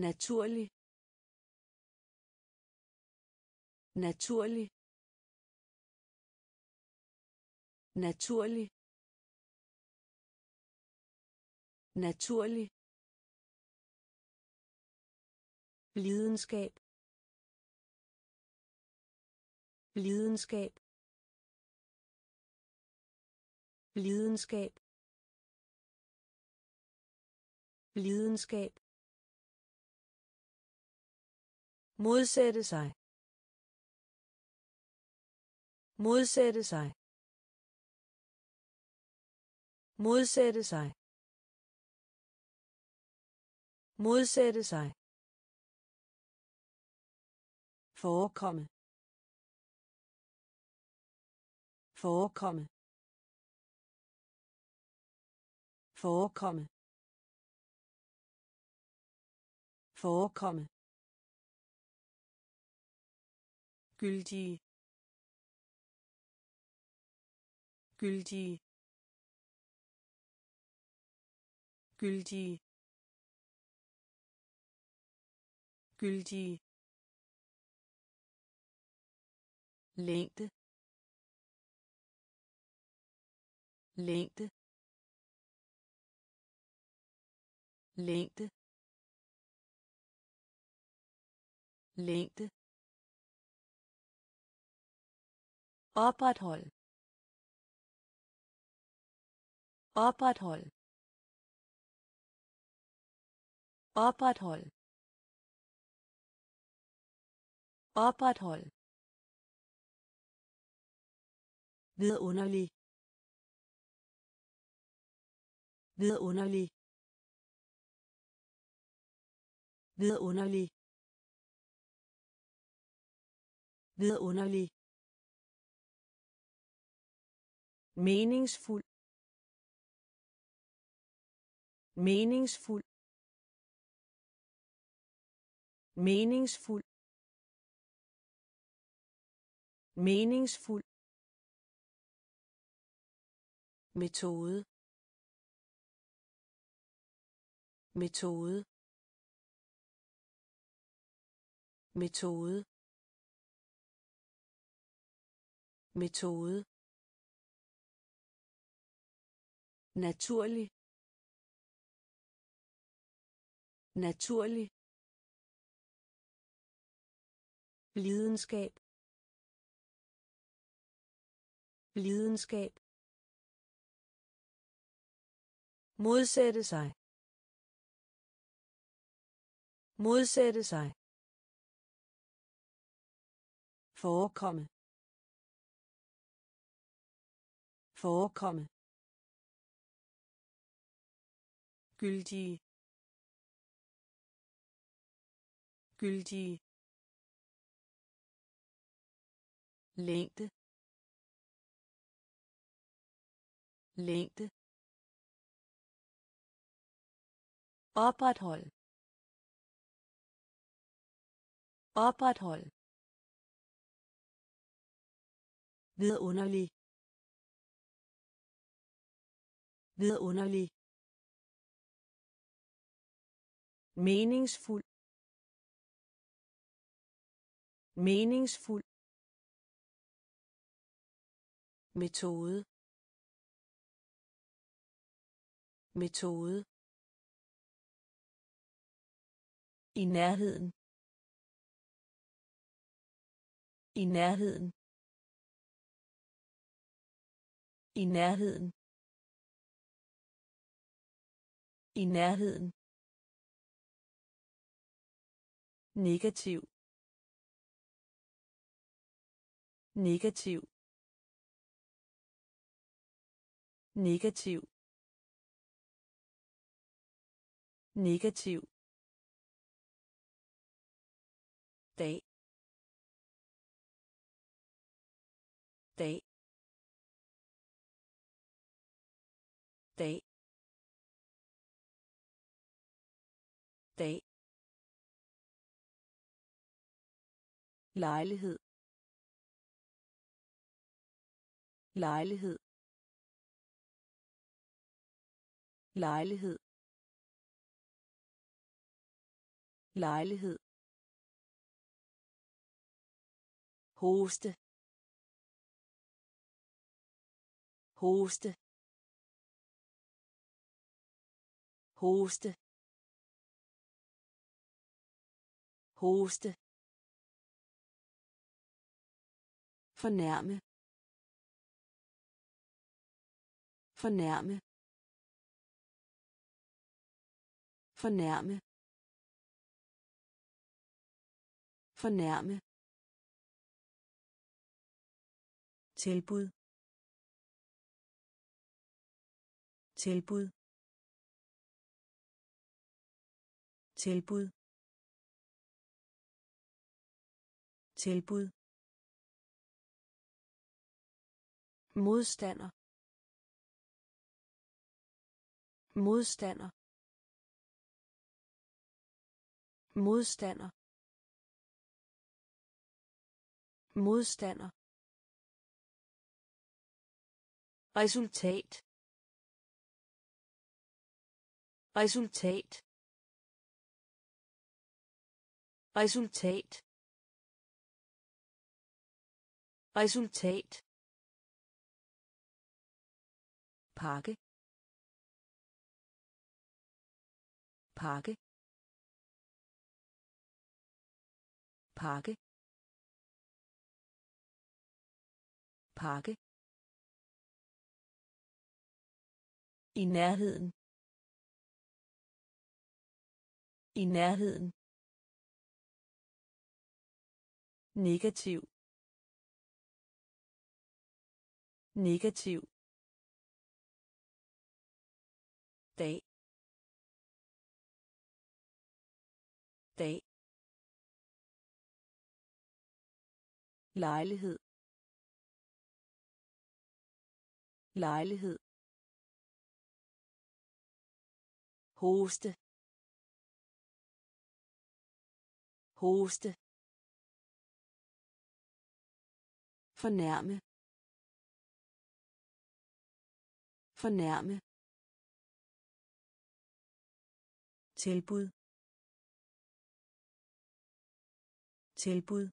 naturlig. Naturlig. Naturlig. Naturlig. Lidenskab. Lidenskab. Lidenskab. Lidenskab. Modsætte sig. Modsætte sig. Modsætte sig. Modsætte sig. Forekomme. Forekomme. Forekomme. Forekomme. Gyldige gyldige gyldige gyldige længde længde længde længde oprethold. Oprethold. Oprethold. Oprethold. Vidunderlig. Vidunderlig. Vidunderlig. Vidunderlig. Meningsfuld meningsfuld meningsfuld meningsfuld. Metode. Metode. Metode. Metode. Naturlig. Naturlig. Lidenskab. Lidenskab. Modsætte sig. Modsætte sig. Forekomme. Forekomme. Gyldige. Gyldige. Længde. Længde. Oprethold. Oprethold. Vidunderlig. Vidunderlig. Meningsfuld meningsfuld metode metode i nærheden i nærheden i nærheden i nærheden. Negativ. Negativ. Negativ. Negativ. Dag. Dag. Dag. Dag. Lejlighed. Lejlighed. Lejlighed. Lejlighed. Hoste. Hoste. Hoste. Hoste. Fornærme. Fornærme. Fornærme. Fornærme. Tilbud. Tilbud. Tilbud. Tilbud. Modstander. Modstander. Modstander. Modstander. Resultat. Resultat. Resultat. Resultat. Pakke. Pakke. Pakke. Pakke. I nærheden. I nærheden. Negativ. Negativ. Dag. Dag. Lejlighed. Lejlighed. Hoste. Hoste. Fornærme. Fornærme. Tilbud. Tilbud.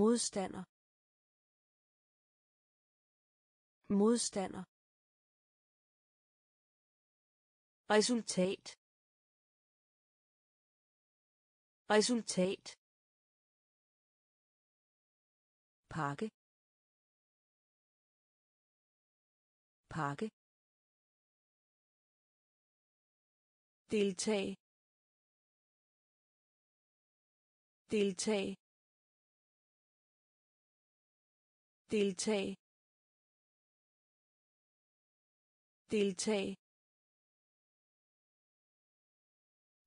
Modstander. Modstander. Resultat. Resultat. Pakke. Pakke. Deltag deltag deltag deltag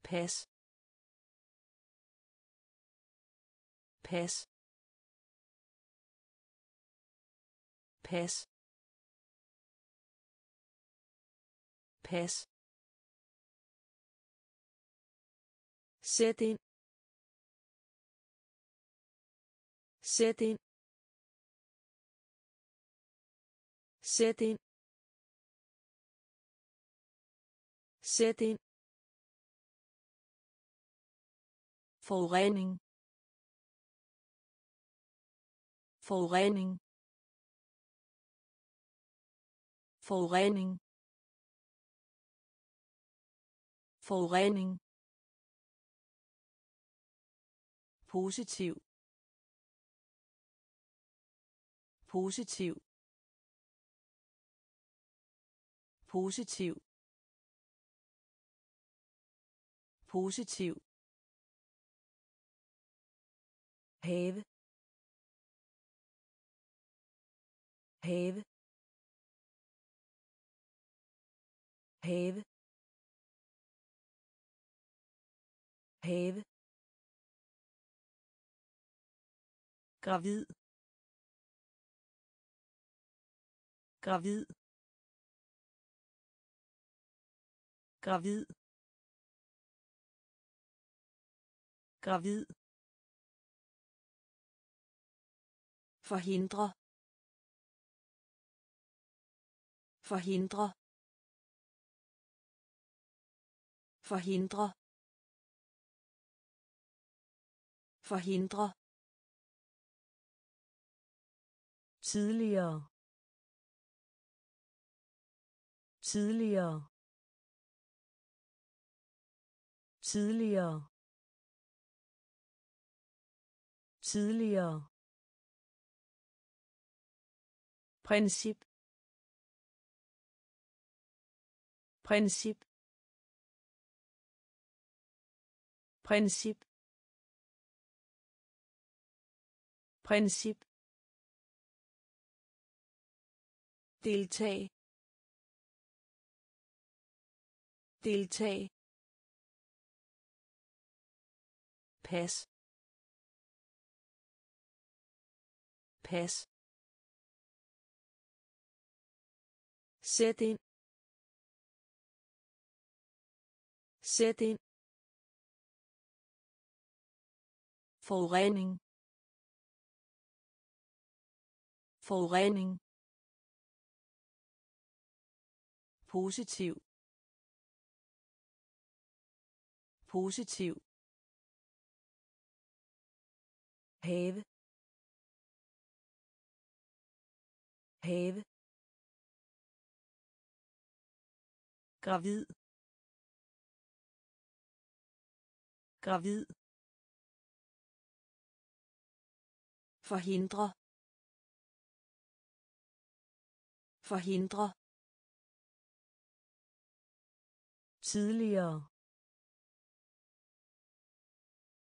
pas. Pas. Pas. Pas. Sæt ind. Sæt ind. Sæt ind. Sæt ind. forurening forurening forurening forurening positiv. Positiv. Positiv. Positiv. Have. Have. Have. Have. Gravid. Gravid. Gravid. Gravid. Forhindre. Forhindre. Forhindre. Forhindre. Tidligere. Tidligere. Tidligere. Tidligere. Princip. Princip. Princip. Princip. Deltag deltag pas pas Sæt ind. Sæt ind. Forurening. Forurening. Positiv. Positiv. have. Have. Gravid. Gravid. Forhindre. Forhindre. Tidligere.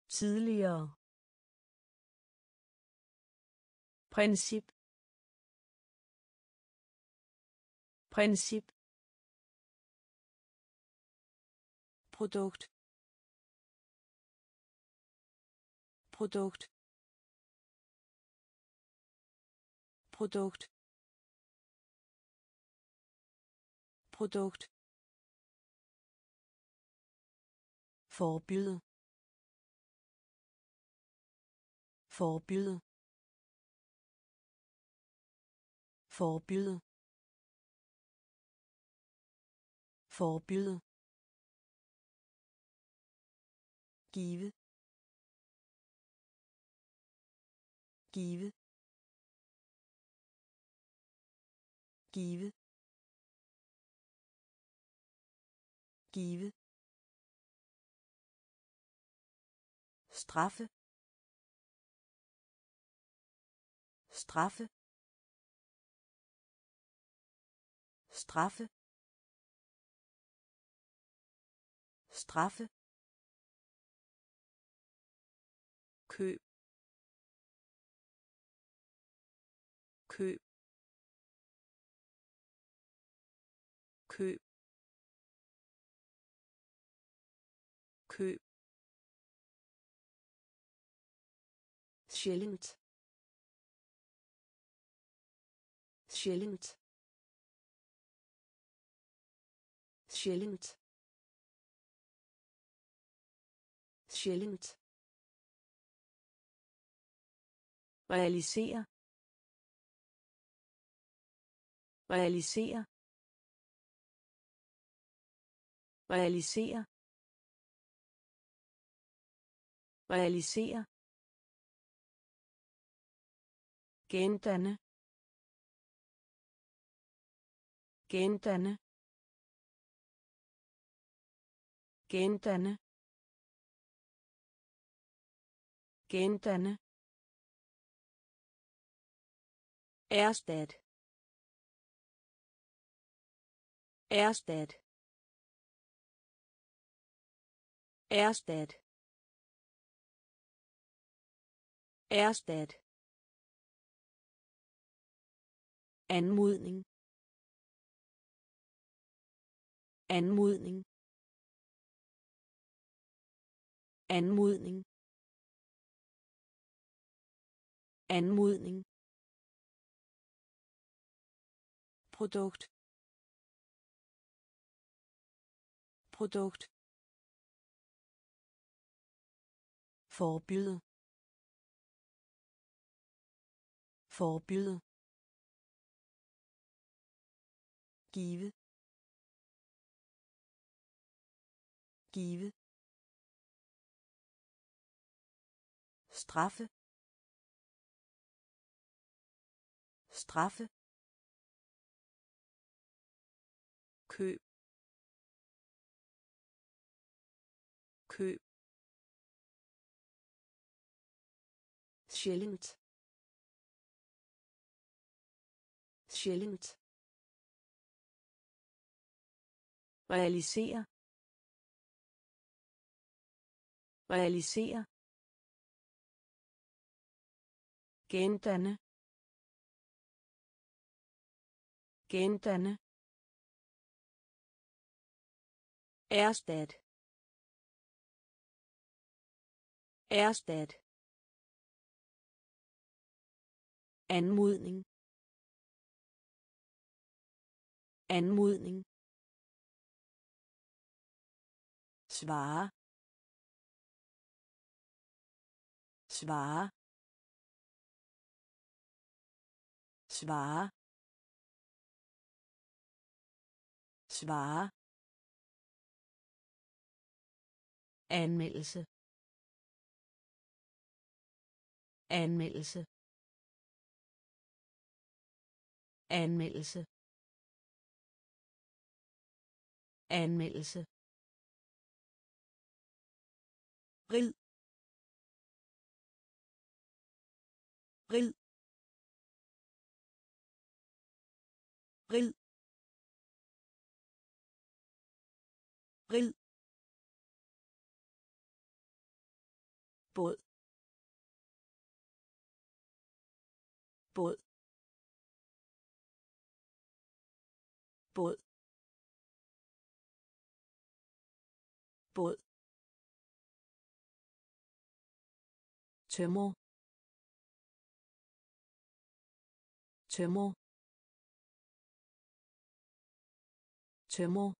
Tidligere. Princip. Princip. Produkt. Produkt. Produkt. Produkt. Forbyde. Forbyde. Forbyde. Forbyde. Give. Give. Give. Give. Straffe. Straffe. Straffe. Straffe. Køb. Køb. Køb. Køb. Sjældent. Sjældent. Sjældent. Sjældent. Realisere realisere realisere realisere gendanne gendanne gendanne gendanne Ersted. Ersted. Ersted. Ersted. Anmodning. Anmodning. Anmodning. Anmodning. Produkt. Produkt. Forbyde. Forbyde. Give. Give. Straffe. Straffe. Køb. Køb. Sjældent. Sjældent. Realisere. Realisere. Gendanne. Gendanne. Erstat. Erstat. Anmodning. Anmodning. Svare. Svare. Svare. Svare. Anmeldelse. Anmeldelse. Anmeldelse. Anmeldelse. Rid rid rid rid båd. Båd. Båd. Båd. Tømmer tømmer tømmer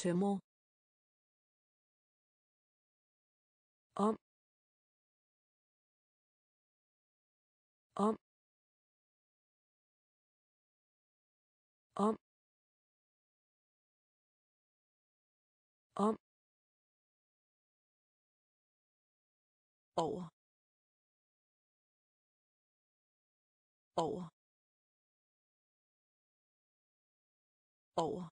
tømmer om over. Over. Over.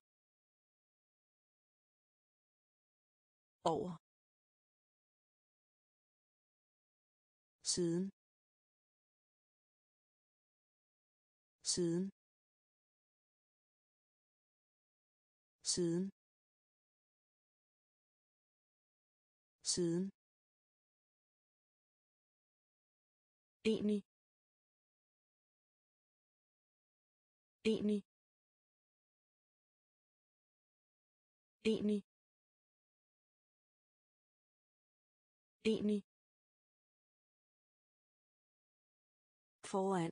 Over. Siden. Siden. Siden. Siden. Enig. Enig. Enig. Enig. Foran.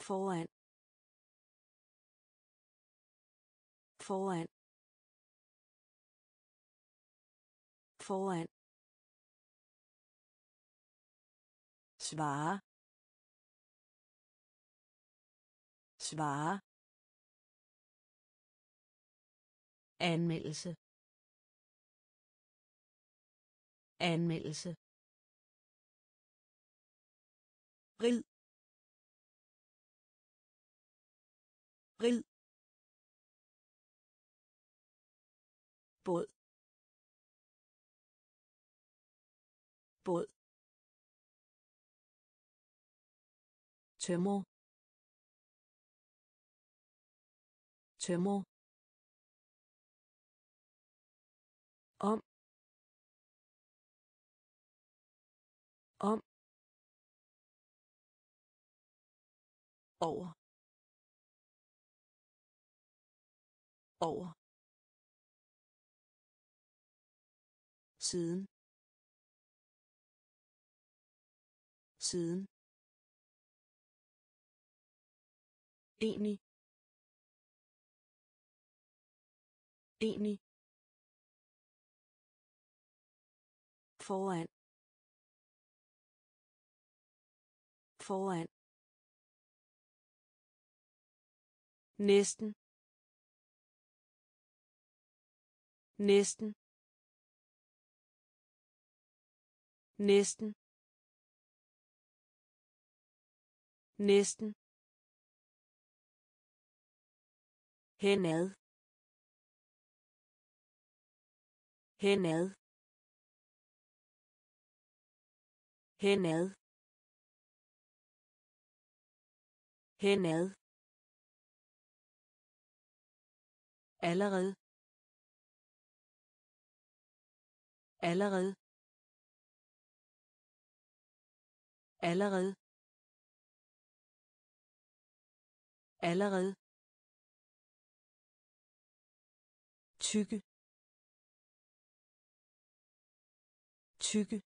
Foran. Foran. Foran. Svare. Svare. Anmeldelse. Anmeldelse. Rid. Rid. Båd. Båd. Tømmer. Tømmer. Om. Om. Over. Over. Siden. Siden. Enig. Enig. Foran. Foran. Næsten. Næsten. Næsten. Næsten. Henad. Henad. Henad. Henad. Allerede. Allerede. Allerede. Allerede. Tykke tykke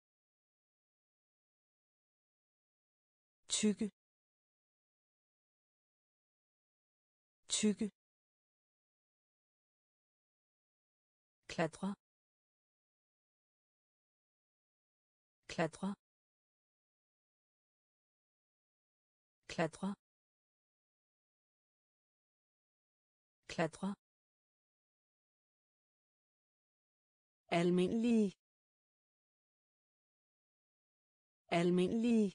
tykke tykke klatre. Klatre. Klatre. Klatre almindelige. Almindelige.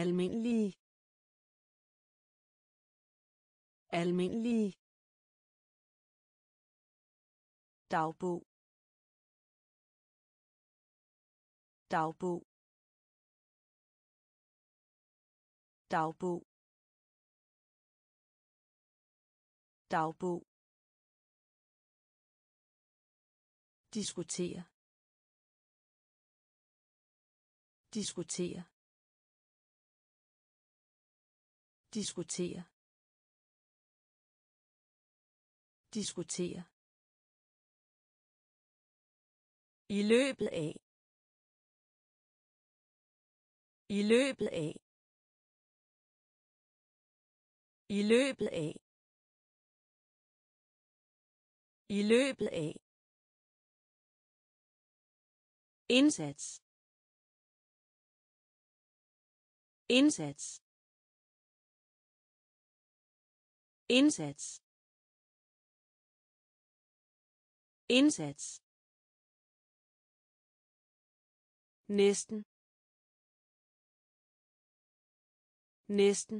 Almindelige. Almindelige. Dagbog. Dagbog. Dagbog. Dagbog. Diskutere. Diskutere. Diskutere. Diskutere. I løbet af. I løbet af. I løbet af. I løbet af. Indsats. Indsats. Indsats. Indsats. Næsten. Næsten.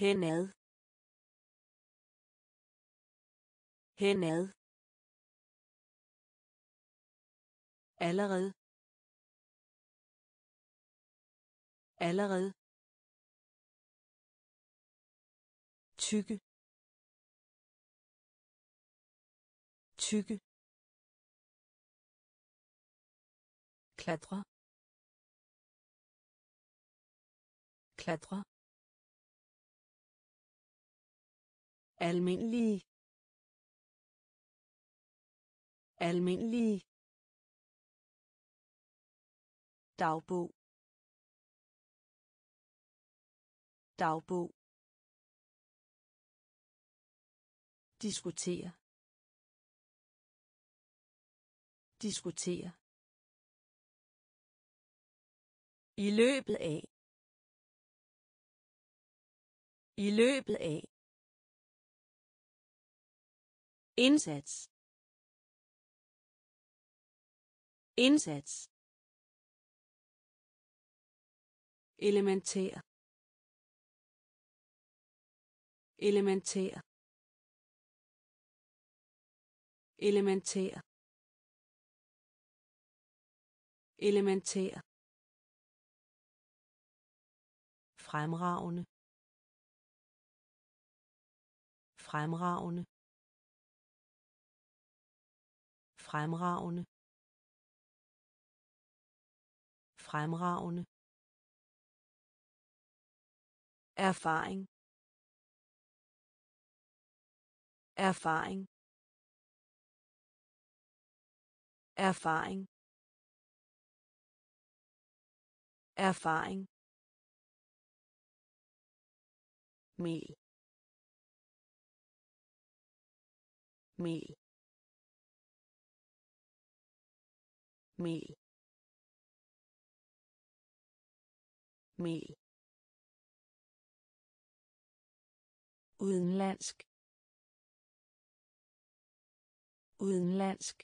Henad. Henad. Allerede. Allerede. Tykke. Tykke. Klatre. Klatre. Almindelige. Almindelige. Dagbog. Dagbog. Diskutere. Diskutere. I løbet af. I løbet af. Indsats. Indsats. Elementær. Elementær. Elementær. Elementær. Fremragende. Fremragende. Fremragende. Fremragende. Erfaring erfaring erfaring erfaring mel mel mel mel udenlandsk. Udenlandsk.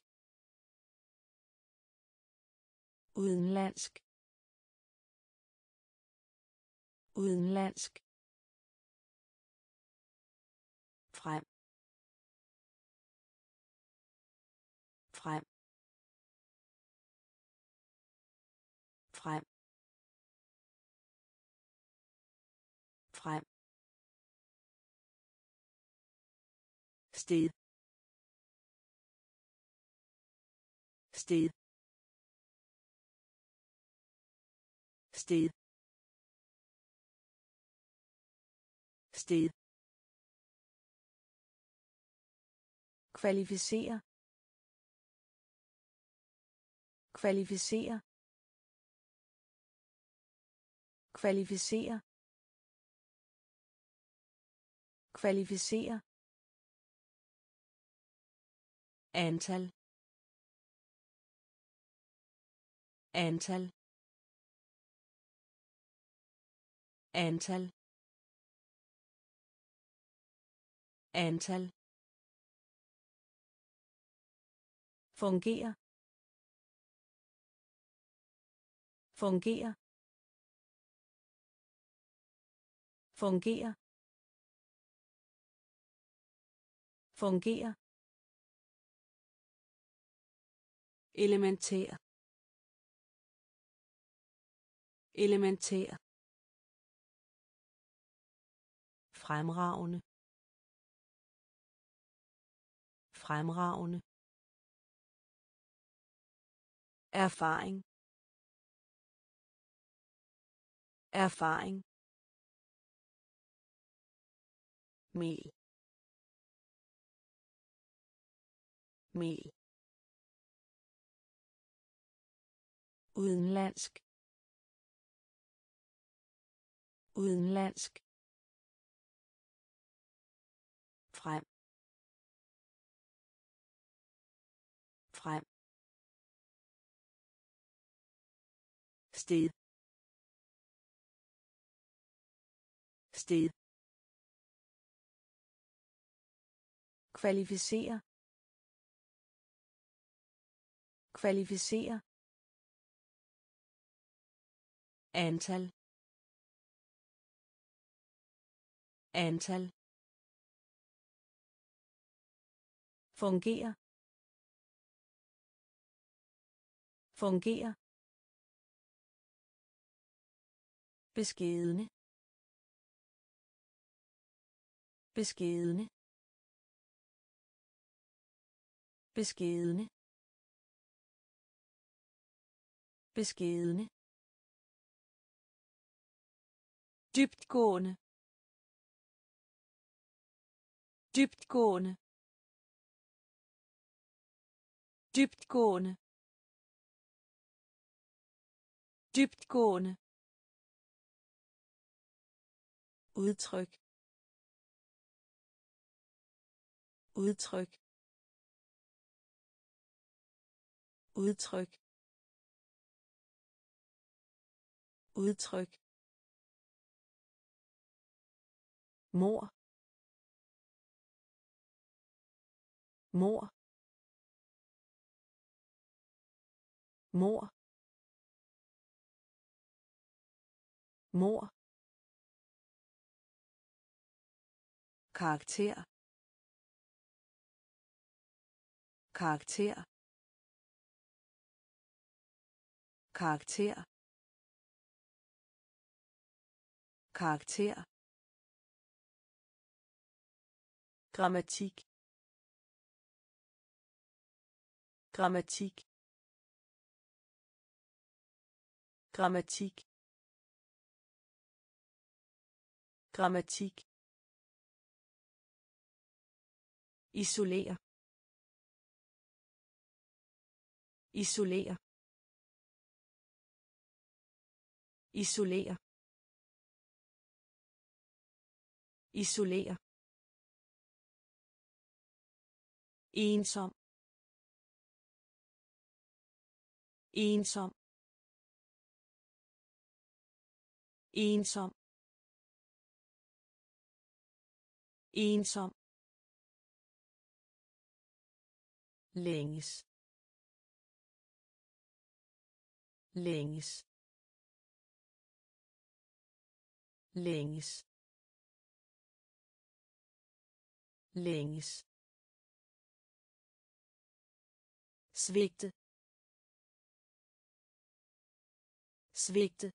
Udenlandsk. Udenlandsk. Sted. Sted. Sted. Sted. Kvalificere kvalificere kvalificere kvalificere antal. Antal. Antal. Antal. Fungere fungere fungere fungere elementær. Elementær. Fremragende. Fremragende. Erfaring. Erfaring. Mel. Mel. Udenlandsk. Udenlandsk. Frem. Frem. Sted. Sted. Kvalificere kvalificere antal. Antal. Fungere fungere beskedne. Beskedne. Beskedne. Beskedne. Dybtgående. Dybtgående. Dybtgående. Dybtgående. Udtryk. Udtryk. Udtryk. Udtryk. Mor mor mor mor karakter. Karakter. Karakter. Karakter. Grammatik. Grammatik. Grammatik. Grammatik. Isolere isolere isolere isolere ensom. Ensom. Ensom. Ensom. Længes. Længes. Længes. Længes. Svigte. Svigte.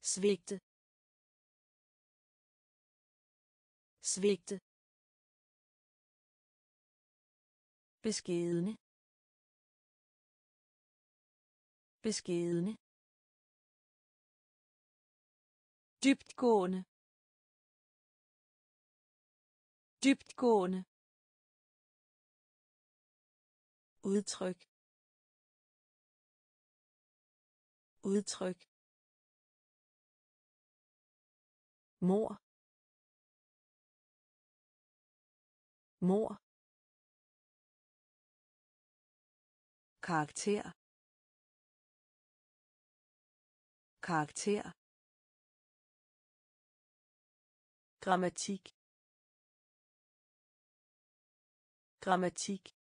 Svigte. Svigte. Beskedne. Beskedne. Dybtgående. Dybtgående. Udtryk. Udtryk. Mor mor karakter. Karakter. Grammatik. Grammatik.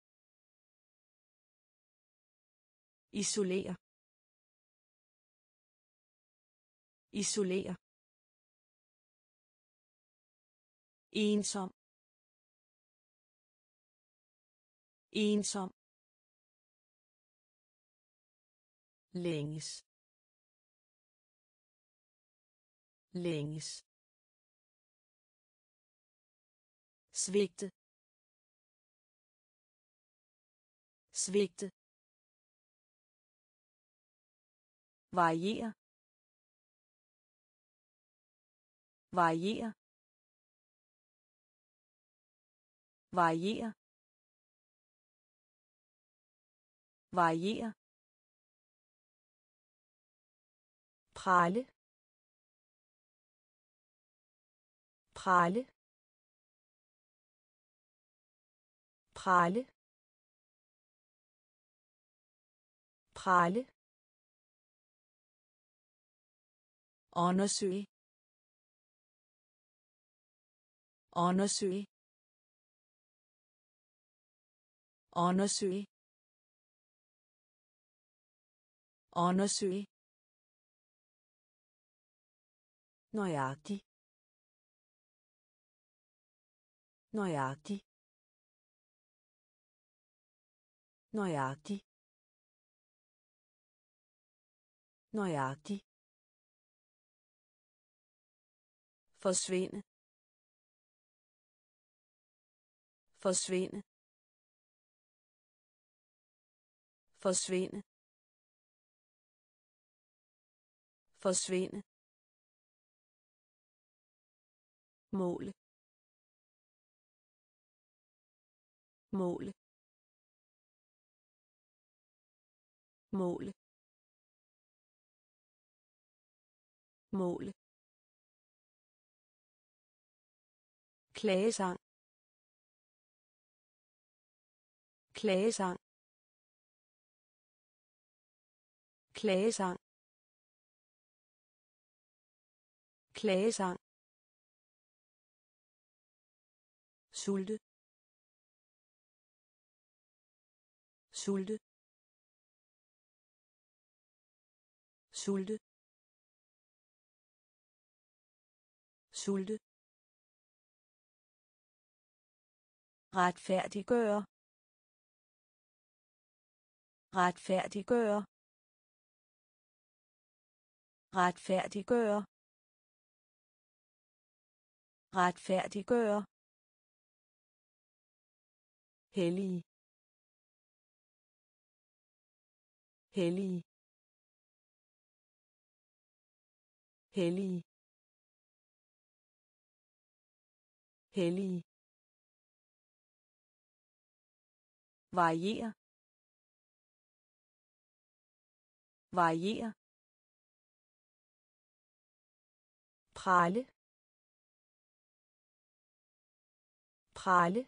Isolere isolere ensom. Ensom. Længes. Længes. Svigte. Svigte. Variere variere variere variere prale. Prale. Prale. Prale. Undersøge. Undersøge. Undersøge. Undersøge. Nøjagtig. Nøjagtig. Nøjagtig. Nøjagtig forsvinde. Forsvinde. Forsvinde. Forsvinde. Måle måle måle måle klagesang klagesang klagesang klagesang sulte. Sulte. Sulte. Sulte retfærdiggøre. Retfærdiggøre. Retfærdiggøre. Retfærdiggøre. Hellig. Hellig. Hellig. Hellig. Variere variere prale. Prale.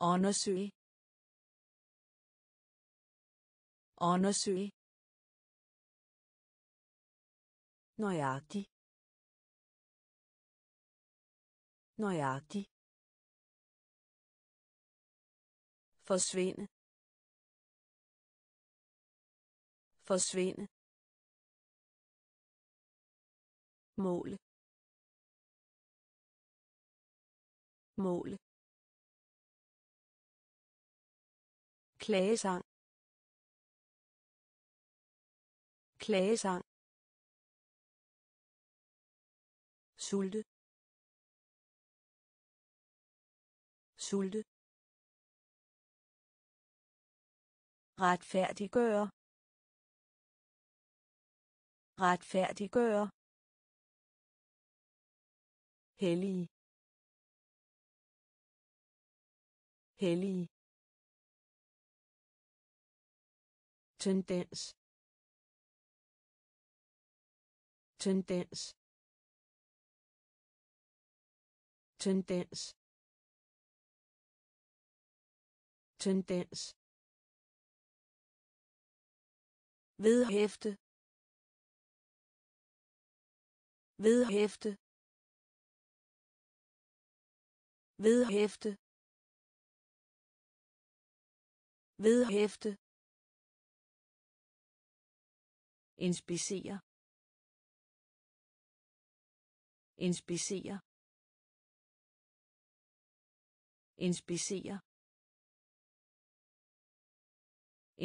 Undersøge. Undersøge. Nøjagtig. Nøjagtig. Forsvinde. Forsvinde. Måle måle klagesang. Klagesang. Sulte. Sulte. Retfærdiggøre. Retfærdiggøre. Hellige. Hellige. Tendens. Tendens. Tendens. Tendens. Vedhæfte. Vedhæfte. Vedhæfte. Vedhæfte. Inspicere. Inspicere. Inspicere.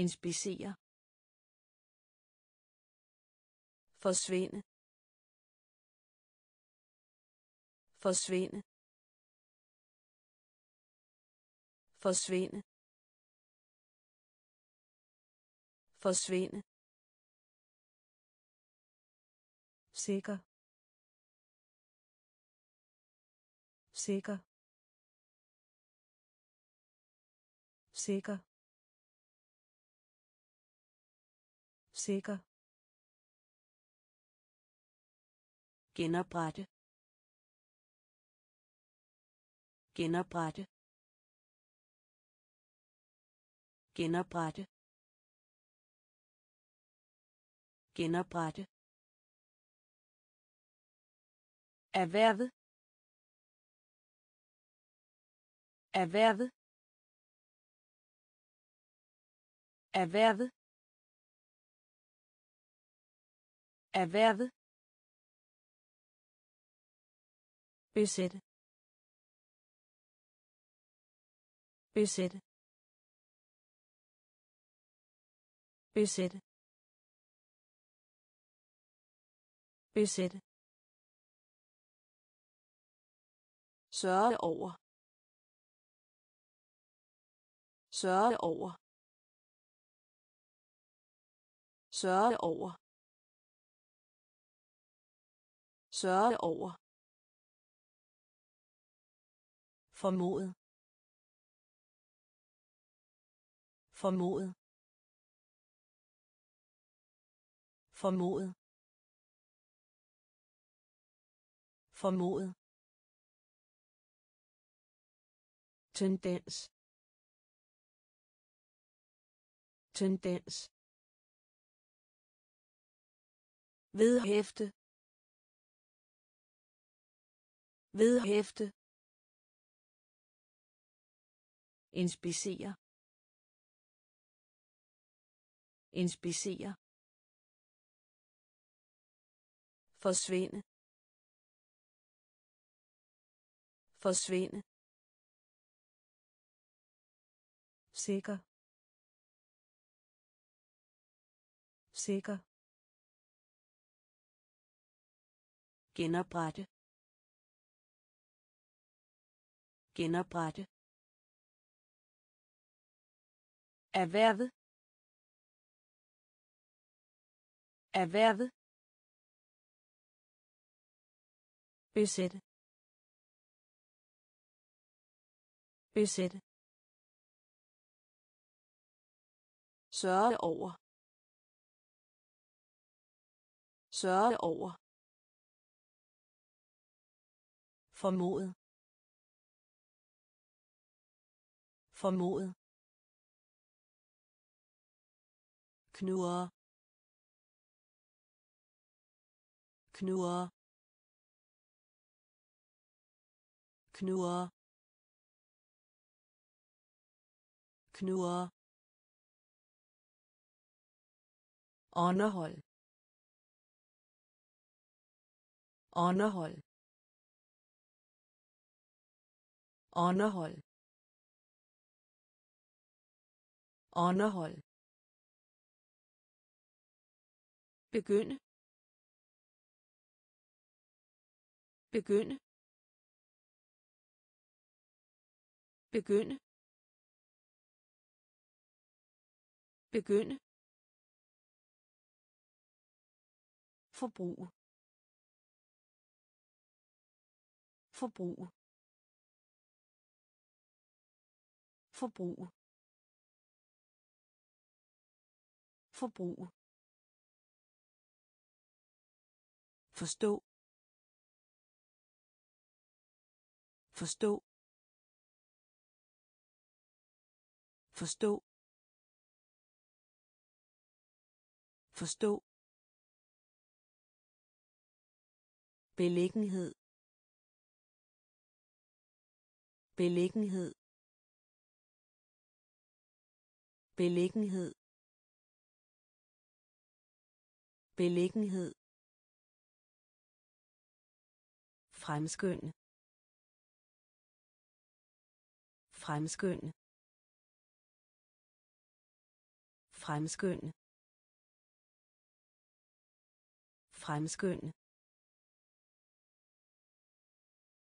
Inspicere. Forsvinde. Forsvinde. Forsvinde. Forsvinde. Sikker. Sikker. Sikker. Sikker. Genoprette. Genoprette. Genoprette. Genoprette. Erhvervet. Erhvervet. Erhvervet. Erhvervet. Besætte. Besætte. Besætte. Besætte. Sørge over. Sørge over. Sørge over. Sørge over. Formodet. Formodet. Formodet. Formodet. Tendens. Tendens. Vedhæfte. Vedhæfte. Inspicere inspicere forsvinde. Forsvinde. Sikker. Sikker. Genoprette. Genoprette. Erhvervet erhvervet besætte besætte sørge over. Sørge over. Formodet. Formodet knurre knurre knurre knurre underhold underhold underhold underhold begynde. Begynde. Begynde. Begynde. Forbrug forbrug forbrug forbrug forstå. Forstå. Forstå. Forstå. Beliggenhed. Beliggenhed. Beliggenhed. Beliggenhed. Fremskynde fremskynde fremskynde fremskynde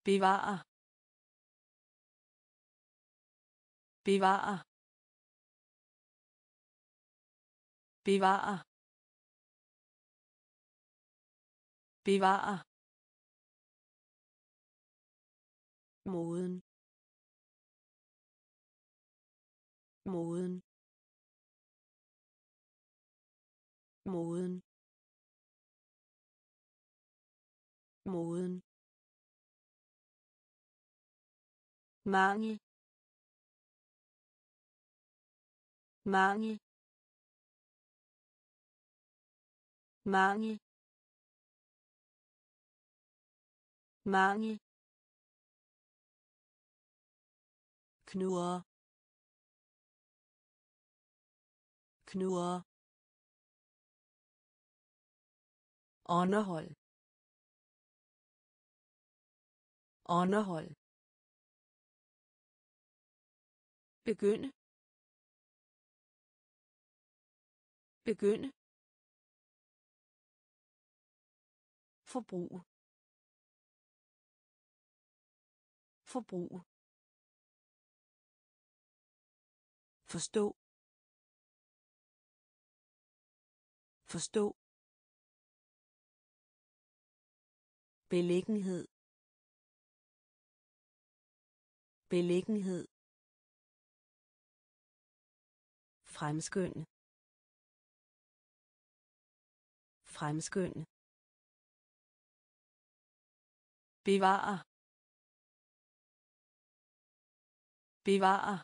bevare. Bevare. Bevare. Bevare. Moden moden moden moden mangel. Mangel. Mangel. Mangel. Knurre knurre underhold underhold begynde begynde forbrug. Forbrug. Forstå. Forstå. Beliggenhed. Beliggenhed. Fremskynde fremskynde bevare bevare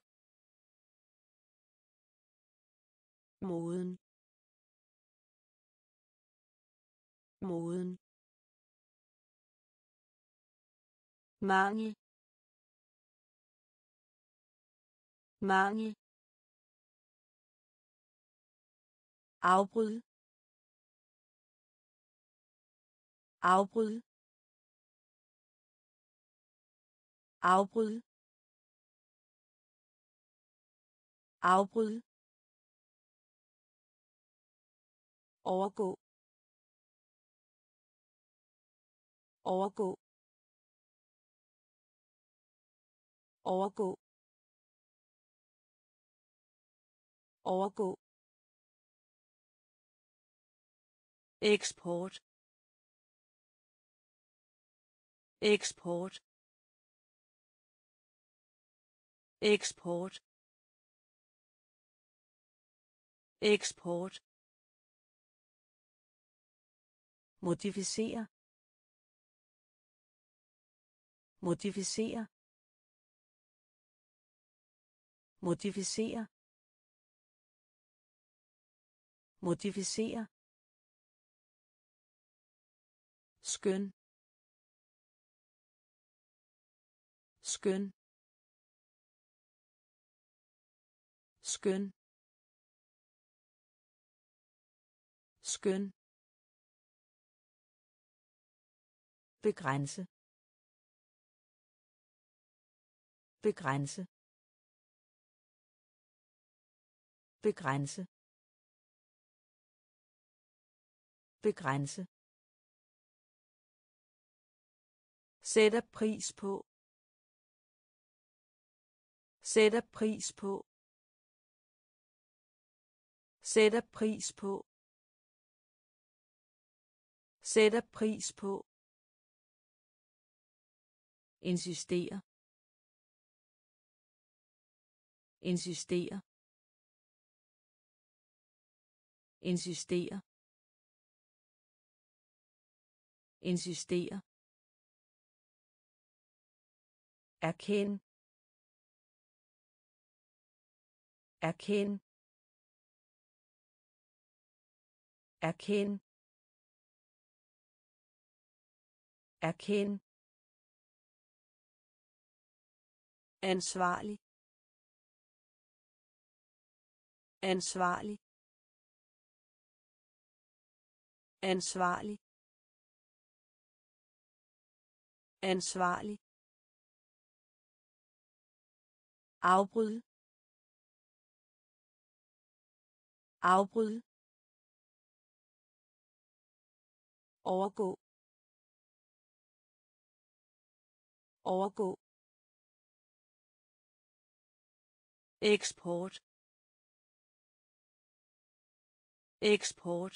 moden moden mangel. Mangel. Afbryd. Afbryd. Afbryd. Afbryd. Overgå. Overgå. Overgå. Overgå. Eksport. Eksport. Eksport. Eksport. Modificere. Modificere. Modificere. Modificere. Skøn. Skøn. Skøn. Skøn. Begrænse. Begrænse. Begrænse. Begrænse. Sætter pris på. Sætter pris på. Sætter pris på. Sætter pris på insistere insistere insistere insistere erkend. Erkend. Erkend. Erkend. Ansvarlig. Ansvarlig. Ansvarlig. Ansvarlig. Afbryd. Afbryd. Overgå. Overgå. Eksport. Eksport.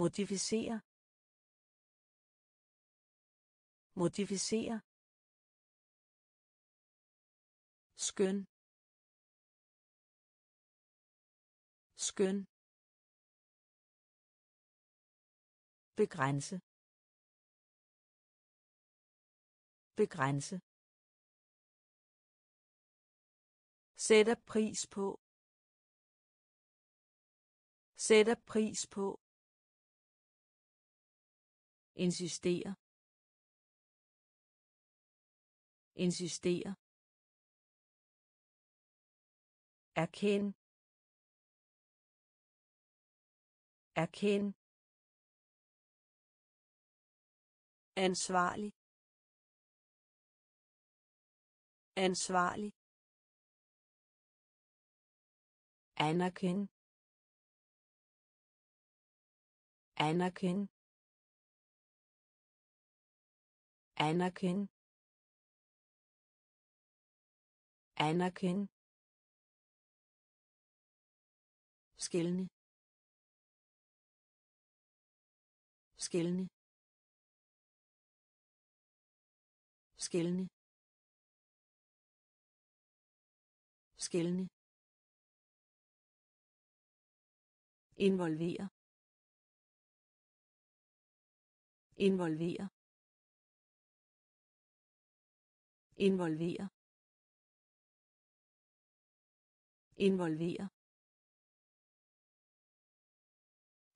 Modificere. Modificere. Skøn. Skøn. Begrænse. Begrænse. Sætter pris på. Sætter pris på. Insistere insistere erkend. Erkend. Ansvarlig. Ansvarlig. Anerkend. Anerkend. Anerkend. Anerkend. Skældne skældne skældne skældne involvere involvere involvere involvere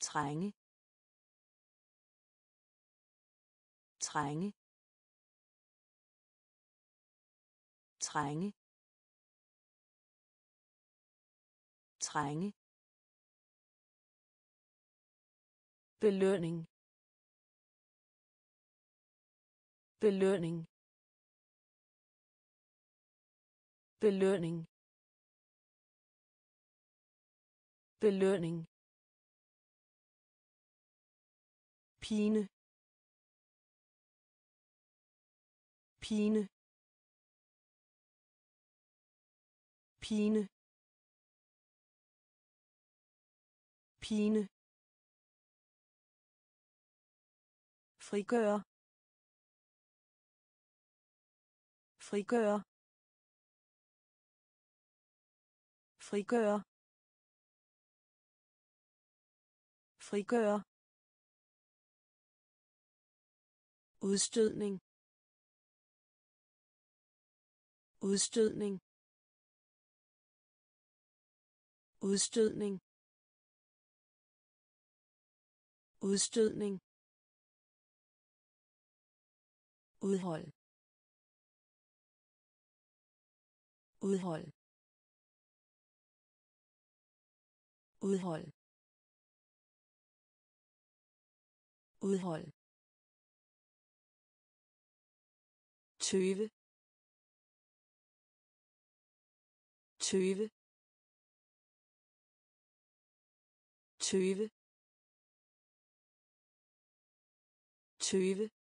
trænge. Trænge. Trænge. Trænge. Belønning. Belønning. Belønning. Belønning. Pine. Pine. Pine. Pine. Frigøre. Frigøre. Frigøre. Frigøre. Udstødning. Udstødning. Udstødning. Udstødning. Udhold. Udhold. Udhold. Udhold. Tøve tøve tøve tøve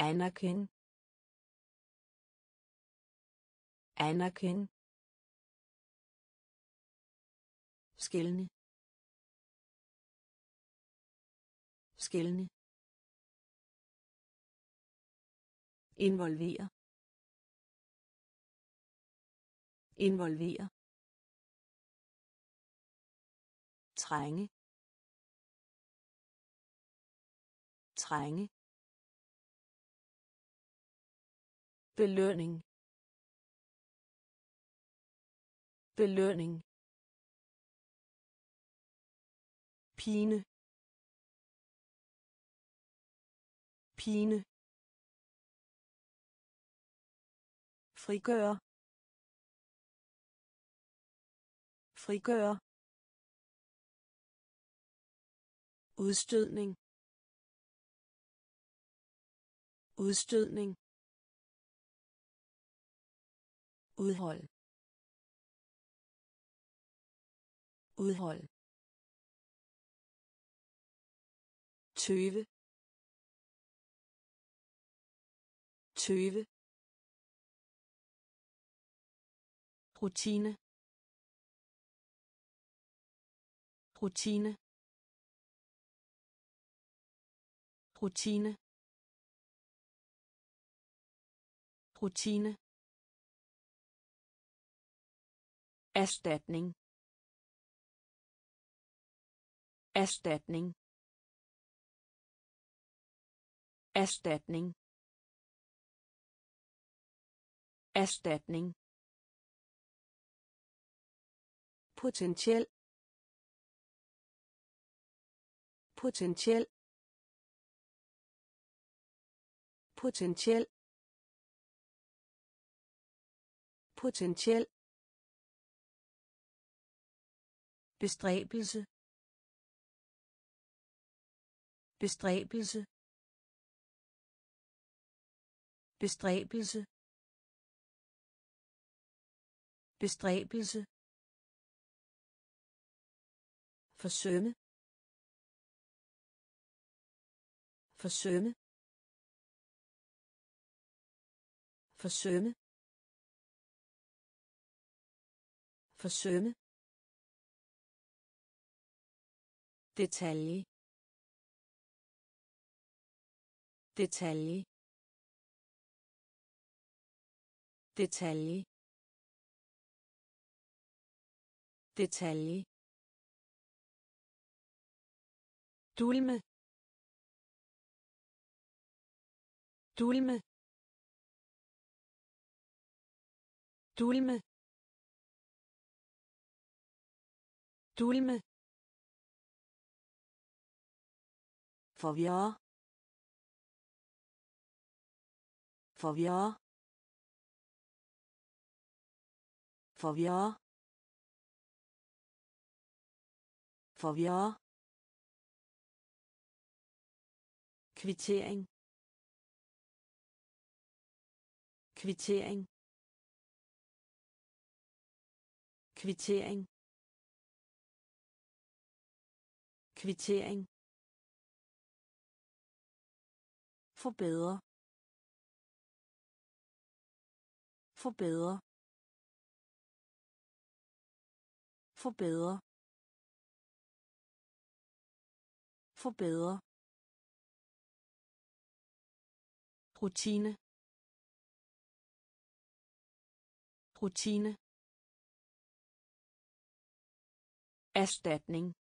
anerkend. Anerkend. Skældne skældne involvere. Involvere. Trænge. Trænge. Belønning. Belønning. Pine. Pine. Frigøre. Frigøre. Udstødning. Udstødning. Udhold. Udhold. Tøve tøve rutine. Rutine. Rutine. Rutine. Erstatning. Erstatning. Erstatning. Erstatning. Potentiel. Potentiel. Potentiel. Potentiel. Bestræbelse. Bestræbelse. Bestræbelse. Bestræbelse. Forsømme. Forsømme. Forsømme. Forsømme. Detalje. Detalje. Detalje. Detalje. Dulme. Dulme. Dulme. Dulme. Forvirre forvirre forvirre forvirre kvittering. Kvittering. Kvittering. Kvittering forbedre forbedre forbedre forbedre rutine. Rutine. Erstatning.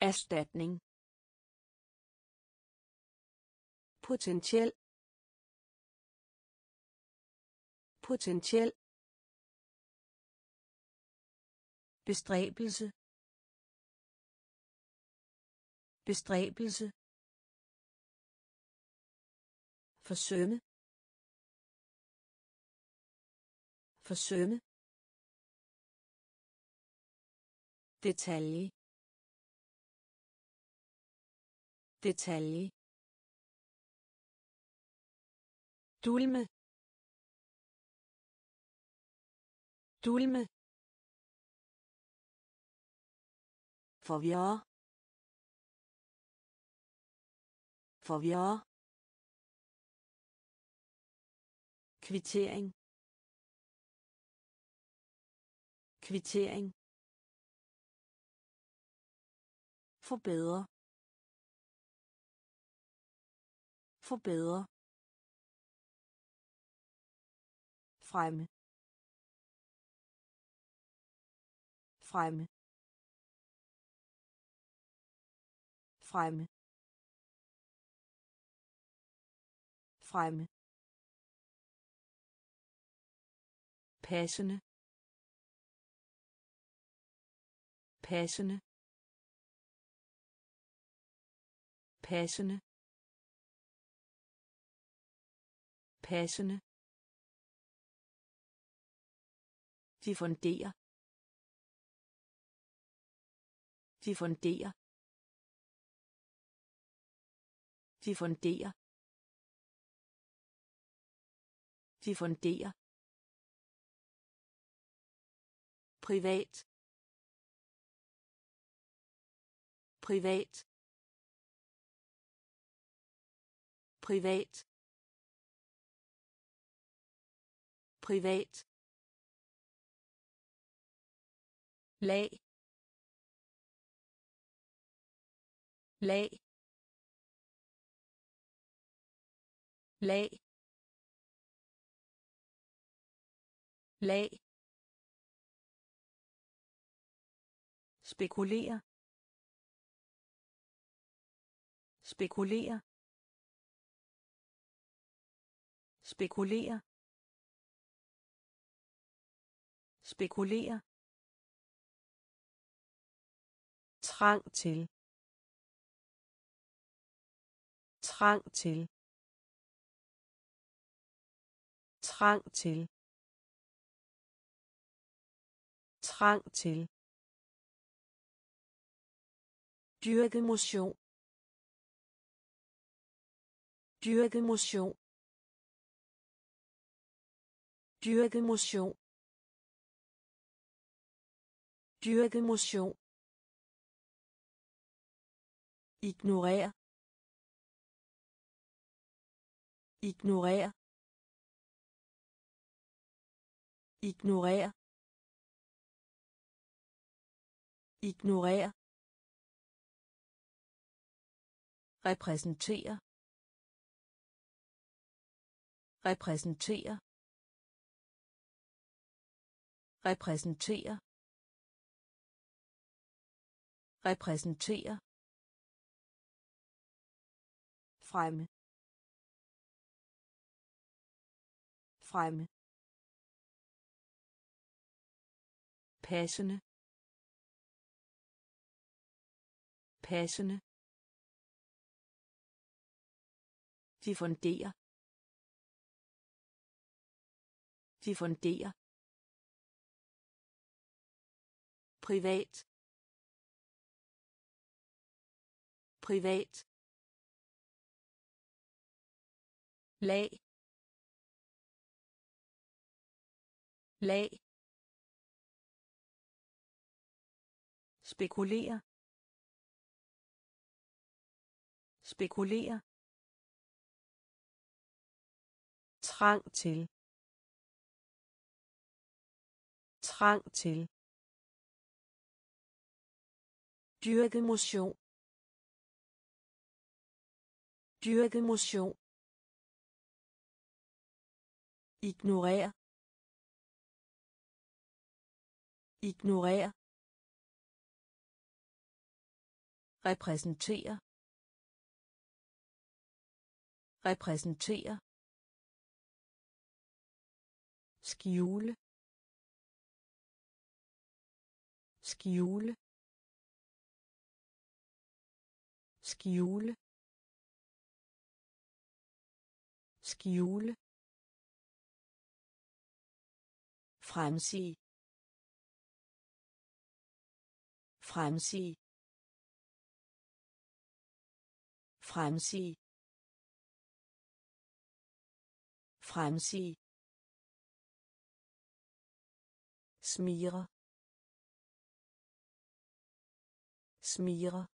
Erstatning. Potentiel potentiel bestræbelse bestræbelse forsømme forsømme detalje detalje. Dulme. Dulme. Forvirre forvirre kvittering. Kvittering. Forbedre. Forbedre. Fremme. Fremme. Fremme. Fremme. Passende. Passende. Passende. Passende. Diffundere diffundere diffundere diffundere privat. Privat. Privat. Privat. Lag. Lag. Lag. Lag. Spekulere spekulere spekulere spekulere trang til. Trang til. Trang til. Trang til. Dyrke motion. Dyrke motion. Dyrke motion. Dyrke motion ignorer. Ignorer. Ignorer. Ignorer. Repræsentere repræsentere repræsentere repræsentere fremme. Fremme. Passende. Passende. Diffundere. Diffundere. Privat. Privat. Lag. Lag. Spekulere. Spekulere. Trang til. Trang til. Dyrke motion. Dyrke motion ignorer. Ignorer. Repræsentere repræsentere skjule. Skjule. Skjule. Skjule. Fremsig fremsig fremsig fremsig smire. Smire.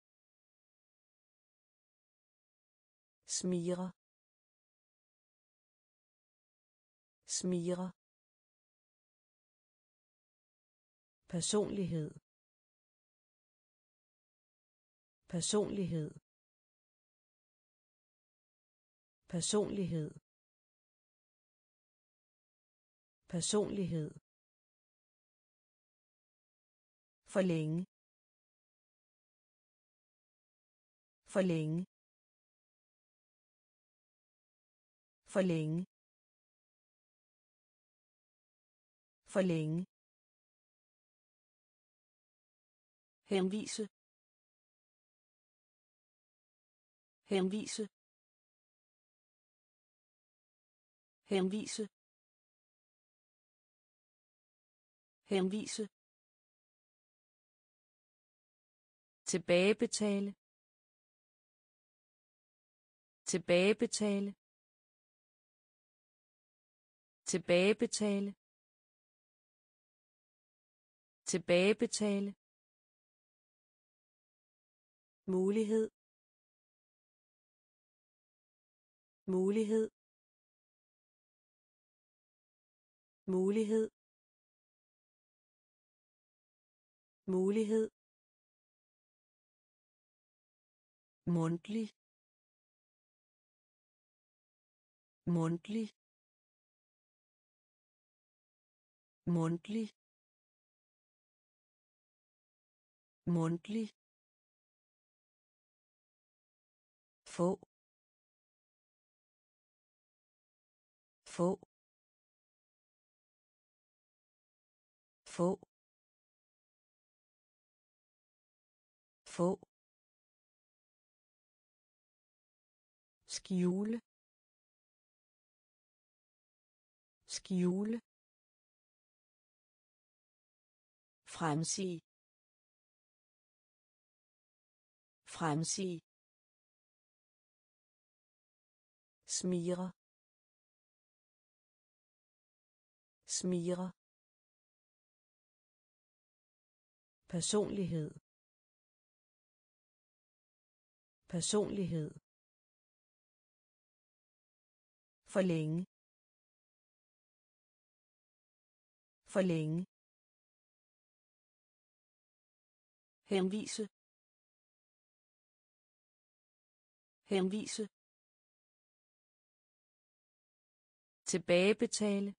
Smire. Smire personlighed. Personlighed. Personlighed. Personlighed. For længe. For længe. Henvise henvise henvise henvise. Tilbagebetale. Tilbagebetale. Tilbagebetale. Tilbagebetale mulighed. Mulighed. Mulighed. Mulighed. Mundtlig. Mundtlig. Mundtlig. Mundtlig. Få. Få. Få. Få. Skjule. Skjule. Fremsig fremsig smire. Smire. Personlighed. Personlighed. For længe. For længe. Henvise. Henvise. Tilbagebetale.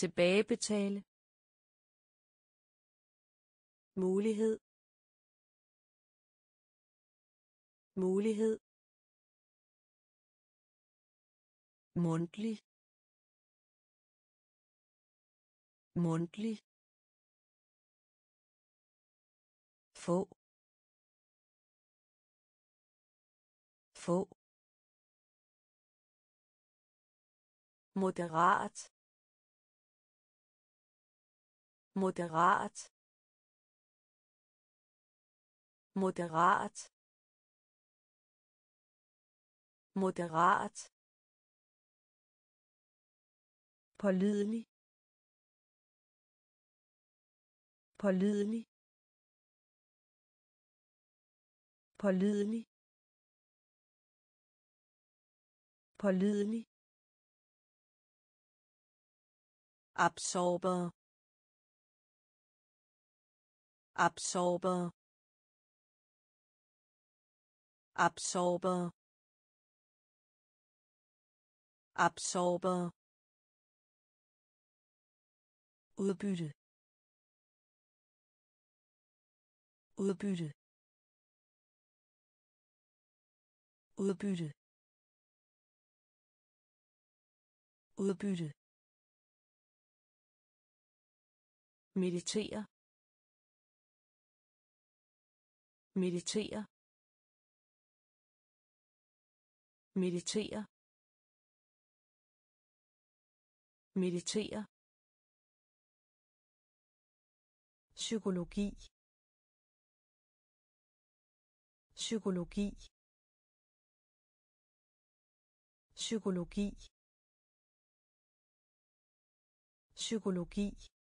Tilbagebetale. Mulighed. Mulighed. Mundtlig. Mundtlig. Få. Få. Moderat moderat moderat moderat. Pålidelig pålidelig pålidelig pålidelig. Absorber absorber absorber absorber. Udbytte. Udbytte. Udbytte. Udbytte meditere. Meditere. Meditere. Meditere. Psykologi. Psykologi. Psykologi. Psykologi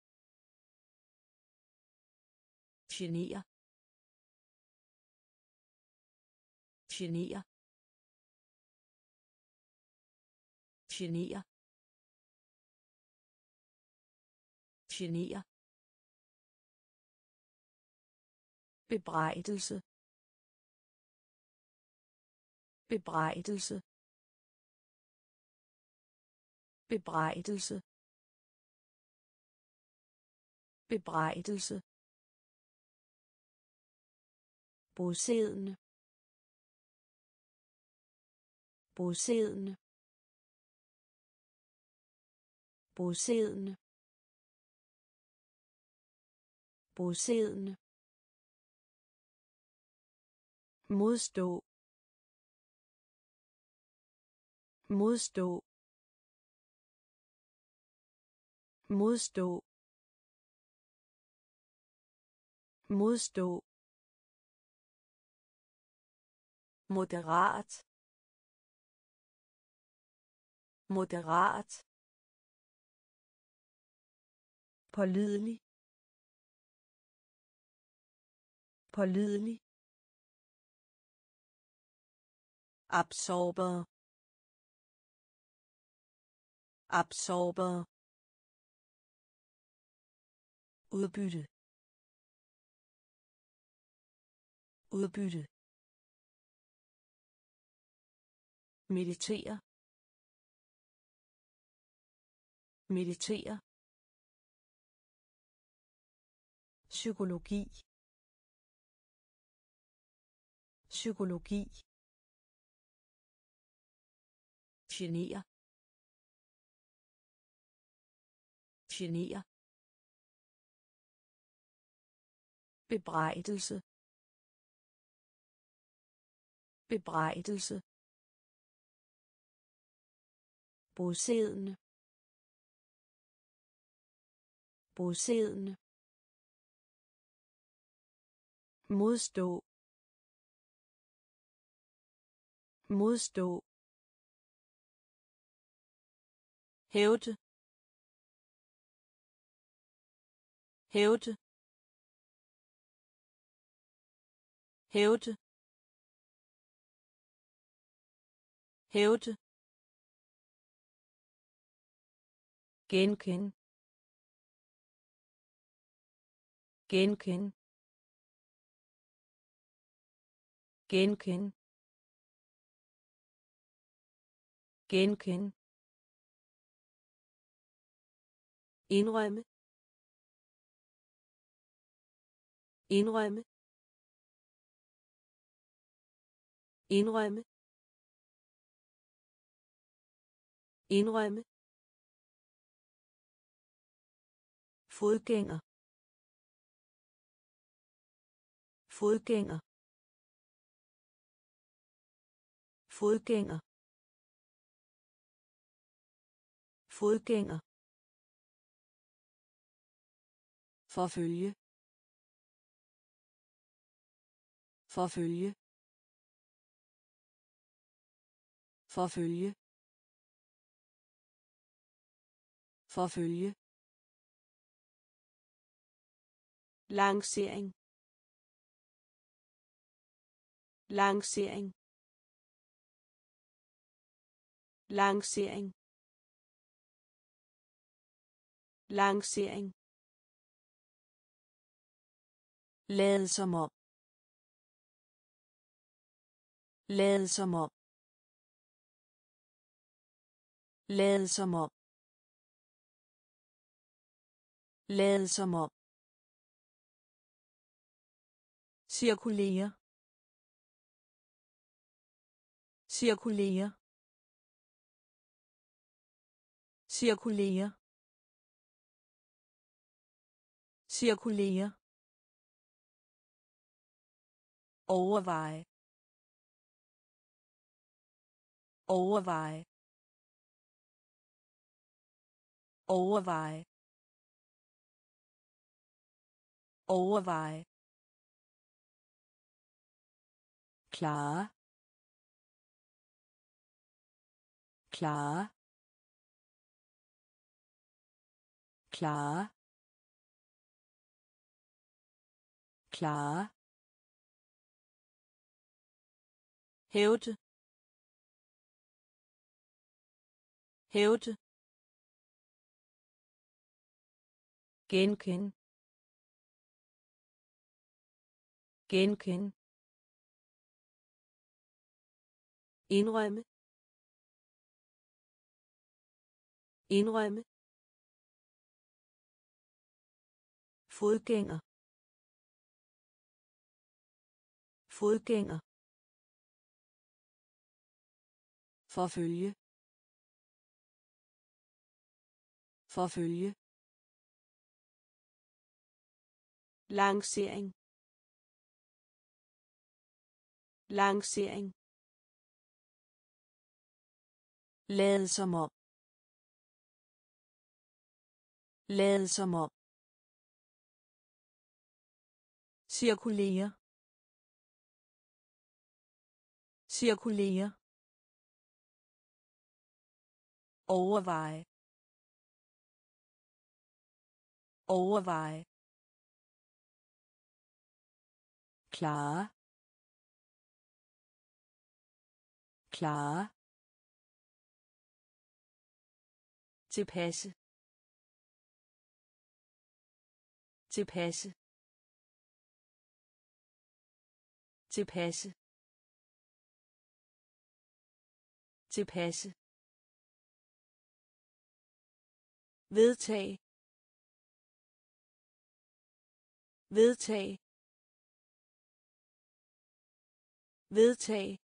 genere. Genere. Genere. Genere. Bebrejdelse. Bebrejdelse. Bebrejdelse. Bebrejdelse bosiddende bosiddende bosiddende bosiddende modstå. Modstå. Modstå. Modstå. Moderat moderat pålidelig pålidelig absorber absorber udbytte udbytte. Meditere. Meditere. Psykologi. Psykologi. Genere. Genere. Bebrejdelse. Bebrejdelse bosiddende bosiddende modstå. Modstå. Hævde. Hævde. Hævde. Hævde. Genkend genkend genkend genkend indrømme. Indrømme. Indrømme. Indrømme fodgænger. Fodgænger. Fodgænger. Fodgænger. Forfølge. Forfølge. Forfølge. Forfølge. Lancering lancering lancering lancering Lad som om. Lad som om. Lad som om. Lad som om. Cirkulere cirkulere cirkulere cirkulere overveje. Overveje. Overveje. Overveje. klar klar klar klar. Hævde. Hævde. Genkin. genkend. Indrømme? Indrømme? Fodgænger? Fodgænger? Forfølge? Forfølge? Lancering? Lancering? Lade som om. Lade som om. Cirkulere cirkulere overveje. Overveje. Klare. Klare. Tilpasse. Tilpasse. Tilpasse. Tilpasse. Vedtag. Vedtag. Vedtag.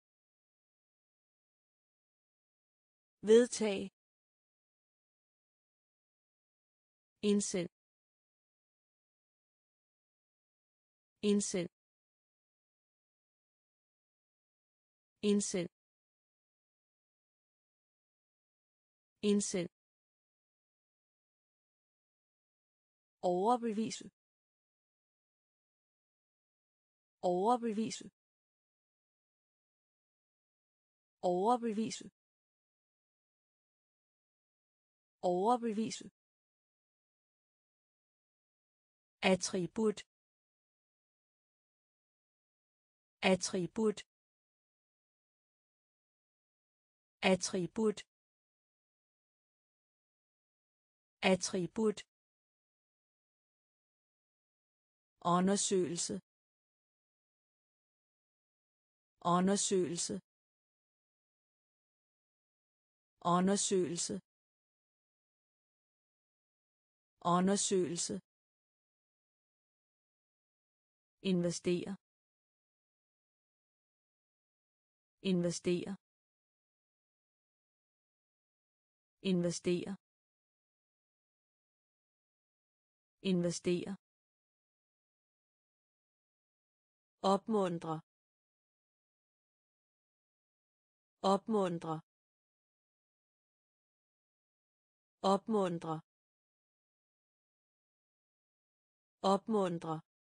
Vedtag. Indsend indsend indsend indsend overbevise. Overbevise. Overbevise. Overbevise. Attribut. Attribut. Attribut. Attribut. Undersøgelse. Undersøgelse. Undersøgelse. Undersøgelse investere. Investere. Investere. Investere. Opmuntre. Opmuntre. Opmuntre. Opmuntre.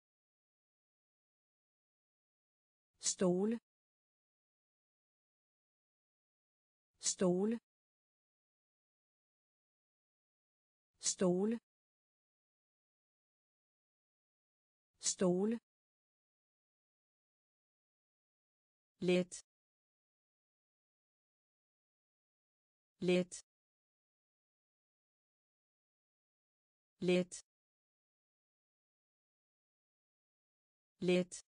Stole. Stole. Stole. Stole. Let. Let. Let. Let.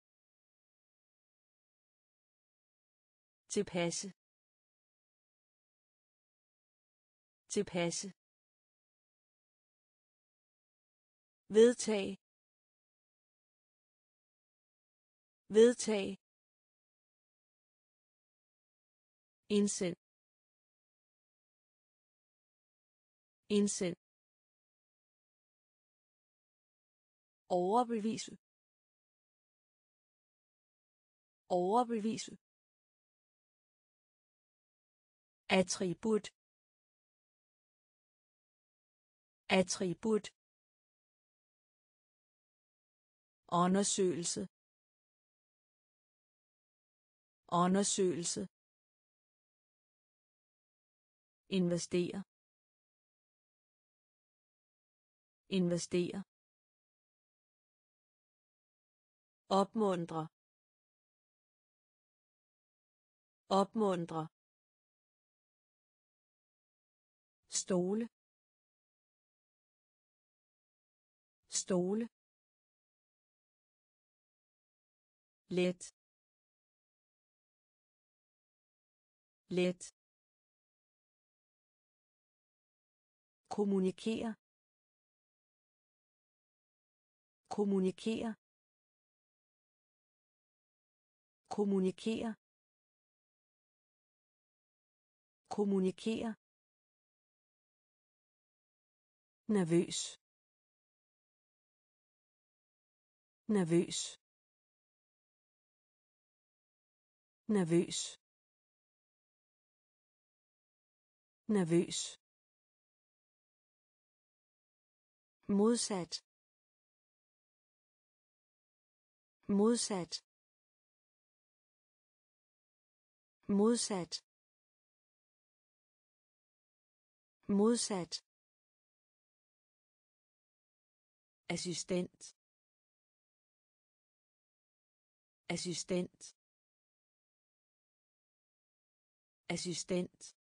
Tilpasse. Tilpasse. Vedtag vedtag indsend. Indsend. Overbevise. Overbevise attribut. Attribut. Undersøgelse. Undersøgelse. Investere. Investere. Opmuntre. Opmuntre. Stole. Stole. Let. Let. Kommunikere. Kommunikere. Kommunikere. Kommunikere. Nervøs. Nervøs. Nervøs. Nervøs. Modsat. Modsat. Modsat. Modsat. Assistent. Assistent. Assistent.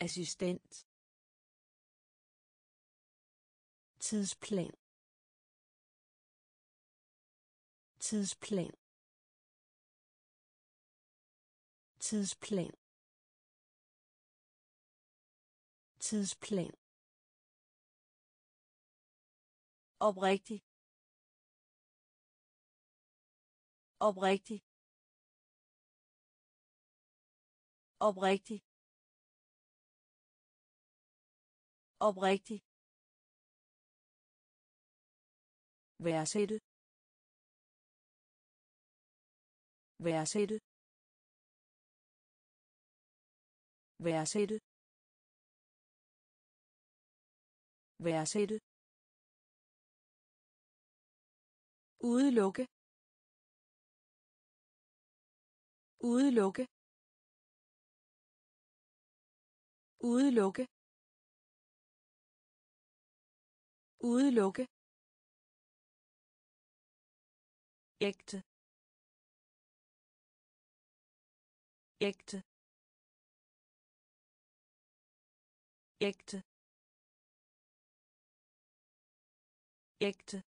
Assistent. Tidsplan. Tidsplan. Tidsplan. Tidsplan oprigtig. Oprigtig. Oprigtig. Oprigtig. Værdsætte. Værdsætte. Værdsætte. Værdsætte. Udelukke udelukke udelukke udelukke. Ægte. Ægte. Ægte. Ægte.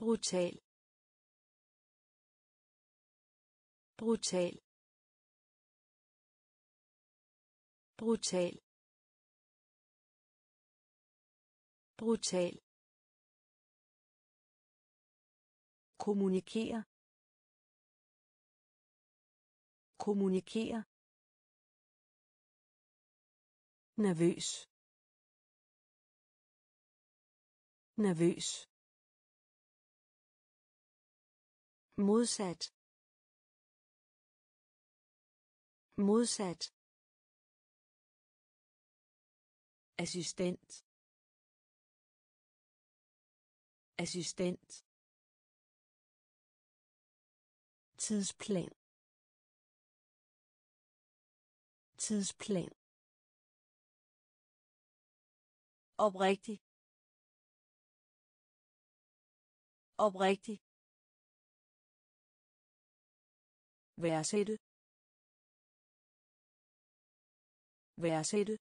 Brutal. Brutal. Brutal. Brutal. Kommunikere. Kommunikere. Nervøs. Nervøs. Modsat. Modsat. Assistent. Assistent. Tidsplan. Tidsplan. Oprigtig. Oprigtig. Værdsætte værdsætte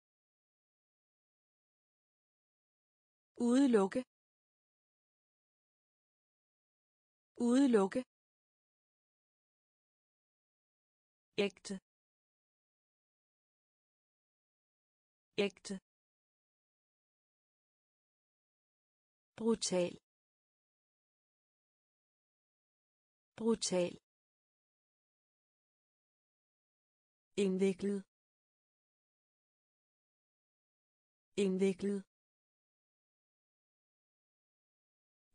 udelukke. Udelukke. Ægte. Ægte. Brutal. Brutal. Indviklet. Indviklet.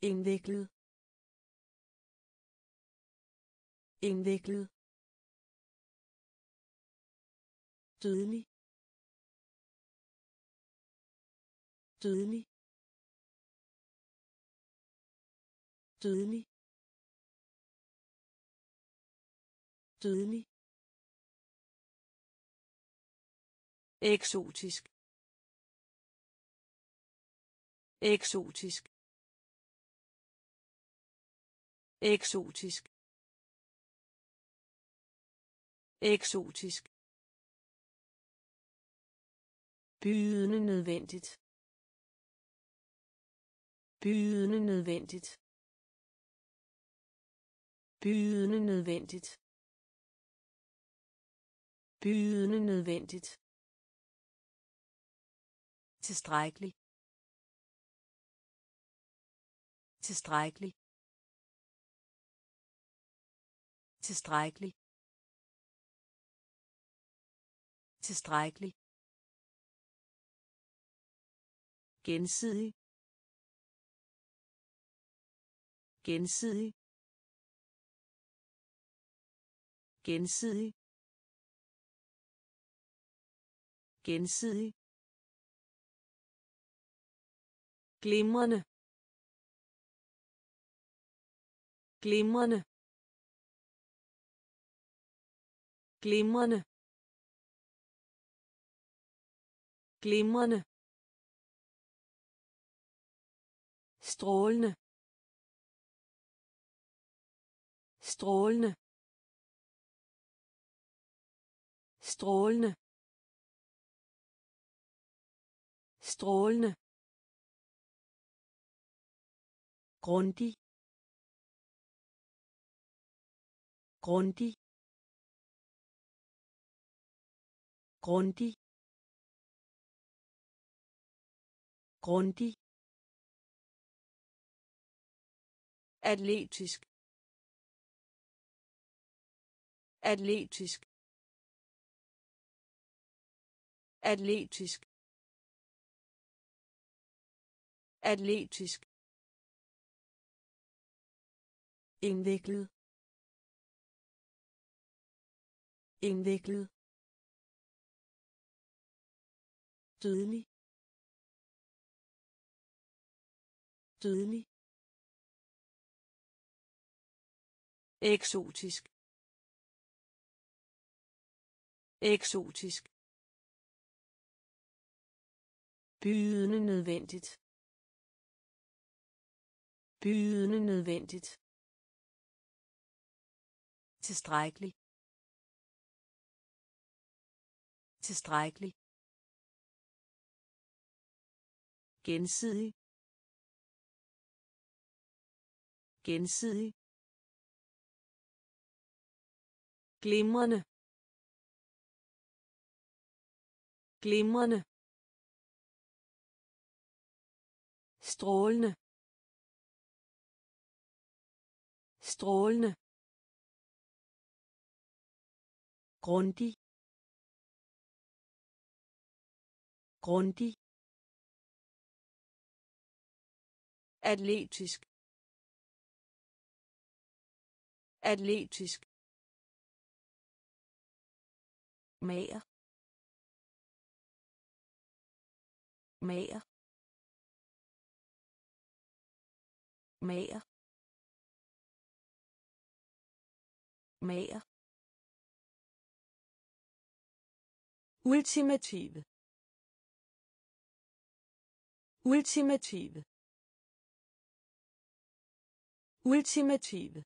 Indviklet. Indviklet. Dødelig. Dødelig. Dødelig. Dødelig. Eksotisk. Eksotisk. Eksotisk. Eksotisk. Bydende nødvendigt. Bydende nødvendigt. Bydende nødvendigt. Bydende nødvendigt tilstrækkelig. Tilstrækkelig. Tilstrækkelig. Tilstrækkelig. Gensidig. Gensidig. Gensidig. Gensidig. Glimrende. Glimrende. Glimrende. Glimrende. Strålende. Strålende. Strålende. Strålende. Grundig. Grundig. Grundig. Grundig. Atletisk. Atletisk. Atletisk. Atletisk. Indviklet. Indviklet. Dødelig dødelig eksotisk. Eksotisk. Bydende nødvendigt. Bydende nødvendigt tilstrækkelig. Tilstrækkelig. Gensidig. Gensidig. Glimrende. Glimrende. Strålende. Strålende. Grundig. Grundig. Atletisk. Atletisk. Mager. Mager. Mager. Mager. Ultimative. Ultimative. Ultimative.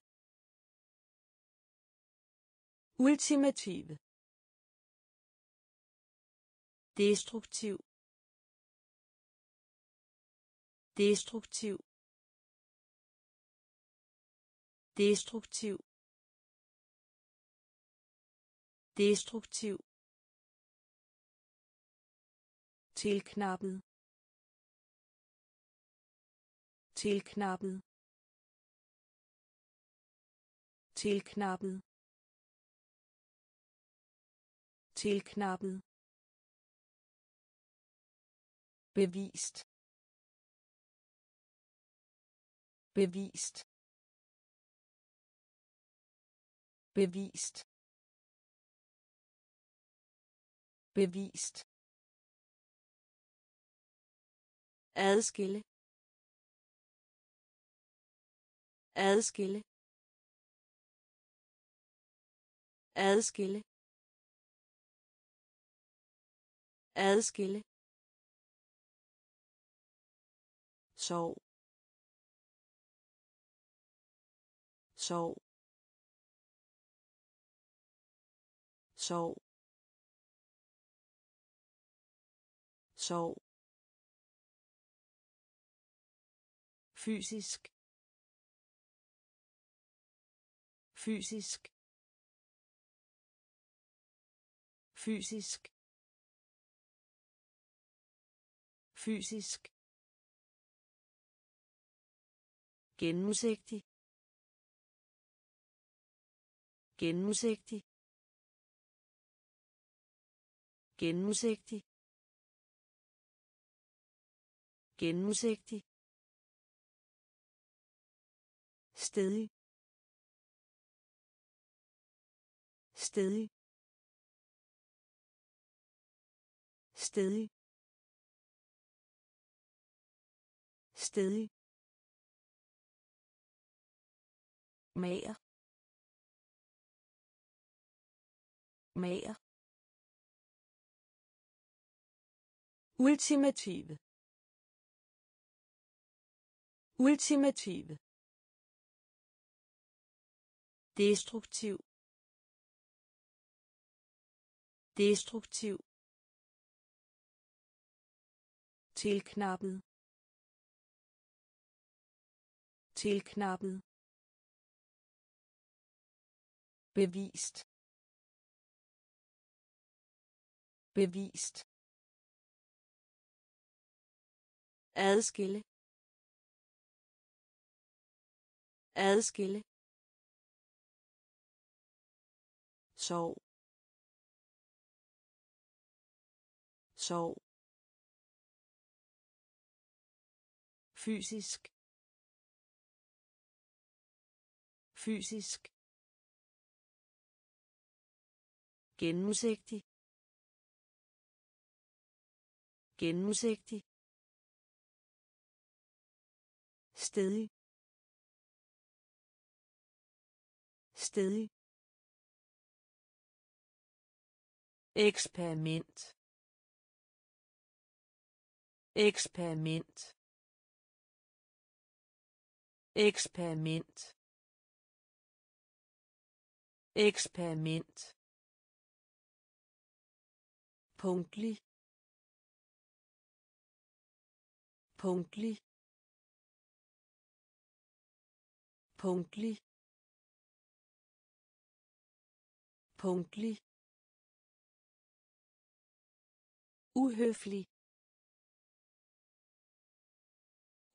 Ultimative. Destruktiv. Destruktiv. Destruktiv. Destruktiv. Tilknappet tilknappet tilknappet tilknappet bevist bevist bevist bevist adskille adskille adskille adskille. Sov sov sov sov fysisk. Fysisk. Fysisk. Fysisk. Gennemsigtig. Gennemsigtig. Gennemsigtig. Gennemsigtig. Stedig. Stedig. Stedig. Stedig. Mager. Mager. Ultimative. Ultimative destruktiv. Destruktiv. Tilknappet. Tilknappet. Bevist. Bevist. Adskille. Adskille. Sov sov fysisk. Fysisk. Gennemsigtig. Gennemsigtig. Stedig. Stedig. Eksperiment. Eksperiment. Eksperiment. Eksperiment. Punktlig. Punktlig. Punktlig. Punktlig. Uhøflig.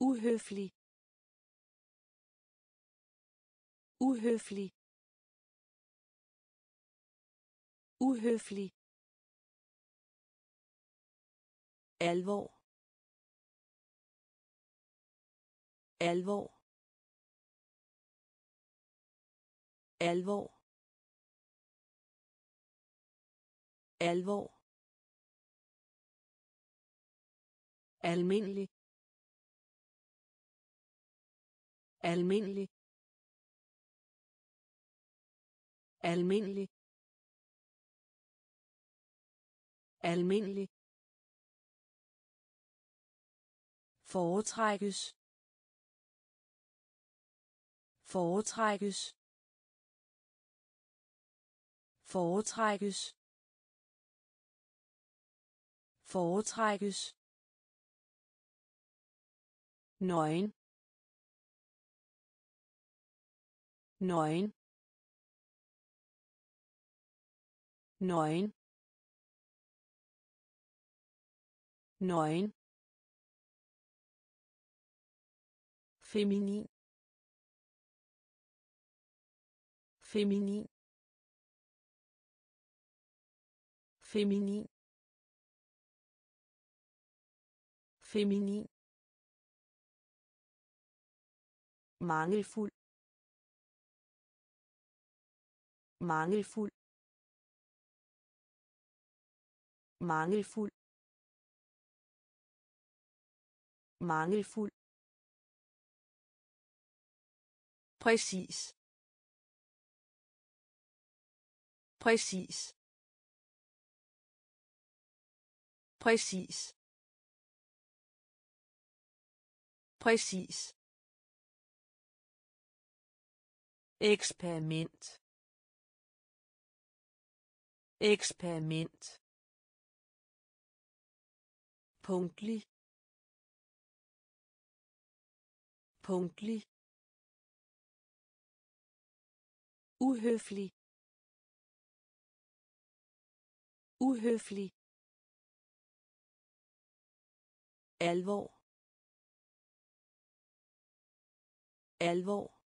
Uhøflig. Uhøflig. Uhøflig. Alvor. Alvor. Alvor. Alvor. Almindelig. Almindelig. Almindelig. Almindelig. Foretrækkes. Foretrækkes. Foretrækkes. Foretrækkes nøgen nøgen nøgen nøgen feminin. Feminin. Feminin. Feminin mangelfuld. Mangelfuld. Mangelfuld. Mangelfuld. Præcis. Præcis. Præcis. Præcis. Eksperiment. Eksperiment. Punktlig. Punktlig. Uhøflig. Uhøflig. Alvor. Alvor.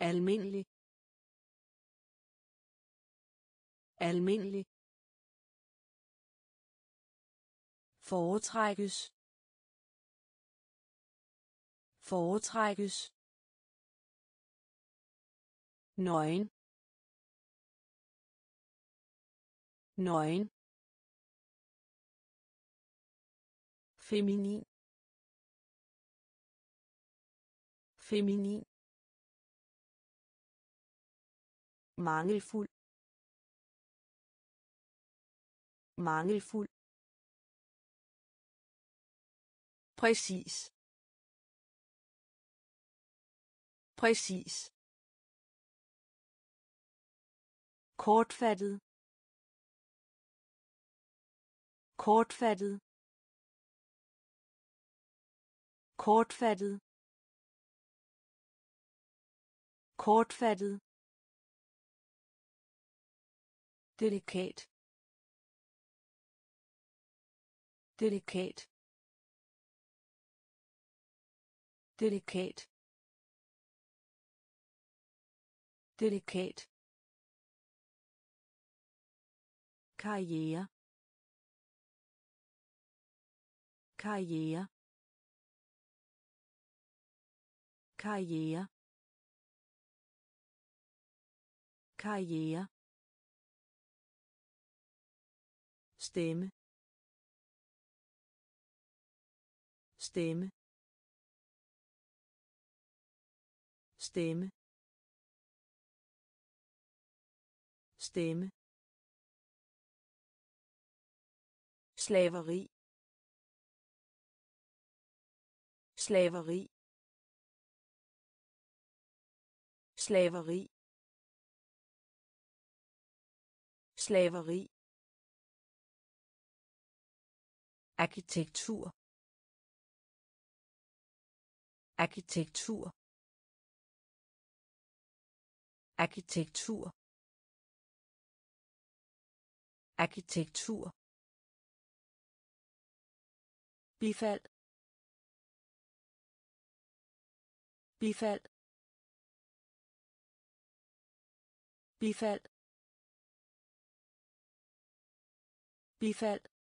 Almindelig. Almindelig. Foretrækkes. Foretrækkes. Nøgen. Nøgen. Feminin. Feminin. Mangelfuld. Mangelfuld. Præcis. Præcis. Kortfattet. Kortfattet. Kortfattet. Kortfattet. Delikat delikat delikat delikat karriere. Karriere. Karriere. Karriere stemme. Stemme. Stemme. Stemme. Slaveri. Slaveri. Slaveri. Slaveri. Arkitektur. Arkitektur. Arkitektur. Arkitektur. Bifald. Bifald. Bifald. Bifald.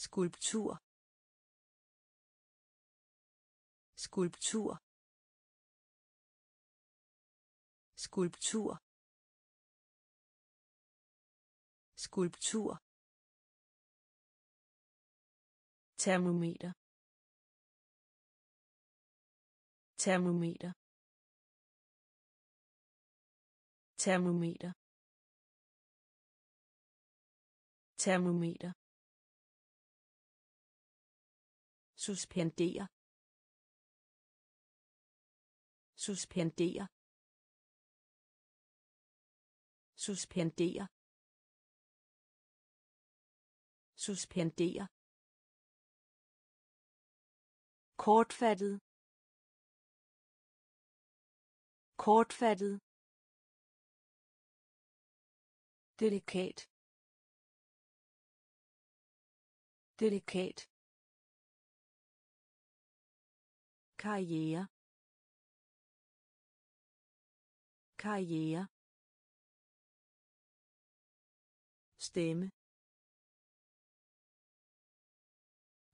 Skulptur. Skulptur. Skulptur. Skulptur. Termometer. Termometer. Termometer. Termometer. Suspendere. Suspendere. Suspendere. Suspendere. Kortfattet. Kortfattet. Delikat. Delikat. Karriere. Karriere. Stemme.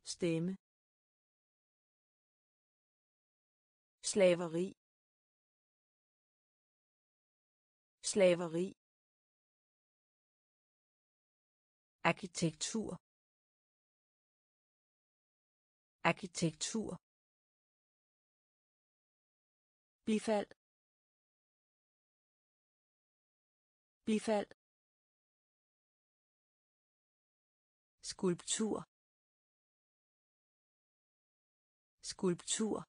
Stemme. Slaveri. Slaveri. Arkitektur. Arkitektur bifald. Bifald. Skulptur. Skulptur.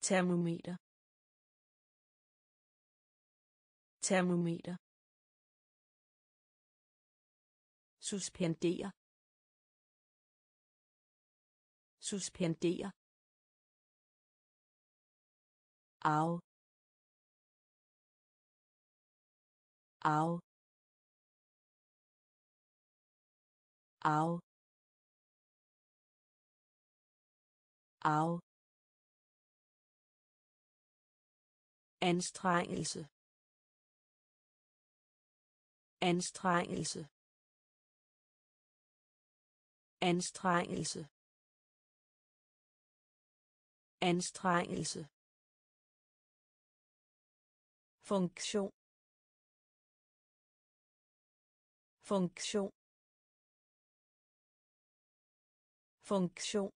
Termometer. Termometer. Suspendere suspendere Au. Au. Au. Au. anstrengelse anstrengelse anstrengelse anstrengelse funktion funktion funktion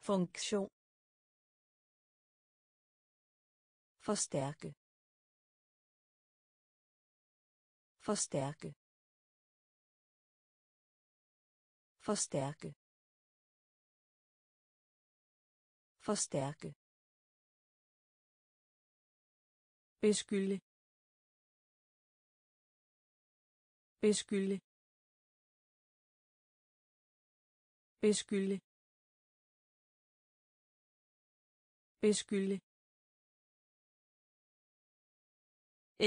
funktion forstærke. Forstærke. Forstærke. Forstærke beskylde. Beskylde. Beskylde. Beskylde.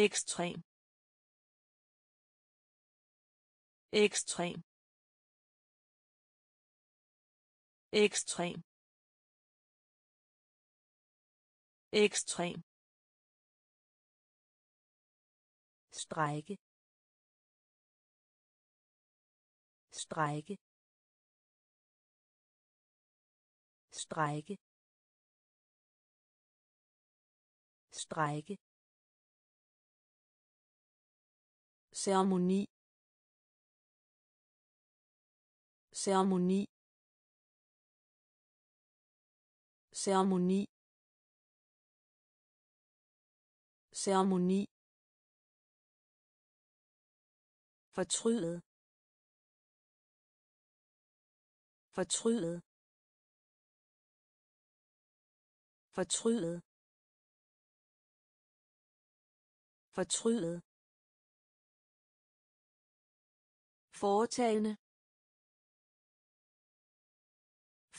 Ekstrem. Ekstrem. Ekstrem. Ekstrem. Strække. Strække. Strække. Strække. Ceremoni. Ceremoni. Ceremoni. Ceremoni. Fortrydet fortrydet fortrydet fortrydet foretagende.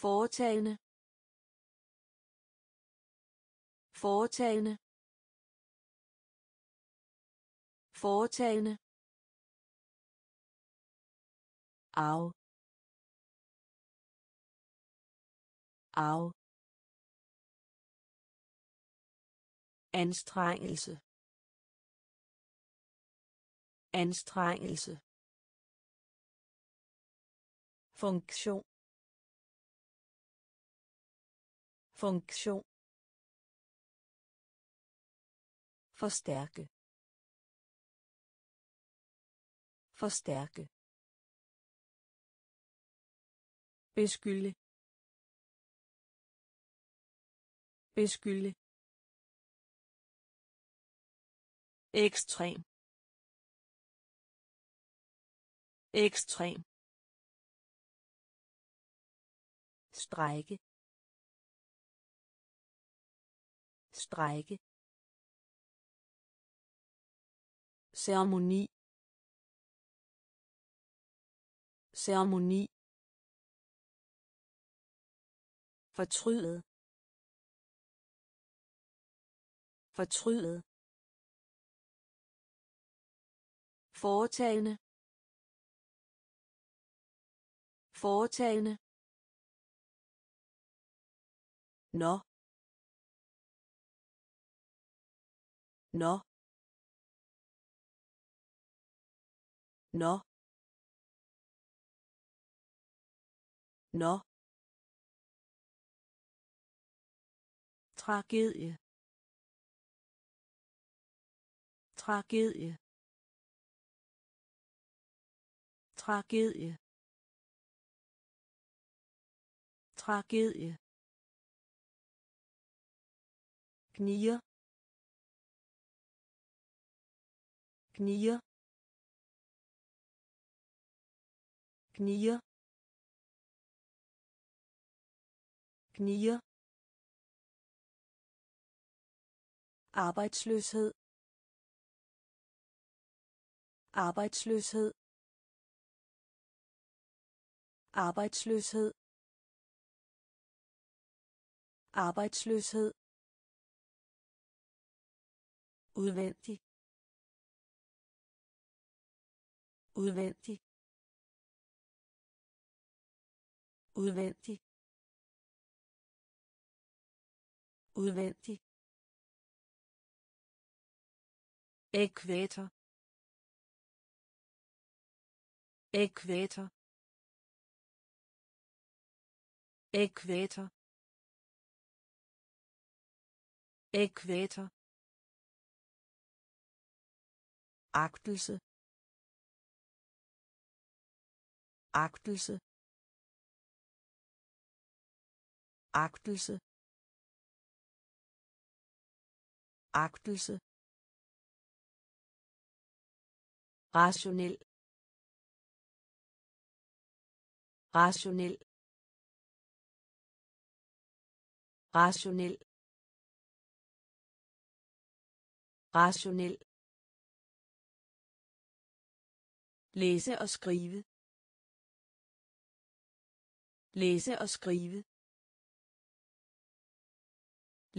Foretagende. Foretagende. Foretagende. Au. Au. anstrengelse. Anstrengelse. Funktion. Funktion. Forstærke. Forstærke. Beskylde. Beskylde. Ekstrem. Ekstrem. Strække. Strække. Ceremoni. Ceremoni. Fortrydet fortrydet foretagende foretagende Nå. Nå. Nå. Nå. Tragedie. Tragedie. Tragedie. Tragedie. Knier. Knier. Knier. Knier. Arbejdsløshed. Arbejdsløshed. Arbejdsløshed. Arbejdsløshed. Udvendig. Udvendig. Udvendig. Udvendig. Ækvator ækvator ækvator ækvator agtelse. Agtelse. Agtelse. Agtelse. Rationel. Rationel. Rationel. Rationel. Læse og skrive. Læse og skrive.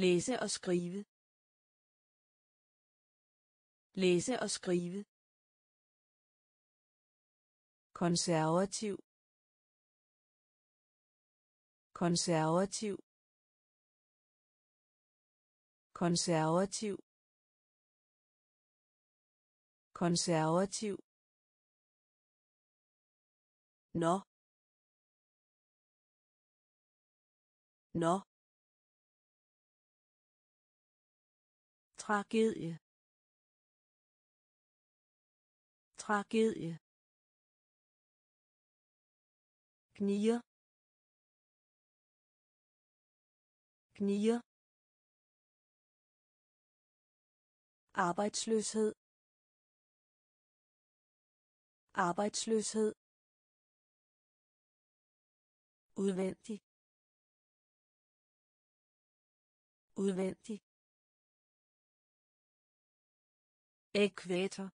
Læse og skrive. Læse og skrive konservativ konservativ konservativ konservativ Nå. Nå. Tragedie. Tragedie. Knier. Knier. Arbejdsløshed. Arbejdsløshed. Udvendig. Udvendig. Ækvator.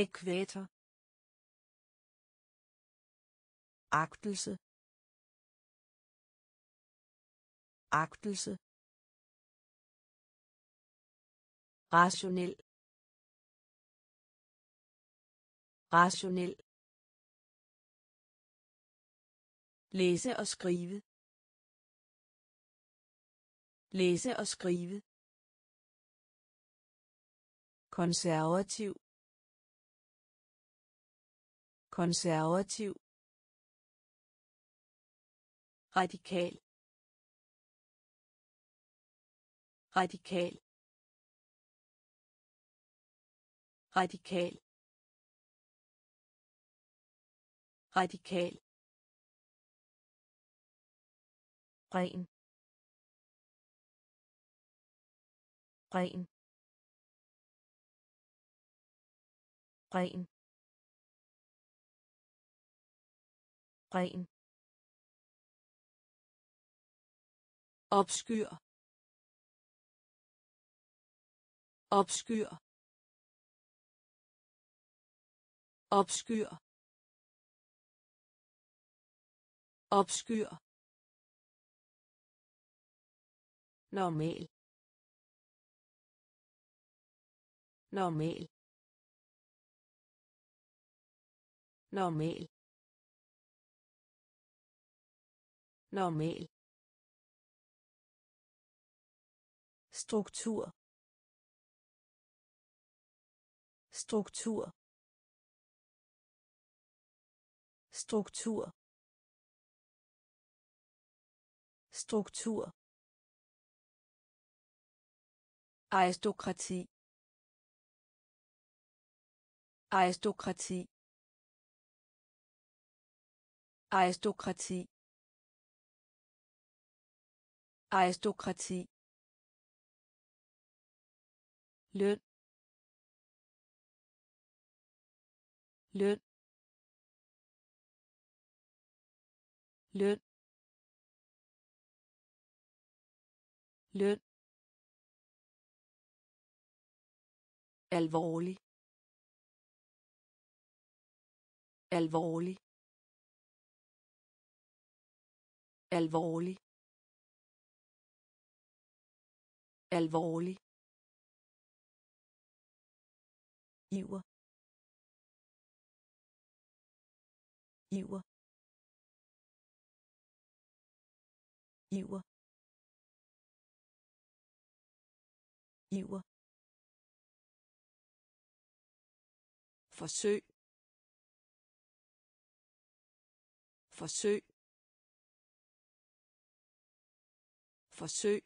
Ækvator. Agtelse. Agtelse. Rationel. Rationel. Læse og skrive. Læse og skrive. Konservativ. Konservativ radikal. Radikal. Radikal. Radikal. Ren. Ren. Ren. Ren. Obskyr. Obskyr. Obskyr. Obskyr. normal normal normal normal struktur. Struktur. Struktur. Struktur. Aristokrati. Aristokrati. Aristokrati. Aristokrati løn. Løn. Løn. Løn. Alvorlig. Alvorlig. Alvorlig. Alvorlig. Iver iver iver iver forsøg. Forsøg. Forsøg.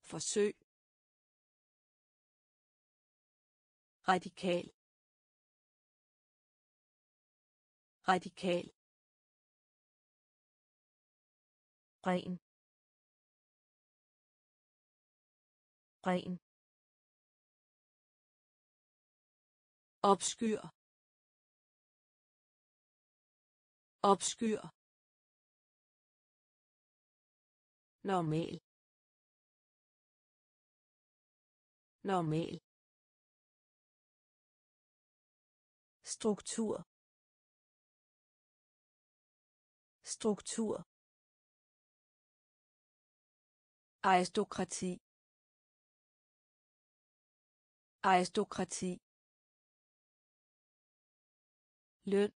Forsøg. Radikal. Radikal. Ren. Ren. Obskyr. Obskyr. Normal. Normal. Struktur. Struktur. Aristokrati. Aristokrati. Løn.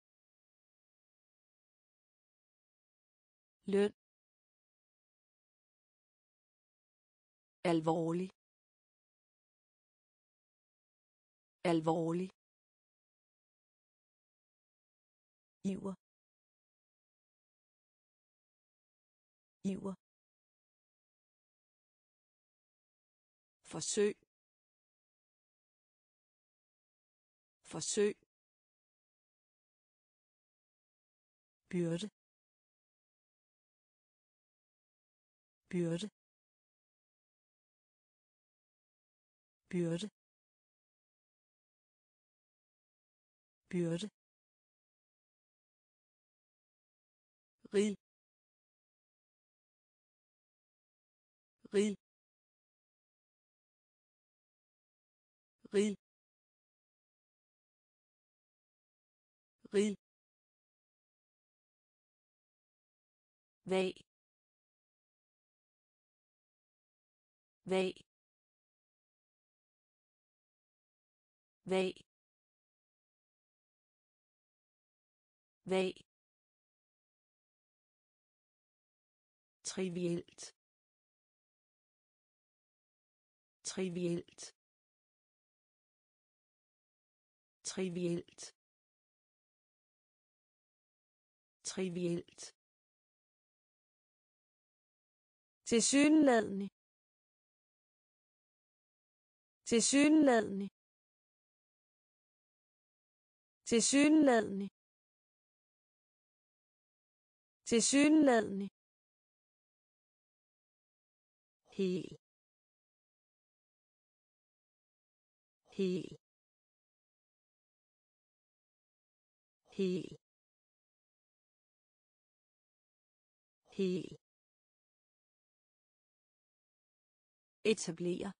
Løn. Alvorlig. Alvorlig. Iver iver forsøg. Forsøg. Byrde. Byrde. Byrde. Byrde. Rig. Rig. Rig. Rig. Vag. Vag. Vag. Vag trivielt. Trivielt. Trivielt. Trivielt. Tilsyneladende. Tilsyneladende. Tilsyneladende. Tilsyneladende hel. Hel. Hel. Hel. Etablere.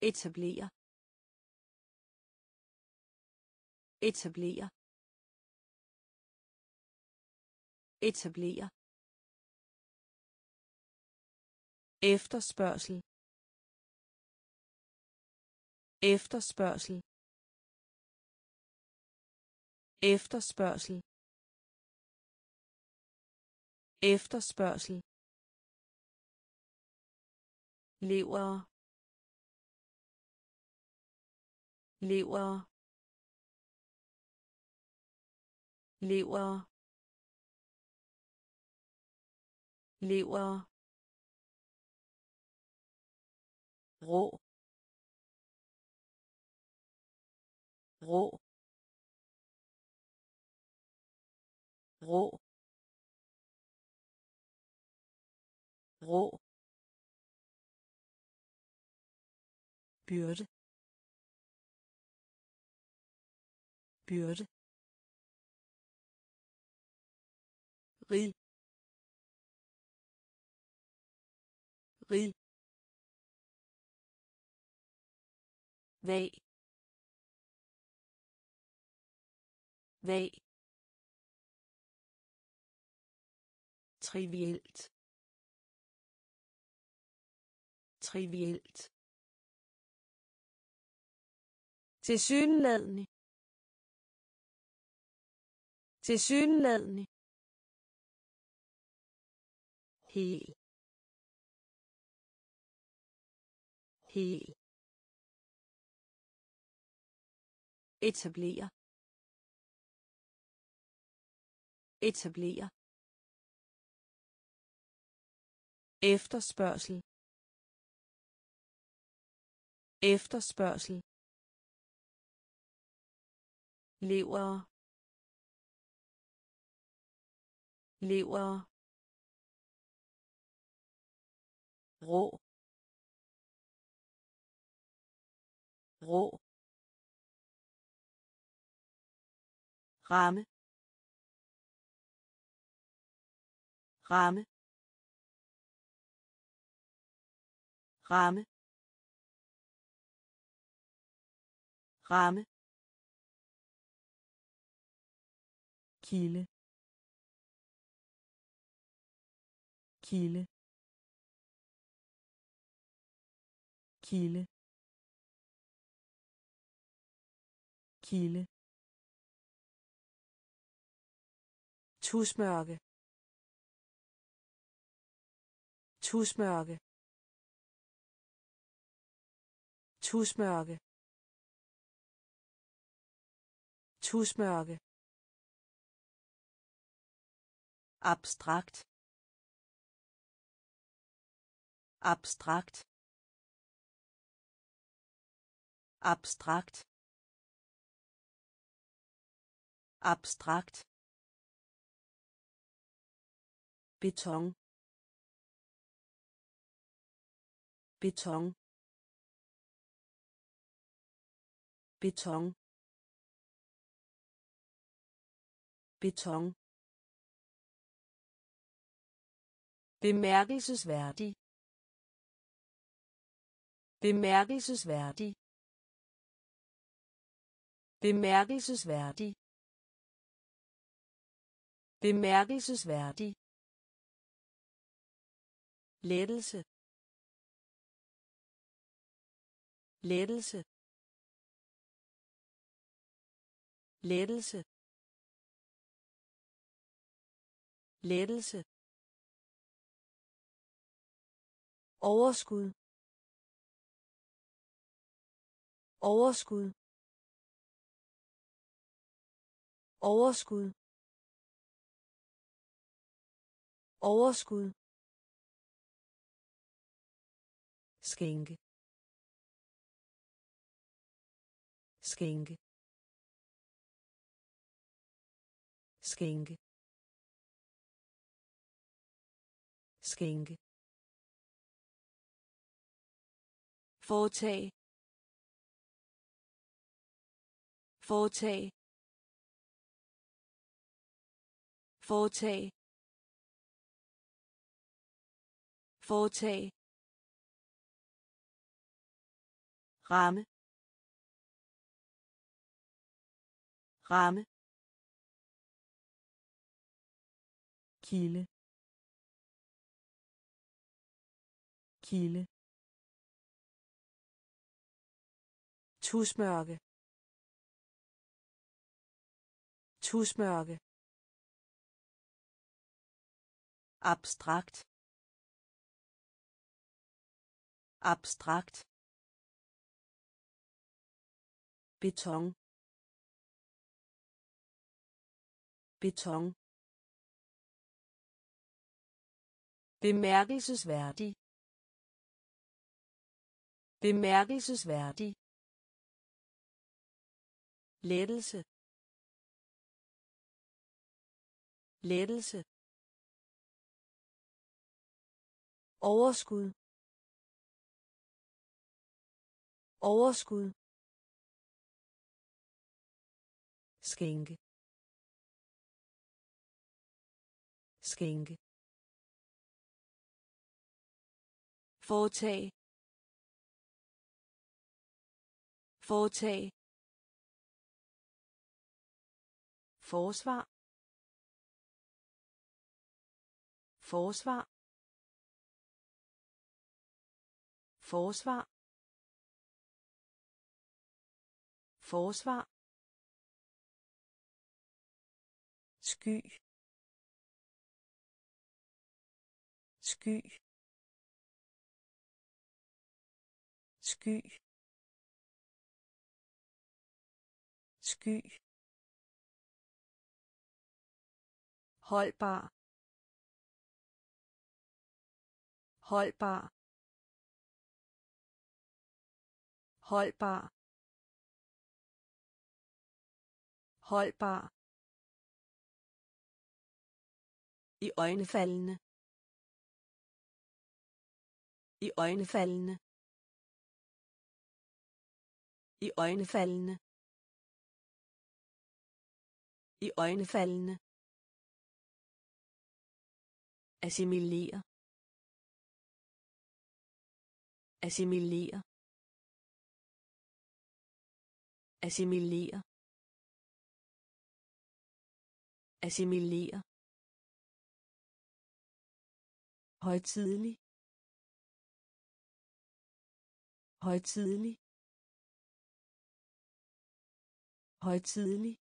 Etablere. Etablere. Etablere. Efterspørgsel. Efterspørgsel. Efterspørgsel. Efterspørgsel. Lever. Lever. Lever. Lever. Rå. Rå. Rå. Rå. Byrde. Byrde. Rig. Rig. Vag vag trivielt. Trivielt. Tilsyneladende. Tilsyneladende. Hel. Hel. Etablere. Etablere. Efterspørgsel. Efterspørgsel. Lever lever rå. Rå. Ramme. Ramme. Ramme. Ramme. Kilde. Kilde. Kilde. Kilde. Tusmørke. Tusmørke. Tusmørke. Tusmørke. Abstrakt. Abstrakt. Abstrakt. Abstrakt. Beton. Beton. Beton. Beton. Bemærkelsesværdig. Bemærkelsesværdig. Bemærkelsesværdig. Bemærkelsesværdig lettelse. Lettelse. Lettelse. Lettelse. Overskud. Overskud. Overskud. Overskud. Skænke skænke skænke skænke foretag. Foretag. Foretag. Foretag ramme. Ramme. Kilde. Kilde. Tusmørke. Tusmørke. Abstrakt. Abstrakt. Beton. Beton. Bemærkelsesværdig. Bemærkelsesværdig. Lettelse. Lettelse. Overskud. Overskud. Skænke. Skænke. Foretag foretag forsvar. Forsvar. Forsvar. Forsvar. Sky. Sky. Sky. Sky. Holdbar. Holdbar. Holdbar. Holdbar. I øjnefaldende i øjnefaldende i øjnefaldende i øjnefaldende assimilere. Assimilere. Assimilere. Assimilere. Højtidelig. Højtidelig. Højtidelig.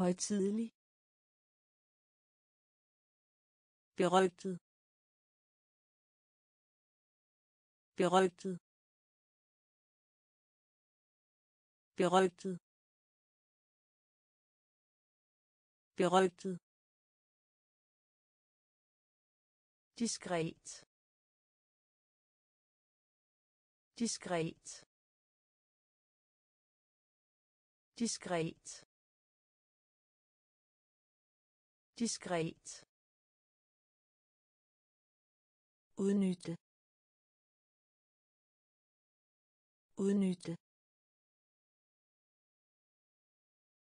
Højtidelig. Berygtet. Berygtet. Berygtet. Berygtet. Diskret. Diskret. Diskret. Diskret. Udnytte. Udnytte.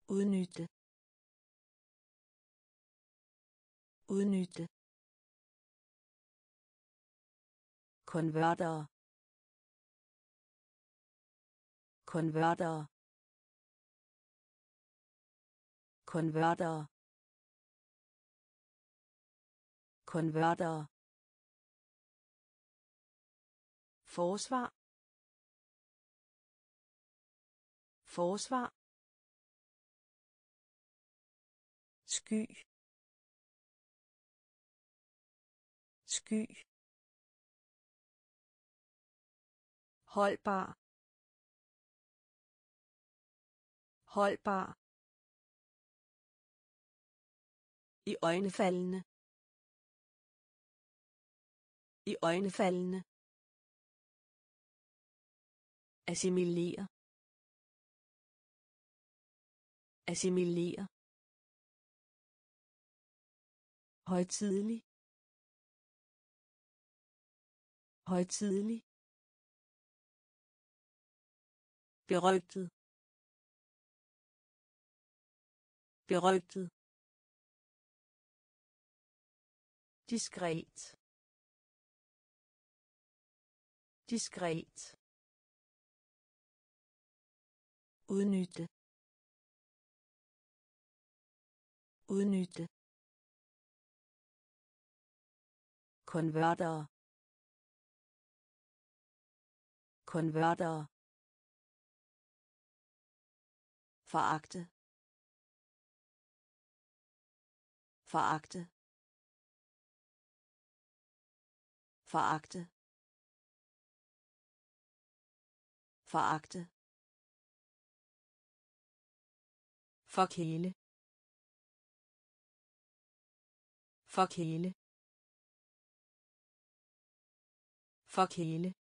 Udnytte. Udnytte. Konverter. Konverter. Konverter. Konverter. Forsvar. Forsvar. Sky. Sky. Holdbar holdbar i øjnefaldende i øjnefaldende assimilere. Assimilere. højtidelig højtidelig berygtet berygtet diskret. Diskret. Udnytte. Udnytte. Konverter konverter Veragte. Veragte. Veragte. Veragte. Forkæle. Forkæle. Forkæle.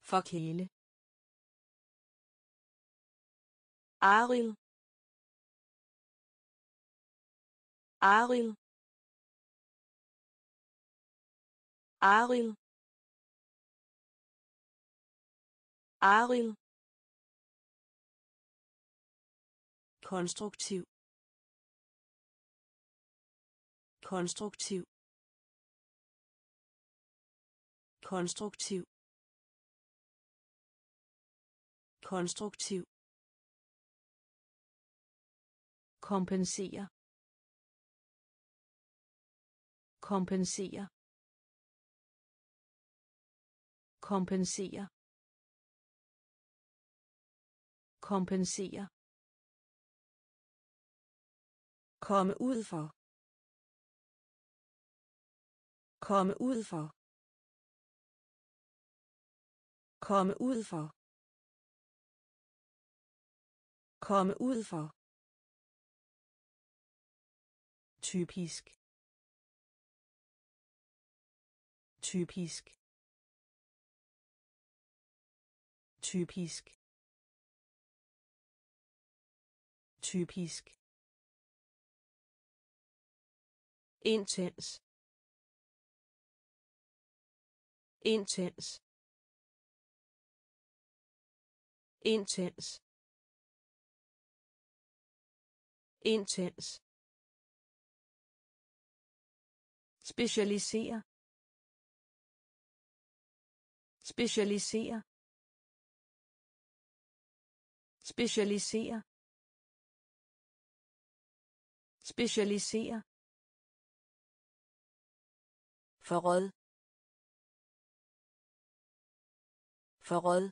Forkæle. Aril. Aril. Aril. Aril. konstruktiv konstruktiv konstruktiv konstruktiv kompensere. Kompensere. Kompensere. Kompensere. Komme ud for. Komme ud for. Komme ud for. Komme ud for typisk. Typisk. Typisk. Typisk. Intens. Intens. Intens. Intens. Specialisere specialisere specialisere specialisere forråd. Forråd.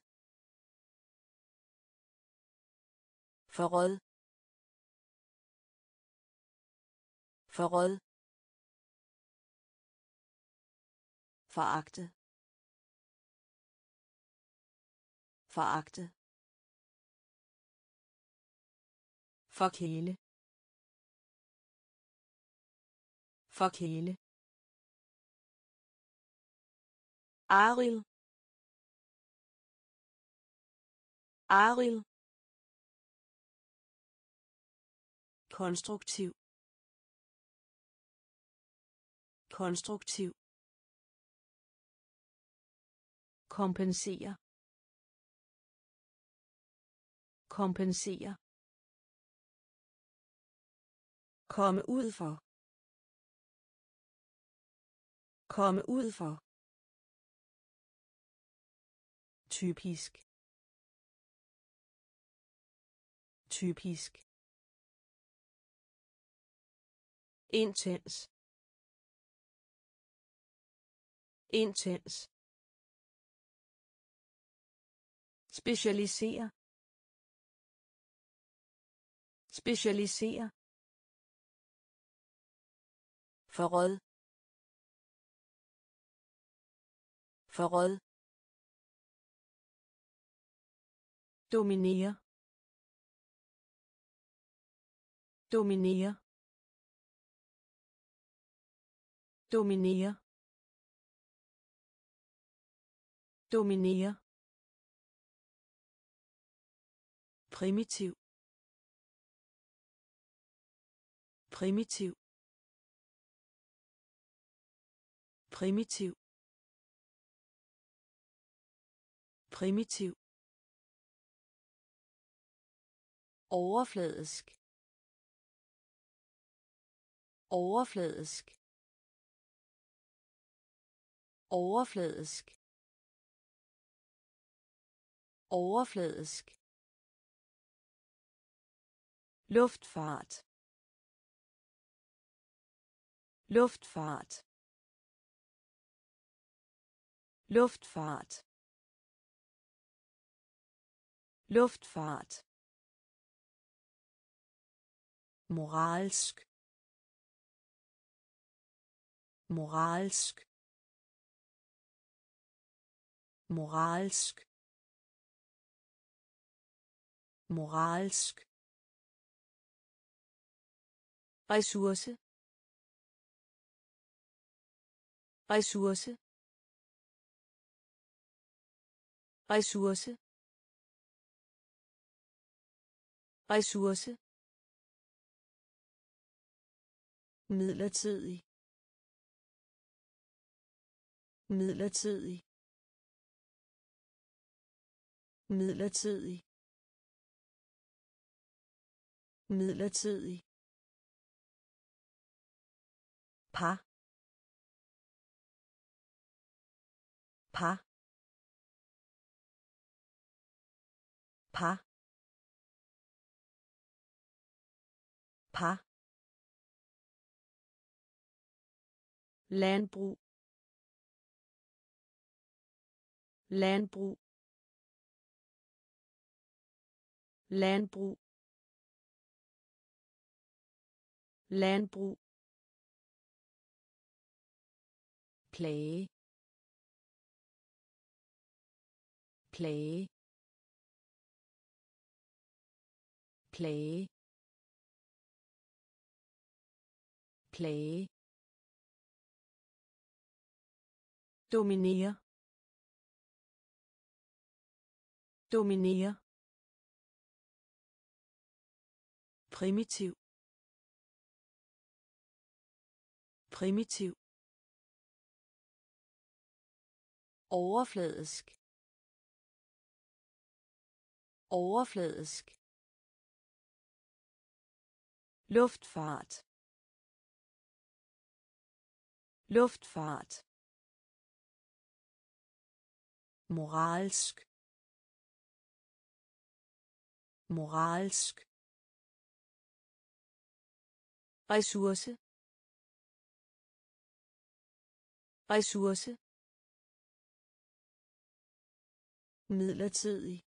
Forråd. Forråd. Veragte. Veragte. Forkæle. Forkæle. Aril. Aril. konstruktiv konstruktiv kompensere. Kompensere. Komme ud for. Komme ud for. Typisk. Typisk. Intens. Intens. Specialisere specialisere forråd. Forråd. Dominere dominere dominere dominere primitiv. Primitiv. Primitiv. Primitiv. Overfladisk. Overfladisk. Overfladisk. Overfladisk. Luftfahrt. Luftfahrt. Luftfahrt. Luftfart moralsk. Moralsk. Moralsk. Moralsk ressource. Ressource. Ressource. Ressource. Midlertidig. Midlertidig. Midlertidig. Midlertidig par par par par landbrug. Landbrug. Landbrug. Landbrug. Plage. Plage. Plage. Plage. Dominere dominere primitiv. Primitiv. Overfladisk. Overfladisk. Luftfart. Luftfart. Moralsk. Moralsk. Ressource. Ressource. Midlertidig.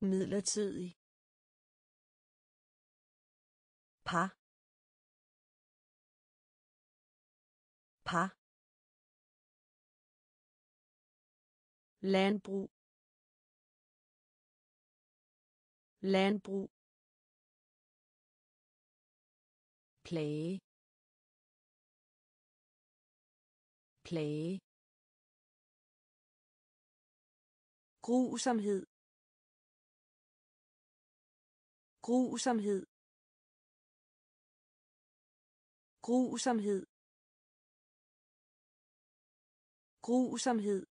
Midlertidig. Par. Par. Landbrug. Landbrug. Plage. Plage. Grusomhed. Grusomhed. Grusomhed. Grusomhed.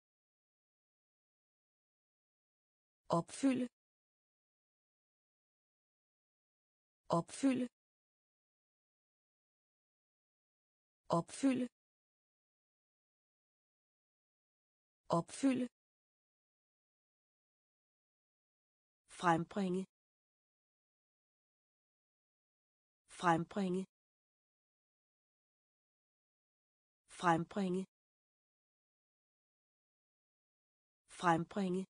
Opfylde. Opfylde. Opfylde. Opfylde. Frembringe. Frembringe. Frembringe. Frembringe.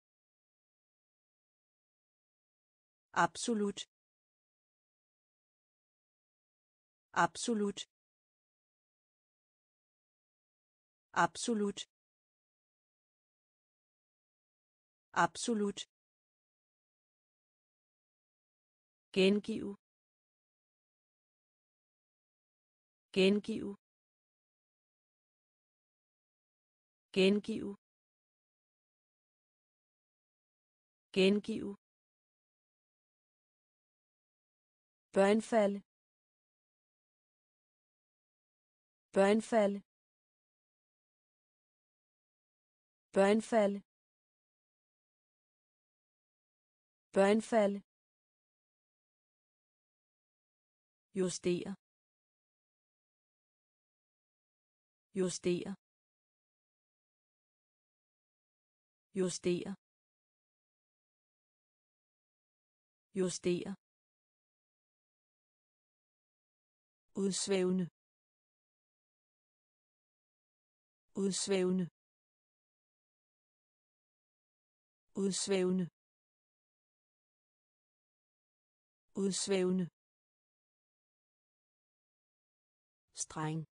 Absolut. Absolut. Absolut. Absolut. Gengive gengive gengive gengive. Børnefald børnefald børnefald børnefald justere. Justere. Justere. Justere. Udsvævende. Udsvævende. Udsvævende. Udsvævende. Streng.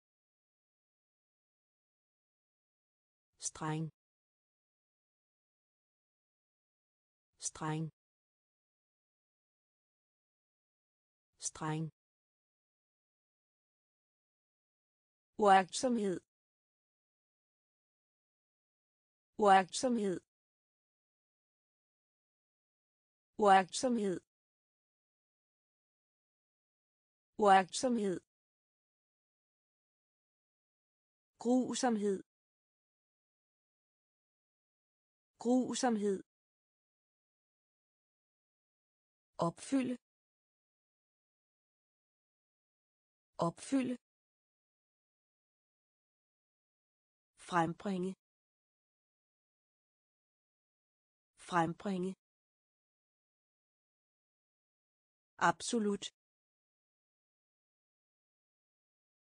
Streng. Streng. Streng. Uagtsomhed. Uagtsomhed. Uagtsomhed. Uagtsomhed. Grusomhed. Grusomhed. Opfylde. Opfylde. Frembringe. Frembringe. Absolut.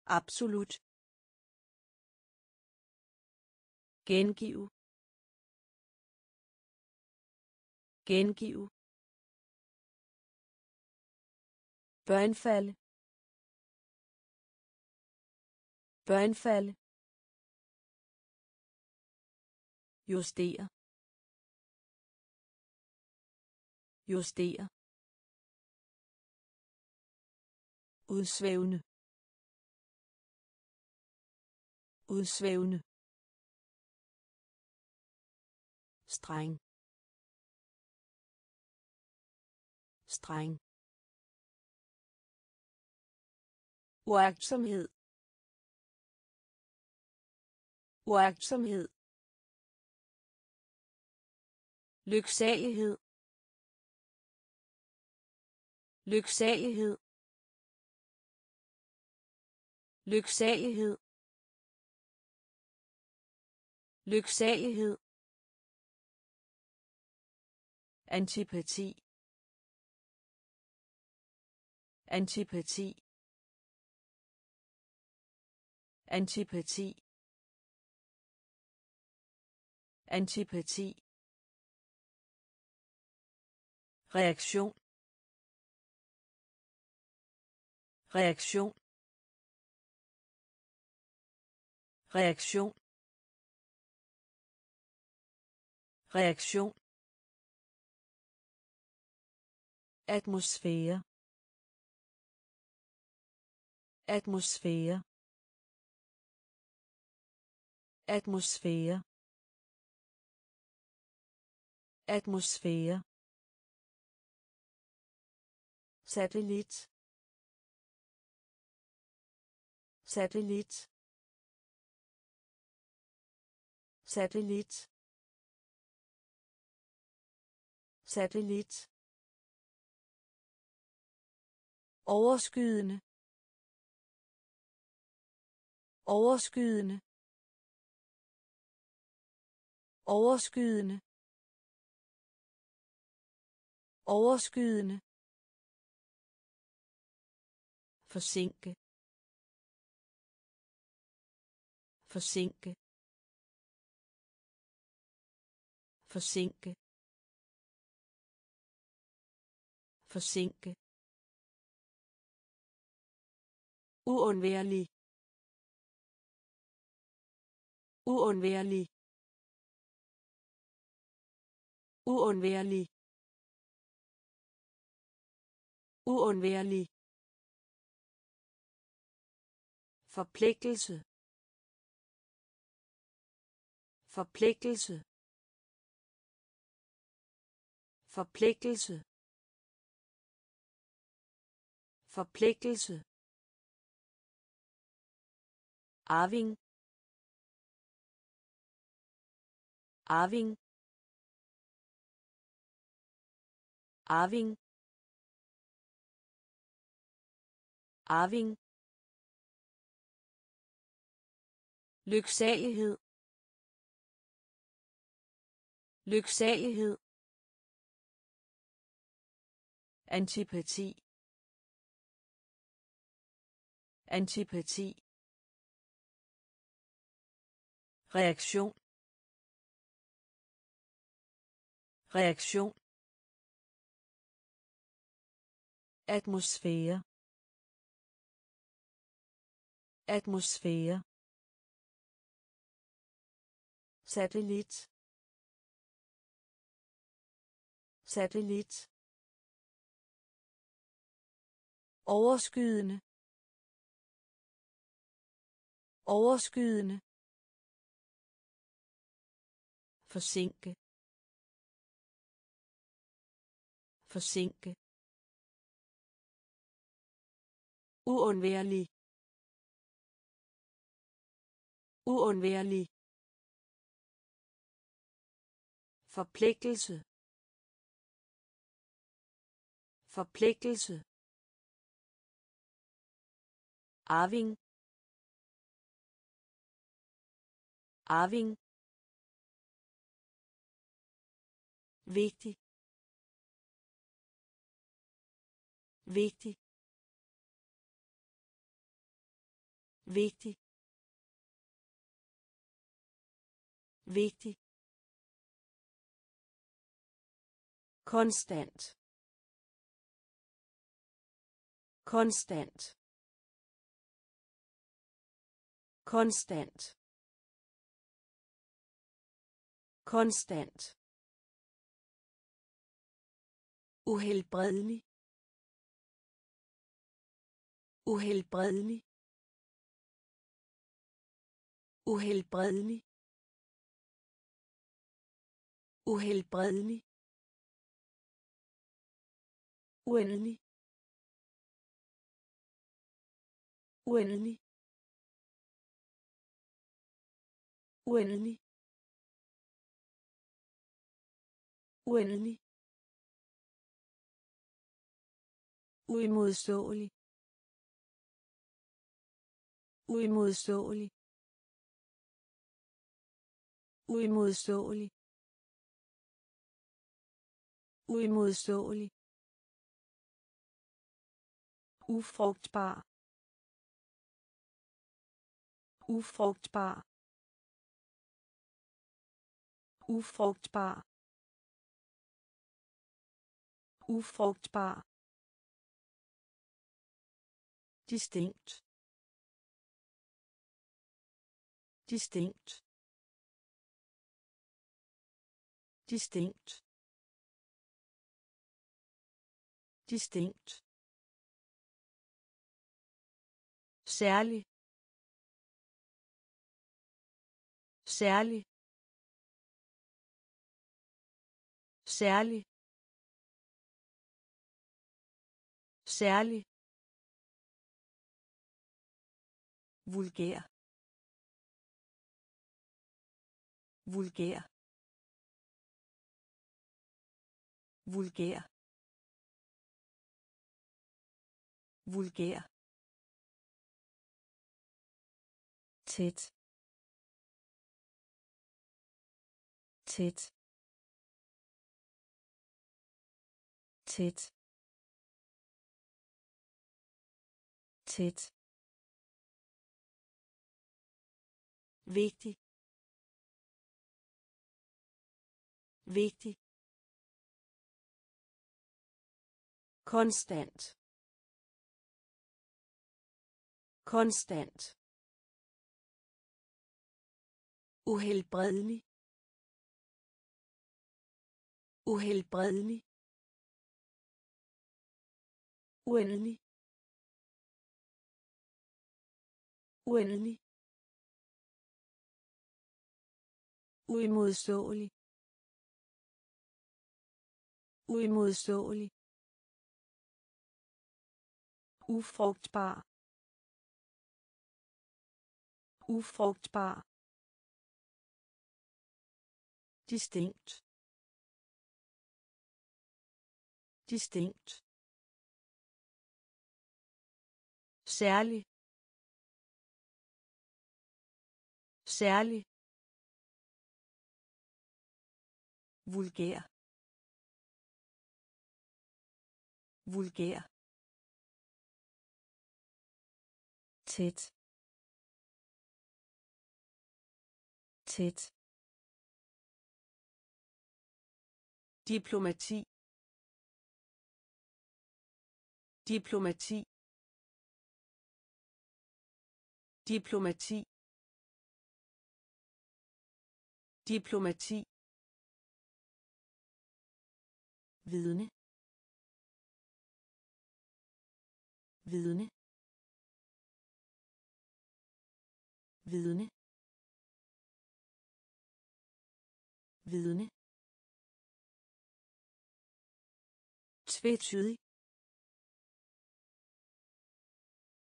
Absolut. Gengive gengive børnefalde børnefalde justere justere udsvævende udsvævende streng. Streng. Uagtsomhed. Uagtsomhed. Lyksalighed. Lyksalighed. Lyksalighed. Lyksalighed antipati. Antipati. Antipati. Antipati. Reaktion. Reaktion. Reaktion. Reaktion. Atmosfære. Atmosfære. Atmosfære. Atmosfære. Satellit. Satellit. Satellit. Satellit. Overskydende. Overskydende. Overskydende. Overskydende. Forsinke. Forsinke. Forsinke. Forsinke. Uundværlig. Uundværlig. Uundværlig. Uundværlig. Forpligtelse. Forpligtelse. Forpligtelse. Forpligtelse arving. Arving. Arving. Arving. Lyksalighed. Lyksalighed. Antipati. Antipati reaktion. Reaktion. Atmosfære. Atmosfære. Satellit. Satellit. Overskydende. Overskydende forsinke forsinke uundværlig uundværlig forpligtelse forpligtelse arving arving vigtig vigtig vigtig vigtig konstant konstant konstant konstant uhelbredelig. Uhelbredelig. Uhelbredelig. Uhelbredelig. Uendelig. Uendelig. Uendelig. Uendelig. Uimodståelig. Uimodståelig. Uimodståelig. Uimodståelig. Ufrugtbar. Ufrugtbar. Ufrugtbar. Ufrugtbar distinct. Distinct. Distinct. Distinct. Særlig. Særlig. Særlig. Særlig. Vulgær. Vulgær. Vulgær. Vulgær. Tæt. Tæt. Tæt. Tæt. Vigtig. Vigtig. Konstant. Konstant. Uhelbredelig. Uhelbredelig. Uendelig. Uendelig. Uimodståelig. Uimodståelig. Ufrugtbar. Ufrugtbar. Distinkt distinkt særlig. Særlig. Vulgær. Vulgær. Tæt. Tæt. Diplomati. Diplomati. Diplomati. Diplomati. Vidne. Vidne. Vidne. Vidne. Tvetydig.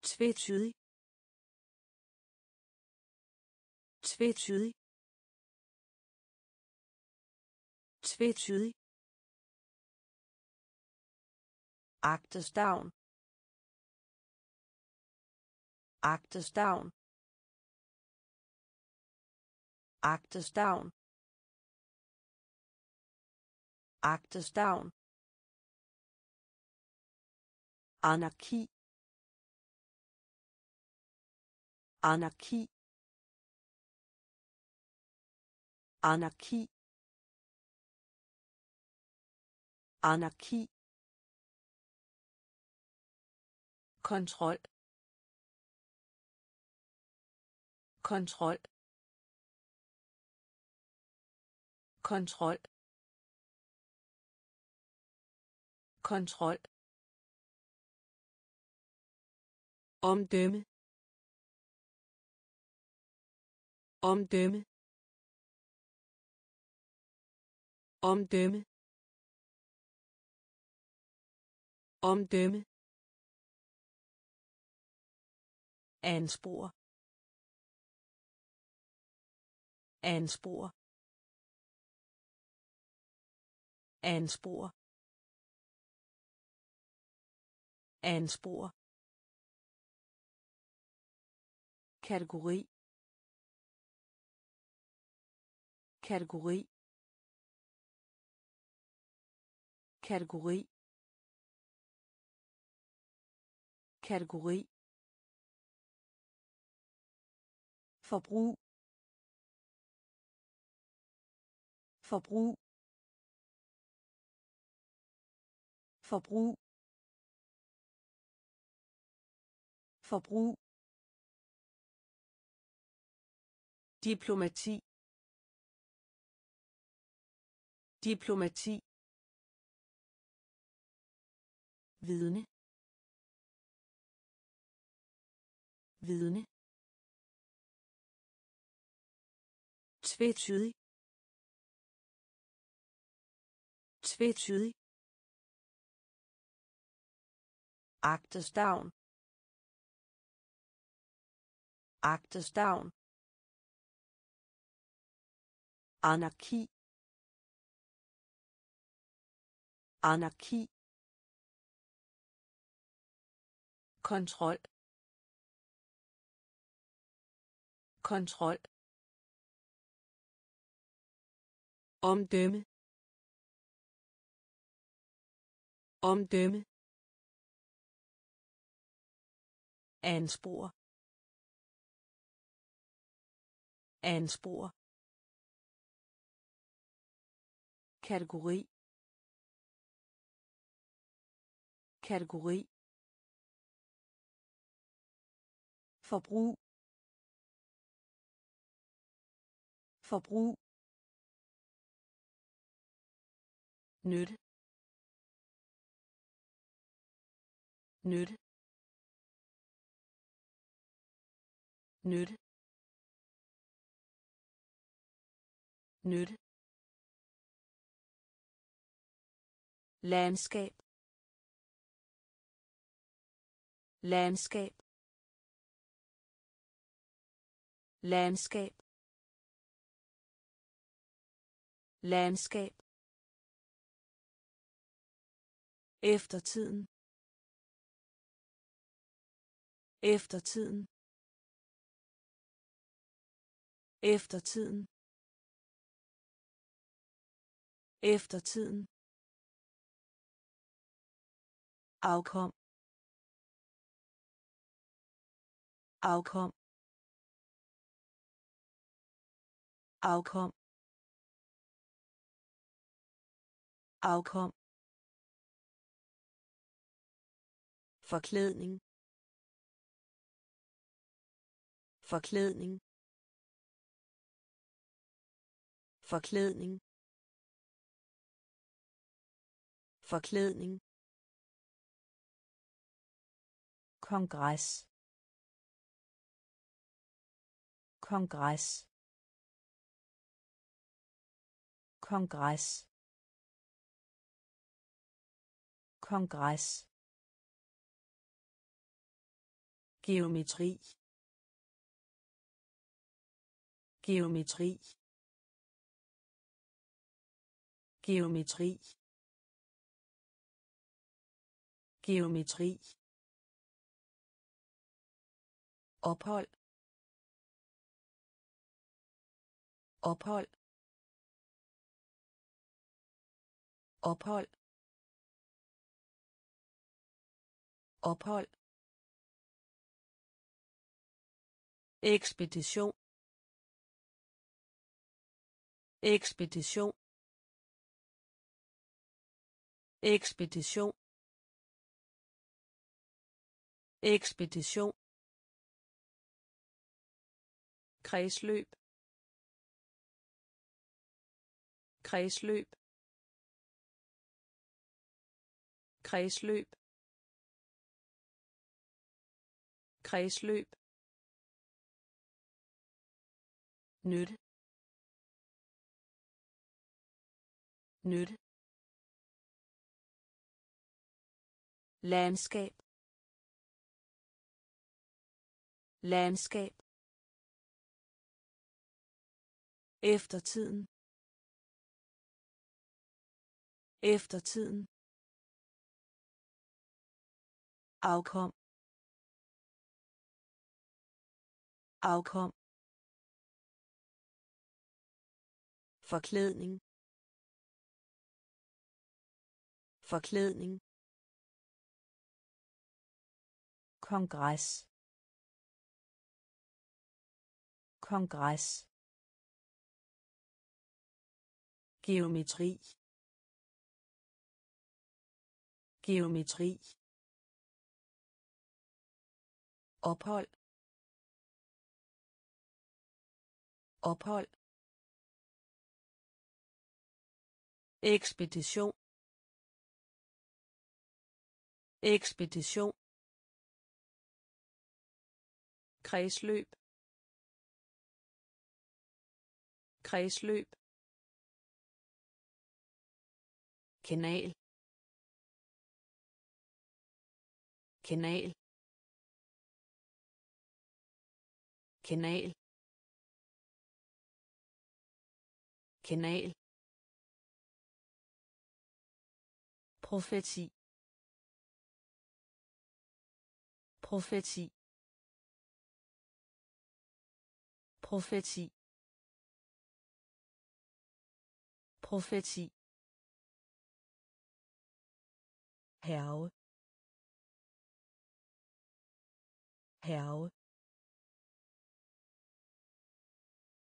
Tvetydig. Tvetydig. Tvetydig. Agtestavn agtestavn agtestavn agtestavn anarki anarki anarki anarki kontrol. Kontrol. Kontrol. Kontrol. Omdømme. Omdømme. Omdømme. Omdømme. Anspor anspor anspor anspor kategori. Kategori. Kategori. Kategori. Forbrug. Forbrug. Forbrug. Forbrug. Diplomati. Diplomati. Vidne. Vidne. Tvetydig. Tvetydig. Agtestavn agtestavn anarki. Anarki. Kontrol. Kontrol. Omdømme. Omdømme. Anspor. Anspor. Kategori. Kategori. Forbrug. Forbrug. Nyt nyt nyt nyt landskab landskab landskab landskab eftertiden eftertiden eftertiden eftertiden afkom. Afkom. Afkom. Afkom. Forklædning. Forklædning. Forklædning. Forklædning. Kongres kongres kongres kongres geometri. Geometri. Geometri. Geometri. Ophold. Ophold. Ophold. Ophold. Ekspedition. Ekspedition. Ekspedition. Ekspedition. Kredsløb. Kredsløb. Kredsløb. Kredsløb. Nyt nyt landskab landskab eftertiden eftertiden afkom afkom forklædning. Forklædning. Kongres kongres geometri. Geometri. Ophold. Ophold. Ekspedition. Ekspedition. Kredsløb. Kredsløb. Kanal. Kanal. Kanal. Kanal. Profeti profeti profeti profeti hærge hærge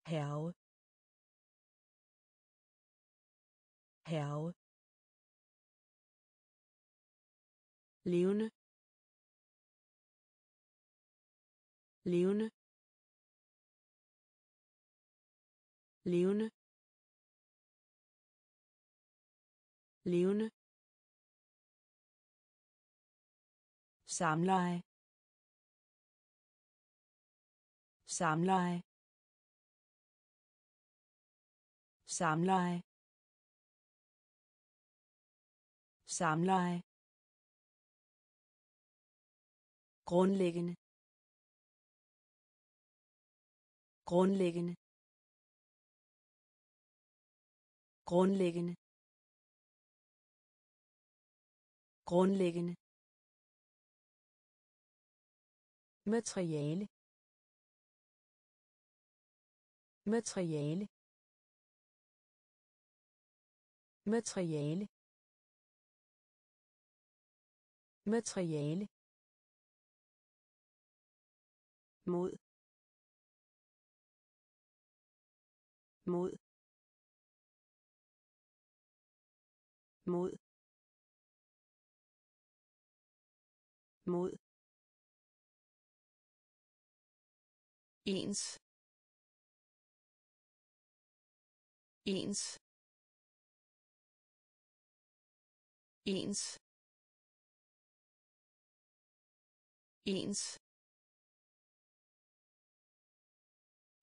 hærge hærge levende. Levende. Levende. Levende. Samleje. Samleje. Samleje. Samleje. Grundlæggende. Grundlæggende. Grundlæggende. Grundlæggende. Materiale. Materiale. Materiale. Materiale. Mod. Mod. Mod. Mod. Ens. Ens. Ens. Ens.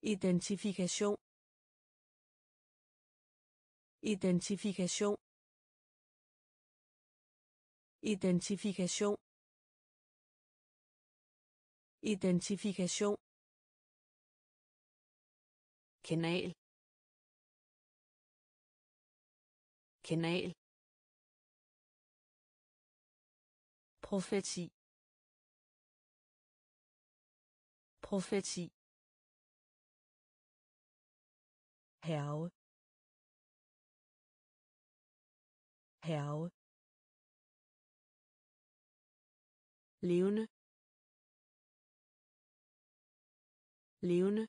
Identifikation identifikation identifikation identifikation. Kanal. Kanal. Profeti. Profeti herre. Herre. Levende. Levende.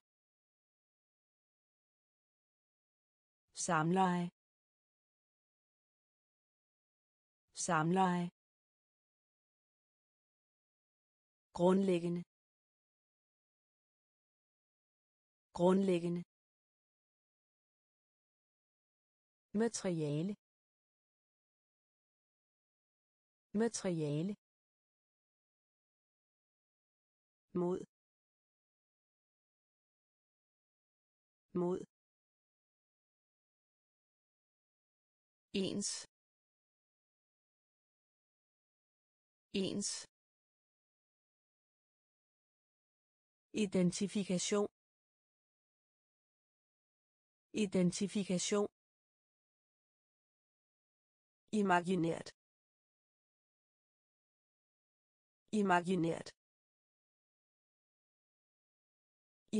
Samleje. Samleje. Grundlæggende. Grundlæggende. Materiale. Materiale. Mod. Mod. Ens. Ens. Identifikation. Identifikation imaginært imaginært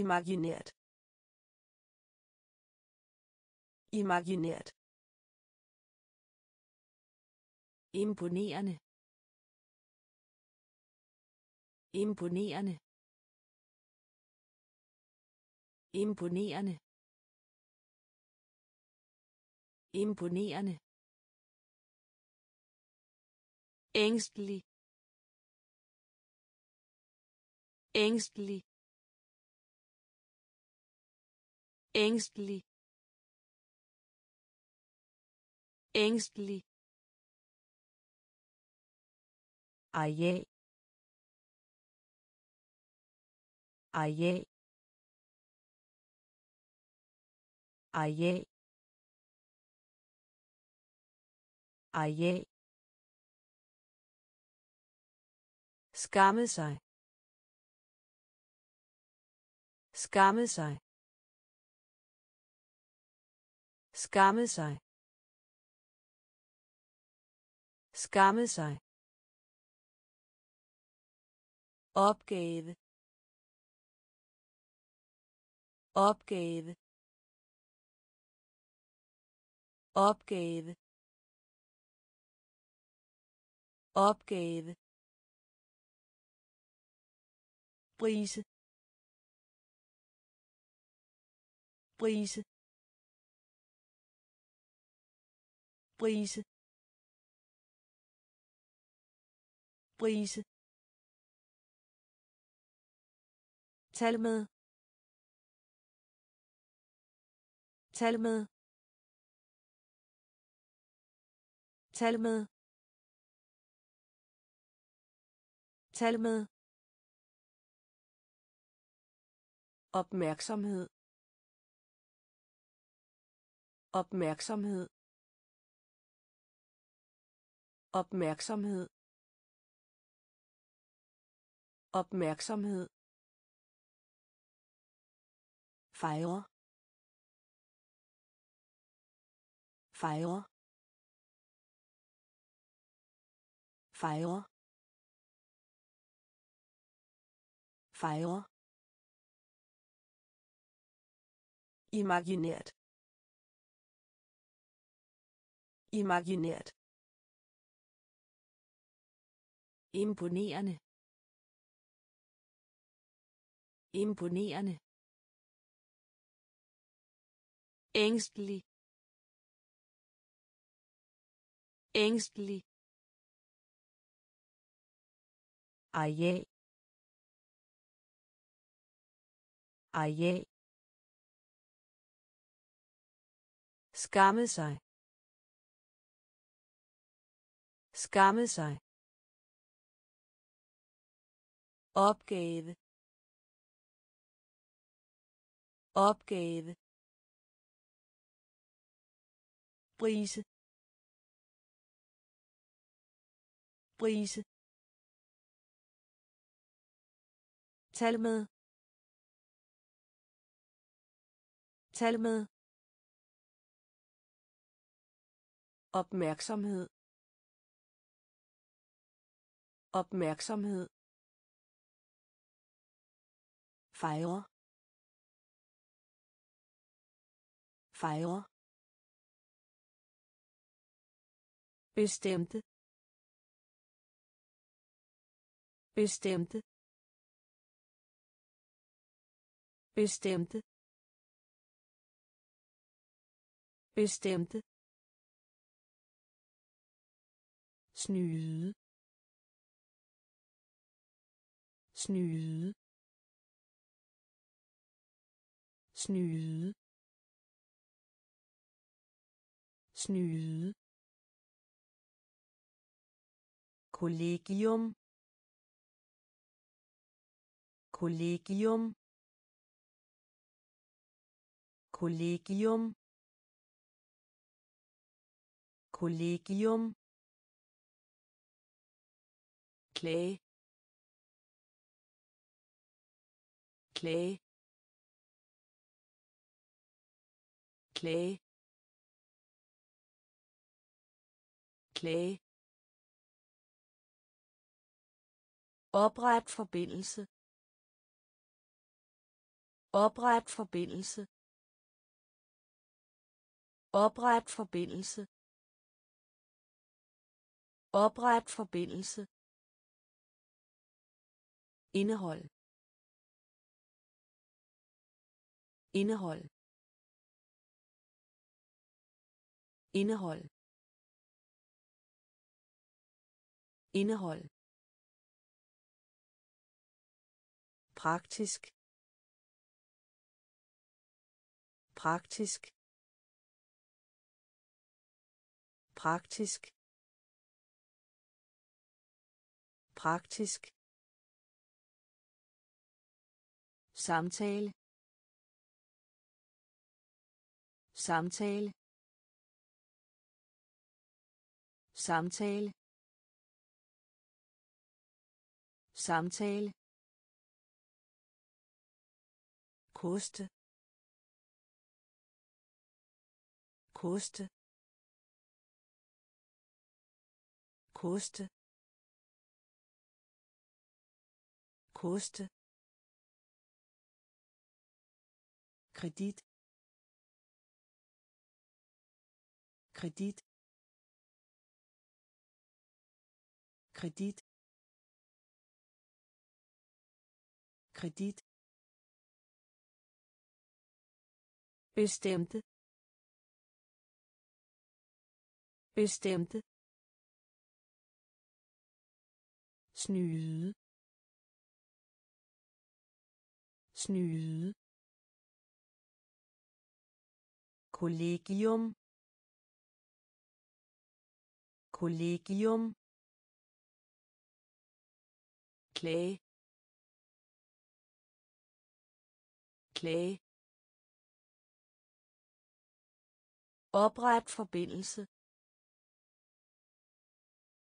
imaginært imaginært imponerende. Imponerende. Imponerende. Imponerende. Ængstelig ængstelig ængstelig ængstelig areal areal areal areal skamme sig. Skamme sig. Skamme sig. Skamme sig. Opgave. Opgave. Opgave. Opgave. Brise. Brise. Brise. Brise. Tal med. Tal med. Tal med. Tal med. Opmærksomhed. Opmærksomhed. Opmærksomhed. Opmærksomhed. Fejre. Fejre. Fejre. Fejre. Imaginært imaginært imponerende. Imponerende. Ængstelig. Ængstelig. Areal. Areal skamme sig. Skamme sig. Opgave. Opgave. Brise brise tal med. Tal med. Opmærksomhed. Opmærksomhed. Fejre. Fejre. Bestemte. Bestemte. Bestemte. Bestemte. Snyde. Snyde. Snyde. Snyde. Kollegium. Kollegium. Kollegium. Kollegium klage klage klage klage Opret forbindelse. Opret forbindelse. Opret forbindelse. Opret forbindelse. Indehold. Indehold. Indehold. Indehold. praktisk praktisk praktisk praktisk samtale. Samtale. Samtale. Samtale. Koste. Koste. Koste. Koste. Kredit. Kredit. Kredit. Kredit. Bestemte. Bestemte. Snyde. Snyde. Kollegium kollegium klage klage Opret forbindelse.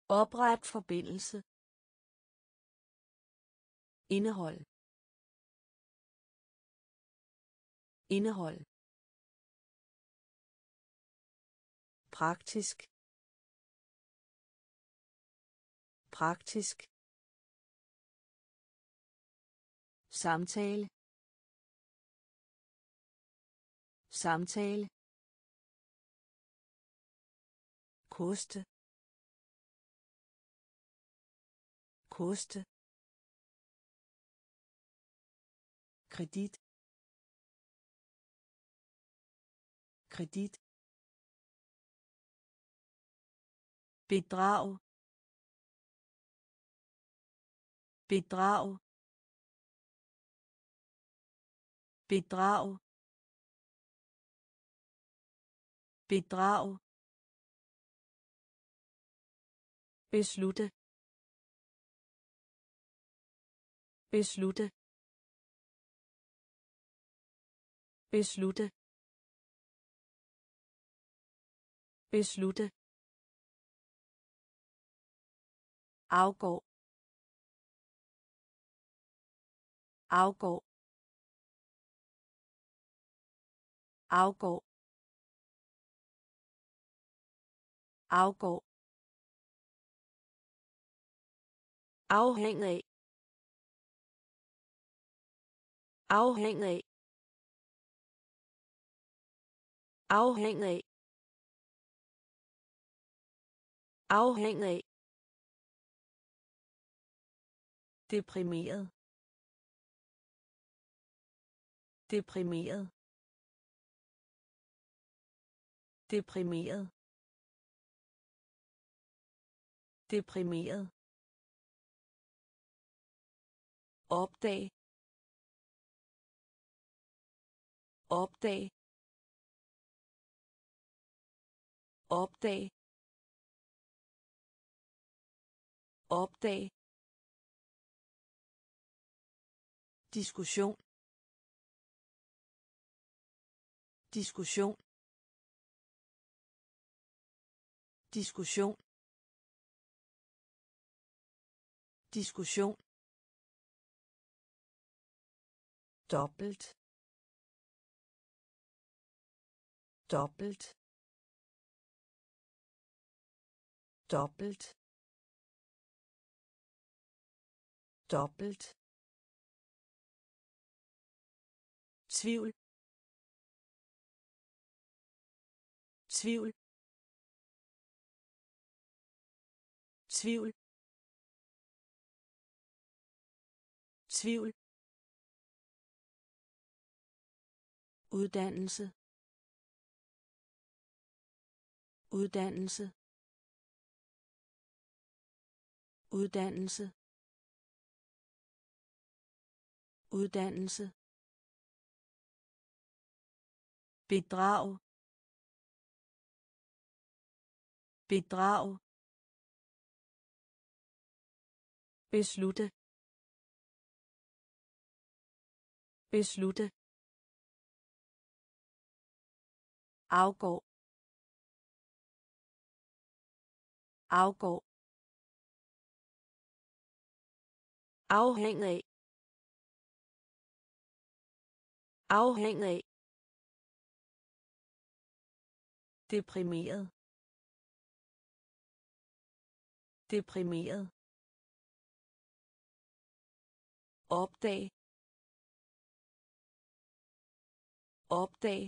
Opret forbindelse. Indehold. Indehold. Praktisk. Praktisk. Samtale. Samtale. koste koste kredit kredit bedrag. Bedrag. Bedrag. Bedrag. Beslutte. Beslutte. Beslutte. Beslutte. Afgå afgå afgå afgå afhængig af afhængig af afhængig afhængig deprimeret. Deprimeret. Deprimeret. Deprimeret. Opdag. Opdag. Opdag. Opdag. Diskussion. Diskussion. Diskussion. Diskussion. Doppelt doppelt doppelt doppelt tvivl. Tvivl. Tvivl. Tvivl. Uddannelse. Uddannelse. Uddannelse. Uddannelse. Bedrag. Bedrag. Beslutte. Beslutte. Afgå. Afgå. Afhængig af. Afhængig af. Deprimeret. Deprimeret. Opdag. Opdag.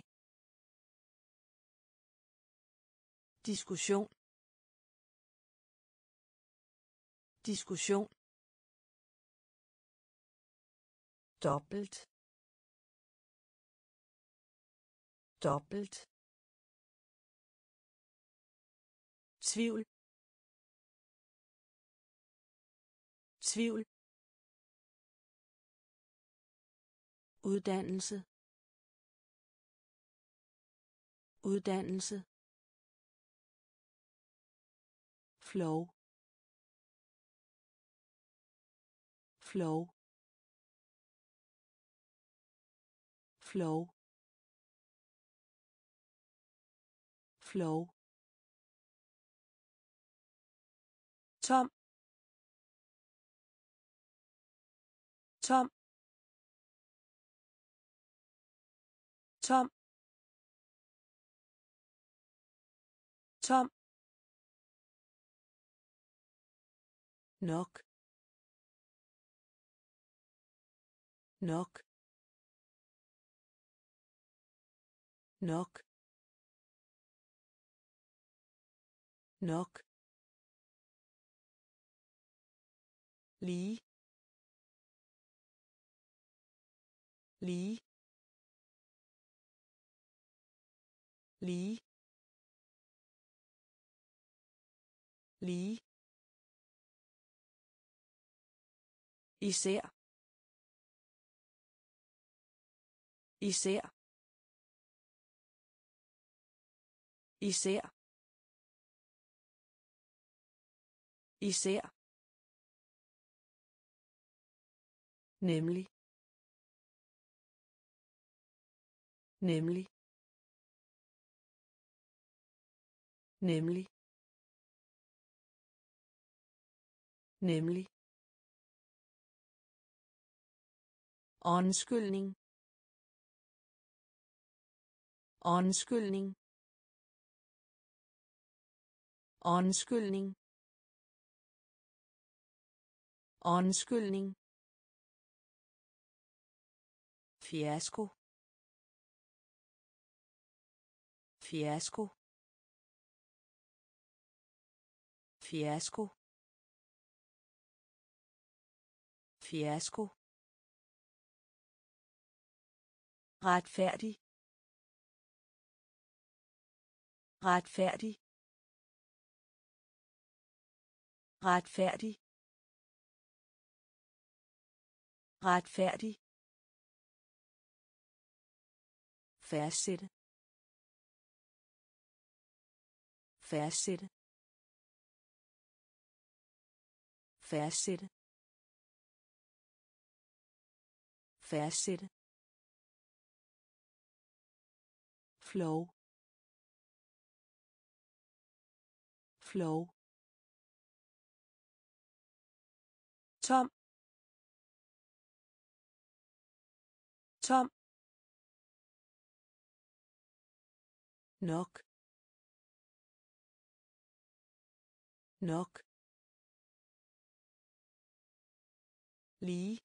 Diskussion. Diskussion. Dobbelt. Dobbelt. Tvivl. Tvivl. Uddannelse. Uddannelse. Flow. Flow. Flow. Flow. Tom. Tom. Tom. Tom. Nok nok nok nok lige. Lige. Lige. Lige. Især. Især. Især. Især. Nemlig nemlig nemlig nemlig Undskyldning. Undskyldning. Undskyldning. Undskyldning. Fiasko. Fiasko. Fiasko. Fiasko. retfærdig retfærdig retfærdig retfærdig fastsætte fastsætte fastsætte fastsætte flow. Flow. Tom. Tom. Nok. Nok. Lige.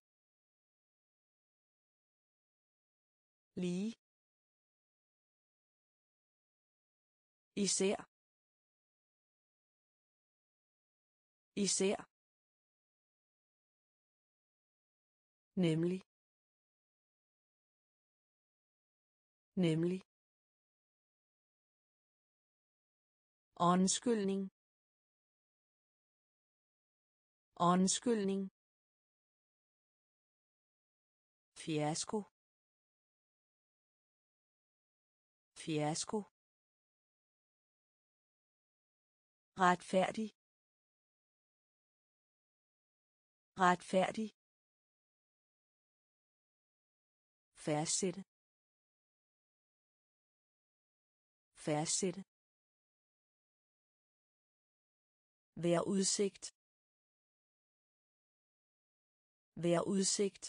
Lige. Især. Især. Nemlig. Nemlig. Undskyldning. Undskyldning. Fiasko. Fiasko. retfærdig retfærdig fastsætte fastsætte Vær udsigt. Vær udsigt.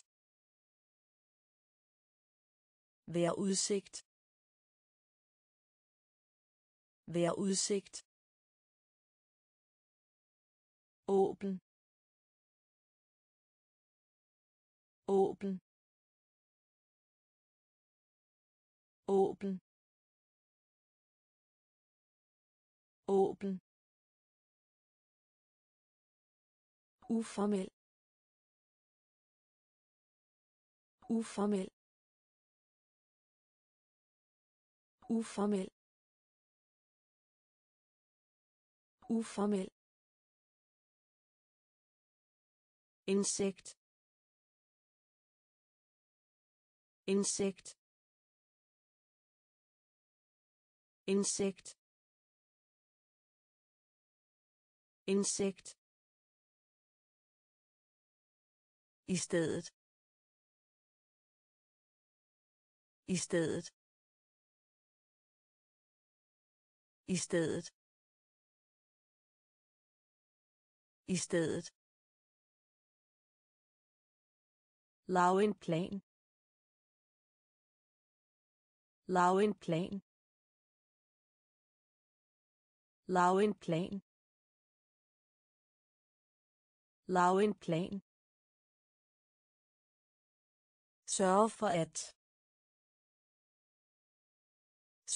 Vær udsigt. Vær udsigt. åben åben åben åben uformel. Uformel. Uformel. Uformel. Insekt. Insekt. Insekt. Insekt. I stedet i stedet i stedet i stedet Lav en plan. Lav en plan. Lav en plan. Lav en plan. Sørge for at.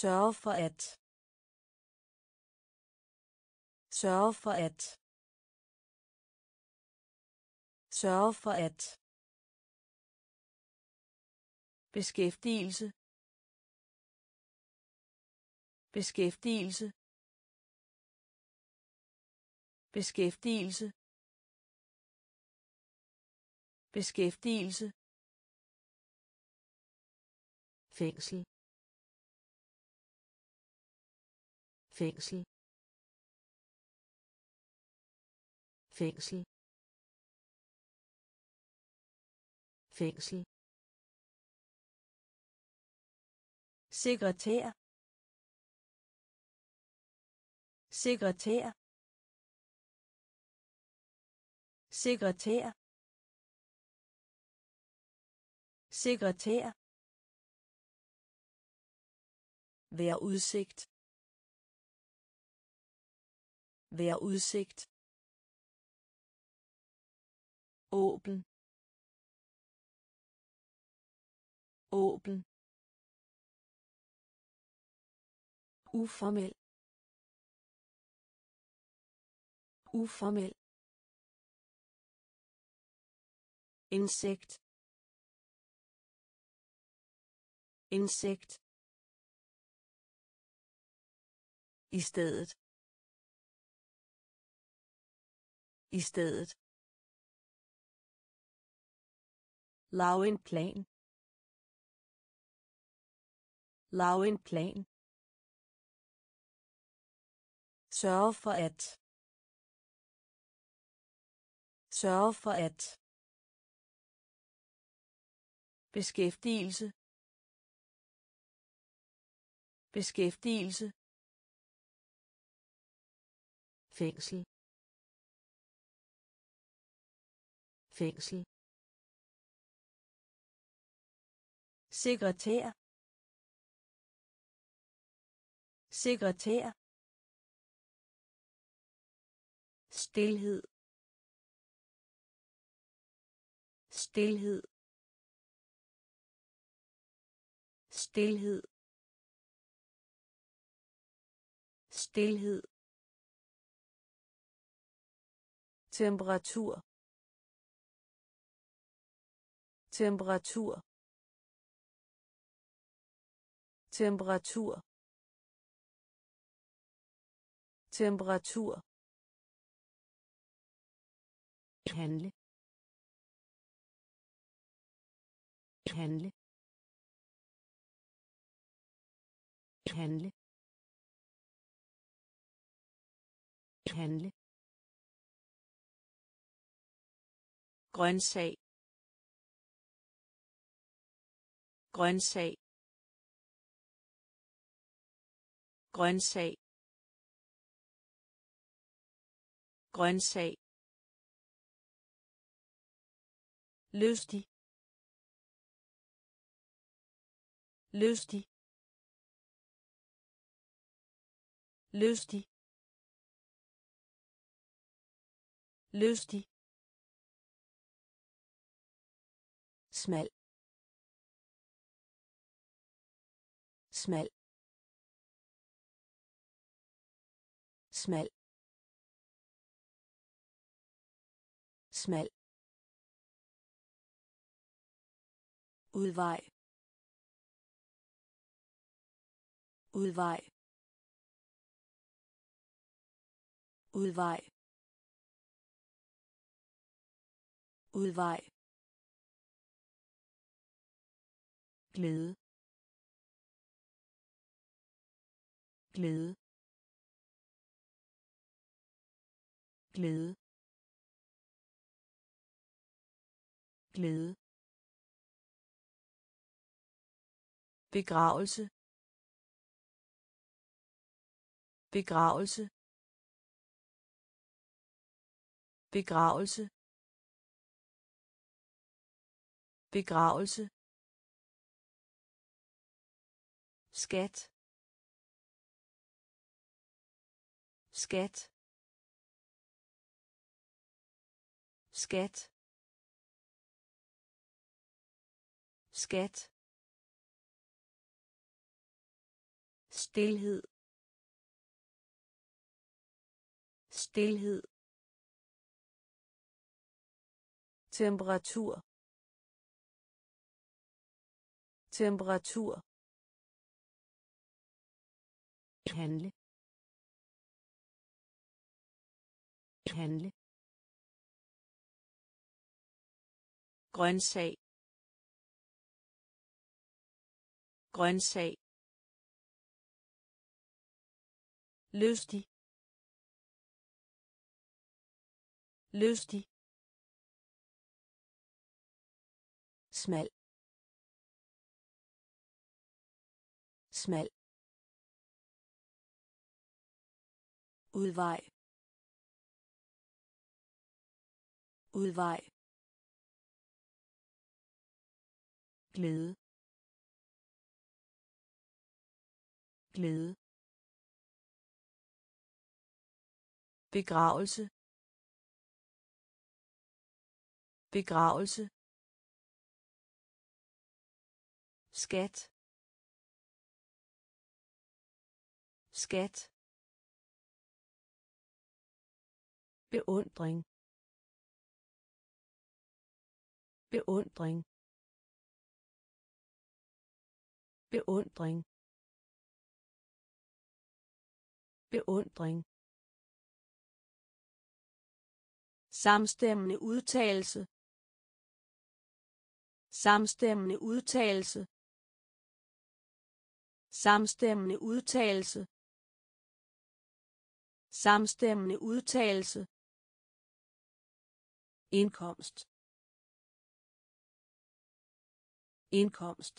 Sørge for at. Sørge for at. Sørge for at. beskæftigelse beskæftigelse beskæftigelse beskæftigelse fængsel. Fængsel. Fængsel. Fængsel. Sekretær. Sekretær. Sekretær. Sekretær. Vær udsigt. Vær udsigt. Åben. Åben. Uformel. Uformel. Insekt. Insekt. I stedet. I stedet. Lav en plan. Lav en plan. Sørg for at. Sørg for at. Beskæftigelse. Beskæftigelse fængsel. Fængsel. Sekretær. Sekretær. Stilhed. Stilhed. Stilhed. Stilhed. Temperatur. Temperatur. Temperatur. Temperatur. Handle. Handle. Handle. Handle. Grøntsag. Grøntsag. Grøntsag. Grøntsag. Lystig lystig lystig lystig smal. Smal. Smal. Smal. Udvej. Udvej. Udvej. Udvej. Glæde. Glæde. Glæde. Glæde. Begravelse. Begravelse. Begravelse. Begravelse. Skat. Skat. Skat. Skat. Stilhed. Stilhed. Temperatur. Temperatur handle. Handle. Grøntsag. Grøntsag. Lystig. Lystig. Smal. Smal. Udvej. Udvej. Glæde. Glæde. Begravelse. Begravelse. Skat. Skat. Beundring. Beundring. Beundring. Beundring. Samstemmende udtalelse. Samstemmende udtalelse. Samstemmende udtalelse. Samstemmende udtalelse indkomst indkomst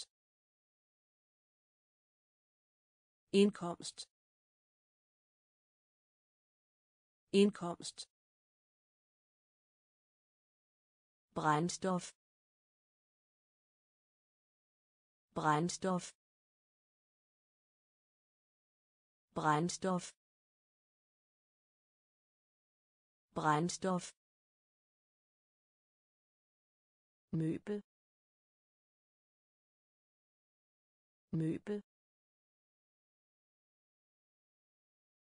indkomst indkomst brændstof brændstof brændstof brændstof møbel. Møbel.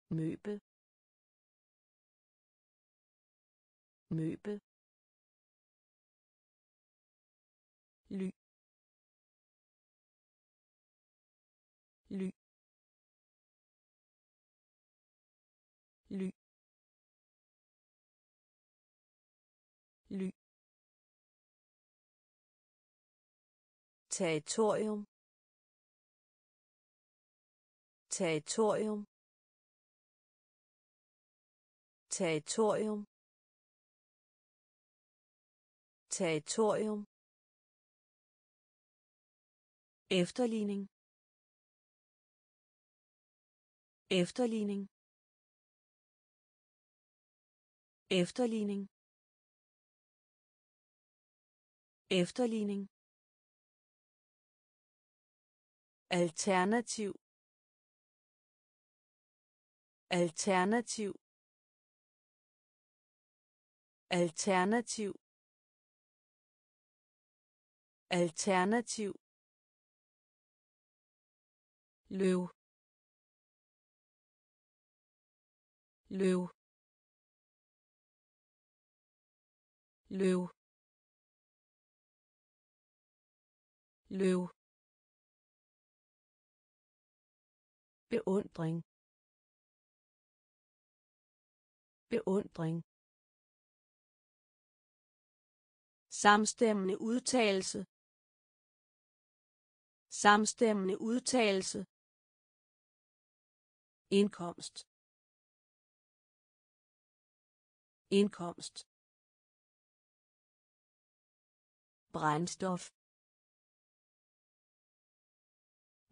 Møbel. Møbel. Territorium. Territorium. Territorium. Territorium. Efterligning. Efterligning. Efterligning. Efterligning. Alternativ. Alternativ. Alternativ. Alternativ. Løv. Løv. Løv. Løv. Beundring. Beundring. Samstemmende udtalelse. Samstemmende udtalelse. Indkomst. Indkomst. Brændstof.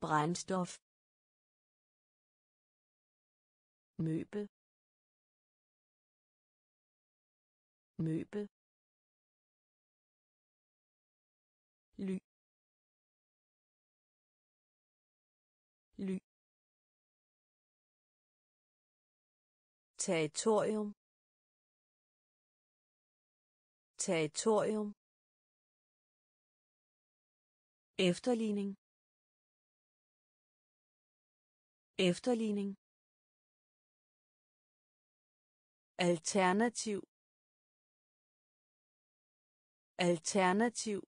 Brændstof. Møbel. Møbel. Ly. Ly. Territorium. Territorium. Efterligning. Efterligning. Alternativ. Alternativ.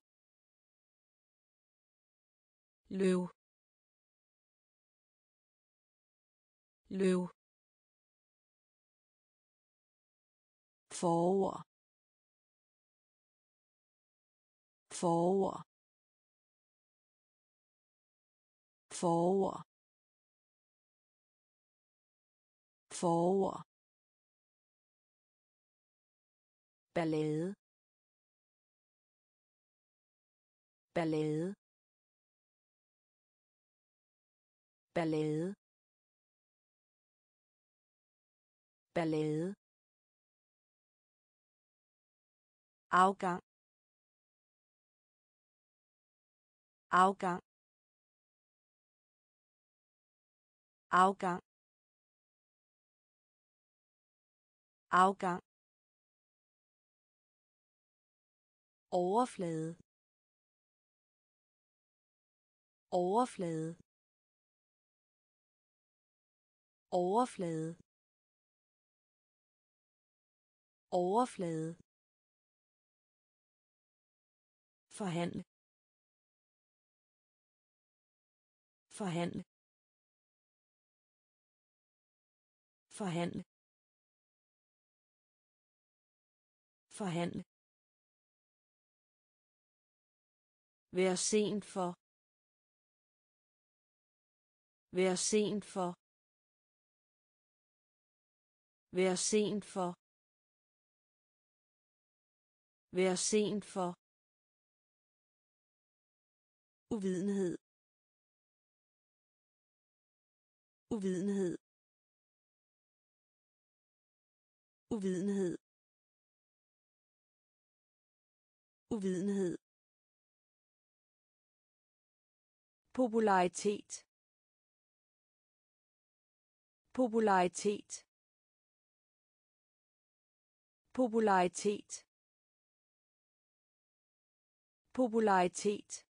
Løv. Løv. Forår forår forår forår ballade. Ballade. Ballade. Ballade. Afgang. Afgang. Afgang. Afgang. Overflade. Overflade. Overflade. Overflade. Forhandle. Forhandle. Forhandle. Forhandle. Vær sent for. Vær sent for. Vær sent for. Vær sent for. Uvidenhed. Uvidenhed. Uvidenhed. Uvidenhed. Popularitet. Popularitet. Popularitet. Popularitet.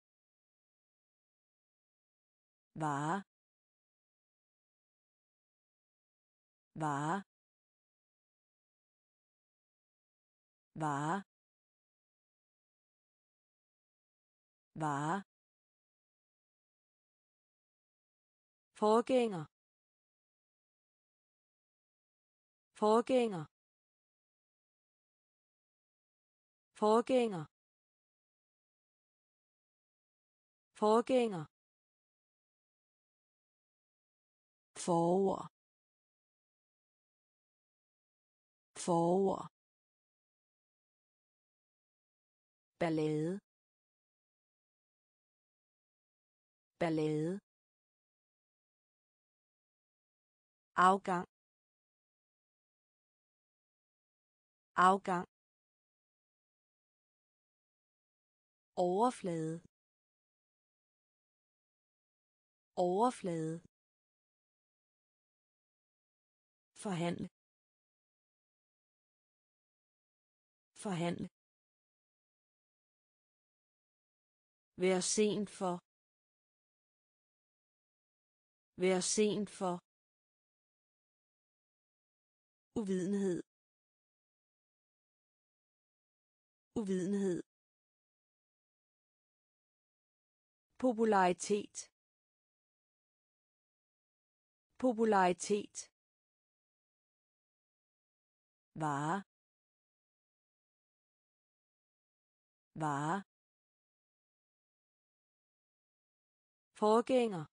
Vare vare vare vare forgænger. Forgænger. Forgænger. Forgænger. Forår forår ballade. Ballade. Afgang. Afgang. Overflade. Overflade. Forhandle. Forhandle. Vær sent for. Vær sent for. Uvidenhed. Uvidenhed. Popularitet. Popularitet. Vare. Vare. Forgænger.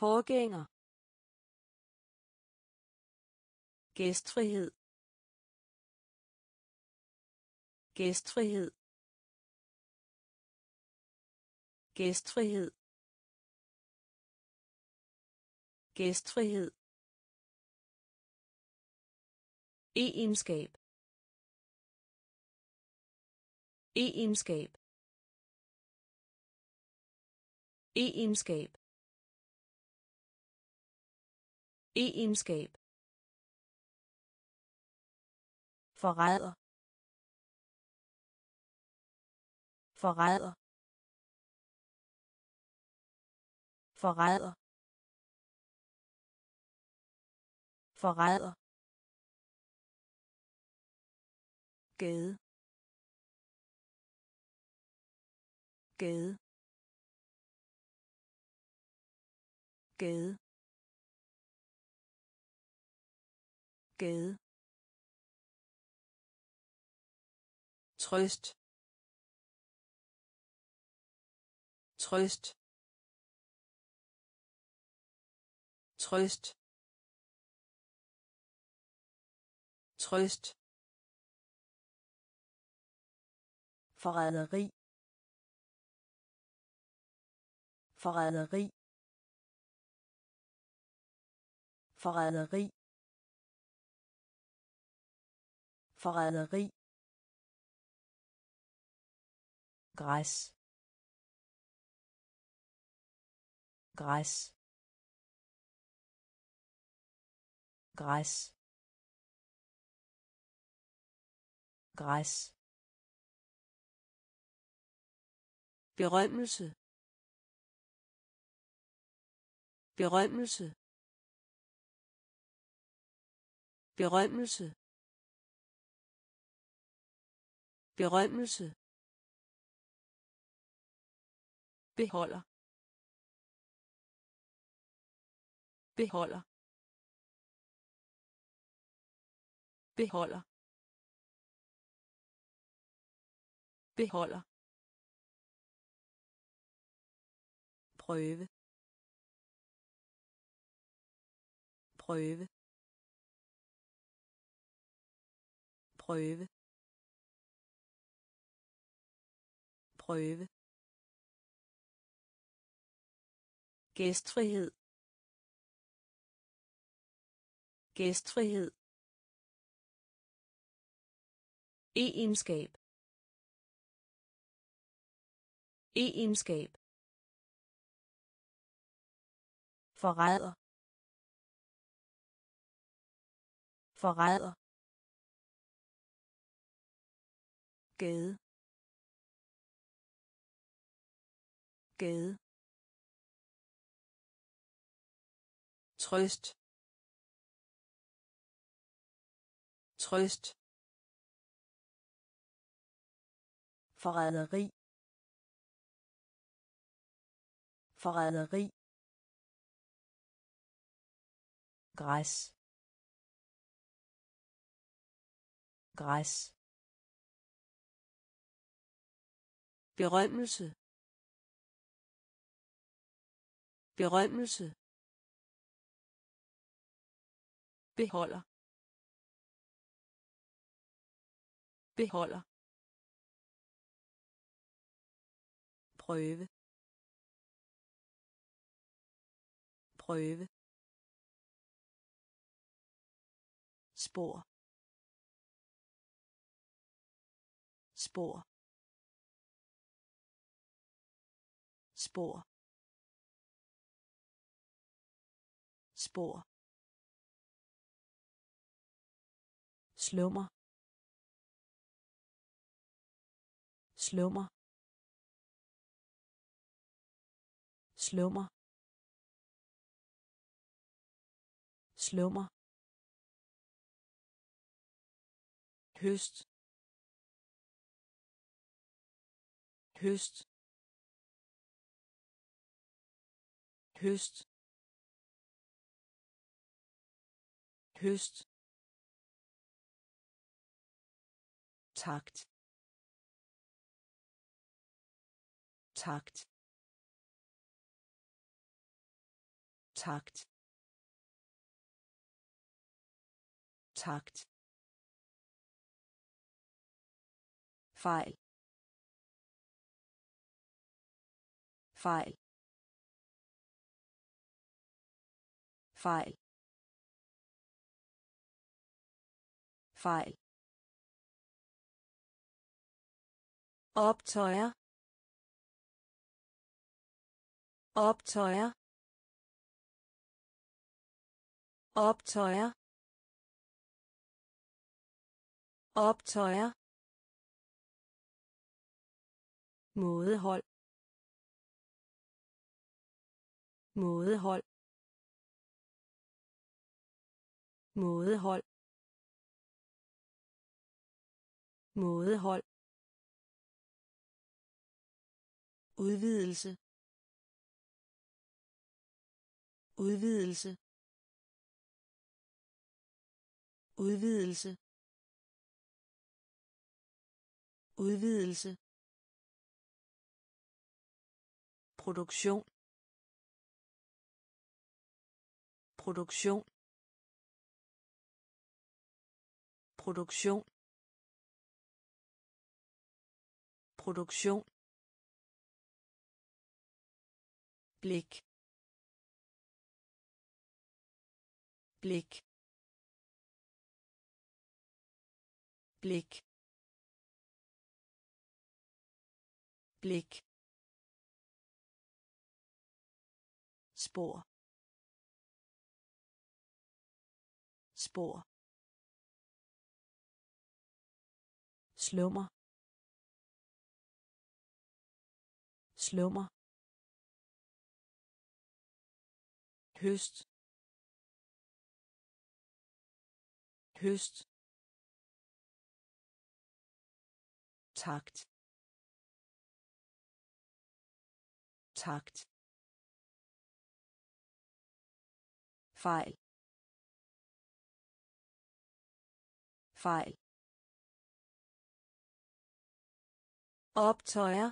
Forgænger. Gæstfrihed. Gæstfrihed. Gæstfrihed. Gæstfrihed. Egenskab. Egenskab. Egenskab. Egenskab. Forræder. Forræder. Forræder. Forræder. Gade. Gade. Gade. Gade. Trøst. Trøst. Trøst. Trøst. Forræderi. Forræderi. Forræderi. Forræderi. Gras. Gras. Gras. Gras. Berømmelse. Berømmelse. Berømmelse. Berømmelse. Beholder. Beholder. Beholder. Beholder. Prøve. Prøve. Prøve. Prøve. Gæstfrihed. Gæstfrihed. Egenskab. Egenskab. Forræder. Forræder. Gade. Gade. Trøst trøst forræderi. Forræderi. Græs. Græs. Berømmelse. Berømmelse beholder. Beholder. Prøve. Prøve. Spor. Spor. Spor. Spor. Slummer. Slummer. Slummer. Slummer. Høst. Høst. Høst. Høst. Takt takt takt takt. Fejl. Fejl. Fejl. Fejl optøjer optøjer optøjer optøjer. Mådehold mådehold mådehold. Mådehold udvidelse. Udvidelse. Udvidelse. Udvidelse. Produktion. Produktion. Produktion. Produktion. Blik. Blik. Blik. Blik. Spor. Spor. Slummer. Slummer. Høst. Høst. Takt. Takt. Fejl. Fejl. Optøjer.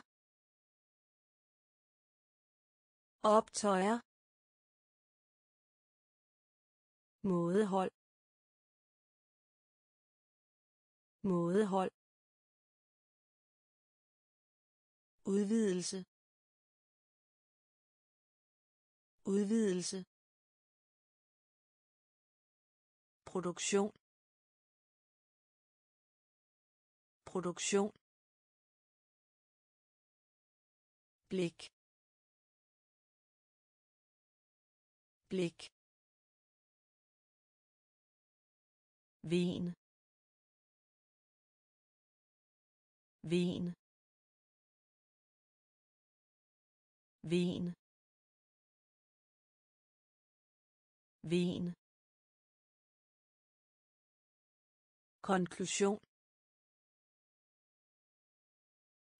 Optøjer. Mådehold. Mådehold. Udvidelse. Udvidelse. Produktion. Produktion. Blik. Blik. Ven. Ven. Ven. Ven. konklusion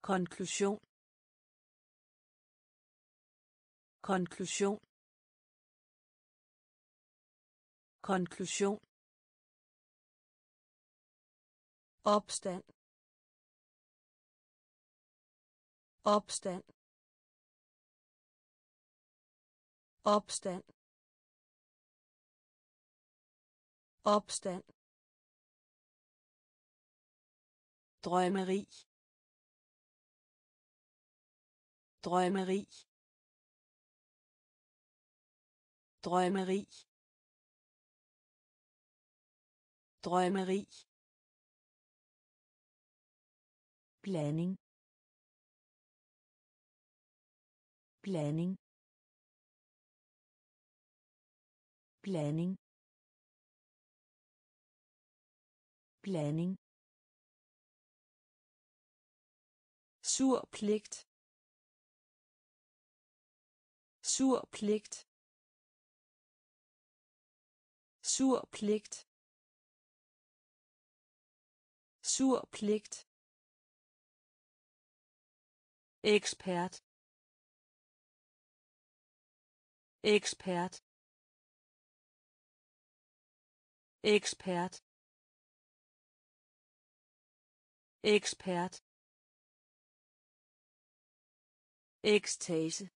konklusion konklusion konklusion opstand. Opstand. Opstand. Opstand. Drømmeri. Drømmeri. Drømmeri. Drømmeri. Blanding. Blanding. Blanding. Blanding. Sur pligt. Sur pligt. Sur pligt. Sur pligt. Ekspert ekspert ekspert ekspert ekstase.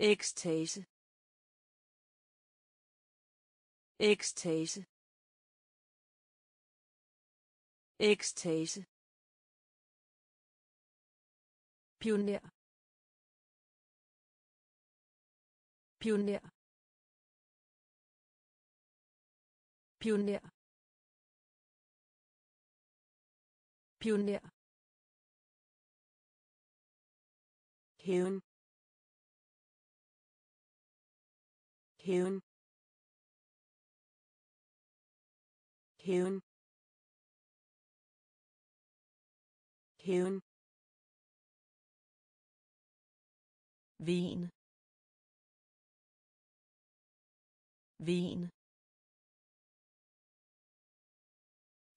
Ekstase. Ekstase. Ekstase pioner pioner pioner pioner hævn hævn hævn hævn Ven. Ven.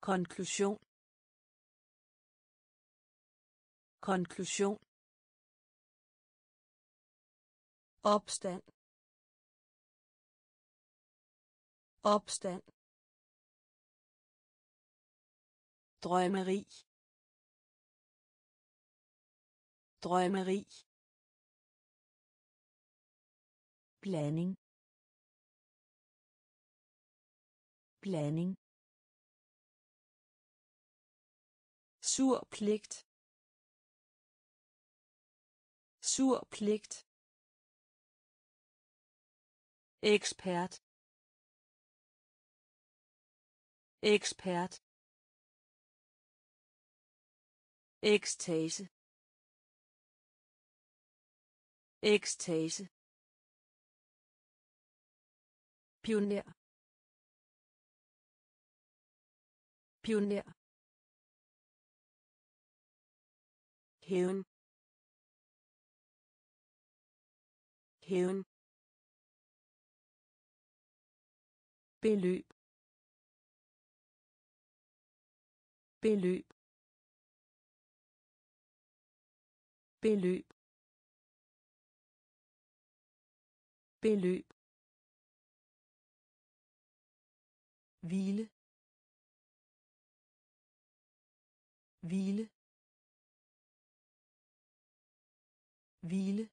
konklusion. Konklusion. Opstand. Opstand. Drømmeri. Drømmeri. Blanding. Blanding. Sur pligt. Sur pligt. Ekspert. Ekspert. Ekstase. Ekstase. Pioner. Pioner. Hævn. Hævn. Beløb. Beløb. Beløb. Beløb. Hvile hvile hvile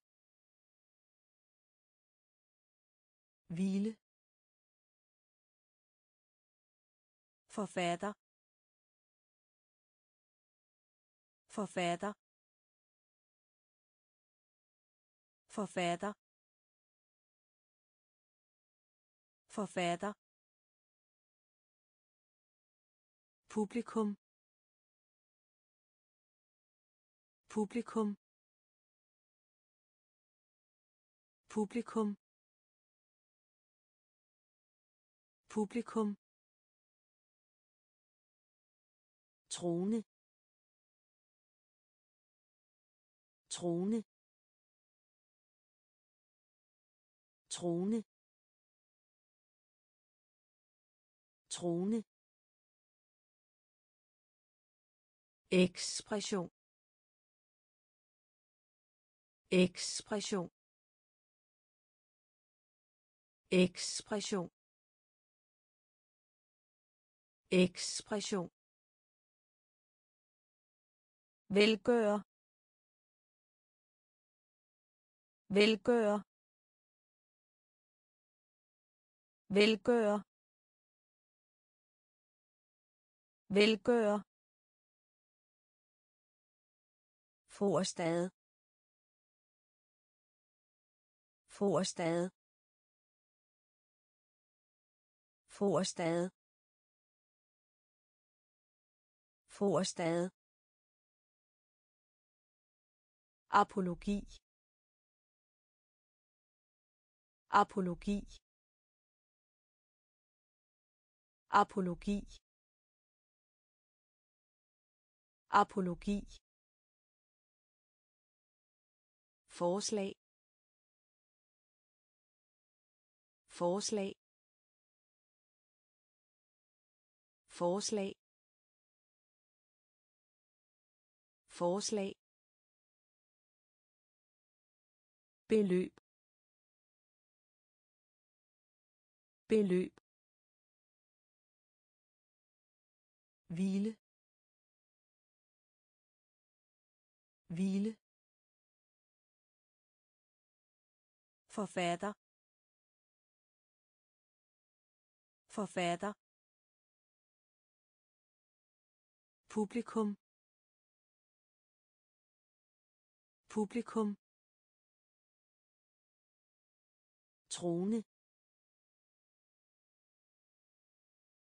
hvile forfatter. Forfatter. Forfatter. Forfatter publikum. Publikum. Publikum. Publikum. Trone. Trone. Trone. Trone. Ekspression. Ekspression. Ekspression. Ekspression. Velgøre. Velgøre. Velgøre. Velgøre. Forstad. Forstad. Forstad. Forstad. Apologi. Apologi. Apologi. Apologi. Forslag. Forslag. Forslag. Forslag. Beløb. Beløb. Hvile. Hvile. Forfatter. Forfatter. Publikum. Publikum. Trone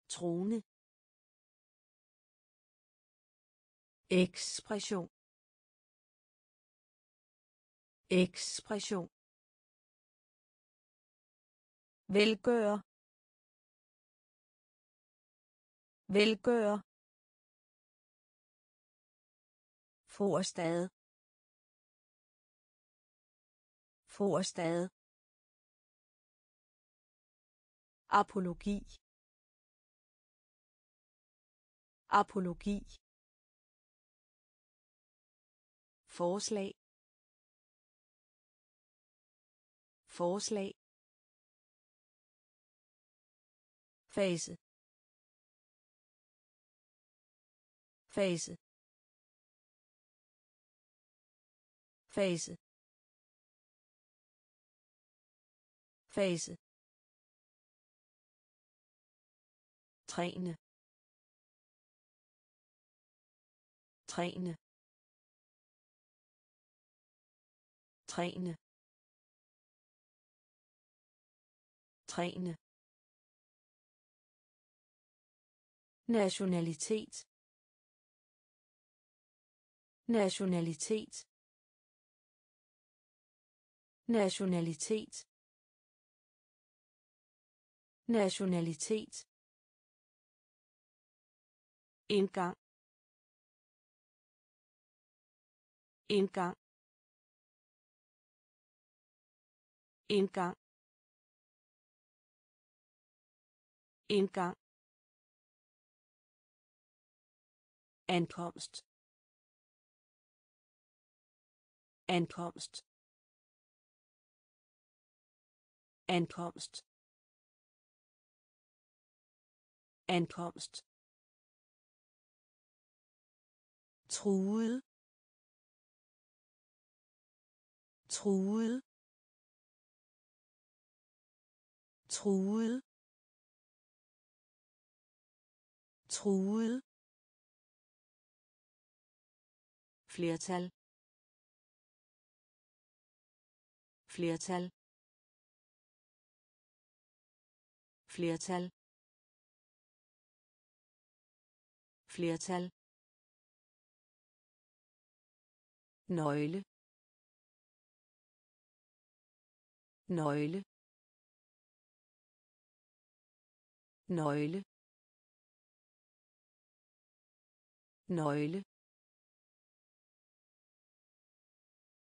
trone ekspression. Ekspression velgøre velgøre Forstad. Forstad. Apologi. Apologi. Forslag. Forslag. Fase. Fase. Fase. Fase. Træne. Træne. Træne. Træne. Nationalitet. Nationalitet. Nationalitet. Nationalitet. Indgang. Indgang. Indgang. Indgang. Ankomst. Ankomst. Ankomst. Ankomst. Truet. Truet. Truet. Truet. Flertal. Flertal. Flertal. Flertal. Nøgle. Nøgle. Nøgle. Nøgle.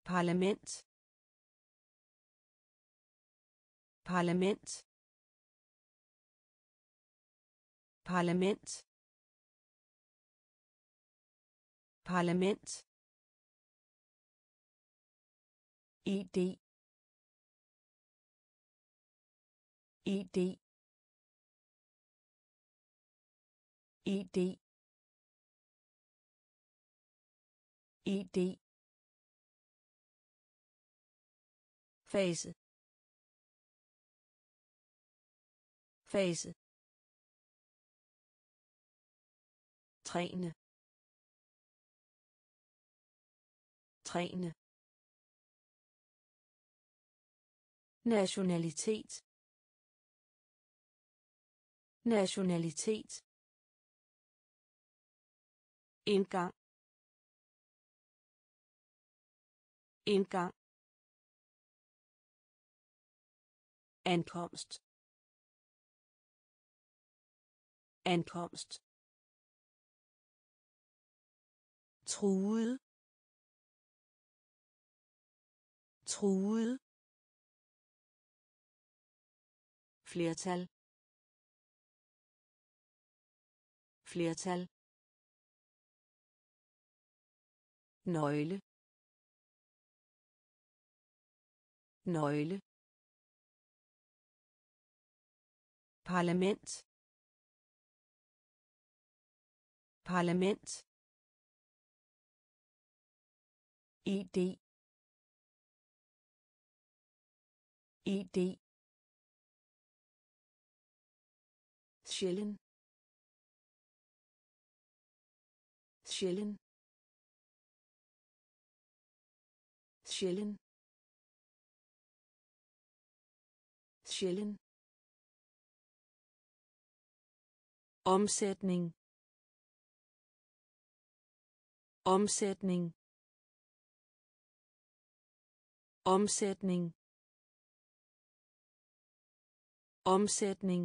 Parlament. Parlament. Parlament. Parlament. Id id id id fase. Fase. Træne. Træne. Nationalitet. Nationalitet. Indgang. Indgang. Ankomst. Ankomst. Truet. Truet. Flertal. Flertal. Nøgle. Nøgle. Parlament. Parlament. Id id sjælden sjælden sjælden sjælden omsætning. Omsætning. Omsætning. Omsætning.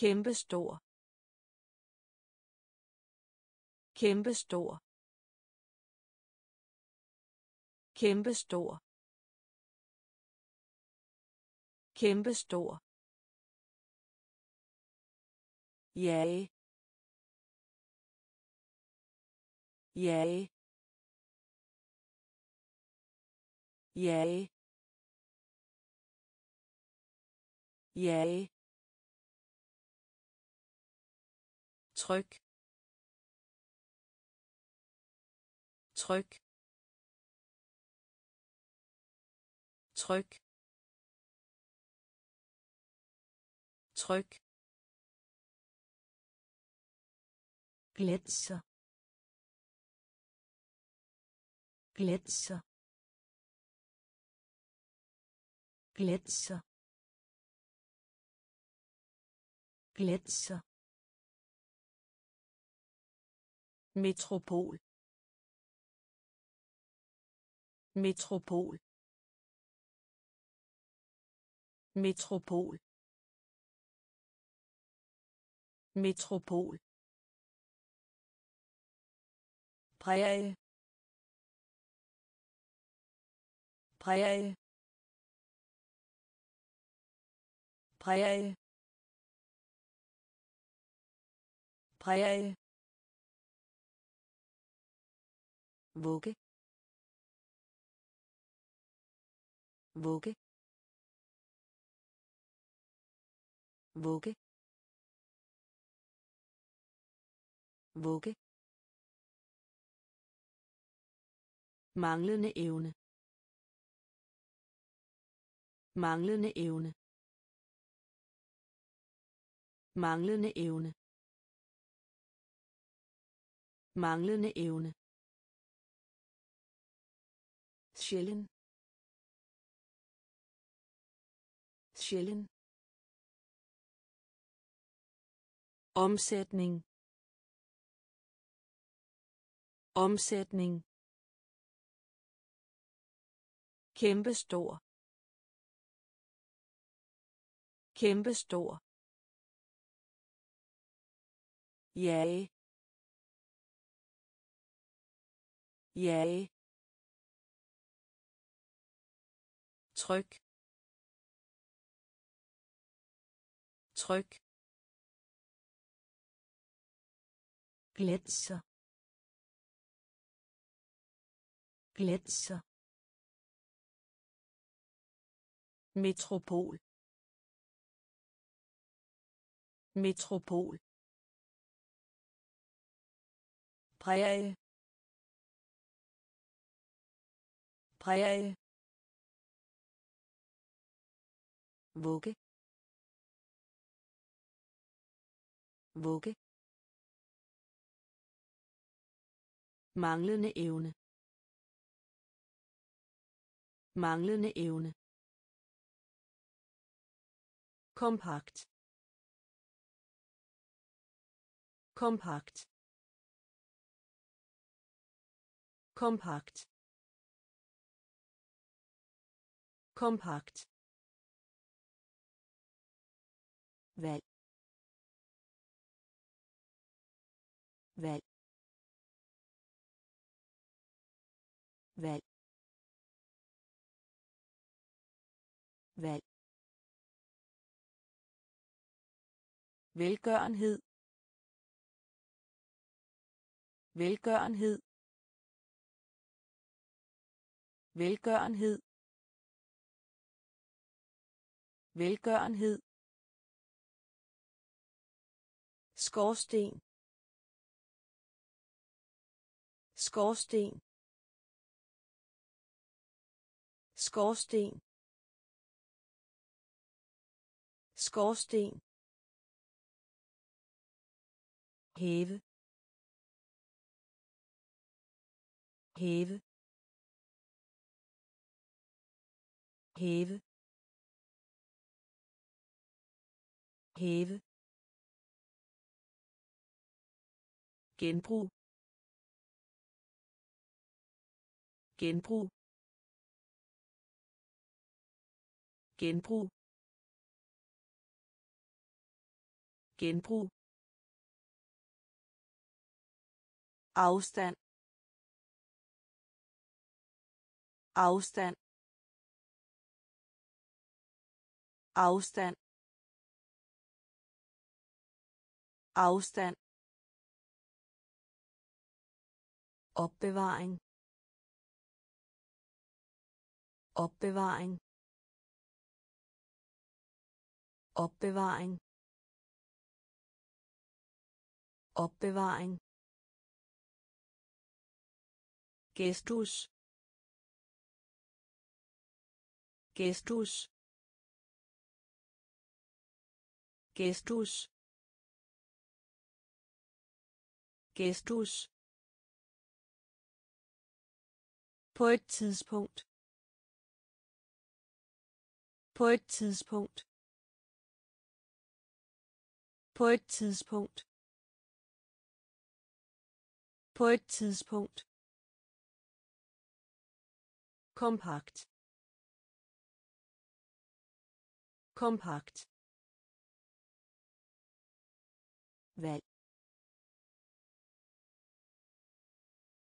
Kæmpestor. Kæmpestor. Kæmpestor. Kæmpestor. Yay. Yay. Yay. Yay. tryk tryk tryk tryk glitser glitser glitser glitser metropol. Metropol. Metropol. Metropol. Præge præge præge præge vugge. Vugge. Vugge. Vugge manglende evne. Manglende evne. Manglende evne. Manglende evne. Sjælden. Sjælden. Omsætning. Omsætning. Kæmpestor. Kæmpestor. Jage. Jage. Tryk. Tryk. Glitser glitser metropol. Metropol. Præge præge vugge. Vugge. Manglende evne. Manglende evne kompakt kompakt kompakt kompakt valg valg valg valg velgørenhed. Velgørenhed. Velgørenhed. Velgørenhed. Skorsten. Skorsten. Skorsten. Skorsten. Hæve. Hæve. Hæve. Hæve. Genbrug. Genbrug. Genbrug. Genbrug. Afstand. Afstand. Afstand. Afstand. Opbevaring. Opbevaring. Opbevaring. Opbevaring. Gestus. Gestus. Gestus. Gestus. På et tidspunkt. På et tidspunkt. På et tidspunkt. På et tidspunkt kompakt. Kompakt. Valg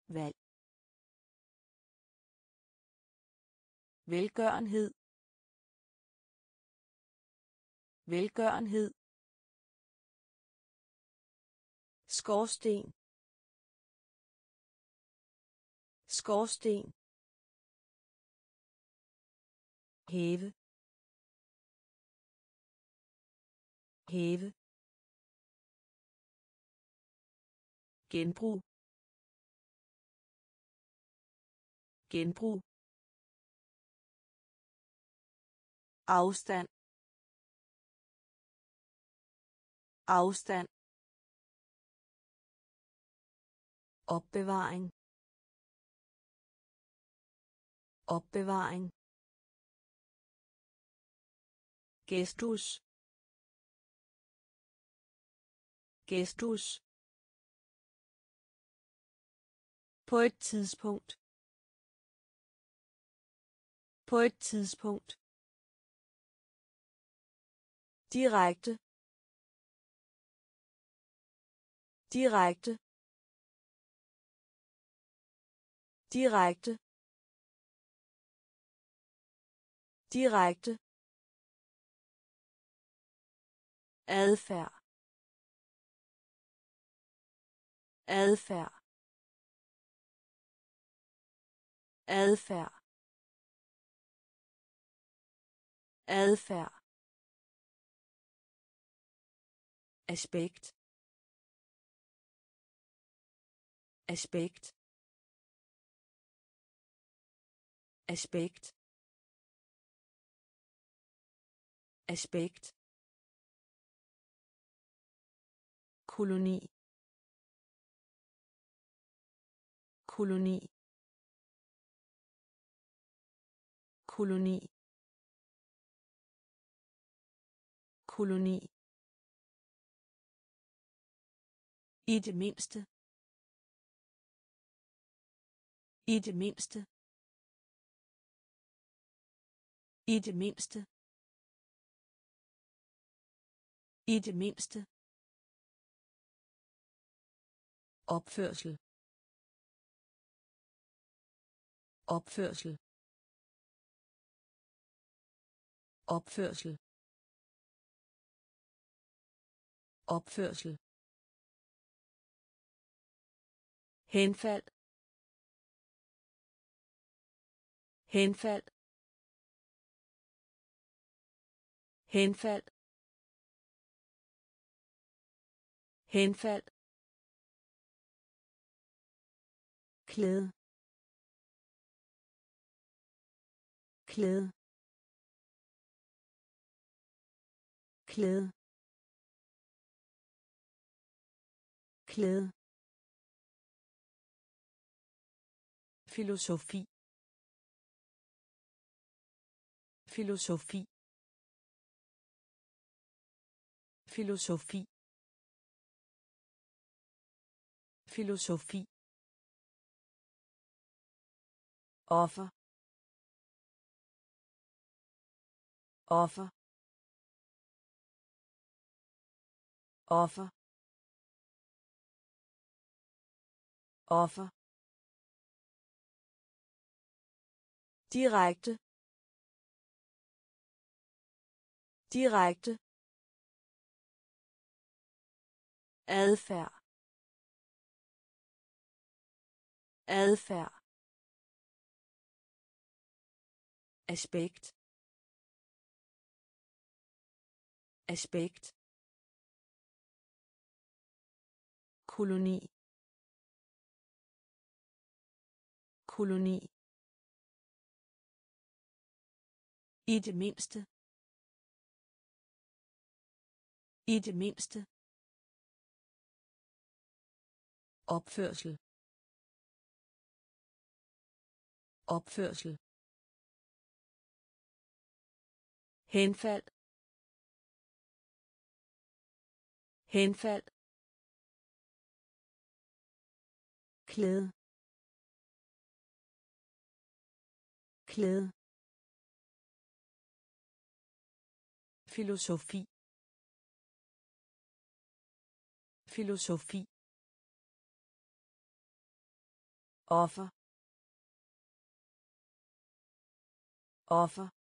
valg velgørenhed. Velgørenhed. Skorsten. Skorsten. Hæve. Hæve. Genbrug. Genbrug. Afstand. Afstand. Opbevaring. Opbevaring. Gestus. Gestus. På et tidspunkt. På et tidspunkt. Direkte. Direkte. Direkte. Direkte. Adfærd. Adfærd. Adfærd. Adfærd. Aspekt. Aspekt. Aspekt. Aspekt. Koloni. Koloni. Koloni. Koloni. I det mindste. I det mindste. I det mindste. I det mindste. Opførsel. Opførsel. Opførsel. Opførsel. Henfald. Henfald. Henfald. Henfald. Klæde. Klæde. Klæde. Klæde. Filosofi. Filosofi. Filosofi. Filosofi. Offer. Offer. Offer. Offer. Direkte. Direkte. Adfærd. Adfærd. Aspekt. Aspekt. Koloni. Koloni. I det mindste. I det mindste. Opførsel. Opførsel. Henfald. Henfald. Klæde. Klæde. Filosofi. Filosofi. Offer. Offer.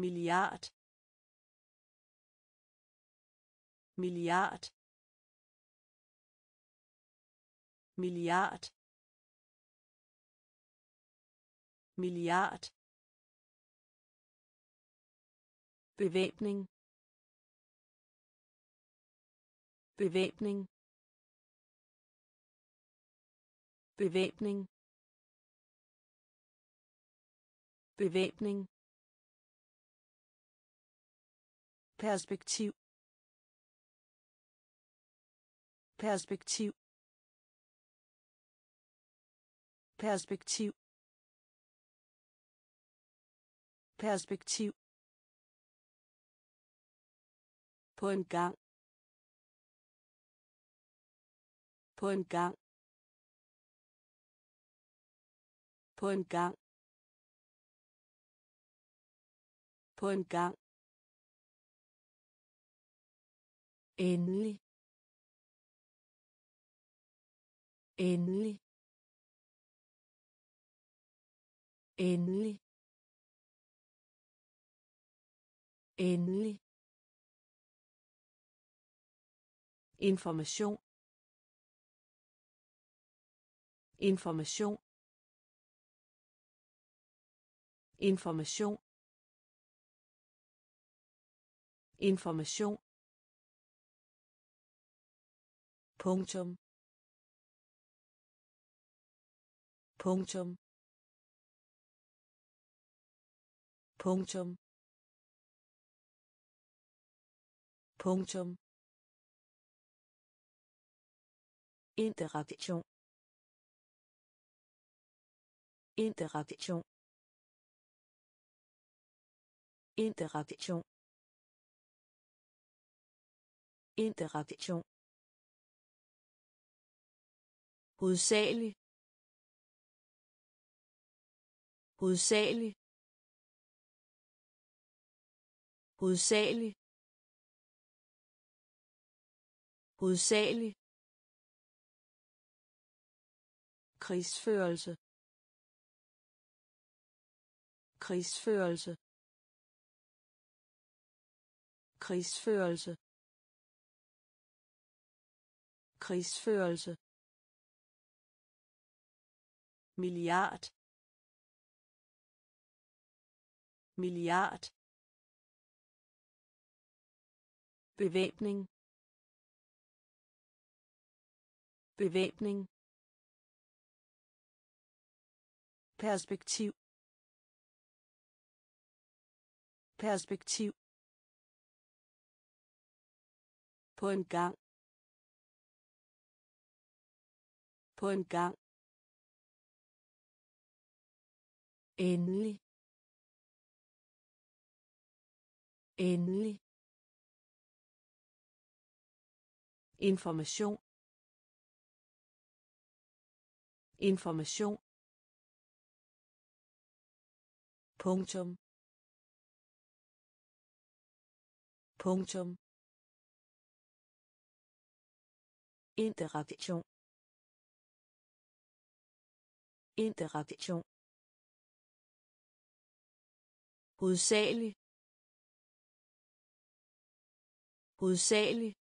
Milliard milliard milliard milliard. Bevæbning. Bevæbning. Bevæbning. Bevæbning. Perspektiv perspektiv perspektiv perspektiv. På en gang. På en gang. På en gang. På en gang endelig. Endelig. Endelig. Endelig. Information. Information. Information. Information. Punktum. Punktum. Punktum. Punktum. Interaktion. Interaktion. Interaktion. Interaktion hovedsagelig hovedsagelig hovedsagelig hovedsagelig krigsførelse. Krigsførelse. Krigsførelse. Krigsførelse milliard milliard. Bevæbning. Bevæbning. Perspektiv. Perspektiv. På en gang. På en gang. Endelig. Endelig. Information. Information. Punktum. Punktum. Interaktion. Interaktion. Hovedsagelig hovedsagelig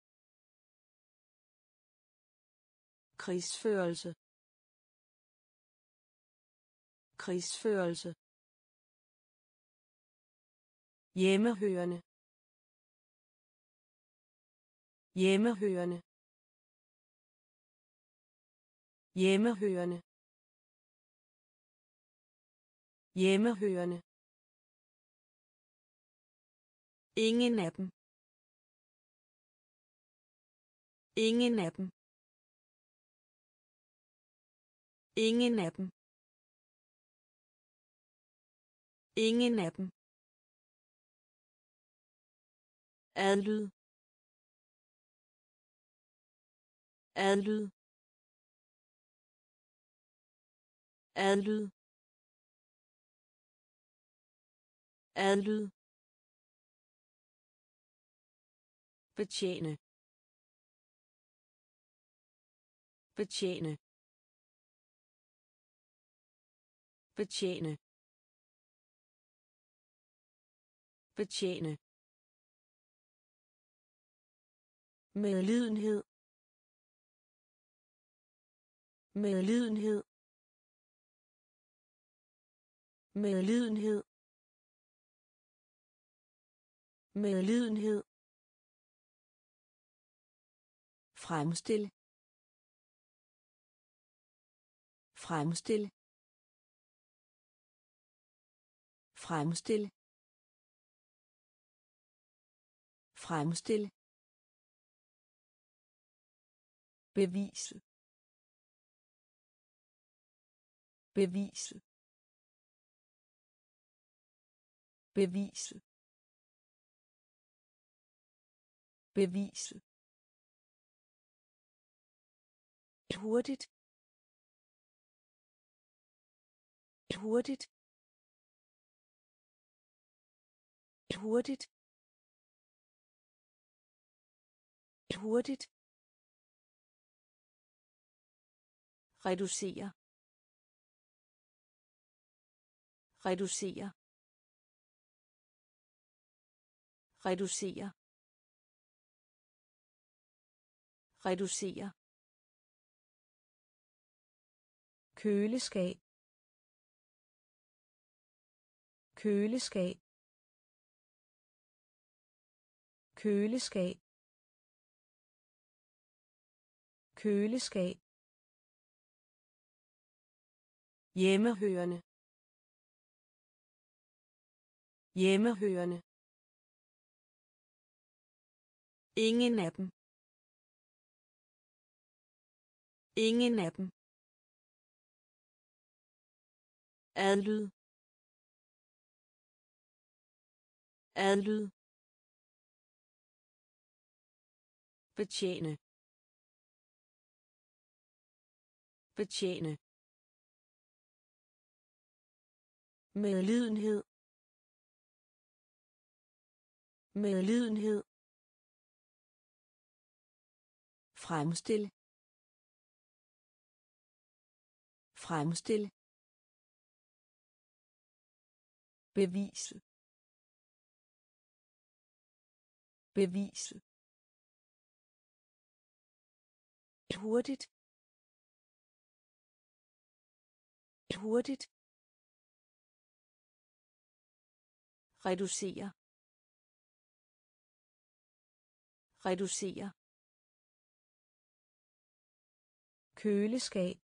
krigsførelse. Krigsførelse. Hjemmehørende. Hjemmehørende. Hjemmehørende. Hjemmehørende. Ingen af dem. Ingen af dem. Ingen af dem. Ingen af dem. Adlyd. Adlyd. Adlyd. Adlyd. Betjene. Betjene. Betjene. Betjene. Medlidenhed. Medlidenhed. Medlidenhed. Medlidenhed. Fremstil fremstil fremstil fremstil Bevise. Bevise. Bevise. Bevise. Hurtigt. Hurtigt. Hurtigt. Hurtigt. Reducere. Reducere. Reducere. Reducere. Køleskab. Køleskab. Køleskab. Køleskab. Hjemmehørende. Hjemmehørende. Ingen af dem. Ingen af dem. Adlyd adlyd betjene. Betjene. Medlidenhed medlidenhed fremstil. Fremstil. Bevise. Bevise. Hurtigt. Hurtigt. Reducere. Reducere. Køleskab.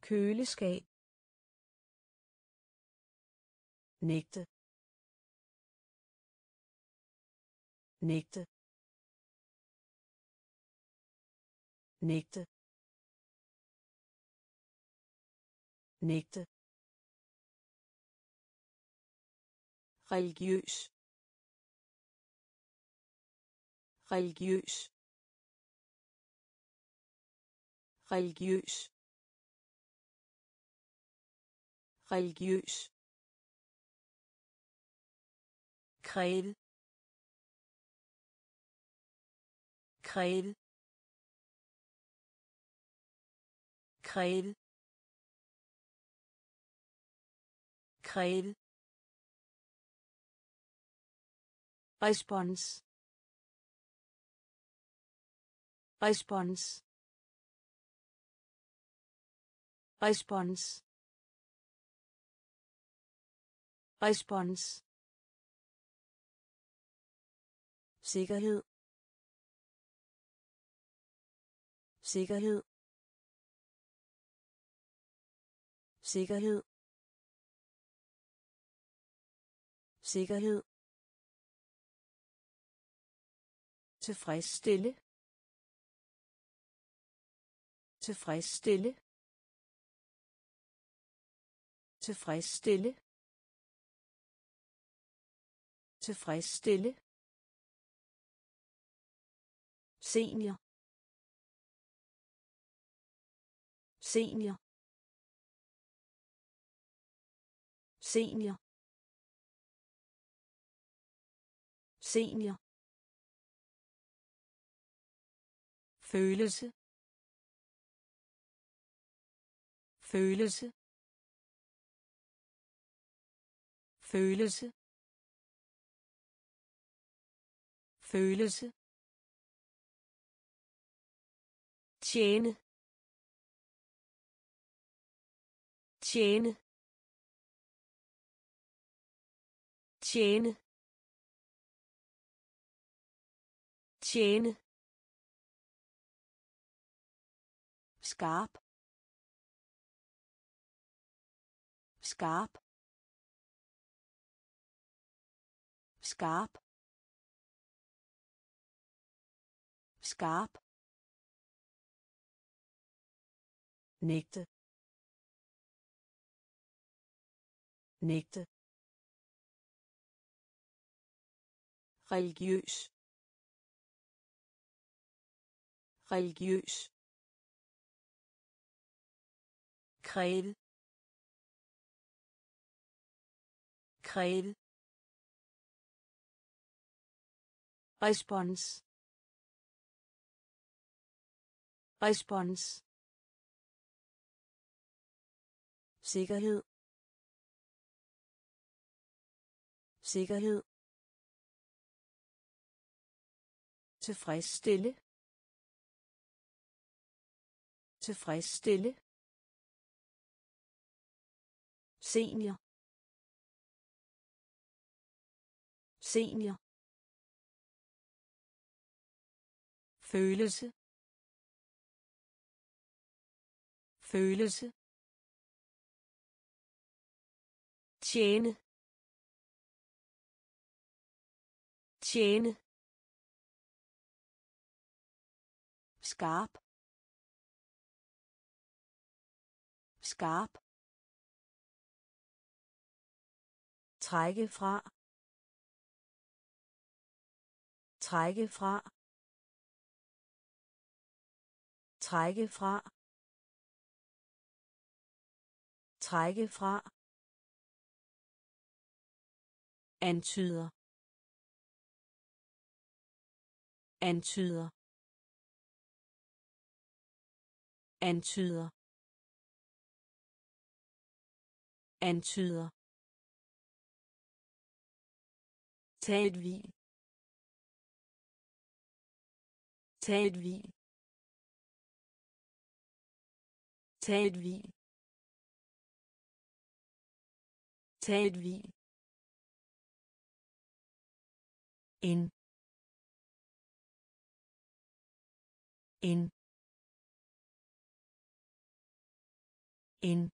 Køleskab. Nægte nægte nægte nægte religiøs religiøs religiøs religiøs kræve. Kræve. Kræve. Kræve. Respons. Respons. Respons. Respons sikkerhed. Sikkerhed. Sikkerhed. Sikkerhed. Tilfredsstille. Tilfredsstille. Tilfredsstille. Tilfredsstille senior. Senior. Senior. Senior. Følelse. Følelse. Følelse. Følelse. Tjene. Tjene. Tjene. Tjene. Skarp. Skarp. Skarp. Skarp nægte. Nægte. Religiøs. Religiøs. Kræve. Kræve. Respons. Respons. Sikkerhed. Sikkerhed. Tilfredsstille. Tilfredsstille. Senior. Senior. Følelse. Følelse. Tjene. Tjene. Skarp. Skarp. Trække fra. Trække fra. Trække fra. Trække fra. Antyder antyder antyder antyder Tag et hvil. Tag et hvil. Tag et hvil. Tag et hvil. En. En. En.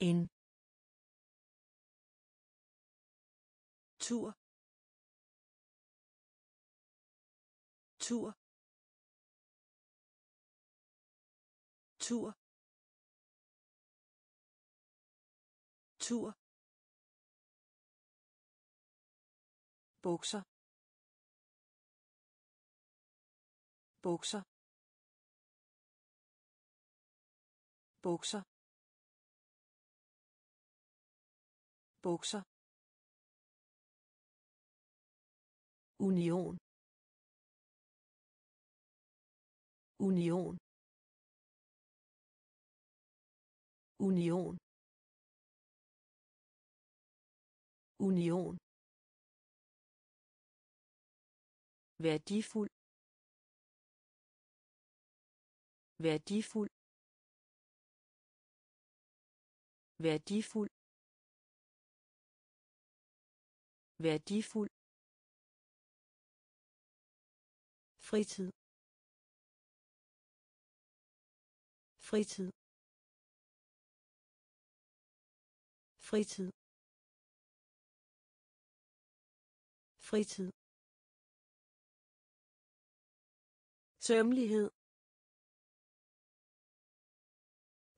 En. tur tur tur tur bukser. Bukser. Bukser. Bukser. Union. Union. Union. Union. Værdifuld. Værdifuld. Værdifuld. Værdifuld. Fritid. Fritid. Fritid. Fritid. Sømmelighed.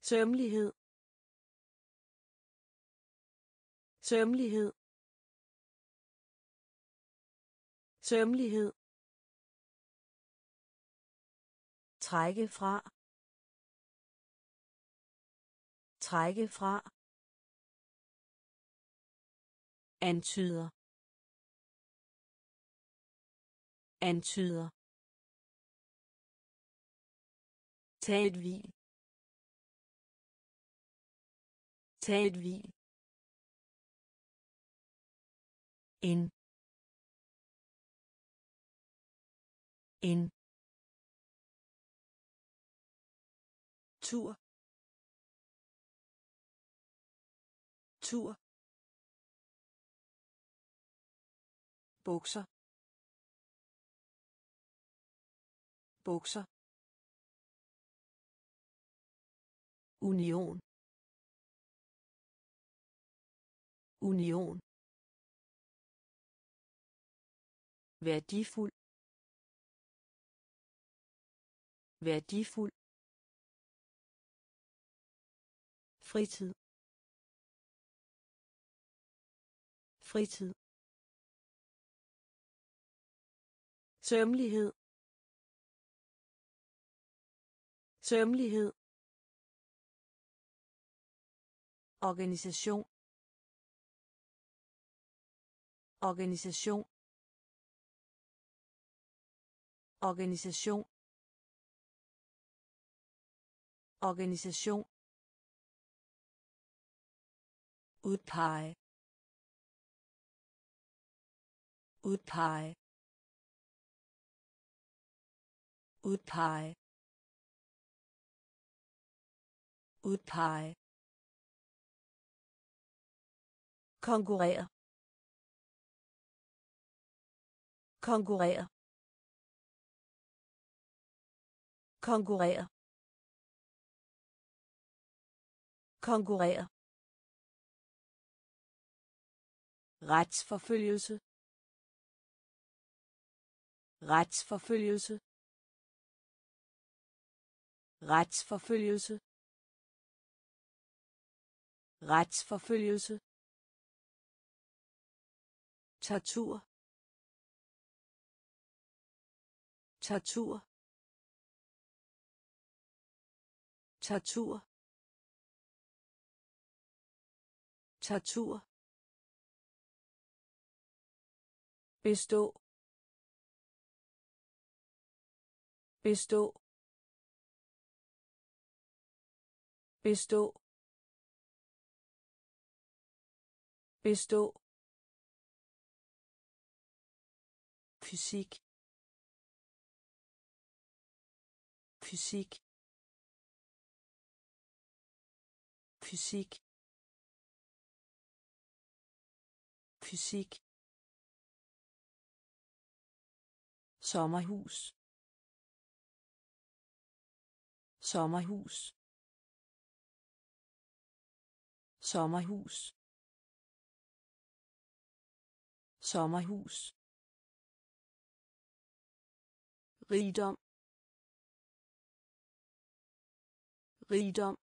Sømmelighed. Sømmelighed. Sømmelighed. Trække fra. Trække fra. Antyder. Antyder. Tag et hvil. Tag et hvil. En. En. tur tur bukser bukser union. Union. Værdifuld. Værdifuld. Fritid. Fritid. Sømmelighed. Sømmelighed. Organisation. Organisation. Organisation. Organisation. Udpege. Udpege. Udpege. Udpege. Konkurrere. Konkurrere. Konkurrere. Konkurrere. Retsforfølgelse. Retsforfølgelse. Retsforfølgelse. Retsforfølgelse. Tortur. Tortur. Tortur. Tortur. bestå bestå bestå bestå fysik. Fysik. Fysik. Fysik. Sommerhus. Sommerhus. Sommerhus. Sommerhus rigdom rigdom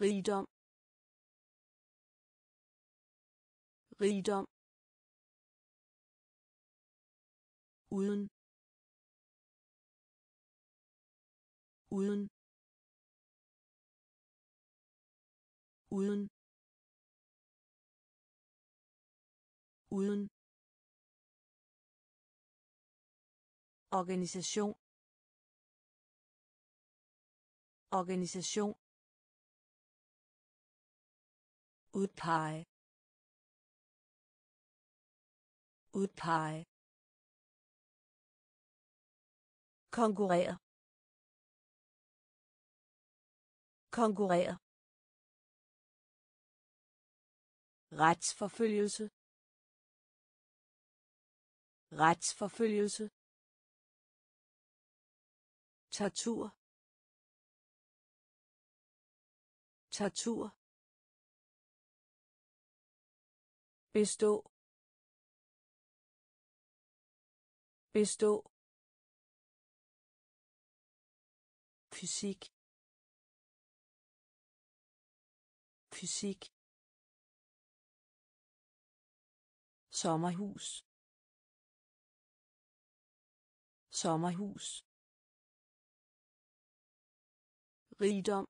rigdom rigdom uden uden uden uden organisation. Organisation. Udpege. Udpege. Konkurrere. Konkurrere. Retsforfølgelse. Retsforfølgelse tortur. Tortur. Bestå. Bestå. Fysik. Fysik. Sommerhus. Sommerhus. Rigdom.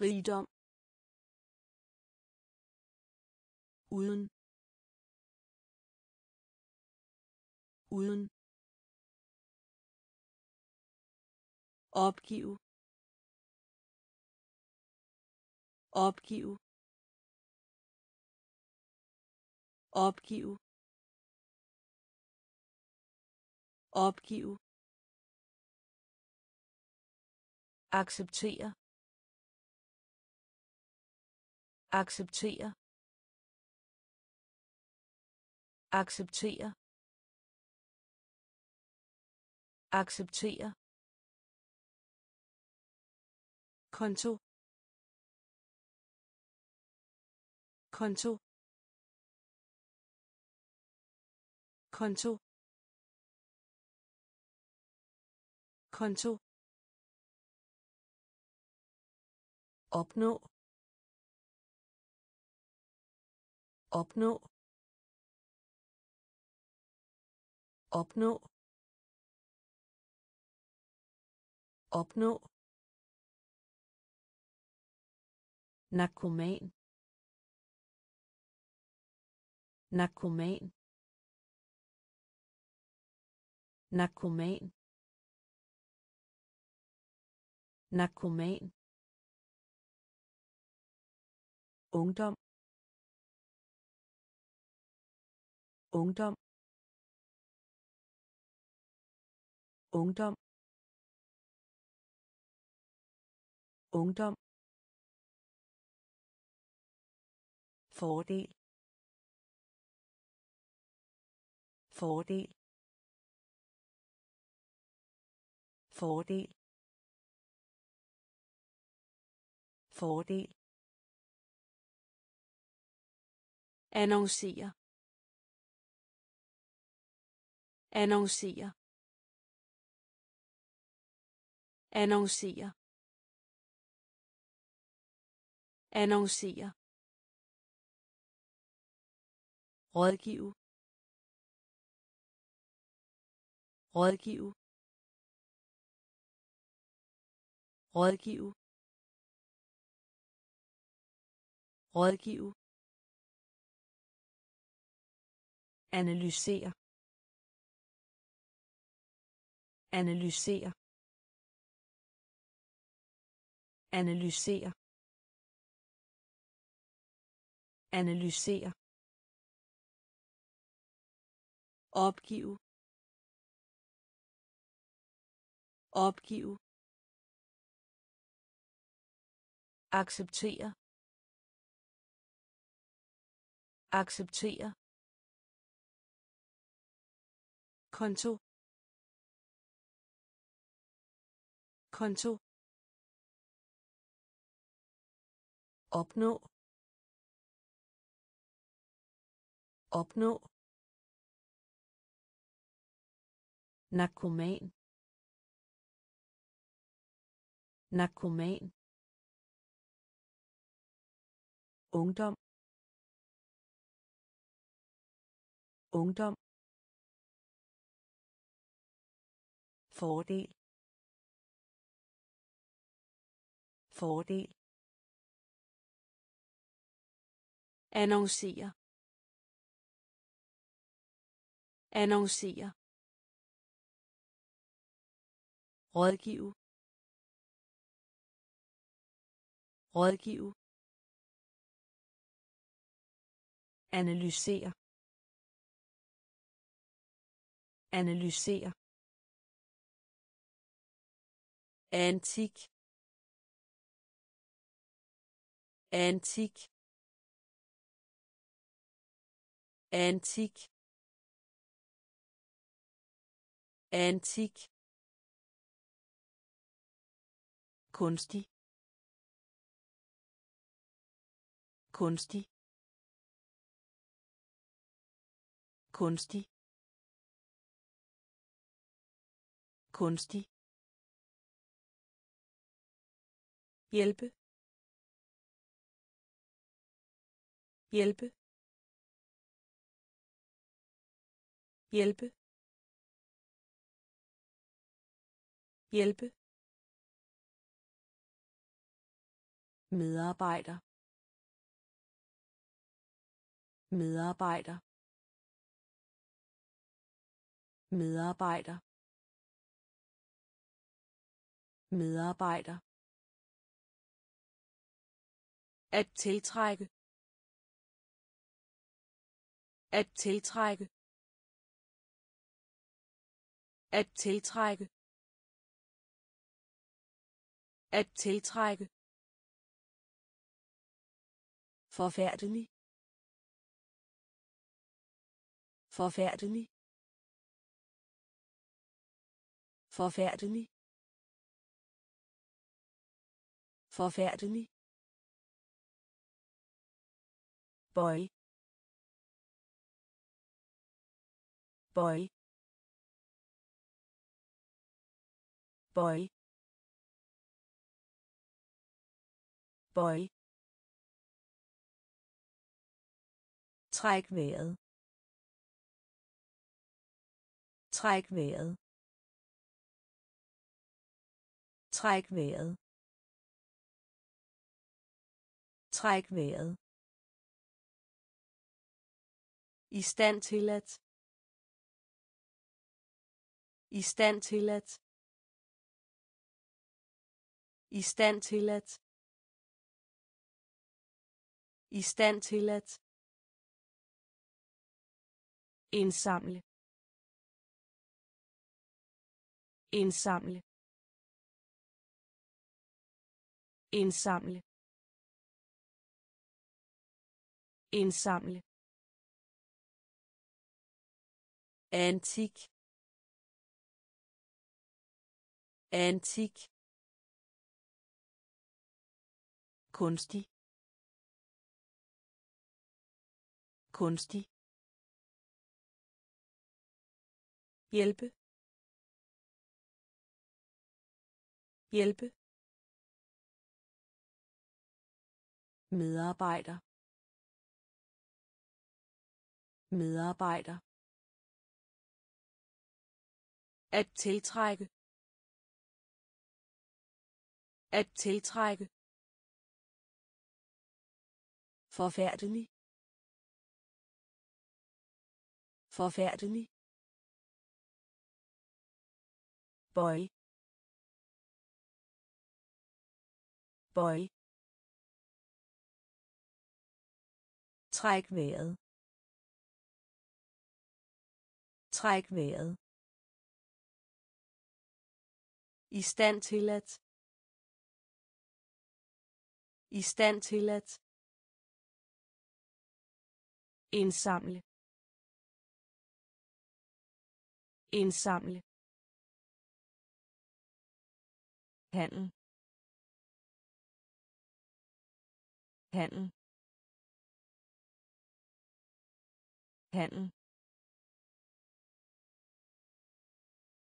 Rigdom. Uden. Uden. Opgive. Opgive. Opgive. Opgive. Acceptere. Acceptere. Acceptere. Acceptere. Konto. Konto. Konto. Konto. Opnå. Opnå. Opnå. Opnå. Narkoman. Narkoman. Narkoman. Narkoman. Ungdom. Ungdom. Ungdom. Ungdom. Fordel. Fordel. Fordel. Fordel. Annoncere annoncere annoncere annoncere rådgive. Rådgive. Rådgive. Rådgive. Analysere analysere analysere analysere opgive. Opgive. Acceptere. Acceptere. Konto. Konto. Opnå. Opnå. Narkoman. Narkoman. Ungdom. Ungdom. Fordel. Fordel. Annoncere annoncere rådgive. Rådgive. Analysere analysere antik. Antik. Antik. Antik. Kunstig. Kunstig. Kunstig. Kunstig. Hjælpe. Hjælpe. Hjælpe. Hjælpe. Medarbejder. Medarbejder. Medarbejder. Medarbejder at tiltrække. At tiltrække. At tiltrække. At tiltrække. Forfærdelig. Forfærdelig. Forfærdelig. Forfærdelig. Boy boy boy boy Træk vejret. Træk vejret. Træk vejret. Træk vejret. I stand til at. I stand til at. I stand til at. I stand til at. Indsamle. Indsamle. Indsamle. Indsamle. Antik. Antik. Kunstig. Kunstig. Hjælpe. Hjælpe. Medarbejder. Medarbejder at tiltrække. At tiltrække. Forfærdelig. Forfærdelig. Boy boy Træk vejret. Træk vejret. I stand til at. I stand til at. Indsamle. Indsamle. handel handel handel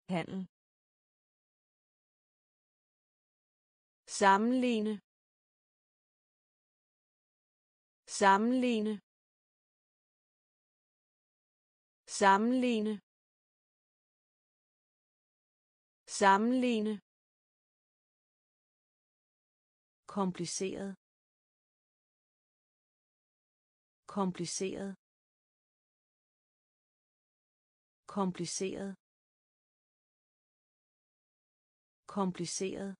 handel sammenligne. Sammenligne. Sammenligne. Sammenligne. Kompliceret. Kompliceret. Kompliceret. Kompliceret.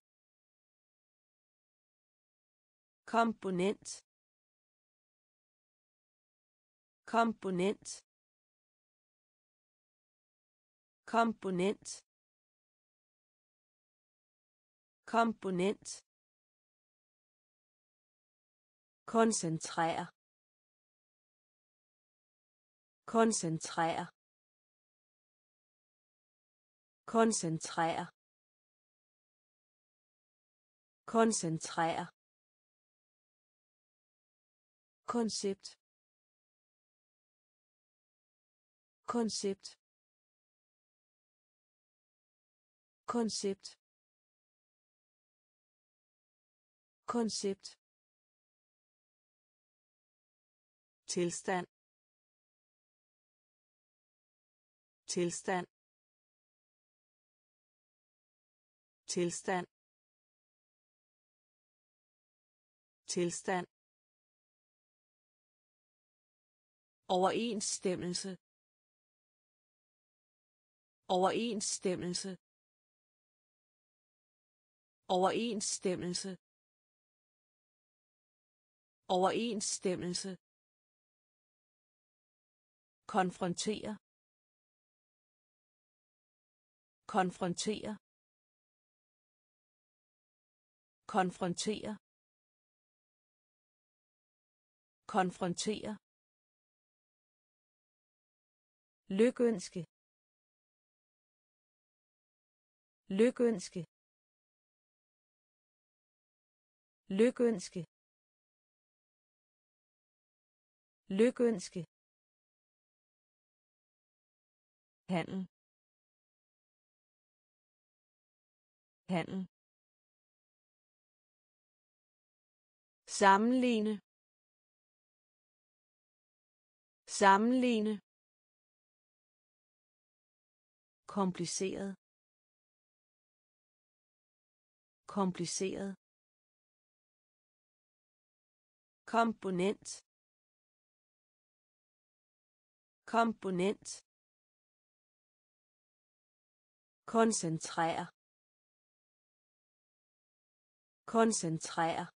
Komponent. Komponent. Komponent. Komponent. Koncentrere koncentrere koncentrere koncentrere koncept. Koncept. Koncept. Koncept. Tilstand. Tilstand. Tilstand. Tilstand. Overensstemmelse. Overensstemmelse. Overensstemmelse. Overensstemmelse. Konfrontere. Konfrontere. Konfrontere. Konfrontere lykønske. Lykønske. Lykønske. Lykønske. Handel. Handel. Sammenligne. Sammenligne kompliceret. Kompliceret. Komponent. Komponent. Koncentrere. Koncentrere.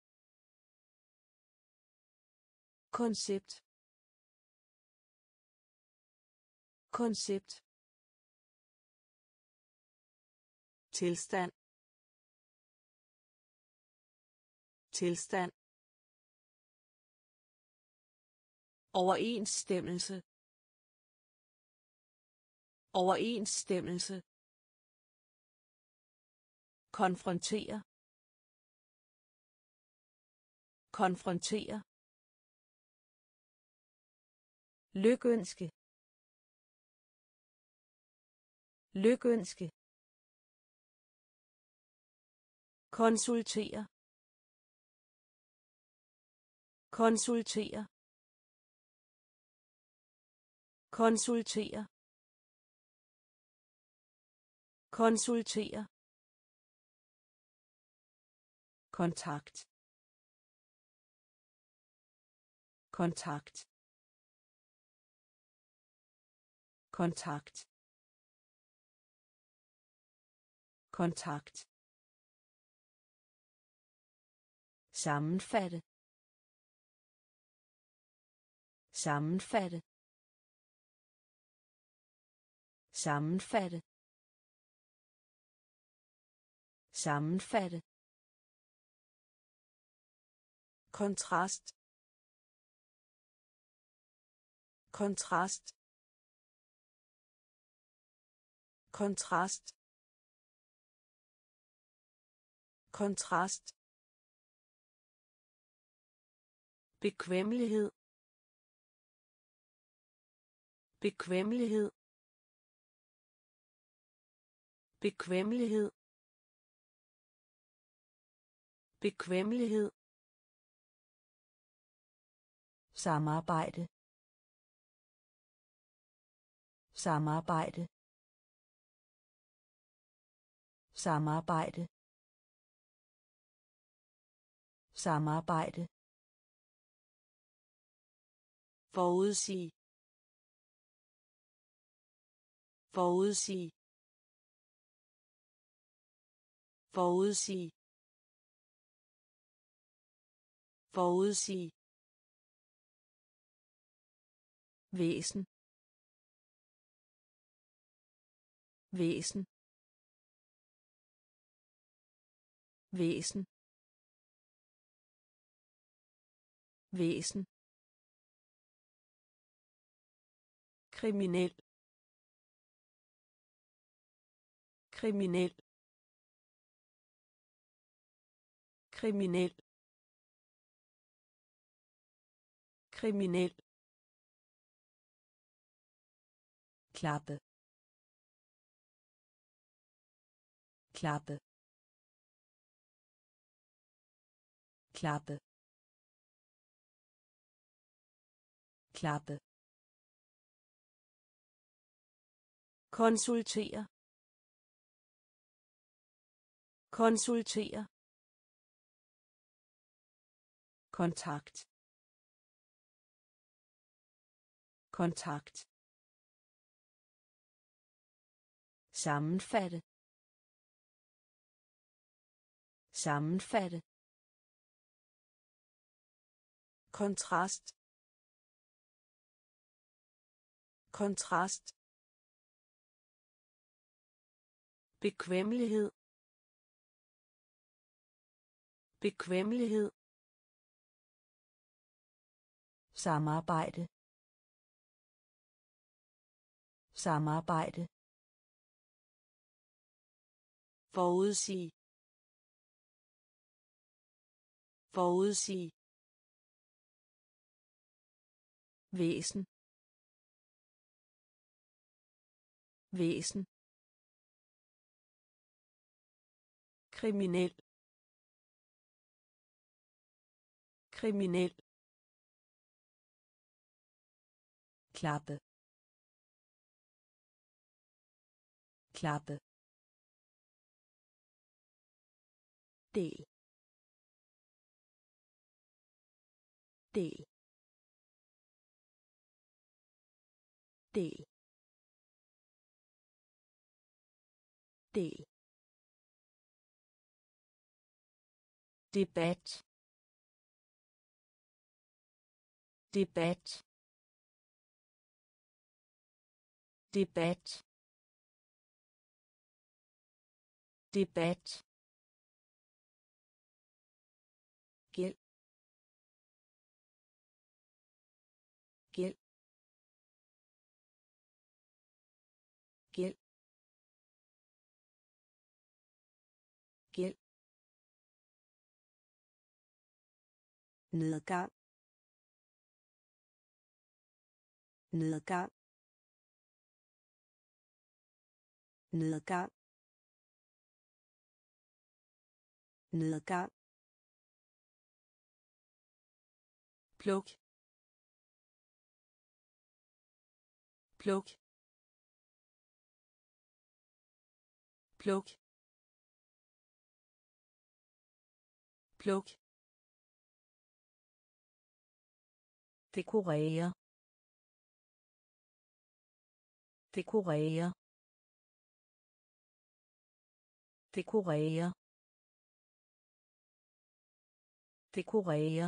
Koncept. Koncept. Tilstand. Tilstand. Overensstemmelse. Overensstemmelse. Konfrontere. Konfrontere. Lykønske. Lykønske. Konsultere. Konsultere. Konsultere. Konsultere. Kontakt. Kontakt. Kontakt. Kontakt. Sammenfatte. Sammenfatte. Sammenfatte. Sammenfatte. Kontrast. Kontrast. Kontrast. Kontrast. Bekvemmelighed. Bekvemmelighed. Bekvemmelighed. Bekvemmelighed. Samarbejde. Samarbejde. Samarbejde. Samarbejde forudsig forudsig forudsig forudsig væsen. Væsen. Væsen. Væsen. Kriminel. Kriminel. Kriminel. Kriminel. Klappe. Klappe. Klappe. Klappe. Konsultere. Konsultere. Kontakt. Kontakt. Sammenfatte. Sammenfatte. Kontrast. Kontrast. Bekvemmelighed. Bekvemmelighed. Samarbejde. Samarbejde. Forudsig forudsig væsen. Væsen kriminel. Kriminel. Klappe. Klappe. Del. Del. Del. Del. Debat debat debat debat nedgang nedgang nedgang nedgang pluk. Pluk. Pluk. Pluk dekorere dekorere dekorere dekorere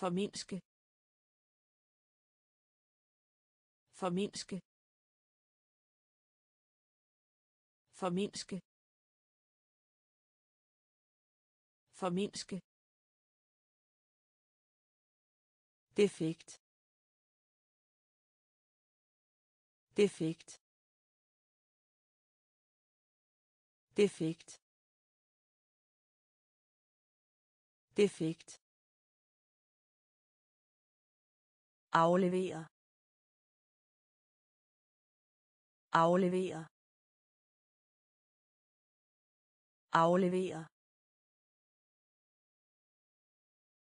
forminske forminske forminske forminske defekt. Defekt. Defekt. Defekt. Aflevere aflevere aflevere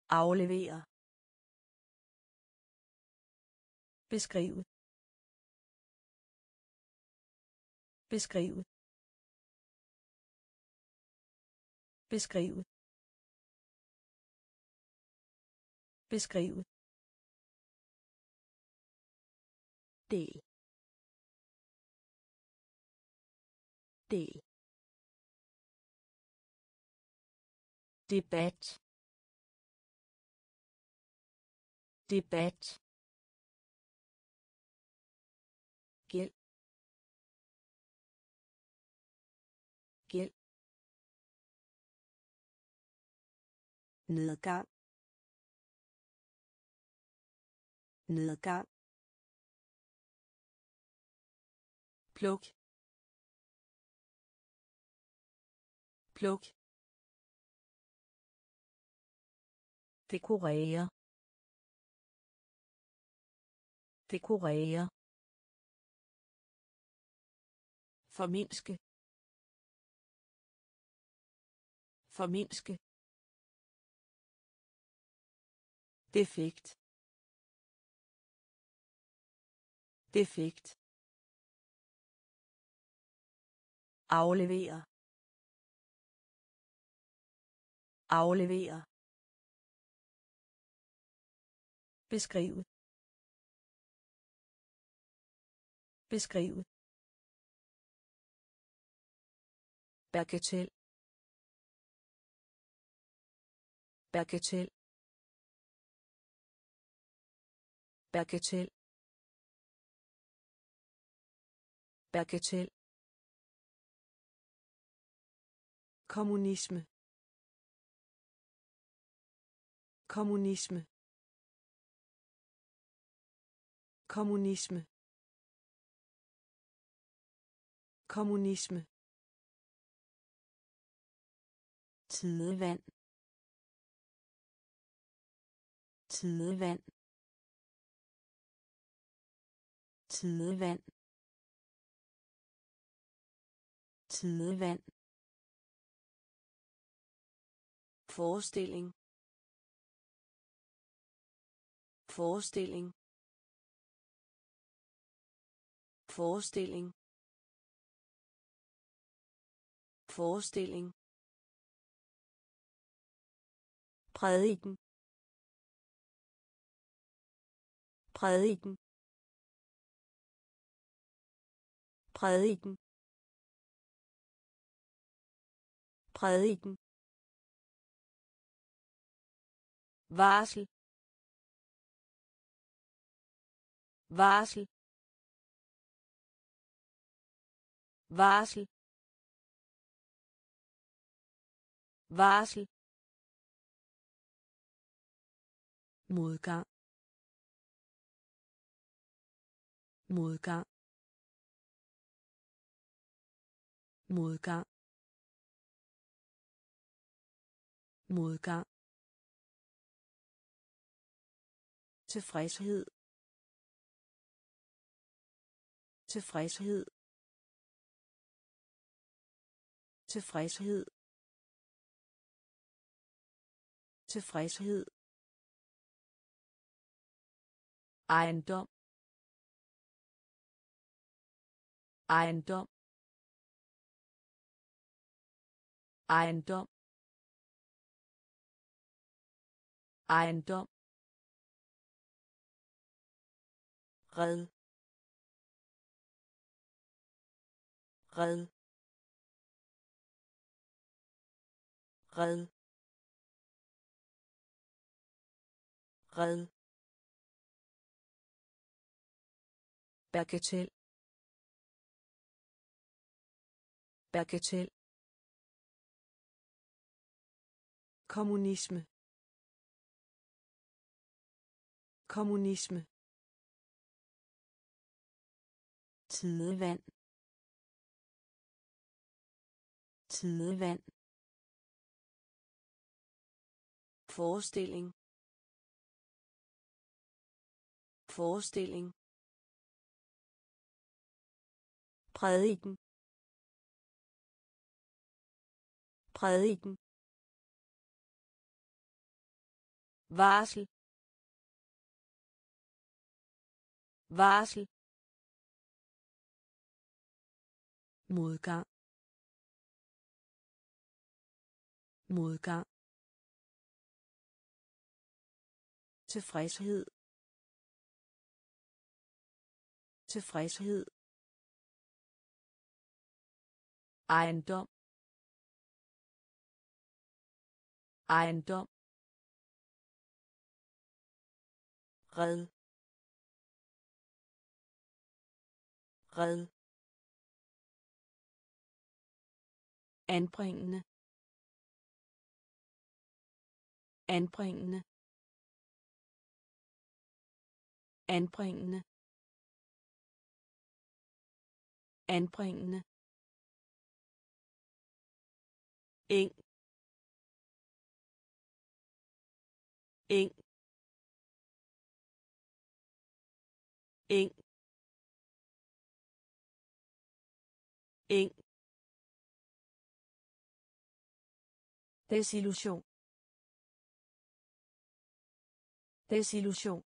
aflevere beskrive. Beskrive. Beskrive. Beskrive. Del. Del. Debat. Debat. Gæld. Nedgang. Nedgang. Pluk. Pluk. Dekorere dekorere Formindske. Forminske. Defekt. Defekt. Aflevere. Aflevere. Beskrive. Beskrive. Bagatell. Bagatel. Bagatel. Bagatel. kommunisme kommunisme kommunisme kommunisme tidevand tidevand tidevand tidevand forestilling. Forestilling. Forestilling. Forestilling. Prædiken. Prædiken prædiken prædiken varsel. Varsel. Varsel. Varsel. Modgang. Modgang. Modgang. Modgang. Tilfredshed. Tilfredshed. Tilfredshed. Tilfredshed. Ejendom. Ejendom. Ejendom. Ejendom. Red. Red. Red. Red. Bagatell. Bagatel. kommunisme. Kommunisme. Tidevand. Tidevand. Forestilling. Forestilling. Prædiken. Prædiken varsel. Varsel. Modgang. Modgang. Tilfredshed. Tilfredshed. Ejendom. Ejendom. Red. Red. Anbringende. Anbringende. Anbringende. Anbringende. Eng. Eng eng eng Desillusion. Desillusion.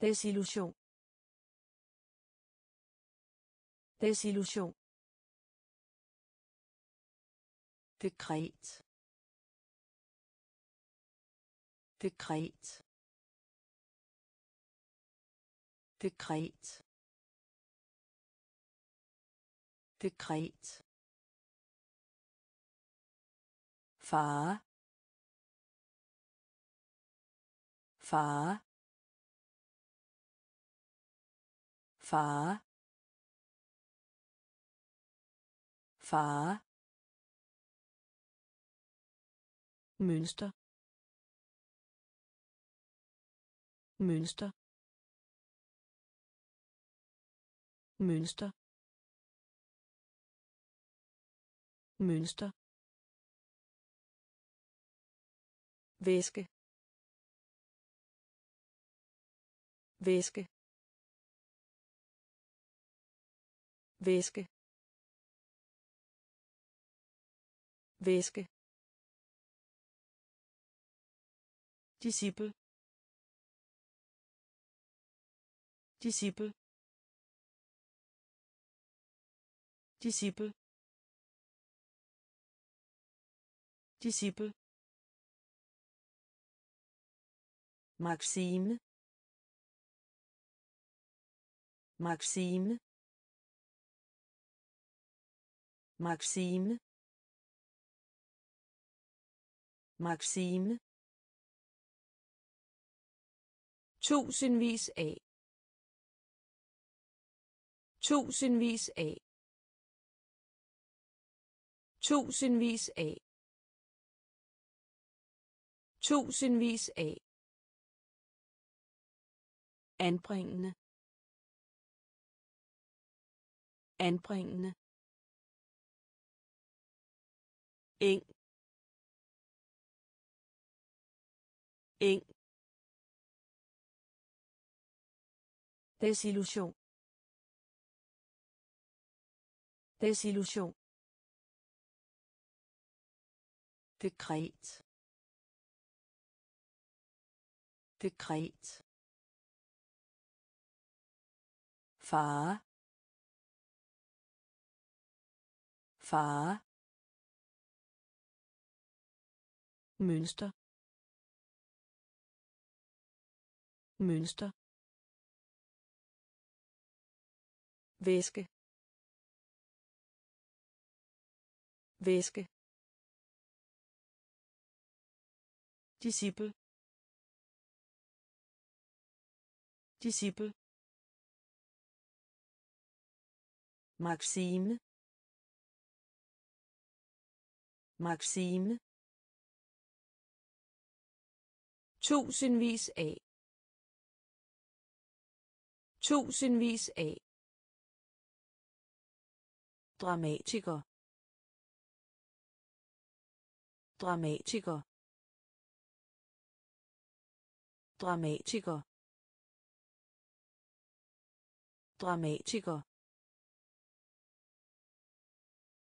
Desillusion. Desillusion. dekret dekret. Dekret. Dekret. Far. Far. Far. Far. Mønster. Mønster. Mønster. Mønster. Væske. Væske. Væske. Væske. Disciple. Disciple. Disciple. Disciple. Maxime. Maxime. Maxime. Maxime. Tusindvis af tusindvis af. Tusindvis af. Tusindvis af. Anbringende. Anbringende. Eng. Eng. Desillusion. Desillusion. Dekret. Dekret. Far. Far. Mønster. Mønster. Væske. Væske. Disciple. Disciple. Maxime. Maxime. Tusindvis af. Tusindvis af. Dramatiker. Dramatiker. Dramatiker. Dramatiker.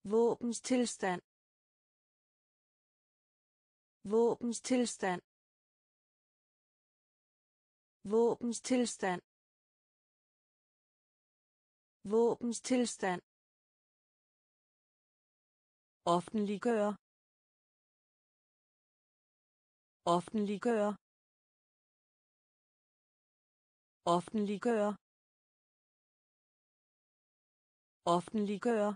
Våbens tilstand. Våbens tilstand. Våbens tilstand. Våbens tilstand. Offentliggøre offentliggøre offentliggøre offentliggøre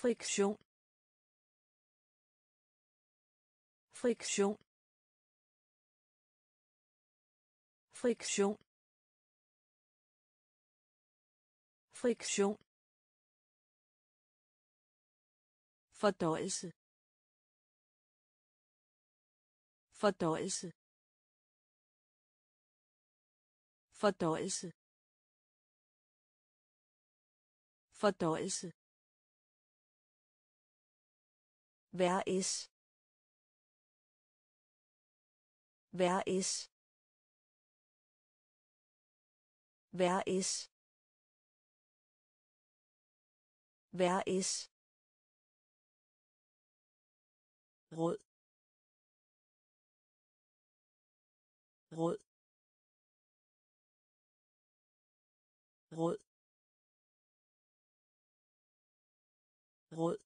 friktion friktion friktion friktion fordøjelse fordøjelse fordøjelse fordøjelse Vær is. Vær is. Vær is. Vær is. råd råd. Råd. Råd.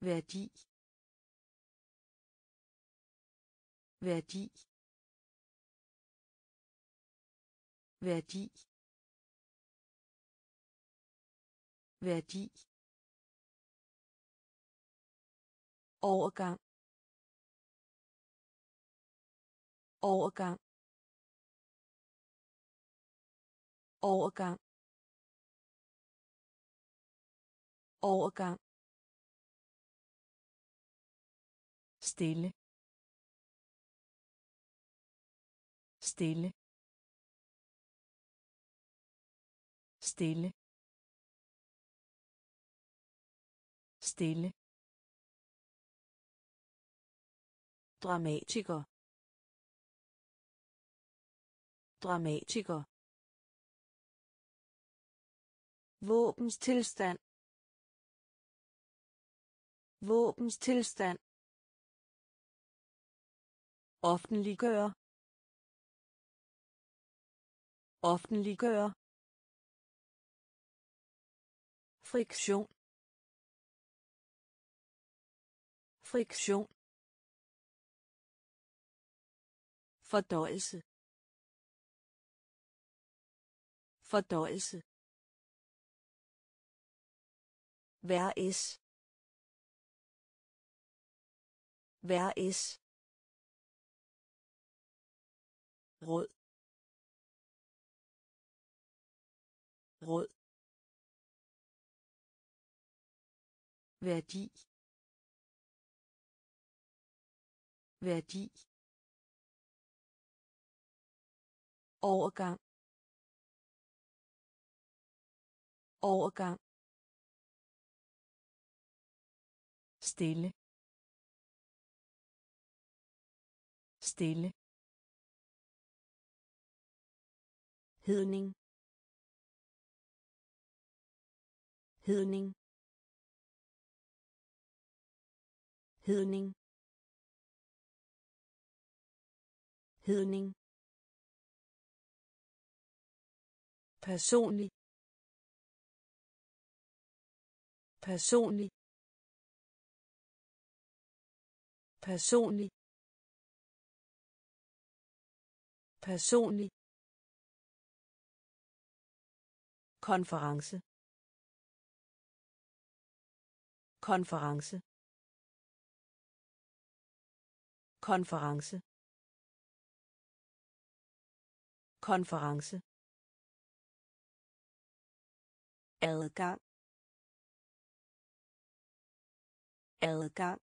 Værdi. Værdi. Værdi. Værdi. Overgang. Overgang. Overgang. Overgang. Stille. Stille. Stille. Stille. Dramatiker. Dramatiker. Våbens tilstand våbens tilstand offentliggøre offentliggøre friktion. Friktion. Fordøjelse. Fordøjelse Vær is. Vær is. råd råd værdi. Værdi. Overgang. Overgang. Stille. Stille. Hedning. Hedning. Hedning. Hedning. Personlig. Personlig. Personlig. Personlig. Konference. Konference. Konference. Konference. Adgang. Adgang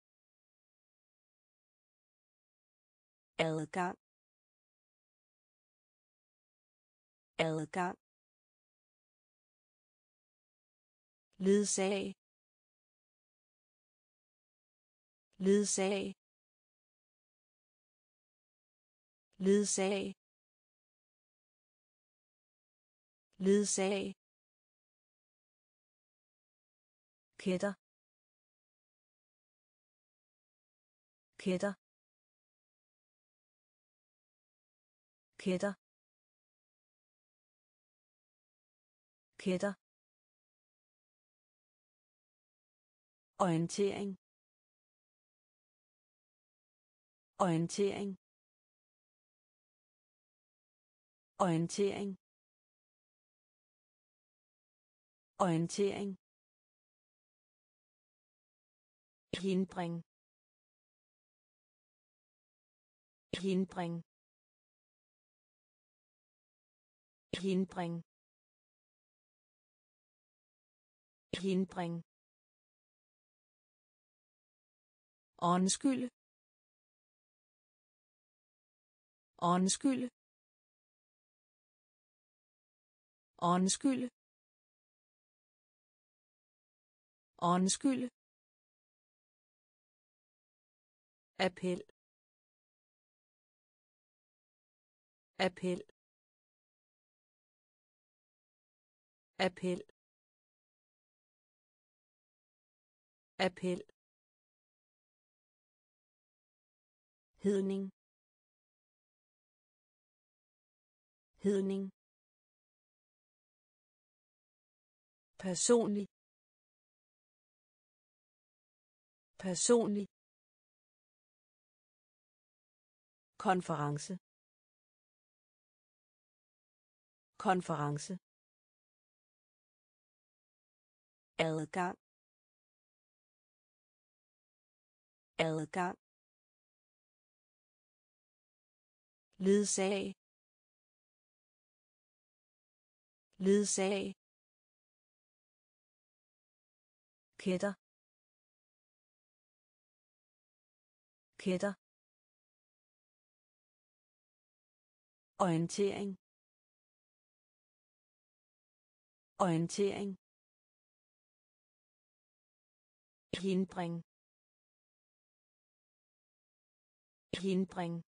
adgang adgang ledsag. Ledsag. Ledsag. Ledsag. Kætter. Kætter. Kætter. Kætter. Orientering. Orientering. Orientering. Orientering. Hindring hindring hindring hindring Undskyld. Undskyld. Undskyld. Undskyld. appel appel. Appel. Appel. Hedning. Hedning. Personlig. Personlig. Konference. Konference. Adgang. Adgang. Ledsag. Ledsag. Kætter. Kætter. Orientering. Orientering hindring hindring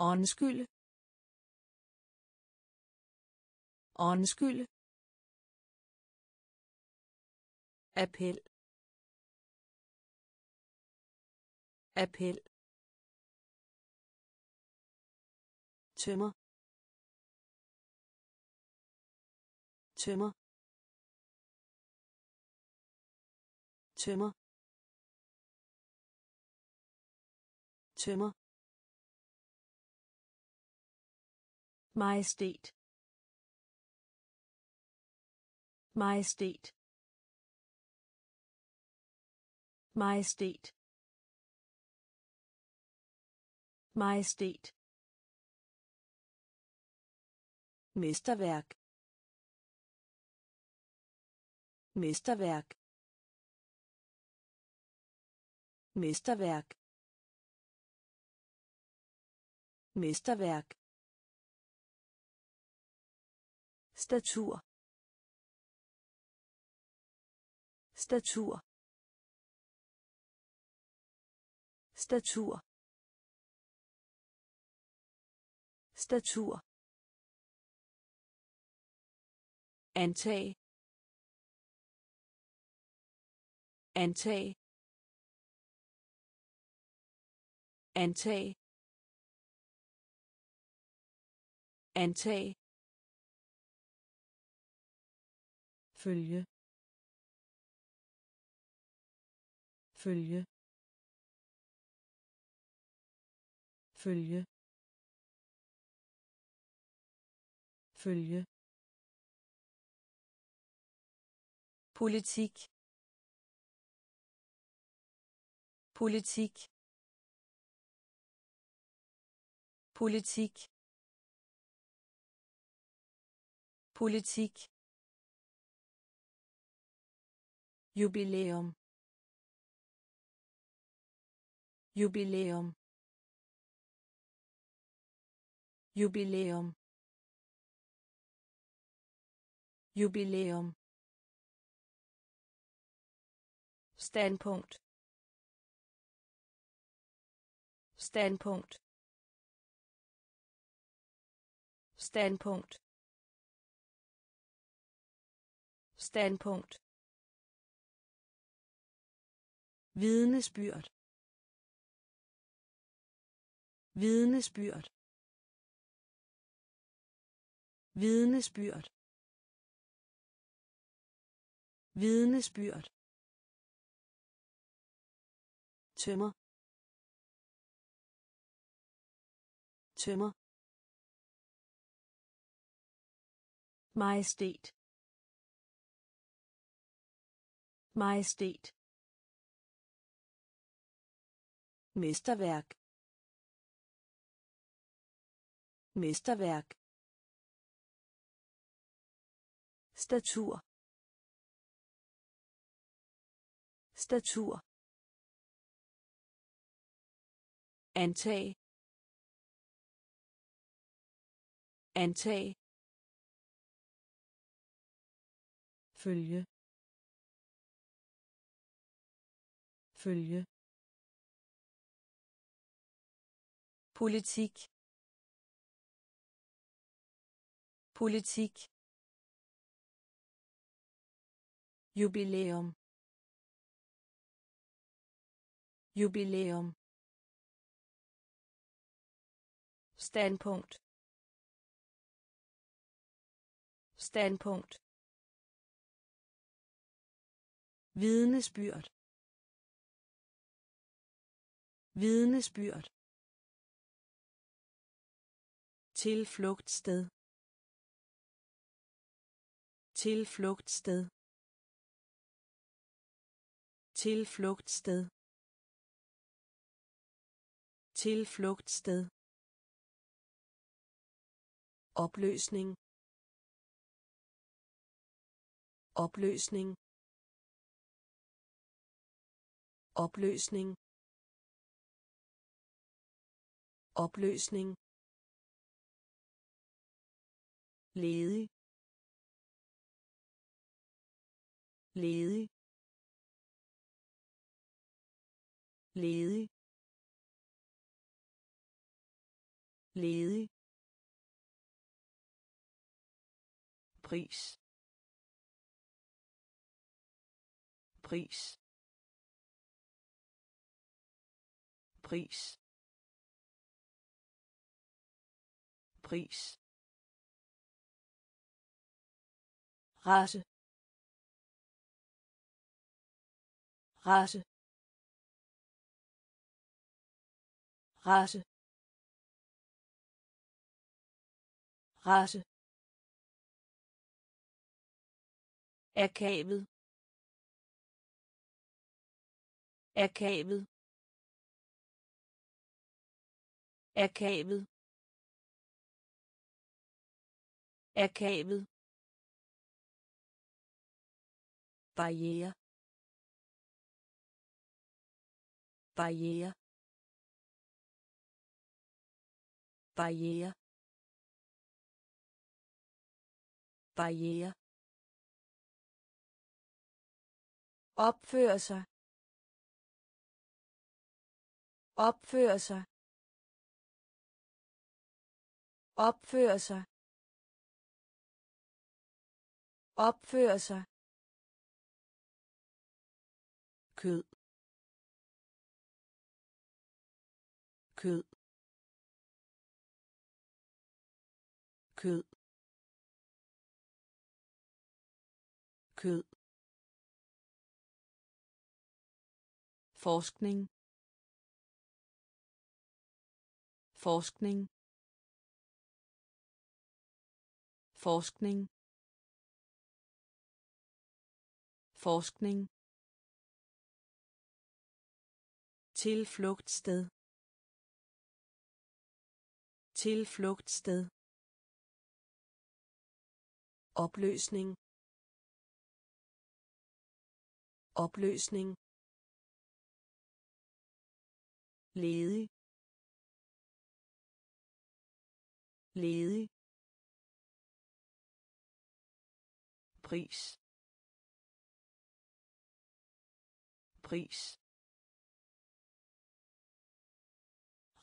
Undskyld. Undskyld. appel appel tømmer tømmer tømmer tømmer Majestæt. Majestæt. Majestæt. Majestæt. Mesterværk. Mesterværk. Mesterværk. Mesterværk. statur statur statur statur antag antag antag antag følge. Følge. Følge. Følge. Politik politik. Politik. Politik. Jubilæum. Jubilæum. Jubilæum. Jubilæum. Standpunkt. Standpunkt. Standpunkt. Standpunkt. Vidnesbyrd. Vidnesbyrd. Vidnesbyrd. Vidnesbyrd. Tømmer. Tømmer. Majestæt. Majestæt. Mesterværk. mesterværk. Statur. Statur. Antag antag følge. Følge. Politik. Politik. Jubilæum. Jubilæum. Standpunkt standpunkt. Vidnesbyrd. Vidnesbyrd. Tilflugtssted tilflugtssted tilflugtssted tilflugtssted opløsning. Opløsning. Opløsning. Opløsning. Ledig. Ledig. Ledig. Ledig. Pris. Pris. Pris. Pris. Race. Race. Race. Race. Akavet akavet akavet akavet barriere. Barriere. Barriere. Barriere. Opføre sig opføre sig. Opføre sig. Opføre sig. Kød. Kød. Kød. Kød. Forskning forskning. Forskning. Forskning. Tilflugtssted tilflugtssted opløsning. Opløsning. Ledig. Ledig. Pris. Pris.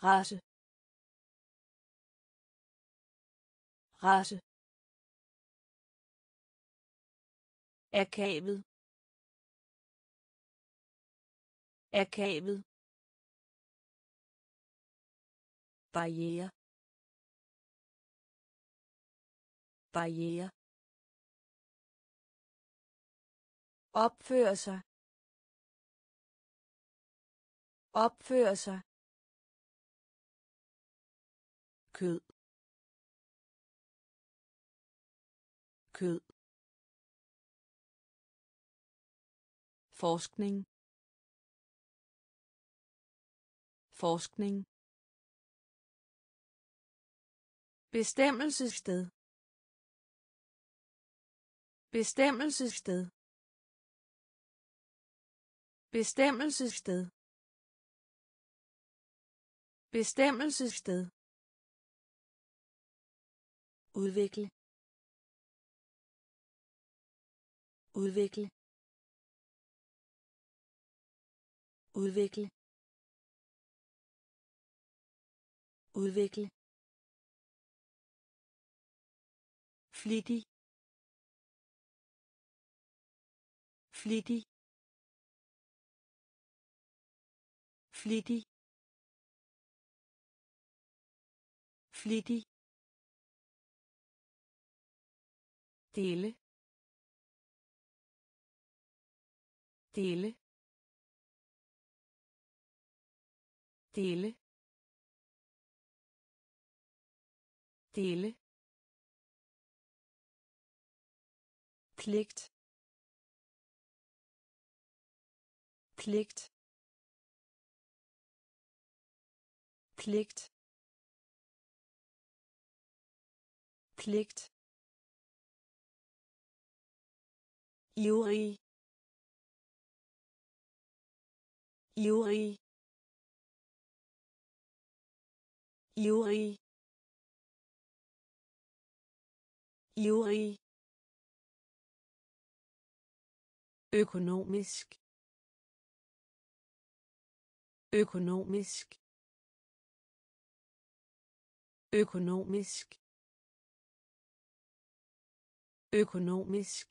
Race. Race. Akavet. Akavet. Barriere. Barriere. Opføre sig. Opføre sig. Kød. Kød. Forskning. Forskning. Bestemmelsessted bestemmelsessted. Bestemmelsessted. Bestemmelsessted. Udvikle. Udvikle. Udvikle. Udvikle. Flittig. Flittig. Flittig. Flittig. Dele. Dele. Dele. Dele. Pligt. Pligt. Pligt. Pligt. Ivrig ivrig ivrig ivrig økonomisk økonomisk økonomisk økonomisk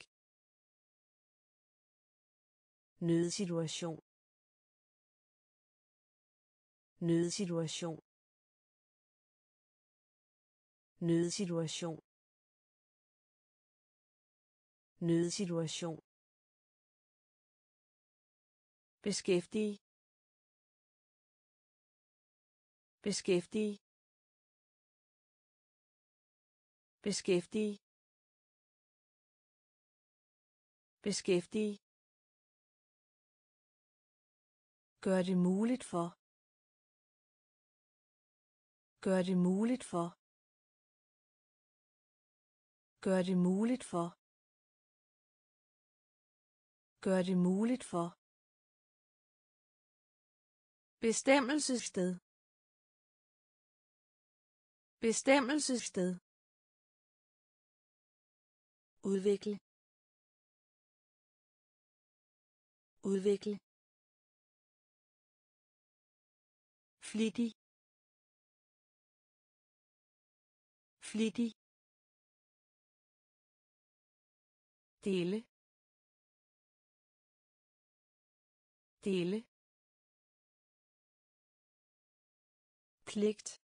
nødsituation nødsituation nødsituation nødsituation. Beskæftig beskæftig beskæftig beskæftig Gør det muligt for. Gør det muligt for. Gør det muligt for. Gør det muligt for. Bestemmelsessted. Bestemmelsessted. Udvikle. Udvikle. flittig flittig dele dele pligt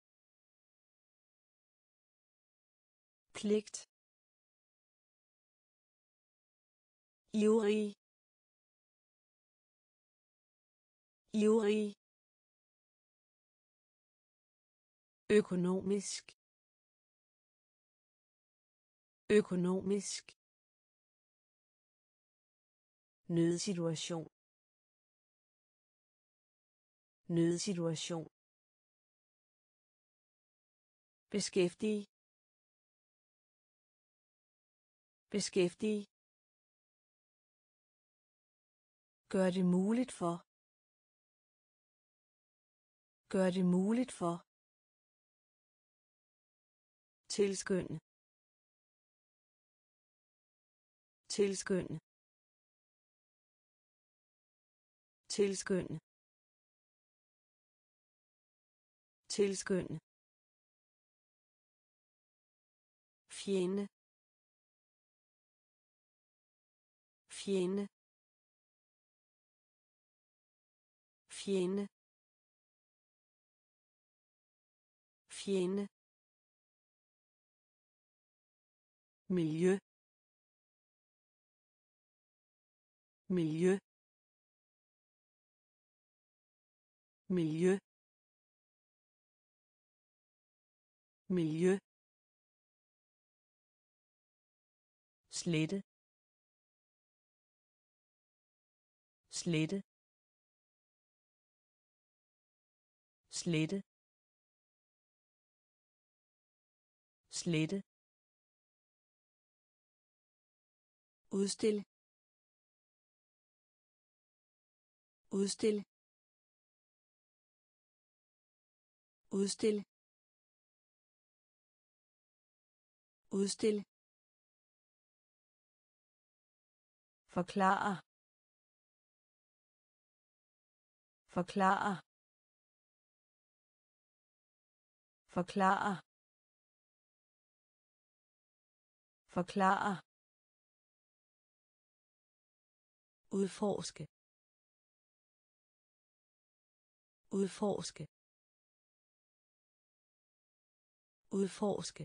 pligt ivrig ivrig økonomisk. Økonomisk. Nødsituation. Nødsituation. Beskæftig. Beskæftige. Gør det muligt for. Gør det muligt for. Tilskynde tilskynde tilskynde tilskynde fjende. Fjende. Fjende. Fjende. Miljø. Miljø. Miljø. Miljø. Slette slette. Slette. Slette. Udstil. Udstil. Udstil. Udstil. Forklare forklare. Forklare. Forklare. Udforske. Udforske. Udforske.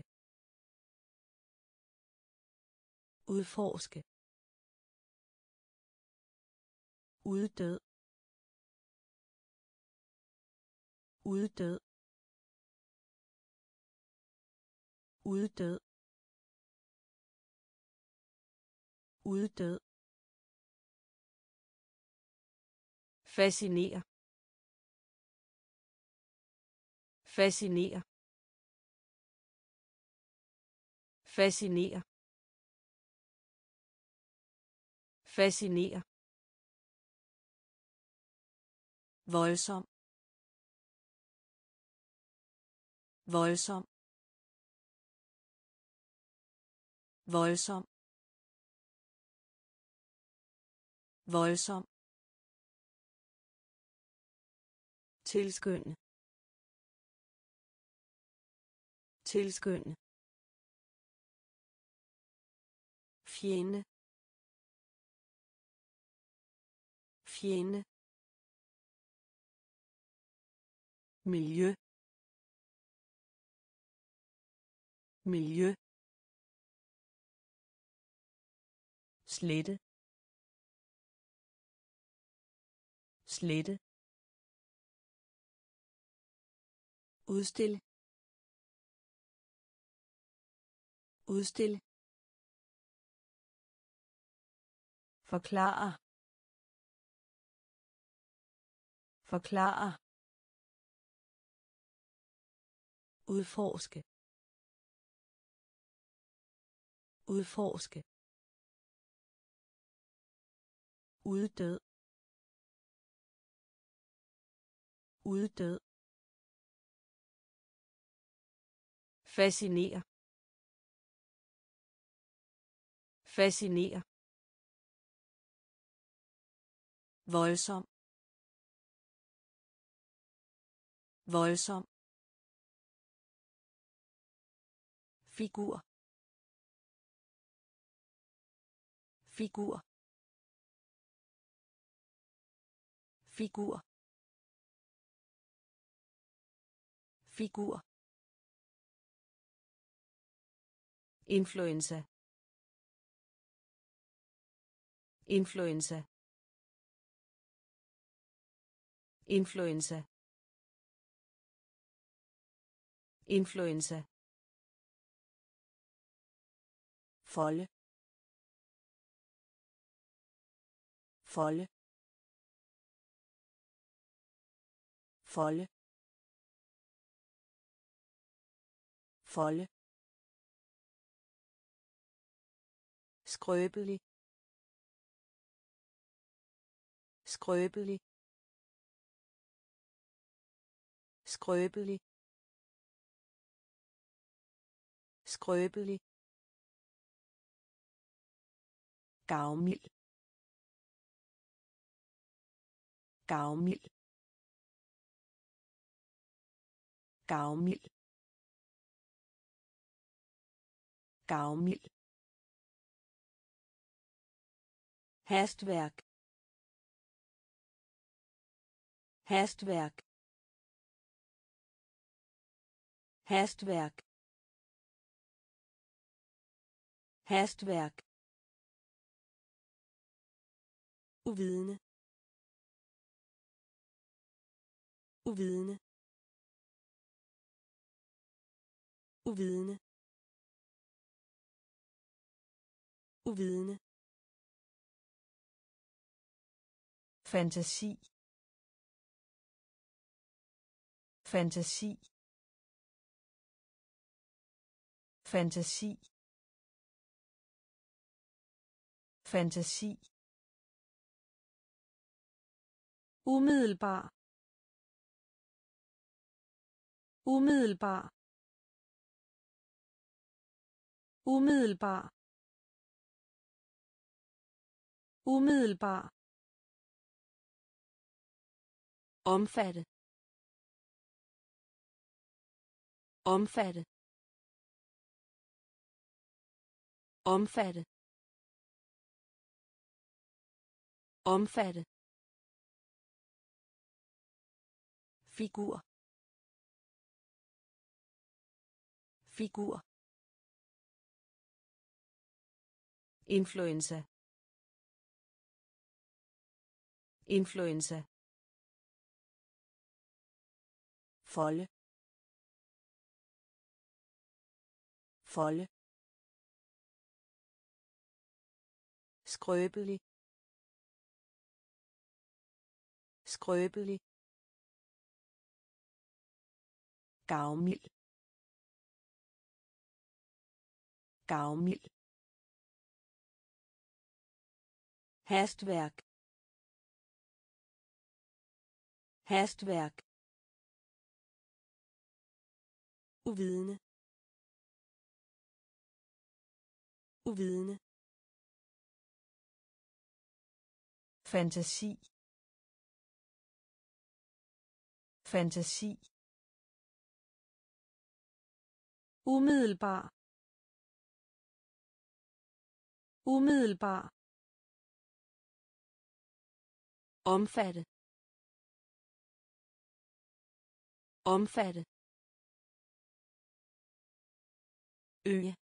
Udforske. Uddød. Uddød. Uddød. Uddød. Fascinere fascinere fascinere fascinere voldsom. Voldsom. Voldsom. Voldsom. Tilskynde. Tilskynde. Fjende. Fjende. Miljø. Miljø. Slette. Slette. Udstil. Udstil. Forklare. Forklare. Udforske. Udforske uddød uddød fascinere fascinere voldsom voldsom figur figur. Figur. Figur. Influenza. Influenza. Influenza. Influenza. Folde folde. Folde. Folde. Skrøbelig. Skrøbelig. Skrøbelig. Skrøbelig. Gavmild. Gavmild. Gavmild. Gavmild. Hastværk. Hastværk. Hastværk. Hastværk. Uvidende. Uvidende. Uvidende. Uvidende. Fantasi. Fantasi. Fantasi. Fantasi. Umiddelbar umiddelbar umiddelbar umiddelbar omfatte omfatte omfatte omfatte figur figur. Influenza. Influenza. Folde folde skrøbelig. Skrøbelig. Gavmild. Gavmild. Hastværk. Hastværk. Uvidende. Uvidende. Fantasi. Fantasi. Umiddelbar umiddelbar. Omfatte. Omfatte. Øje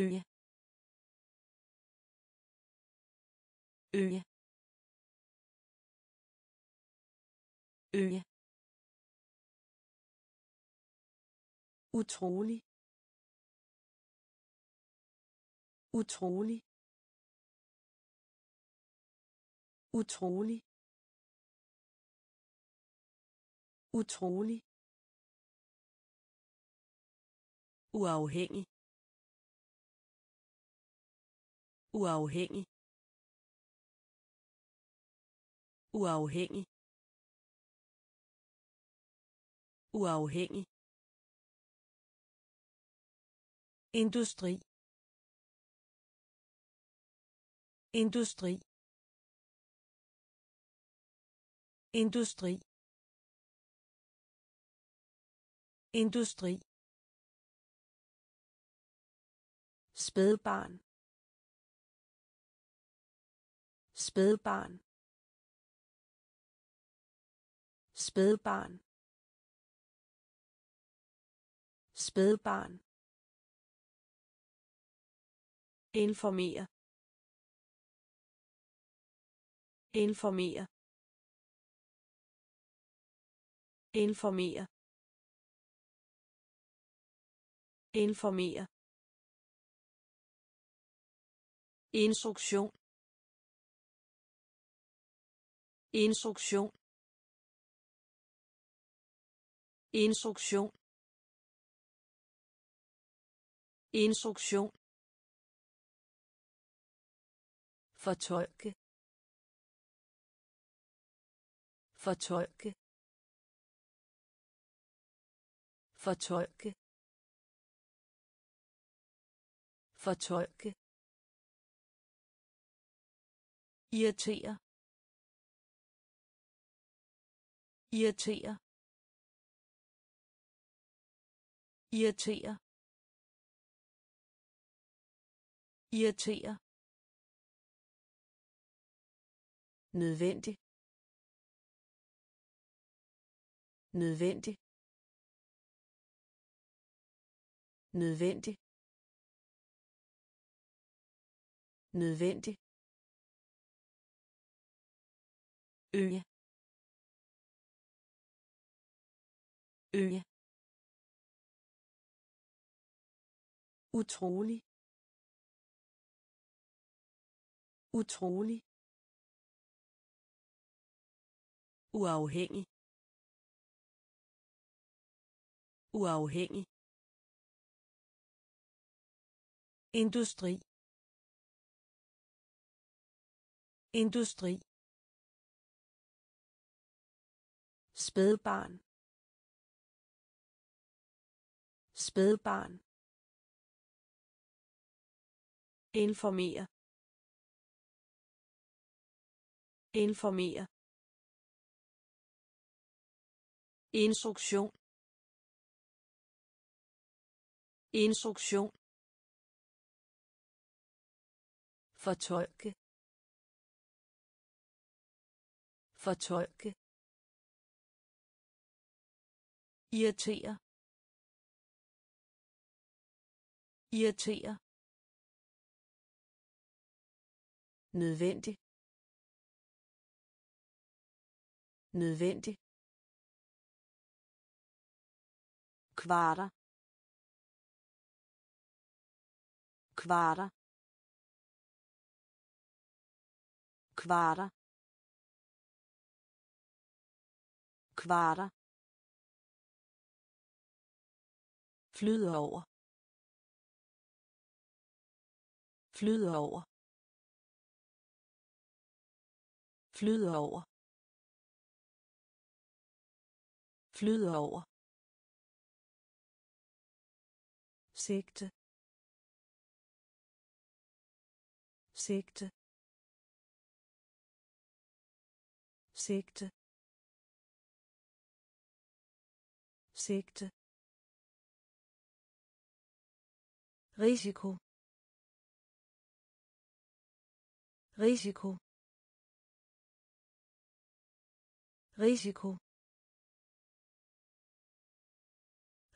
øje øje øje utrolig. Utrolig. Utrolig. Utrolig. Uafhængig. Uafhængig. Uafhængig. Uafhængig. Industri. Industri. Industri. Industri. Spædbarn. Spædbarn. Spædbarn. Spædbarn. Informere. Informere. Informere. Informere. Instruktion. Instruktion. Instruktion. Instruktion. Fortolke. Fortolke. Fortolke. Fortolke. Irritere irritere irritere irritere nødvendig. Nødvendig. Nødvendig. Nødvendig. Øje øje utrolig. Utrolig. Uafhængig. Uafhængig. Industri. Industri. Spædbarn. Spædbarn. Informere. Informere. Instruktion. Instruktion. Fortolke. Fortolke. Irritere irritere nødvendig. Nødvendig. Kvarter. Kvarter. Kvarter. Kvarter. Flyder over. Flyder over. Flyder over. Flyder over. Sigte. Sigte. Sigte. Sigte. Risiko. Risiko. Risiko.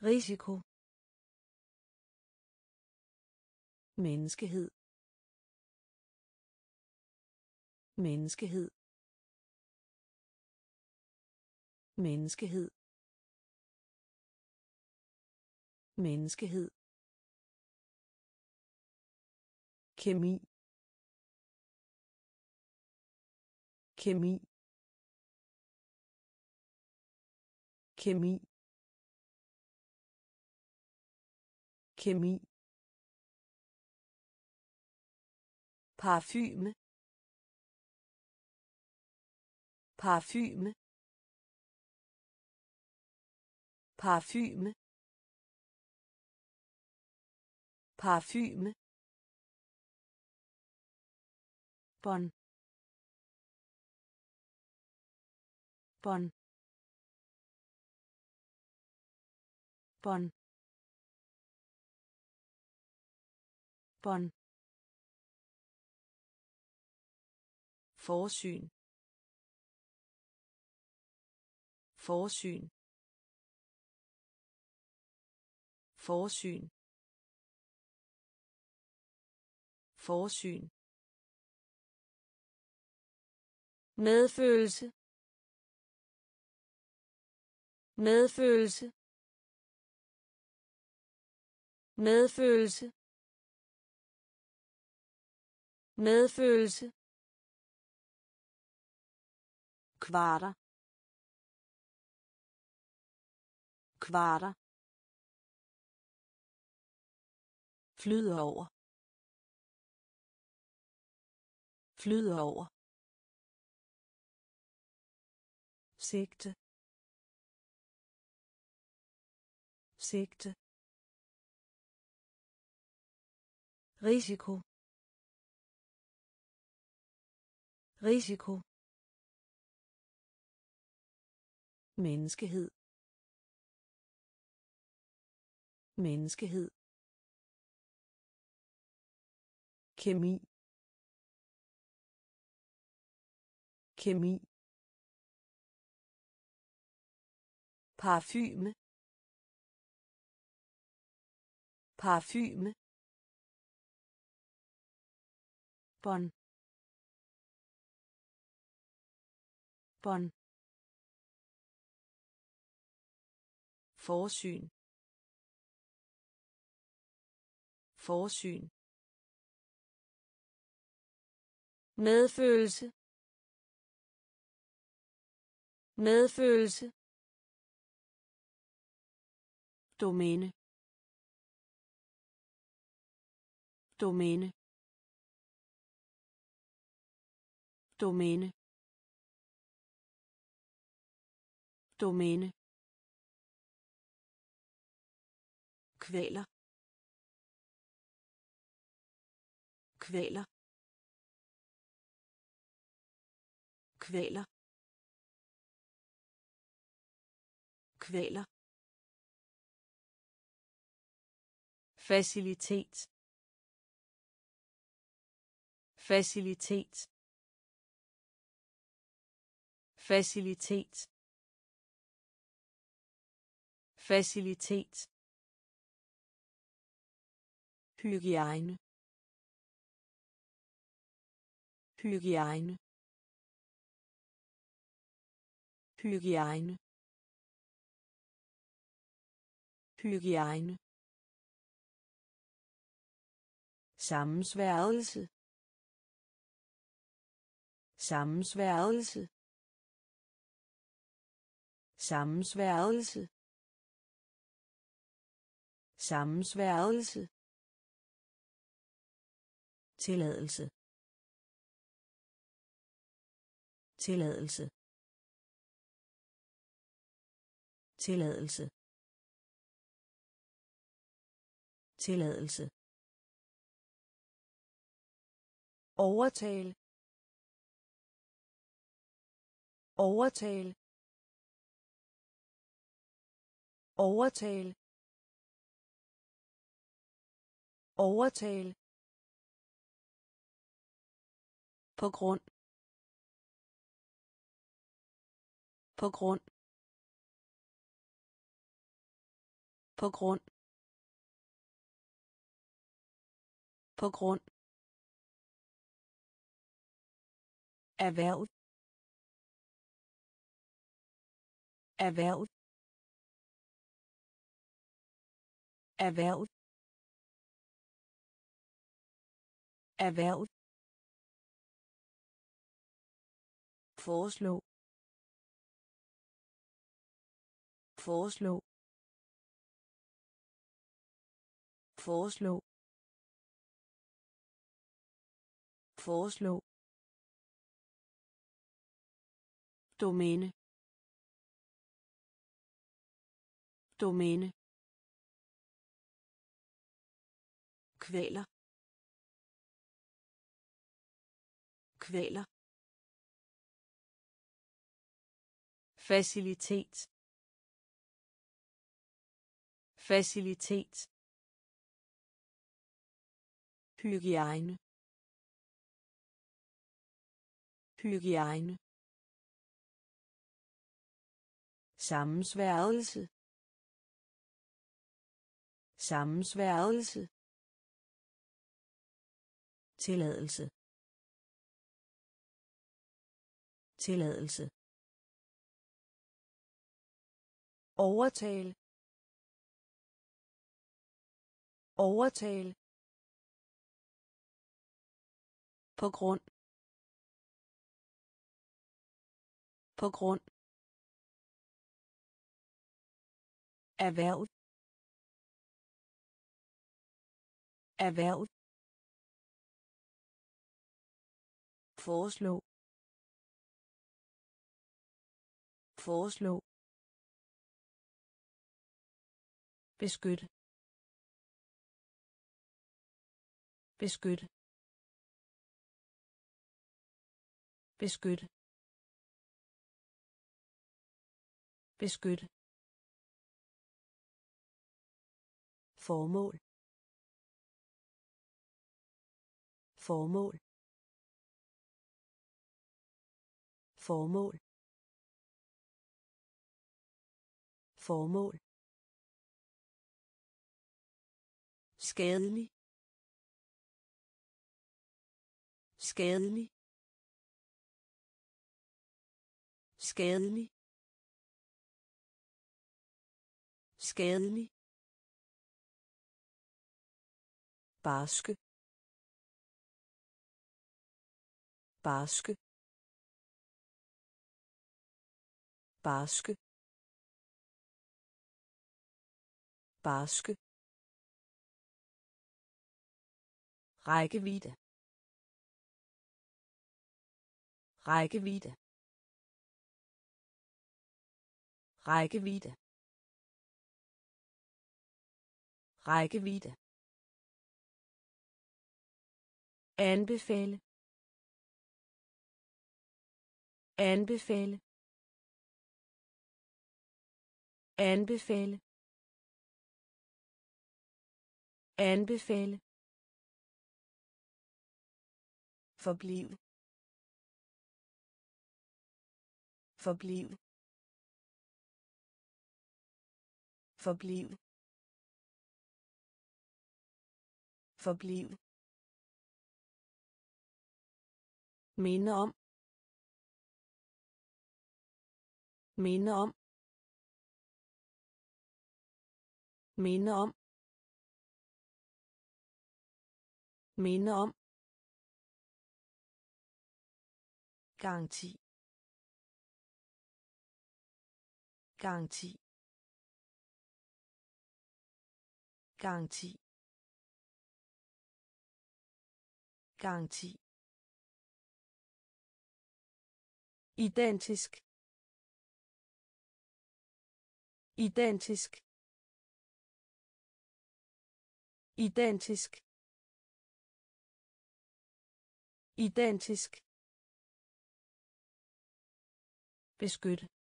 Risiko. Menneskehed. Menneskehed. Menneskehed. Menneskehed. Kemi. Kemi. Kemi. Kemi. Parfume. Parfume. Parfume. Parfume. Bon bon bon bon forsyn. Forsyn. Forsyn. Forsyn. Medfølelse. Medfølelse. Medfølelse. Medfølelse. Kvarter. Kvarter. Flyder over. Flyder over. Sigte. Sigte. Risiko. Risiko. Menneskehed. Menneskehed. Kemi. Kemi. Parfume. Parfume. Bon. Bon. forsyn. Forsyn. Medfølelse. Medfølelse. Domæne. Domæne. Domæne. Domæne. Kvæler kvaler. Kvaler. Kvaler. Facilitet. Facilitet. Facilitet. Facilitet. Hygiejne. Hygiejne. Hygiejne. Hygiejne. Sammensværgelse. Sammensværgelse. Sammensværgelse. Sammensværgelse. Tilladelse tilladelse. Tilladelse. Tilladelse. Overtale. Overtale. Overtale. Overtale. På grund. På grund. På grund. På grund. Erhvervet. Erhvervet. Erhvervet. Erhvervet. Foreslå. Foreslå. Foreslå. Foreslå. Domæne. Domæne. Kvæler. Kvæler. Facilitet facilitet hygiejne hygiejne sammensværgelse sammensværgelse tilladelse tilladelse overtale overtale. På grund. På grund. Erhverv. Erhverv. Foreslå. Foreslå. Beskytte. Beskyt. Beskyt. Beskyt. Formål. Formål. Formål. Formål. Skadelig. Skadelig. Skadelig. Skadelig. Barske. Barske. Barske. Barske. Rækkevidde. Rækkevidde. Rækkevidde. Rækkevidde. Anbefale. Anbefale. Anbefale. Anbefale. Forbliv. Forbliv. Forbliv. Forbliv. Minde om. Minde om. Minde om. Minde om. Garanti. Garanti. Garanti. Garanti. Identisk. Identisk. Identisk. Identisk. Beskytte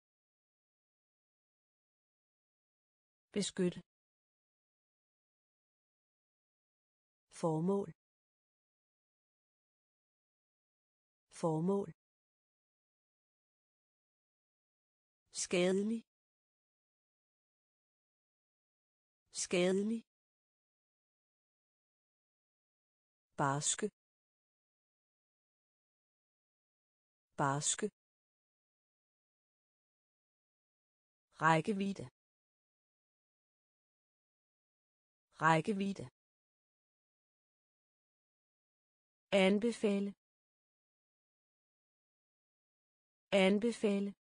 beskytte. Formål. Formål. Skadelig. Skadelig. Barske. Barske. Rækkevidde. Rækkevidde. Anbefale. Anbefale.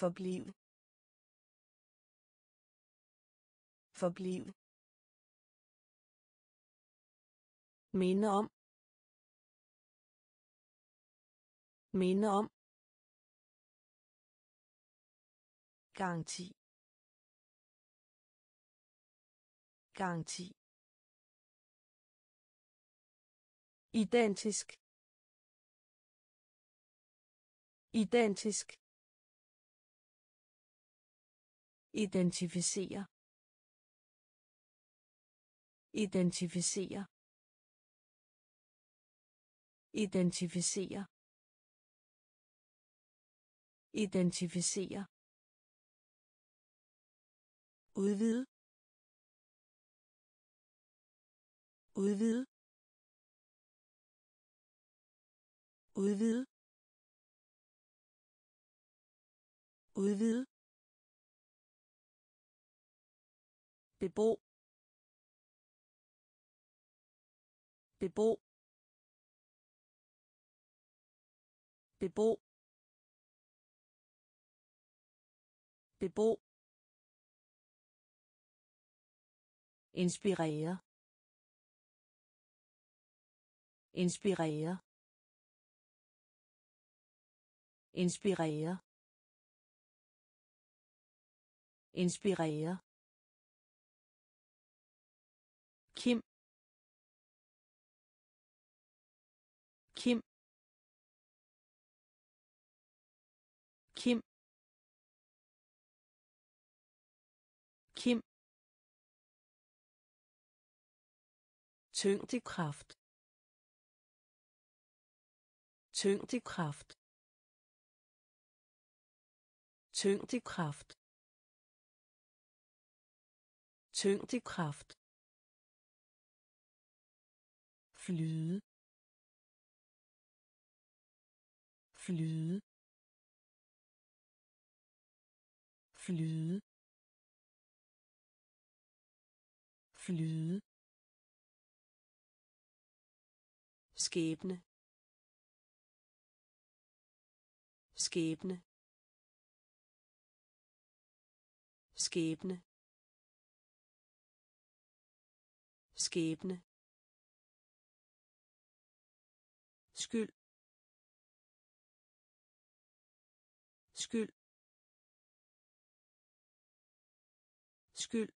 Forbliv forbliv minde om. Minde om. Garanti. Garanti. Identisk. Identisk. Identificere identificere identificere identificere udvide udvide. Udvide. Udvide. Bebo. Bebo. Bebo. Bebo. Inspirere. Inspirere. Inspirere. Inspirere. Kim. Kim. Kim. Kim. Tyngdekraft tyngdekraft. Tyngdekraft. Tyngdekraft. Flyde. Flyde. Flyde. Flyde. Skæbne. Skæbne. Skæbne. Skæbne. Skyld. Skyld. Skyld.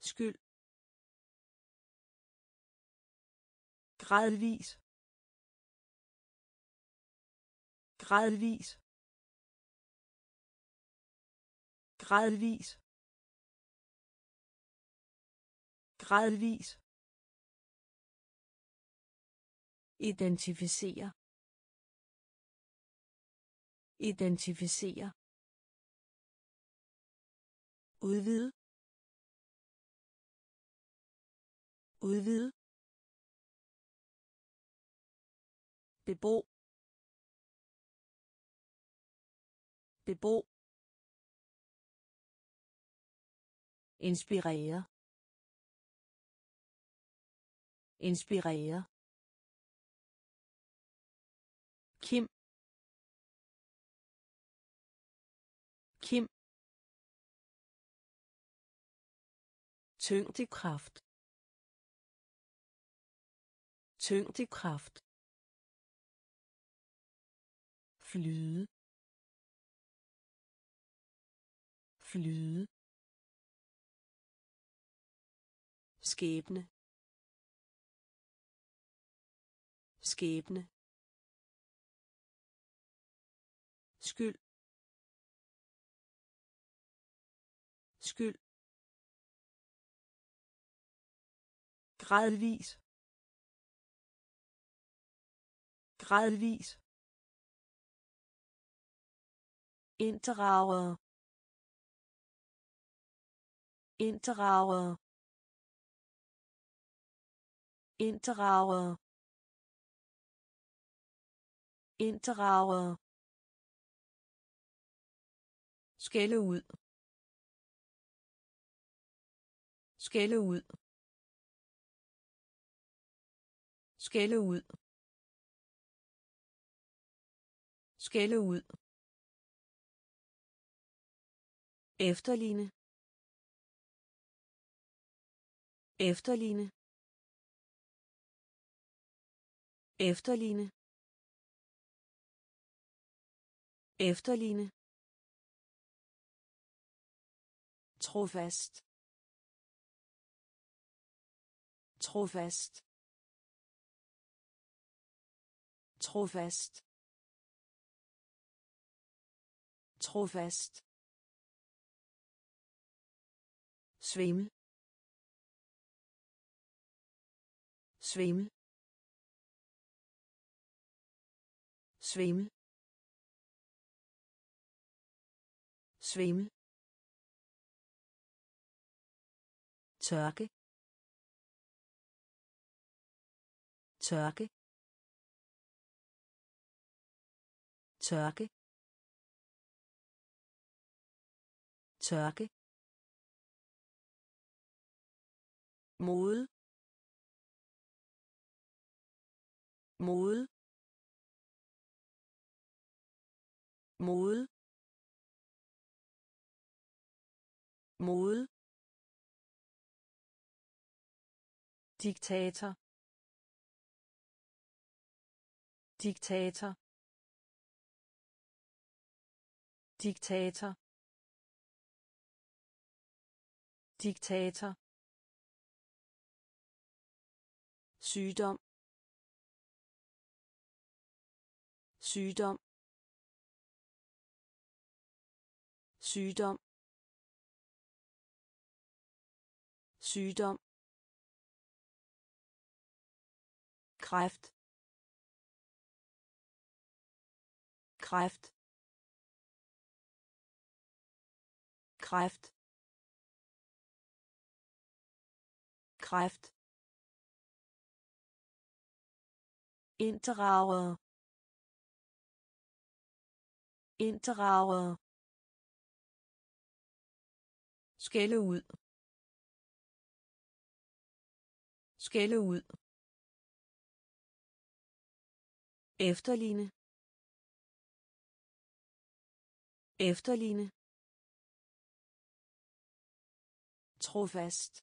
Skyld. Gradvis. Gradvis. Gradvis. Gradvis. Identificere identificere udvide udvide bebo. Bebo inspirere inspirere Kim Kim tyngdekraft tyngdekraft flyde flyde. Skæbne. Skæbne. Skyld. Skyld. Gradvis. Gradvis. Inddrager inddrager inddrager inddrager skælde ud. Skælde ud. Skælde ud. Skælde ud. Efterligne efterligne. Efterligne. Efterligne. Trofast. Trofast. Trofast. Trofast. Svimmel svimmel. Svimmel. Svimmel. Tørke. Tørke. Tørke. Tørke. Mode. Mode mode mode diktator. Diktator. Diktator. Diktator. Sygdom. Sygdom. Sygdom. Sygdom. Kræft. Kræft. Kræft. Kræft. Inddrager inddrager skælde ud. Skælde ud. Efterligne. Efterligne. Trofast.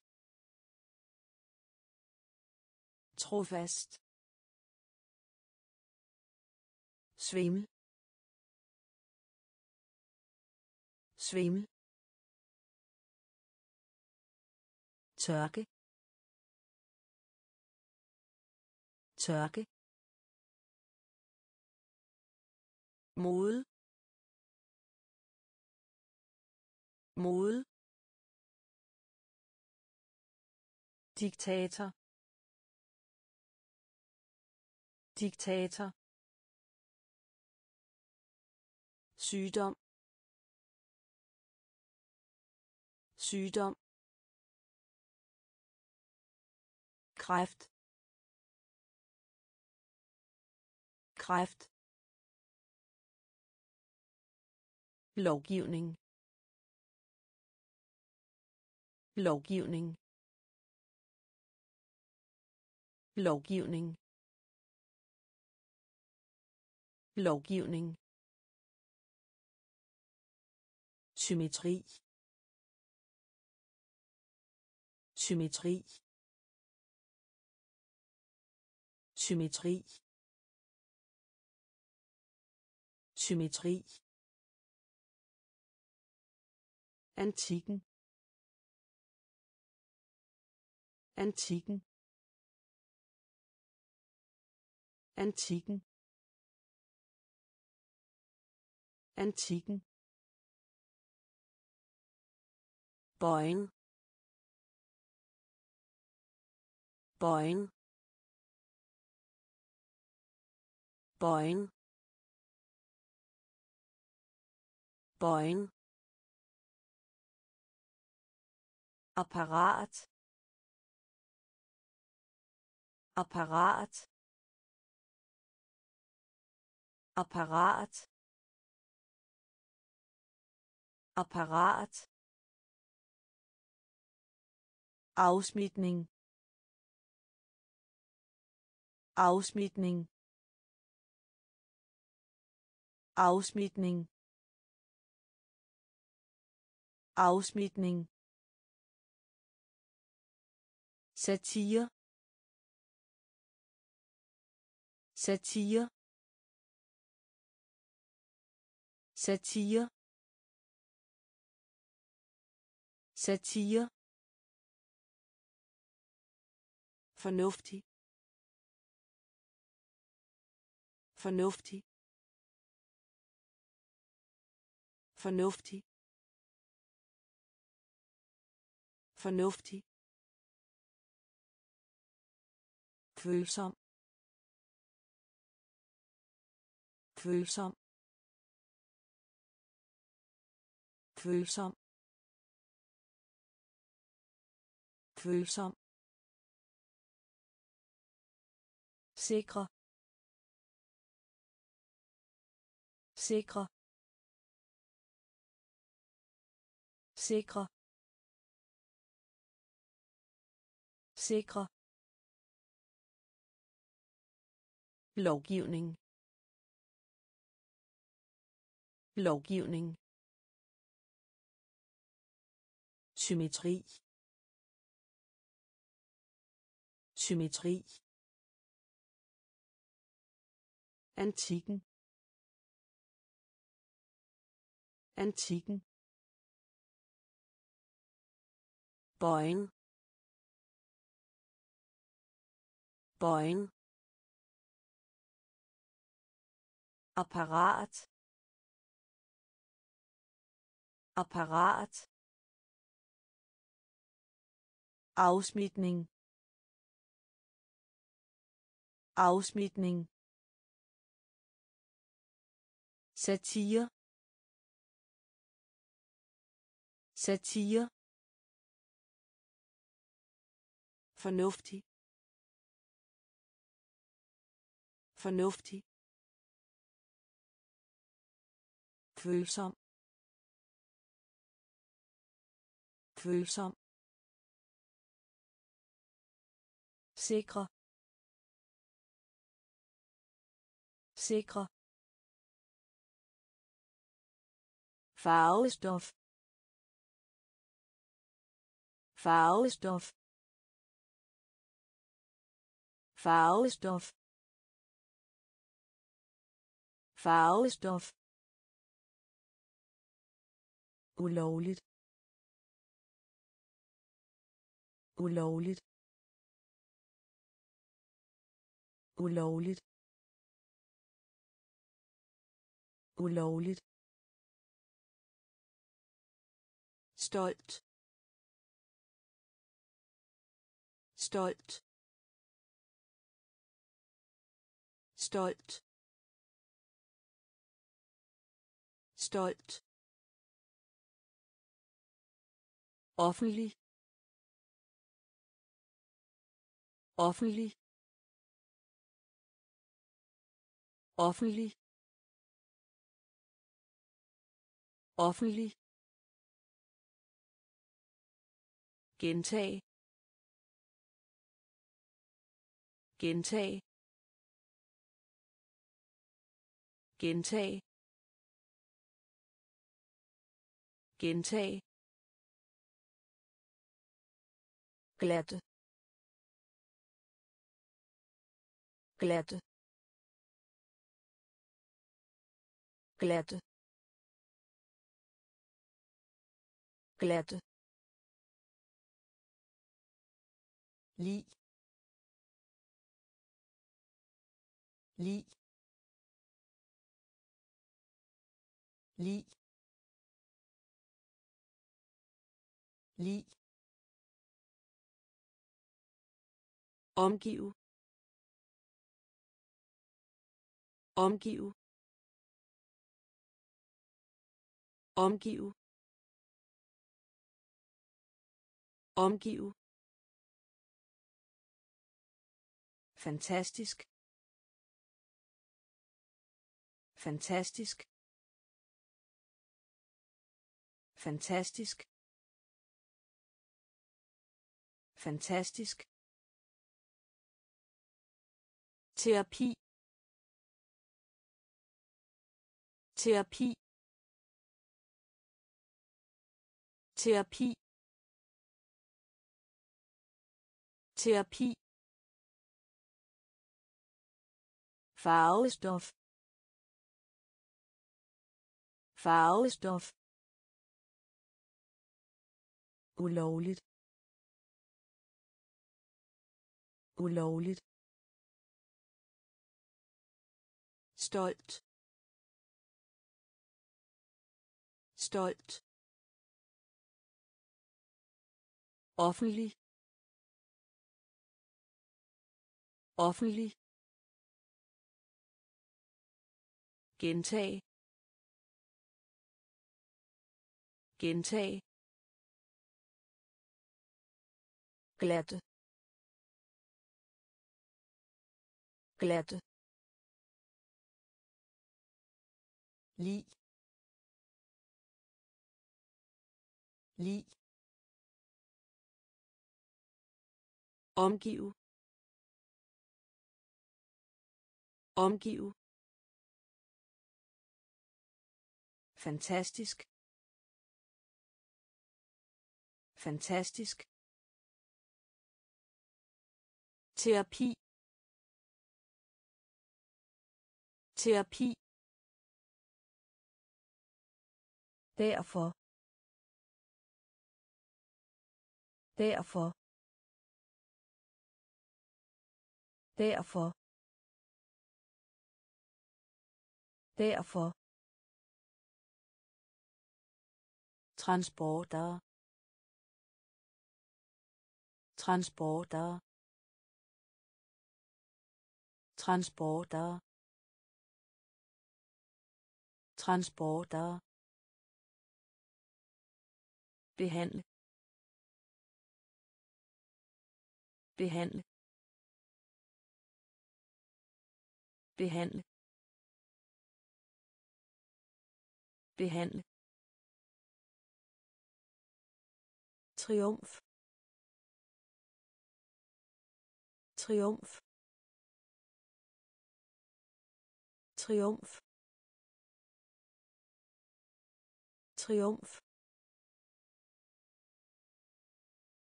Trofast. Svimmel svimmel. Tørke. Tørke. Mode. Mode. Diktator. Diktator. Sygdom. Sygdom. Kræft. Kræft. Lovgivning. Lovgivning. Lovgivning. Lovgivning. Symmetri. Symmetri. Symmetri. Symmetri. Antikken. Antikken. Antikken. Antikken. Bøjen bøjen bøjen bøjen apparat. Apparat. Apparat. Apparat. Afsmitning afsmitning. Afsmitning. Afsmitning. Satire. Satire. Satire. Satire. Fornuftig fornuftig fornuftig fornuftig følsom følsom følsom følsom. Sikre. Sikre. Sikre. Sikre. Lovgivning. Lovgivning. Symmetri. Symmetri. Antikken. Antikken. Bøjen. Bøjen. Apparat. Apparat. Afsmitning. Afsmitning. Satire. Satire. Fornuftig. Fornuftig. Følsom. Følsom. Sikre. Sikre. Farvestof farvestof farvestof farvestof ulovligt. Ulovligt. Ulovligt. Ulovligt. Stolt. Stolt. Stolt. Stolt. Offentlig. Offentlig. Offentlig. Offentlig. Gentag. Gentag gentag gentag glat glat glat glat lig lig. Lig. Lig. Omgive. Omgive. Omgive. Omgive. Fantastisk. Fantastisk. Fantastisk. Fantastisk. Terapi. Terapi. Terapi. Terapi. Farvestof farvestof. Ulovligt. Ulovligt. Stolt. Stolt. Offentlig. Offentlig. Gentag. Gentag glat glat lig. Lig. Omgiv. Omgiv. fantastisk. Fantastisk. Terapi. Terapi. Derfor. Derfor. Derfor. Derfor. Transporter transporter. Transporter. Transporter. Behandle. Behandle. Behandle. Behandle. Triumf. Triumf. Triumf. Triumf.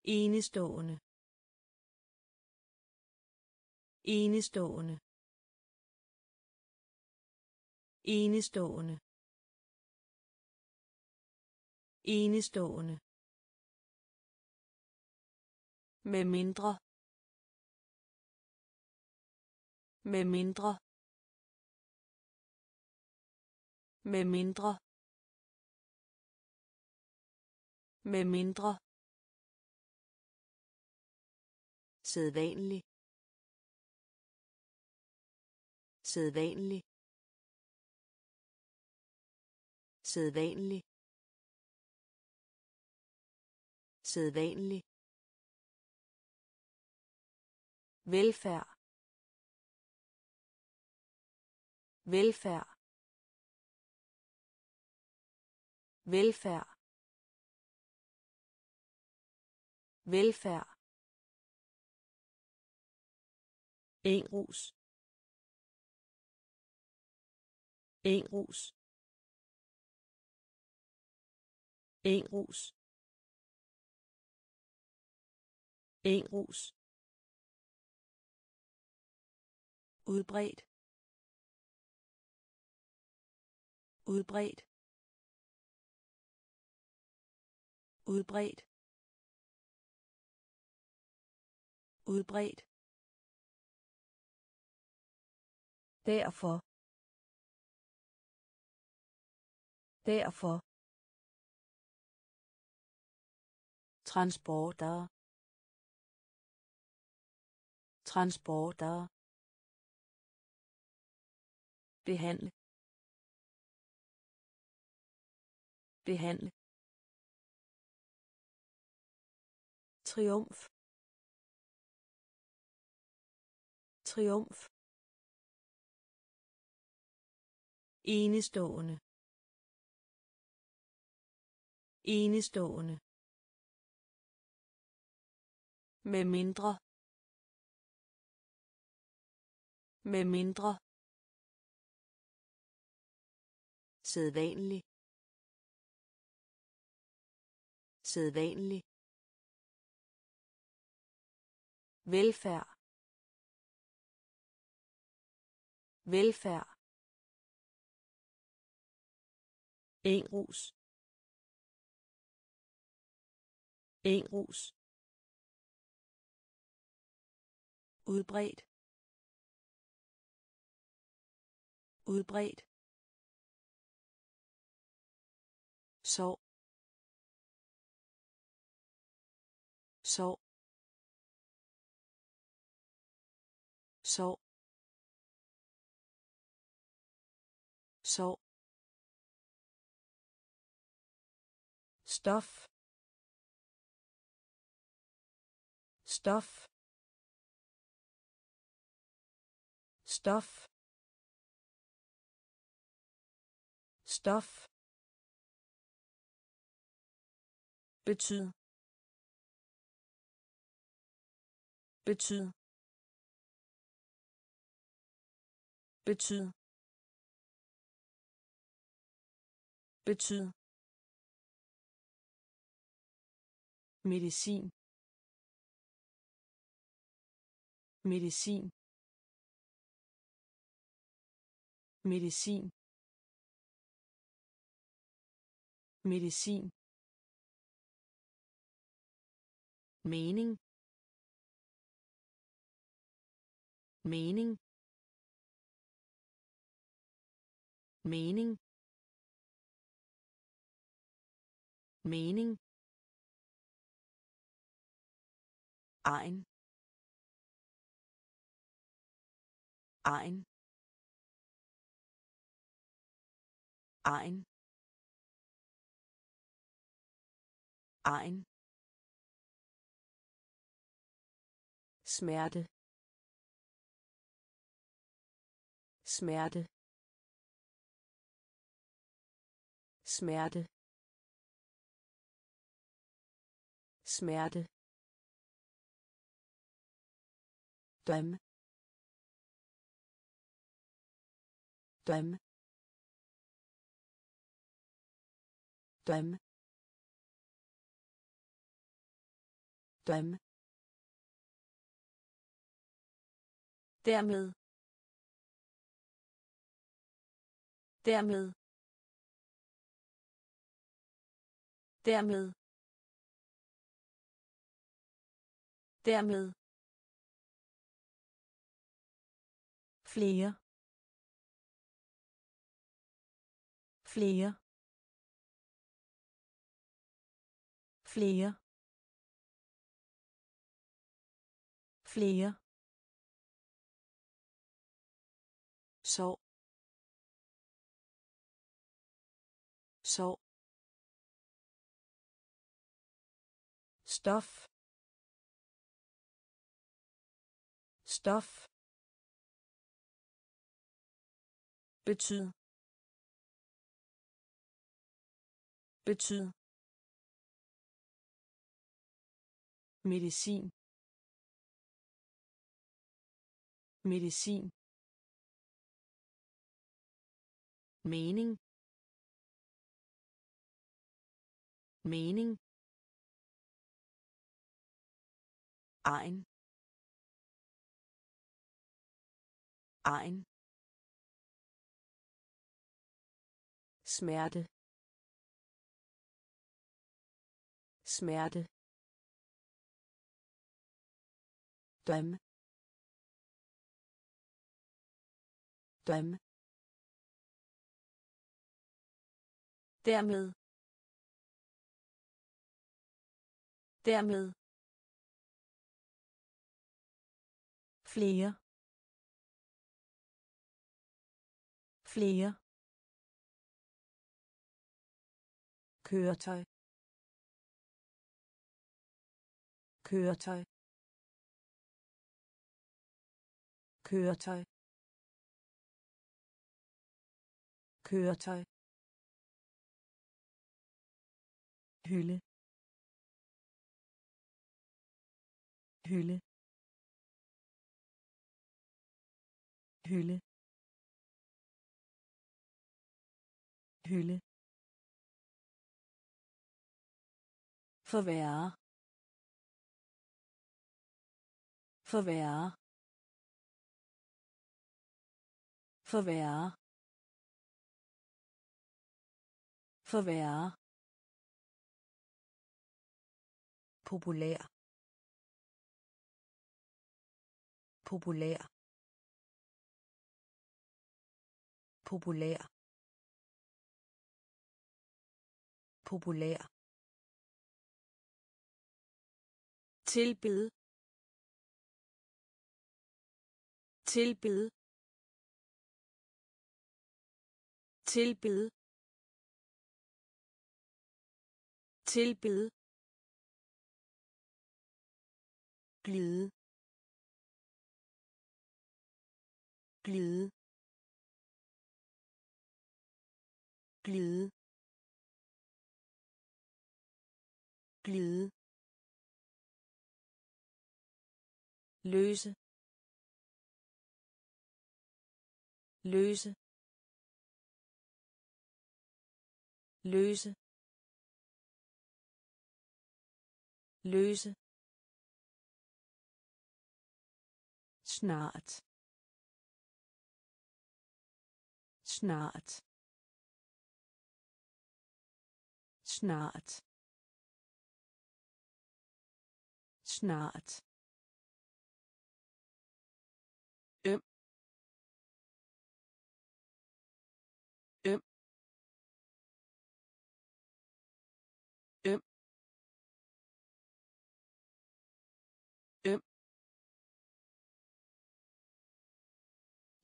Enestående. Enestående. Enestående. Enestående. Med mindre. Med mindre. Med mindre. Med mindre. Sædvanlig. Sædvanlig. Sædvanlig. Sædvanlig. Velfærd. Velfærd. Velfærd. Velfærd. Engrus Engrus Engrus Engrus udbredt udbredt. Udbredt. Udbredt. Derfor. Derfor. Transporter. Transporter. Behandle. Behandle. Triumf. Triumf. Enestående. Enestående. Med mindre. Med mindre. Sædvanlig. Sædvanlig. Velfærd. Velfærd. Engrus Engrus udbredt. Udbredt. Så så så så stof. Stof. Stof. Stof. Betyd. Betyd betyd betyd medicin? Medicin? Medicin? Medicin? Mening? Mening. Mening. Mening. Ein. Ein. Ein. Ein. Smerte. Smerte. Smerte. Smerte. Dem dem døm døm dermed dermed. Dermed. Dermed. Flere. Flere. Flere. Flere. Så så stof. Stof. Betyd. Betyd. Medicin. Medicin. Mening. Mening. Ein. Ein. Smerte. Smerte. Dem dem dermed dermed. Flere. Flere. Køretøj. Køretøj. Køretøj. Køretøj. Hylde. Hylde. Hylde. Hylde. Forværre. Forværre. Forværre. Forværre. Populær populær. Populær. Populær. Tilbed tilbed tilbed tilbed glide glide glide glide løse. Løse. Løse. Løse. Snart snart. Snart. Snart.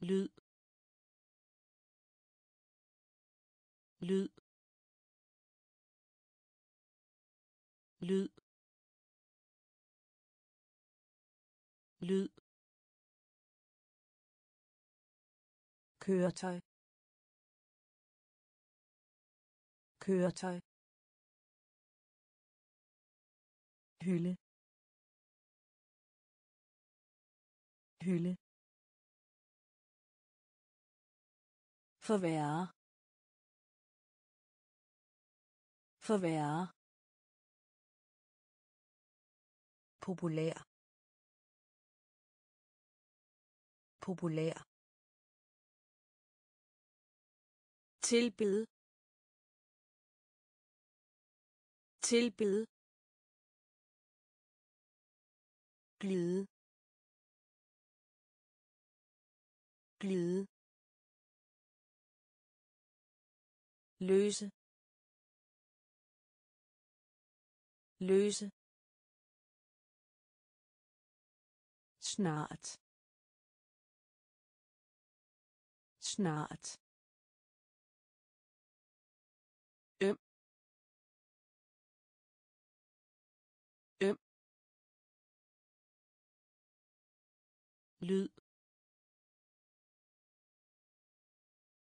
Lyd. Lyd. Lyd. Lyd. Køretøj. Køretøj. Hylde. Hylde. Forværre Forværre. populær. Populær. Tilbede tilbede glide. Glide. Løse løse. Snart. Snart. Øm. Øm. Lyd.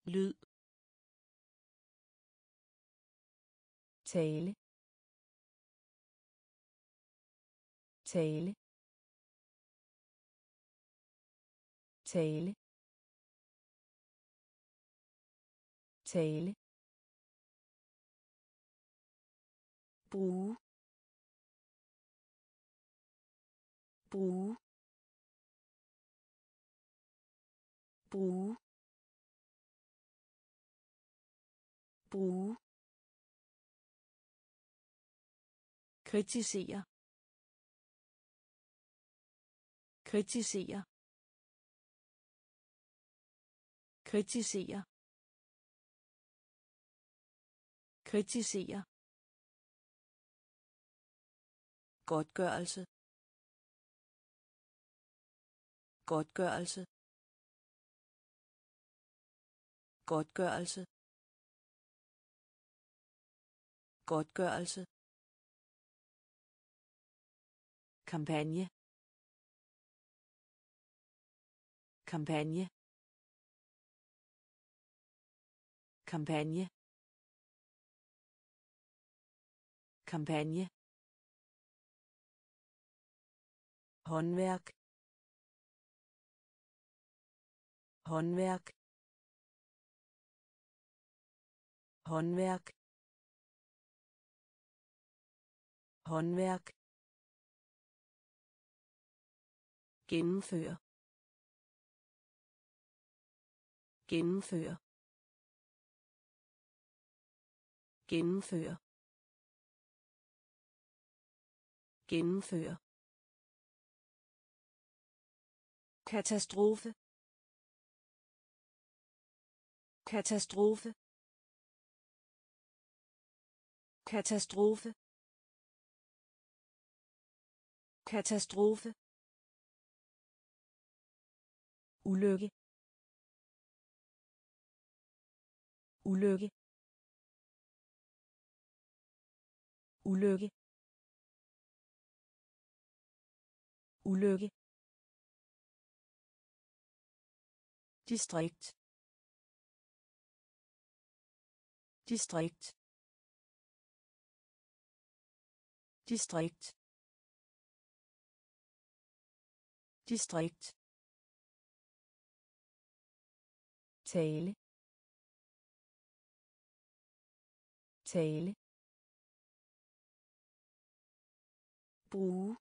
Lyd. Tale. Tale. Tale. Tale. Bruge. Bruge. Bruge. Bruge. Kritisere kritisere kritisere kritisere godtgørelse. Godtgørelse. Godtgørelse. Godtgørelse. Kampagne kampagne. Kampagne. Kampagne. Håndværk. Håndværk. Håndværk. Håndværk. Gennemføre gennemføre. Gennemføre. Gennemføre. Katastrofe. Katastrofe. Katastrofe. Katastrofe. Ulykke. Ulykke. Ulykke. Ulykke. Distrikt. Distrikt. Distrikt. Distrikt. Tale. Tale. Bruge.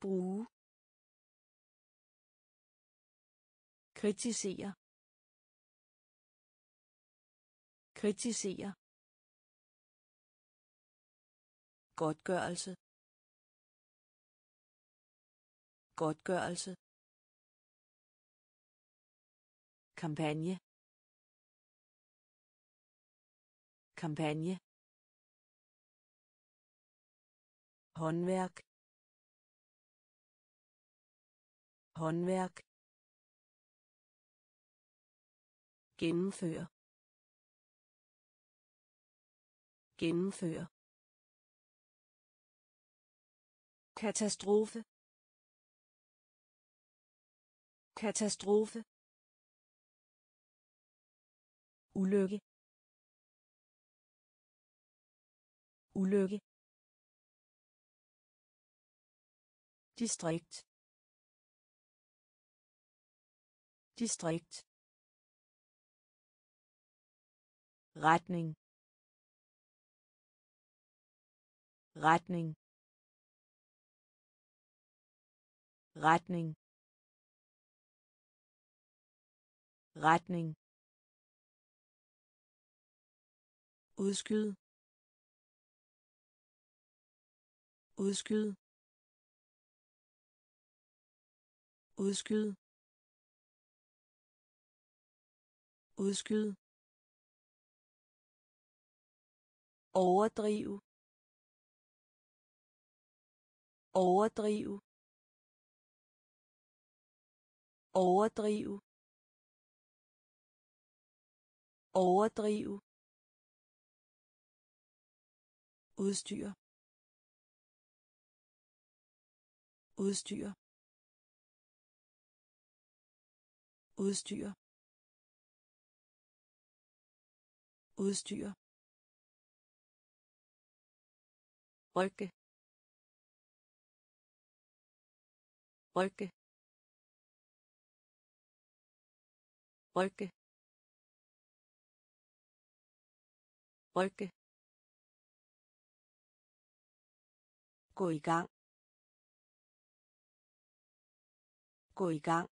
Bruge. Kritisere. Kritisere. Godtgørelse. Godtgørelse. Kampagne. Kampagne. Håndværk. Håndværk. Gennemføre. Gennemføre. Katastrofe. Katastrofe. Ulykke. Ulykke. Distrikt. Distrikt. Retning. Retning. Retning. Retning. Udskyd udskyd udskyd udskyd overdrive. Overdrive. Overdrive. Overdrive. Udstyr. Udstyr. Udstyr. Udstyr. Rykke rykke rykke rykke gå i gang. Gå i gang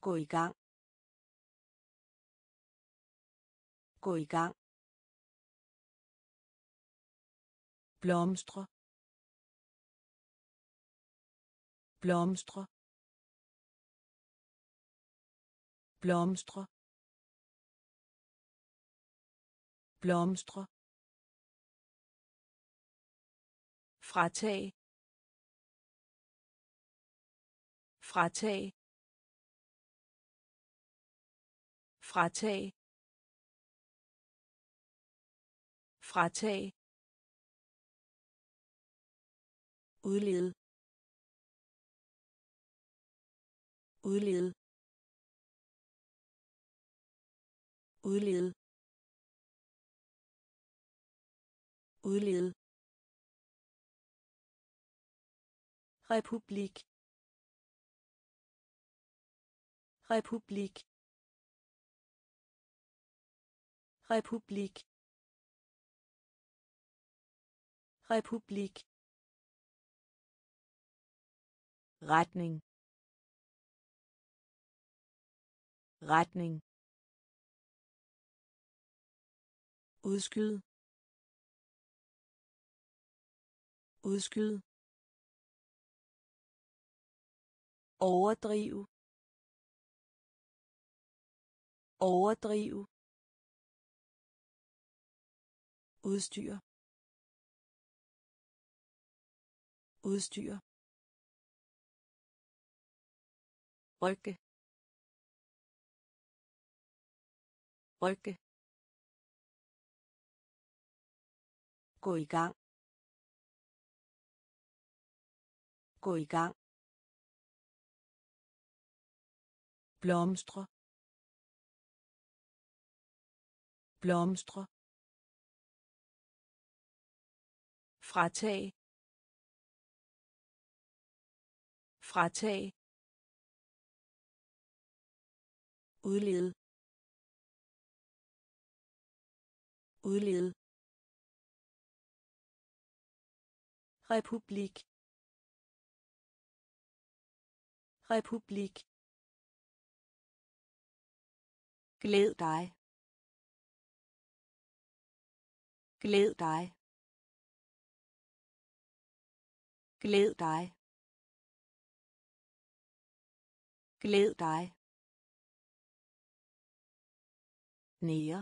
gå i gang gå i gang blomstre. Blomstre. Blomstre. Blomstre. Fratag. Fratag. Fratag. Fratag. Udlede udlede udlede udlede republik. Republik. Republik. Republik. Retning. Retning. Udskyd udskyd overdrive. Overdrive. Udstyr. Udstyr. Brygge. Brygge. Gå i gang. Gå i gang. Blomstre. Blomstre. Fratag. Fratag. Udlede udlede republik. Republik. Glæd dig. Glæd dig. Glæd dig. Glæd dig. Nære.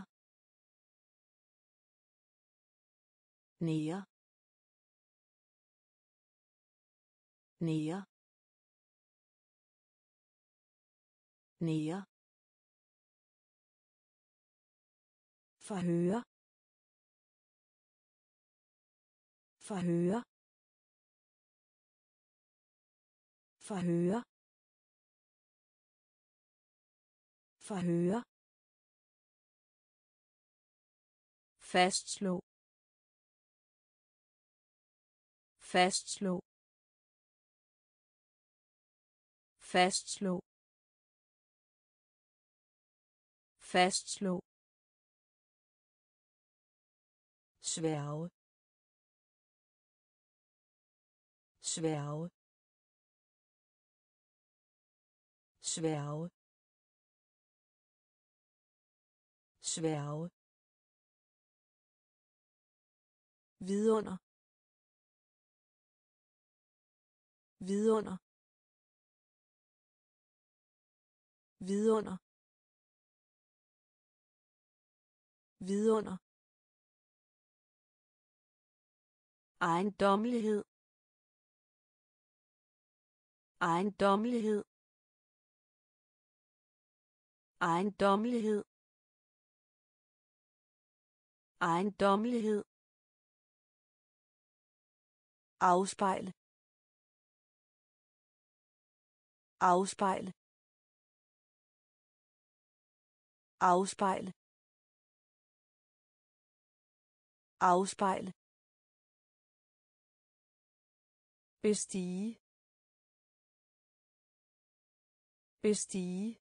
Nære. Nære. Nære. Forhøre. Forhøre forhøre forhøre fastslå. Fastslå. Fastslå. Fastslå. Sværge. Sværge. Sværge. Sværge. Vidunder. Vidunder. Vidunder. Vidunder. Ejendommelighed ejendommelighed. Ejendommelighed. Ejendommelighed. Afspejle. Afspejle. Afspejle. Afspejle. Bestige. Bestige.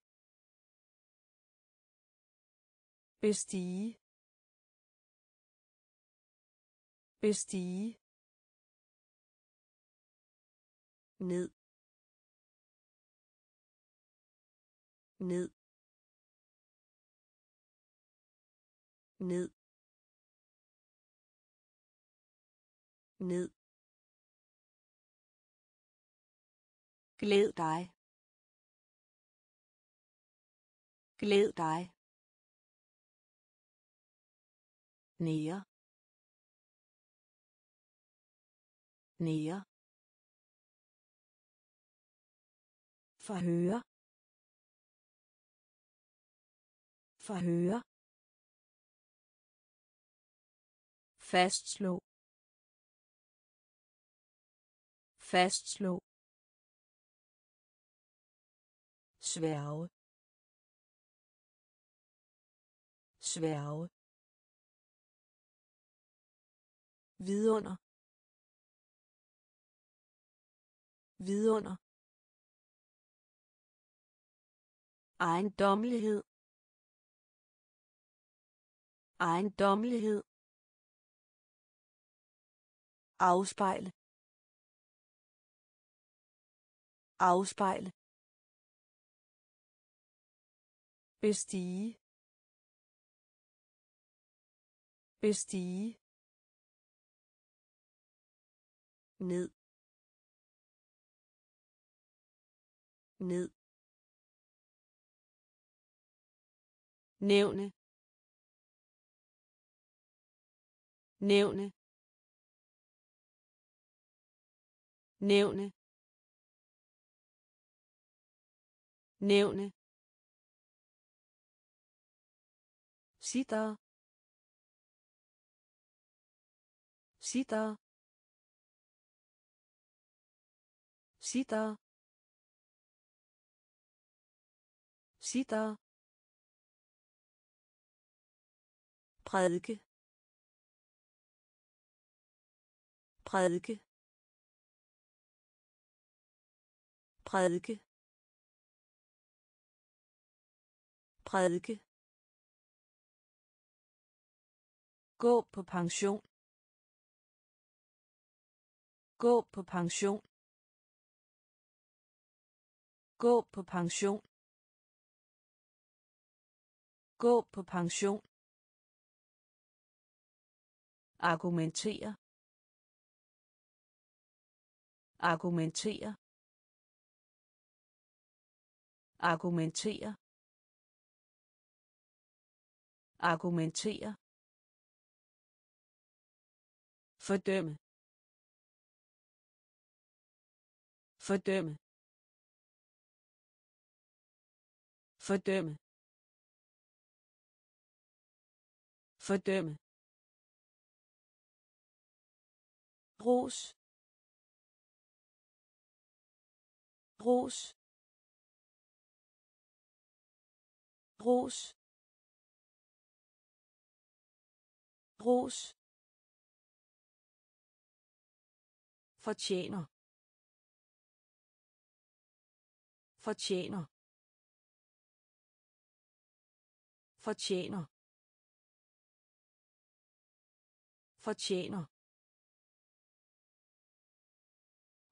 Bestige. Bestige. Ned. Ned. Ned. Ned. Glæd dig. Glæd dig. Nære. Nære. Forhøre. Forhøre. fastslå fastslå sværge sværge. Vidunder. Vidunder. Ejendommelighed. Ejendommelighed. Afspejle. Afspejle. Bestige. Bestige. Ned. Ned. Nævne. Nævne. Nævne. Nævne. Sitter sitter sitter sitter prædike. Prædike. Prædike. Prædike. Gå på pension. Gå på pension. Gå på pension. Gå på pension. Argumentere. Argumentere. Argumentere. Argumentere. Fordømme. Fordømme. Fordømme. Fordømme. ros ros ros ros fortjener fortjener. Fortjener. Fortjener.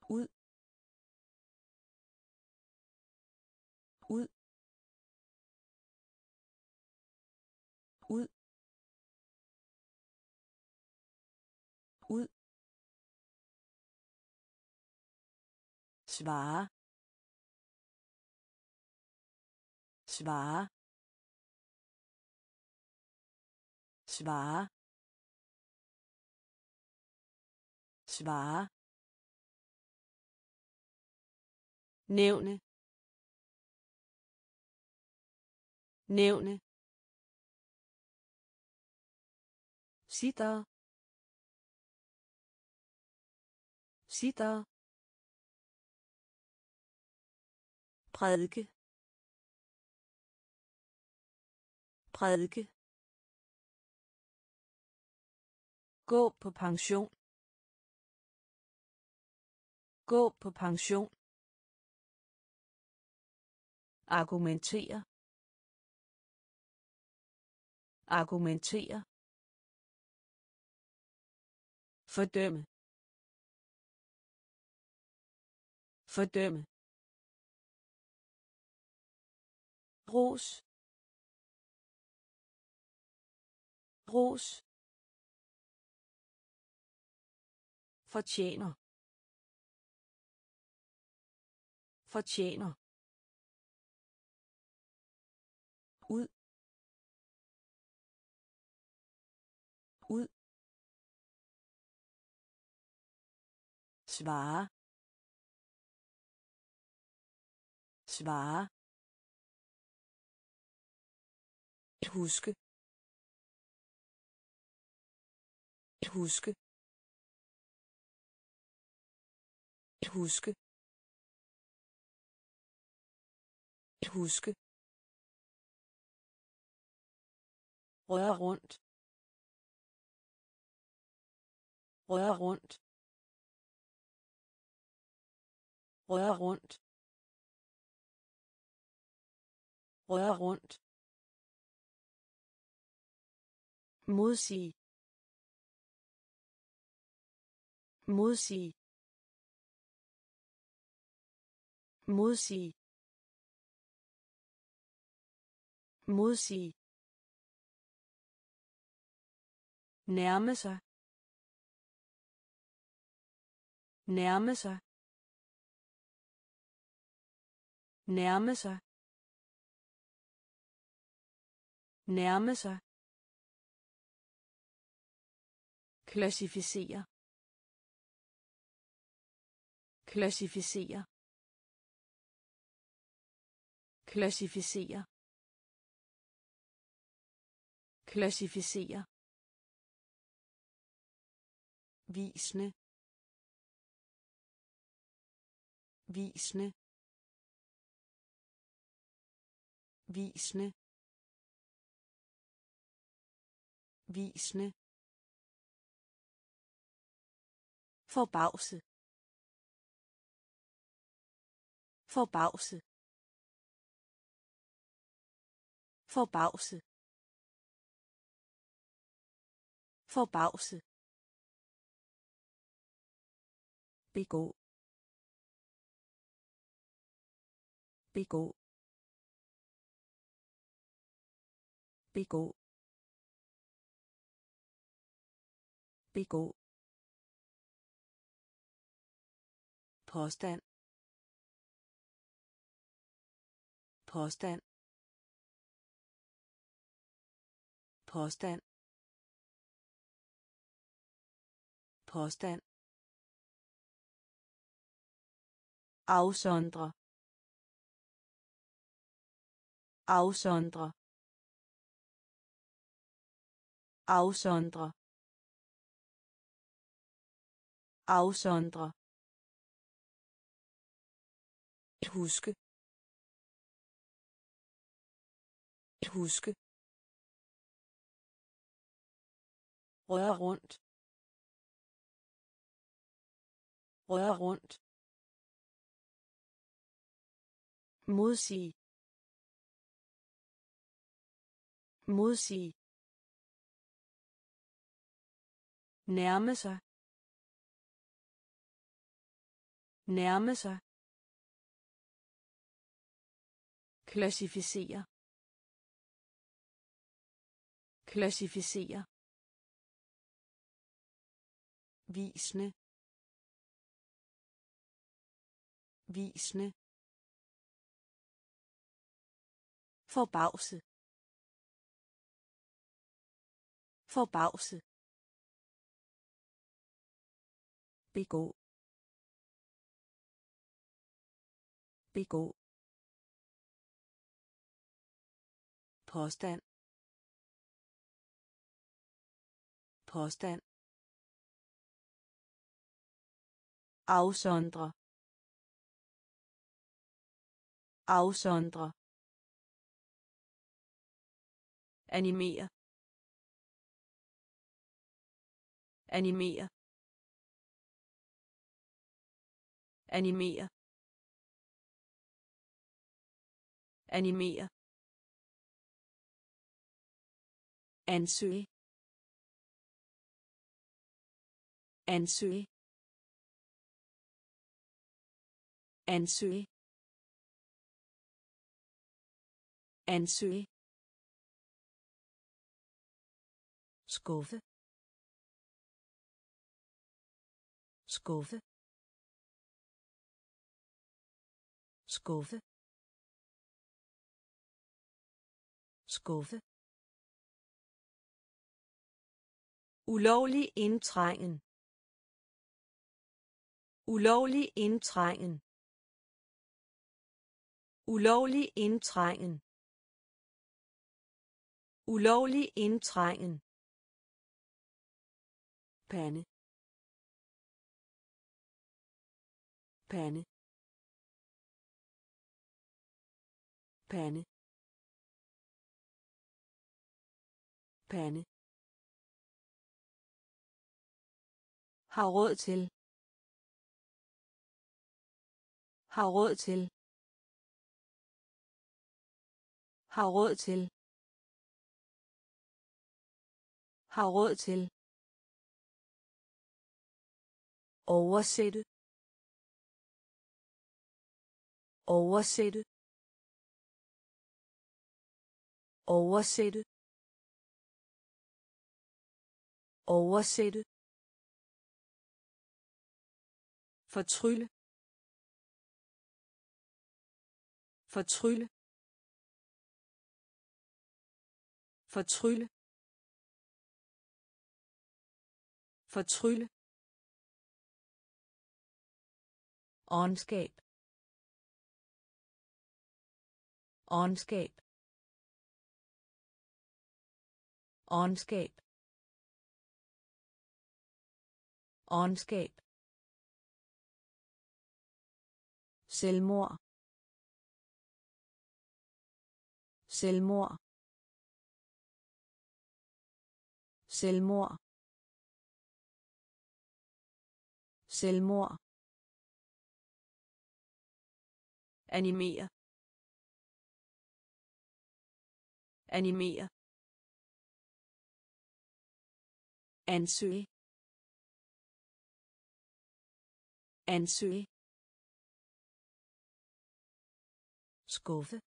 Ud. Ud. Ud. Ud. Svare. Svare. Svare. Svare. Nævne. Nævne. Sitter. Sitter. Prædike. Prædike. Gå på pension. Gå på pension. Argumentere argumentere fordømme. Fordømme. Ros. Ros fortjener. Fortjener. Ud. Ud. Svare. Svare. Huske. Huske. Huske. Huske. Rør rundt. Rør rundt. Rør rundt. Rør rundt. Modsig modsige. Modsige. Modsige. Nærme sig. Nærme sig. Nærme sig. Nærme sig. Klassificere klassificere klassificere klassificere visne. Visne. Visne. Visne. Forbavse. Forbavse. Forbavse. Forbavse. Begå. Begå. Begå. Begå. Påstand. Påstand. Påstand. Påstand. Afsondre. Afsondre. Afsondre. Afsondre. Huske. Huske. Rør rundt. Rør rundt. Modsige. Modsige. Nærme sig. Nærme sig. Klassificere klassificere visne. Visne. Forbavse. Forbavse. Begå. Begå. Påstand. Påstand. Afsondre. Afsondre. Animere. Animere. Animere. Animere. Ansøge. Ansøge. Ansøge. Ansøge. Skuffe. Skuffe. Skuffe. Skuffe. Ulovlig indtrængen ulovlig indtrængen. Ulovlig indtrængen. Ulovlig indtrængen. Pande. Pande. Pande. Pande. Har råd til har råd til. Har råd til. Har råd til. Oversætte. Oversætte. Oversætte. Oversætte. Fortrylle. Fortrylle fortrylle fortrylle Åndskab. Åndskab. Åndskab. Åndskab. Selvmord. Selvmord. Selvmord. Selvmord. animere animere ansøge ansøge skuffe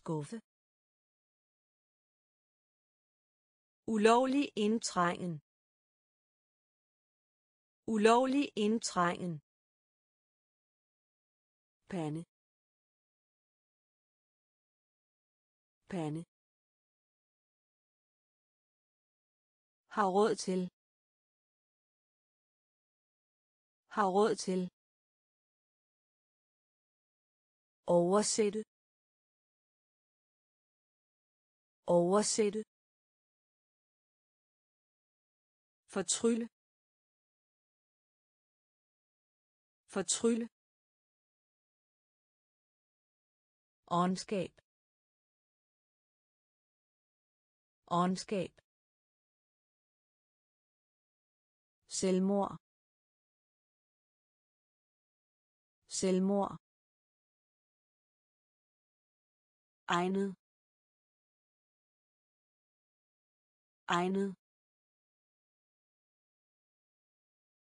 skuffe. Ulovlig indtrængen. Ulovlig indtrængen. Pande. Pande. Har råd til. Har råd til. Oversætte. Oversætte fortrylle fortrylle Åndskab. Åndskab. Selvmord. Selvmord. egnet egnet.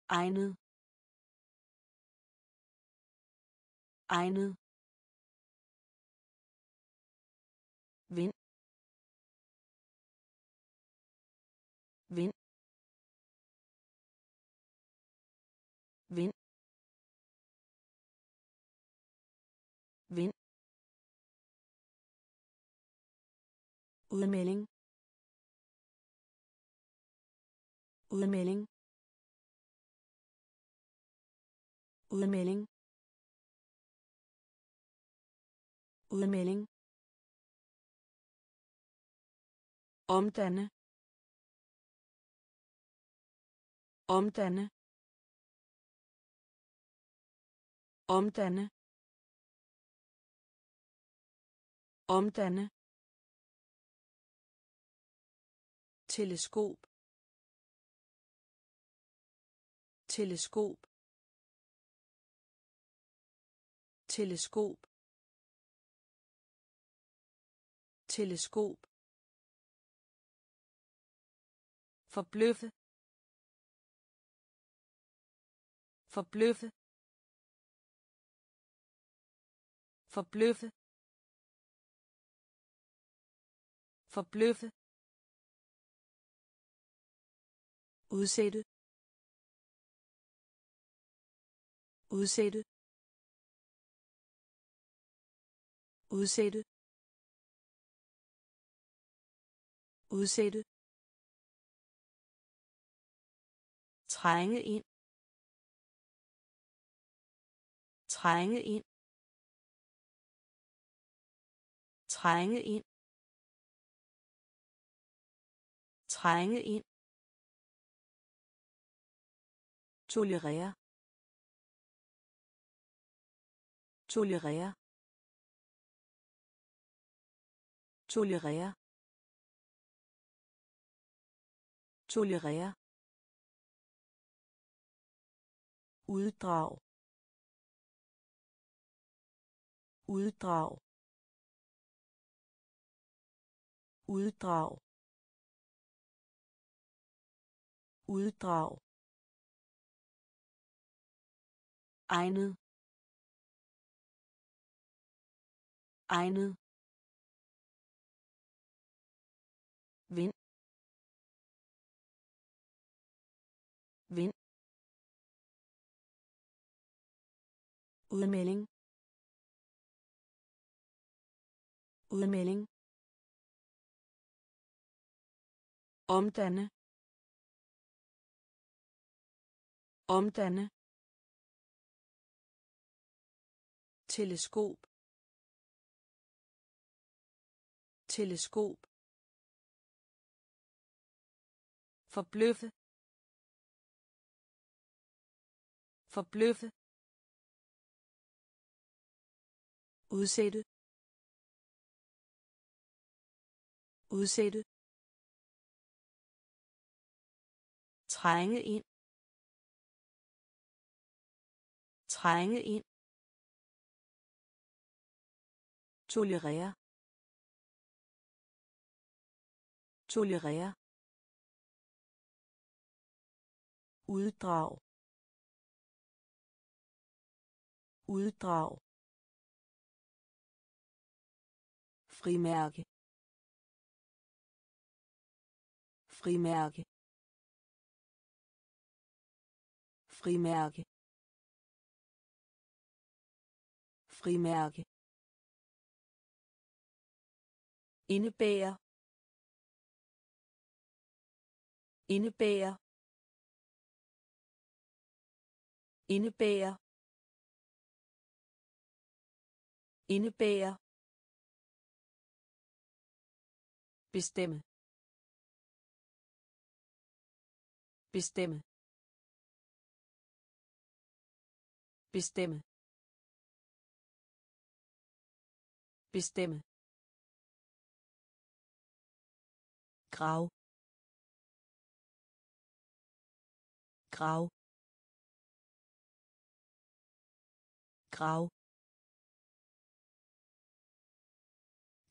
Egnet. Egnet. Vind. Vind. Vind. Vind. Udmelding. Udmelding. Udmelding. Udmelding. Omdanne. Omdanne. Omdanne. Omdanne. Teleskop. Teleskop. Teleskop. Teleskop. Forbløffe. Forbløffe. Forbløffe. Forbløffe. Udsætte. Udsætte. Udsætte. Udsætte. Trænge ind. Trænge ind. Trænge ind. Trænge ind. Tolerere. Tolerere. Tolerere. Tolerere. Uddrag. Uddrag. Uddrag. Uddrag. Egnet. Egnet. Vind. Vind. Udmelding. Udmelding. Omdanne. Omdanne. Teleskop. Teleskop. Forbløffe. Forbløffe. Udsætte. Udsætte. Trænge ind. Trænge ind. Tolerere. Tolerere. Uddrag. Uddrag. Frimærke. Frimærke. Frimærke. Frimærke. Indebærer. Indebærer. Indebærer. Indebærer. Bestemme. Bestemme. Bestemme. Bestemme. Grau grav grav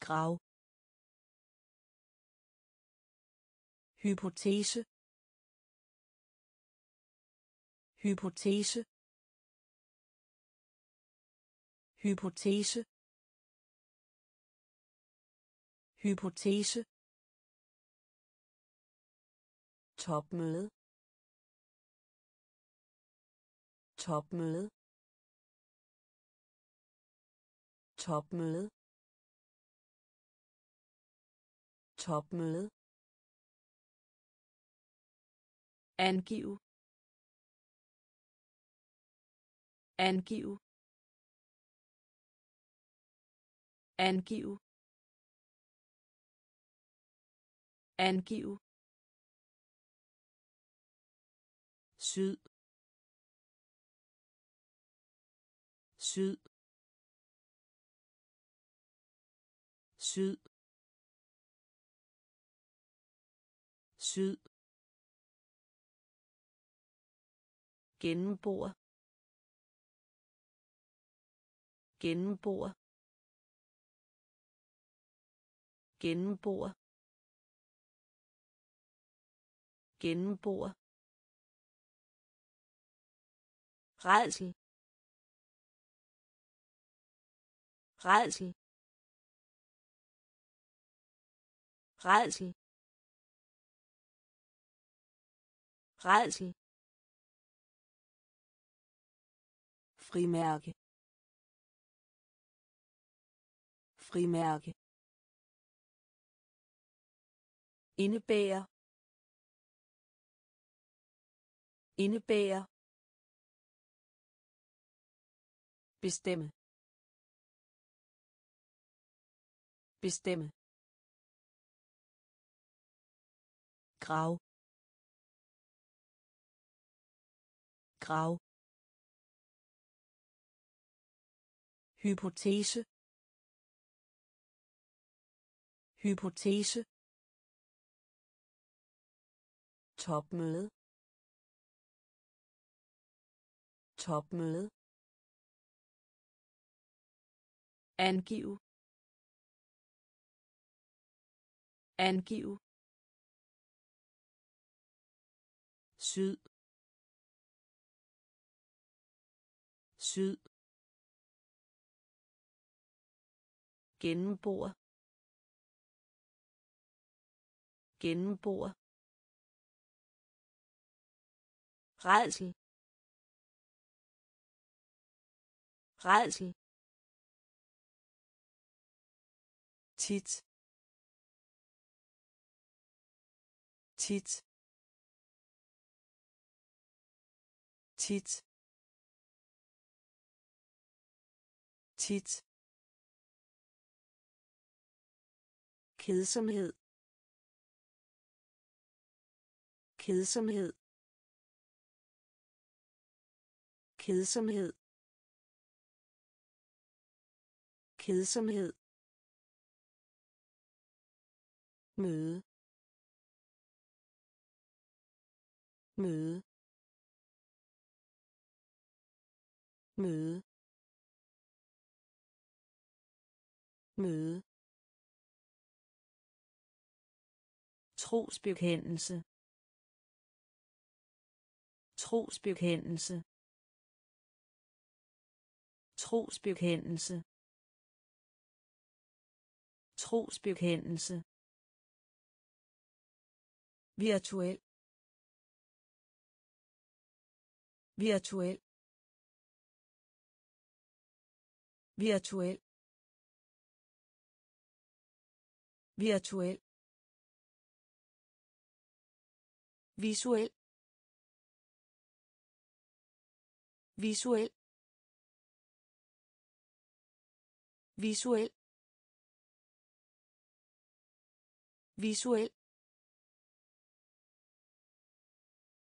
grav hypotese. Hypotese. Hypotese. Hypotese. Topmøde. Topmøde. Topmøde. Topmøde. Angiv. Angiv. Angiv. Angiv. Syd. Syd. Syd. Syd. Gennembord gennembord gennembord gennembord rædsel. Rædsel rædsel rædsel frimærke. Frimærke. Indebærer. Indebærer. Bestemme. Bestemme. Grav grav hypotese. Hypotese. Topmøde. Topmøde. Angiv. Angiv. Syd. Syd. Gennembord gennembord rædsel. Rædsel. Tit. Tit. Tit. Tit. Kedsomhed. Kedsomhed. Kedsomhed. Kedsomhed. Møde. Møde. Møde. Møde. Trosbekendelse. Trosbekendelse. Trosbekendelse. Trosbekendelse. Virtuel. Virtuel. Virtuel. Virtuel. Visuel. Visuel. Visuel. Visuel.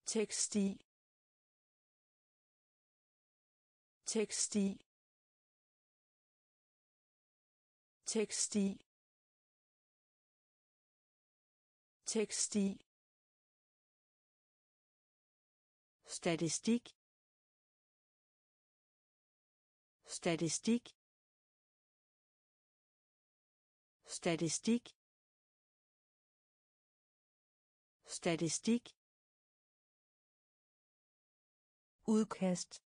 Tekstil. Tekstil. Tekstil. Tekstil. Statistik. Statistik. Statistik. Statistik. Udkast.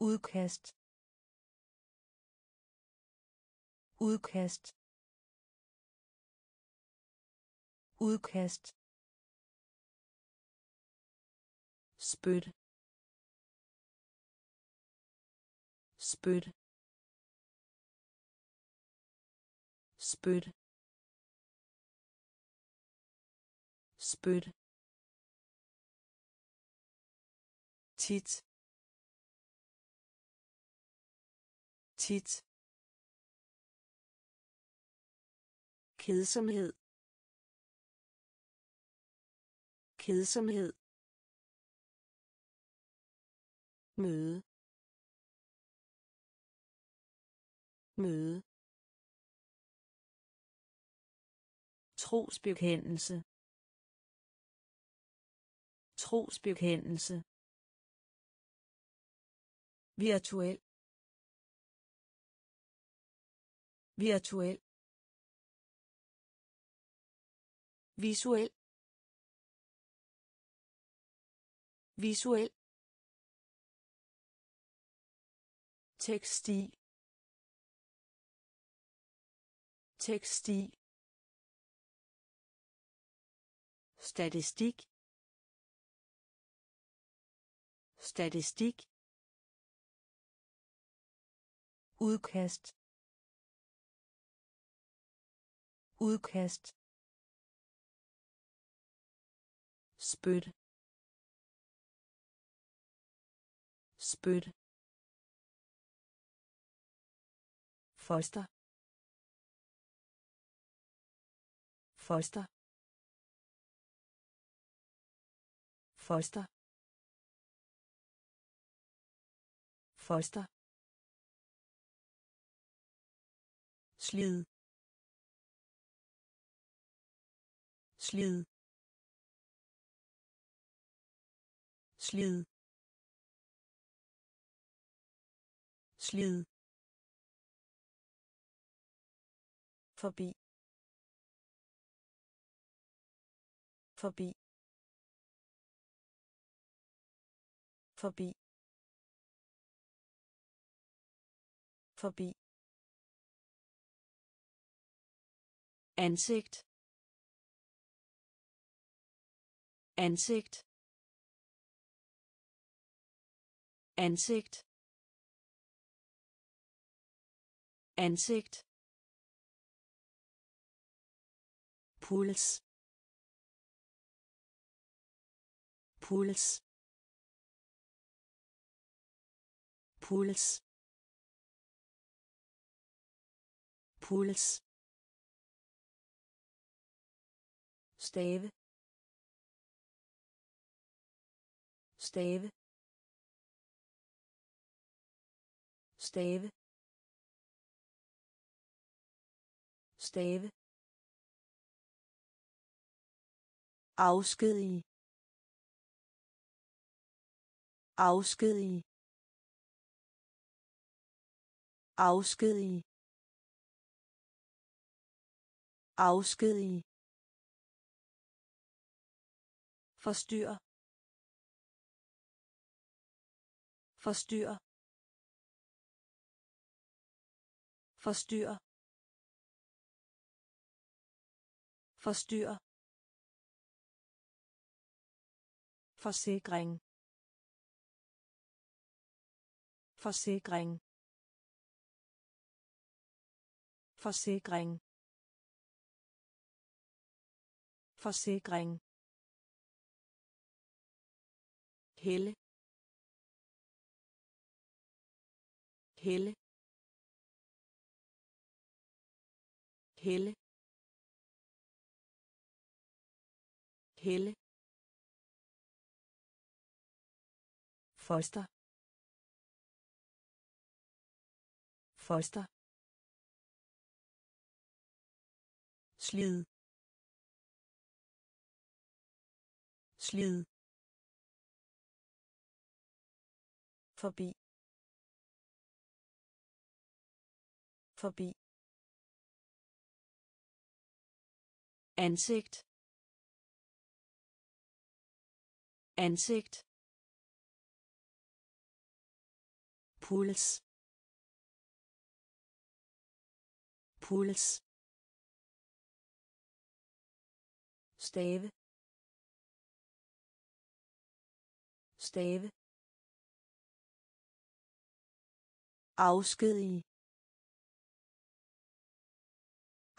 Udkast. Udkast. Udkast. Spyt. Spyt. Spyt. Spyt. Tit. Tit kedsomhed. Kedsomhed. Møde. Møde. Trosbekendelse. Trosbekendelse. Virtuel. Virtuel. Visuel. Visuel. Tekstil. Tekstil. Statistik. Statistik. Udkast. Udkast. Spyt. Spyt. Foster. Foster. Foster. Foster. Slid. Slid. Slid. Slid. Forbi. Forbi. Forbi. Forbi. Ansigt. Ansigt. Ansigt. Ansigt. Puls. Puls. Puls. Puls. Stave. Stave. Stave. Stave. Afskedig afskedig afskedig afskedig forstyr forstyr forstyr forstyr forsikring. Forsikring. Forsikring. Forsikring. Helle. Helle. Helle. Helle. Foster. Foster. Slid. Slid. Forbi. Forbi. Ansigt. Ansigt. Puls. Puls. Stave. Stave. Afskedige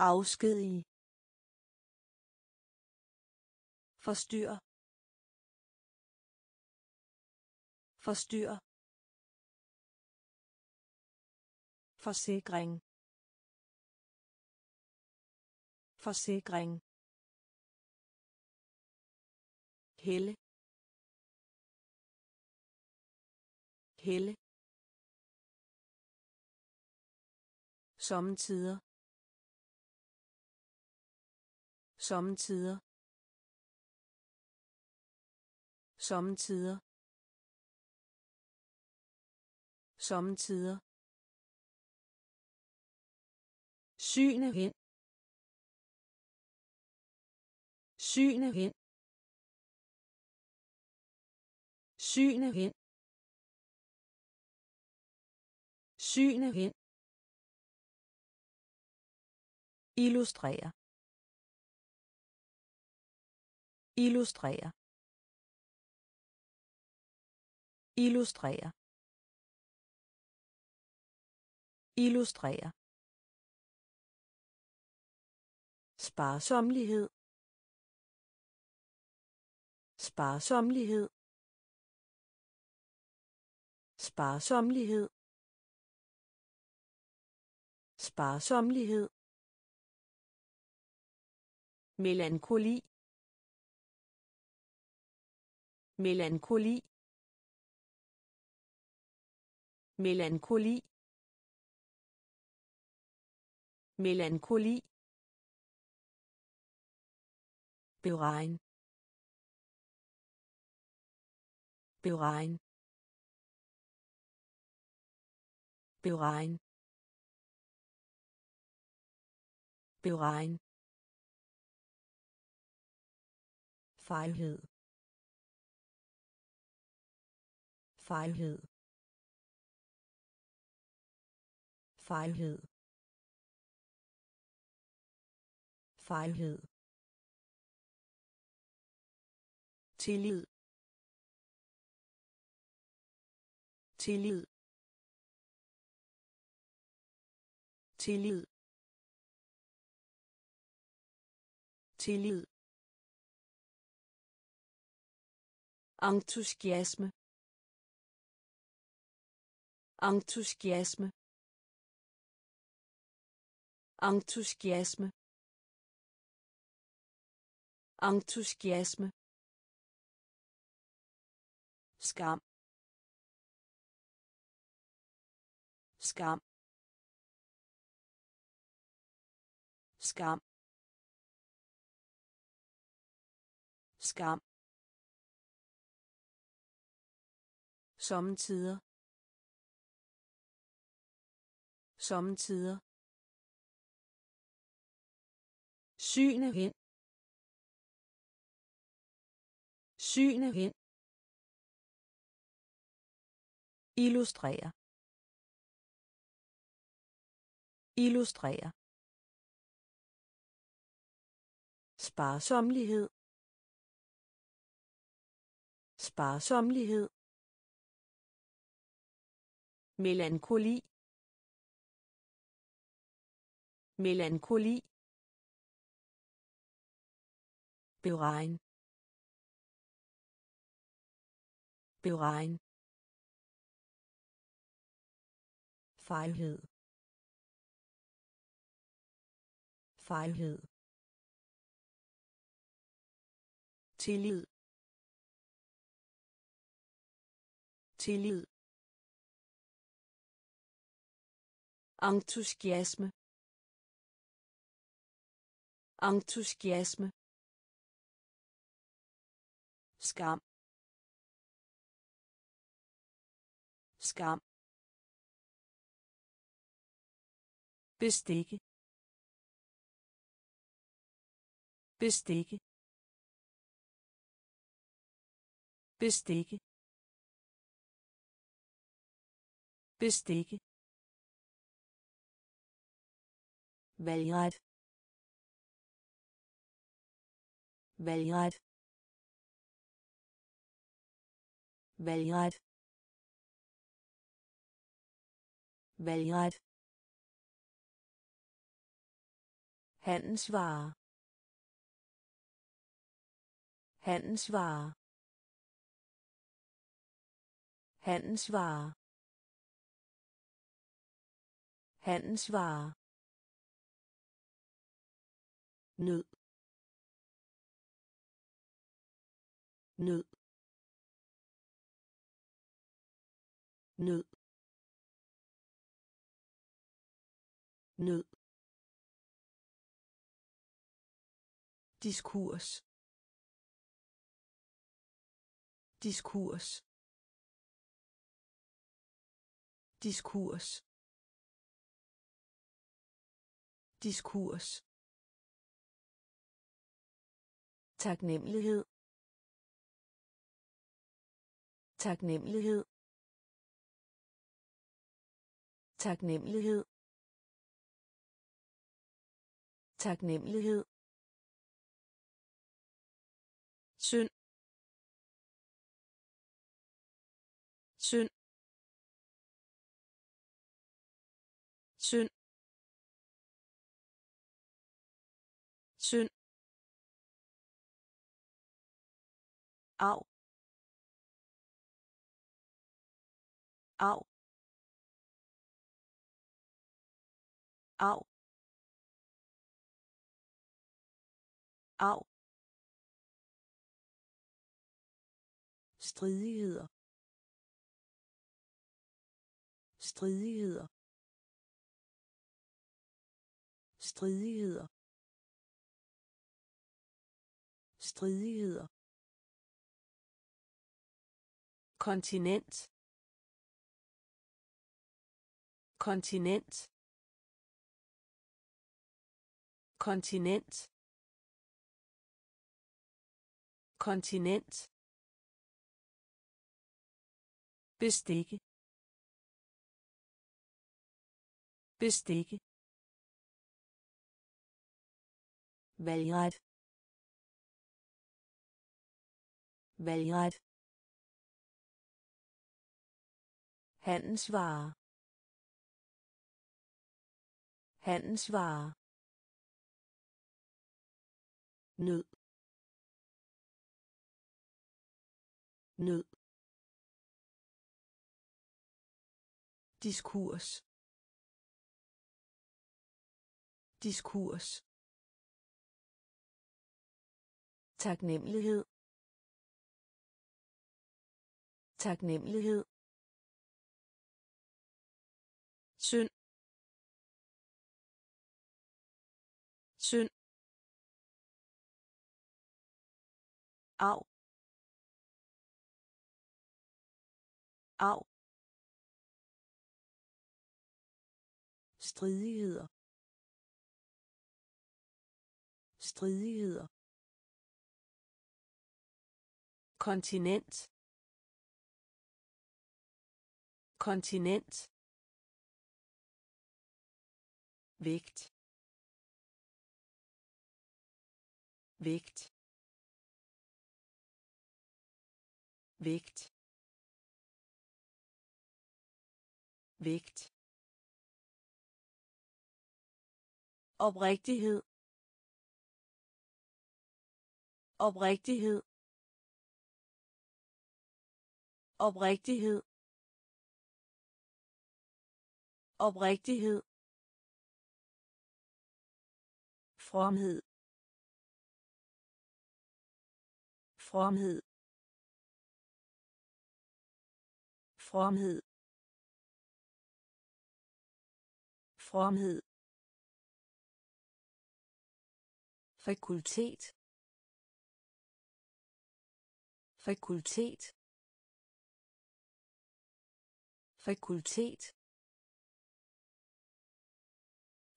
afskedige. Forstyr forstyr forsikring. Forsikring. Helle. Helle. Sommetider. Sommetider. Sommetider. Sommetider. Syne hen. Syne hen. Syne hen. Syne hen. Illustrere illustrere illustrere illustrere sparsomlighed sparsomlighed sparsomlighed sparsomlighed melankoli. Melankoli. Melankoli. Melankoli. Beregn. Beregn. Beregn. Beregn. Fejlhed. Fejlhed. Fejlhed. Fejlhed. Tillid. Tillid. Tillid. Tillid. Entusiasme entusiasme. Entusiasme. Entusiasme. Skam. Skam. Skam. Skam. Sommetider. Sommetider. Syne hen. Syne hen. Illustrere illustrere sparsomlighed sparsomlighed melankoli. Melankoli. Beregn. Beregn. Fejlhed. Fejlhed. Tillid. Tillid. Entusiasme entusiasme. Skam. Skam. Bestikke. Bestikke. Bestikke. Bestikke. Valgret. Valgret. Valgret. Valgret. Handelsvare handelsvare handelsvare handelsvare nød. Nød. Nød. Nød. Diskurs. Diskurs. Diskurs. Diskurs. Taknemmelighed. Taknemmelighed. Taknemmelighed. Taknemmelighed. Synd. Synd. Synd. Synd. Au. Au. Au. Au. stridigheder stridigheder stridigheder stridigheder kontinent kontinent. Kontinent. Kontinent. Bestikke. Bestikke. Valgret. Valgret. Handelsvarer handelsvare nød. Nød. Diskurs. Diskurs. Taknemmelighed. Taknemmelighed. Synd. Synd. Au. Au. stridigheder. Stridigheder. Kontinent. Kontinent. Vægt. Vægt. Vægt. Vægt. Oprigtighed. Oprigtighed. Oprigtighed. Oprigtighed. Fromhed. Fromhed. Fromhed. Fromhed. Fakultet. Fakultet. Fakultet.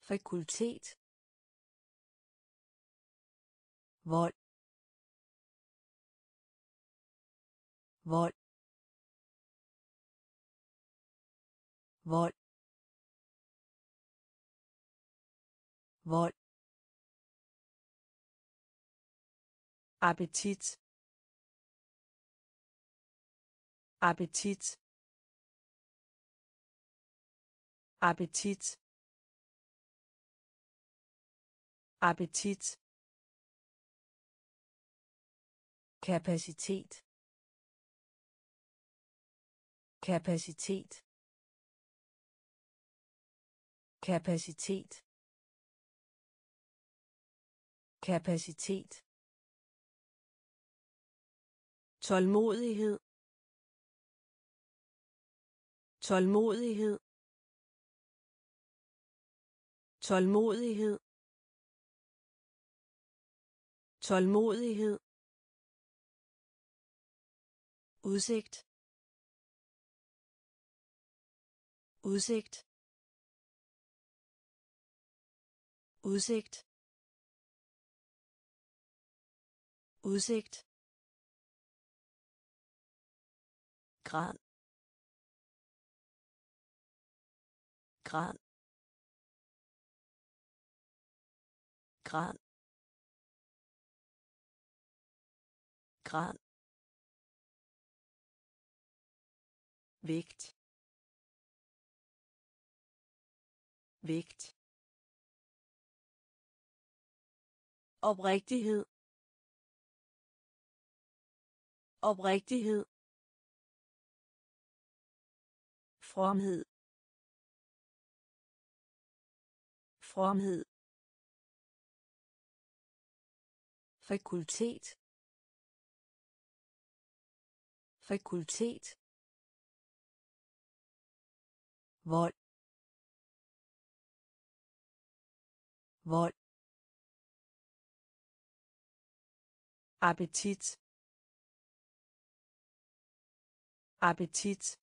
Fakultet. Vold. Vold. Vold. Vold. Appetit. Appetit. Appetit. Appetit. Kapacitet kapacitet. Kapacitet. Kapacitet. Tålmodighed. Tålmodighed. Tålmodighed. Tålmodighed. Udsigt. Udsigt. Udsigt. Udsigt. Grad grad grad grad vægt. Vægt. Oprigtighed. Oprigtighed. Fromhed. Fromhed. Fakultet. Fakultet. Vold. Vold. Appetit. Appetit.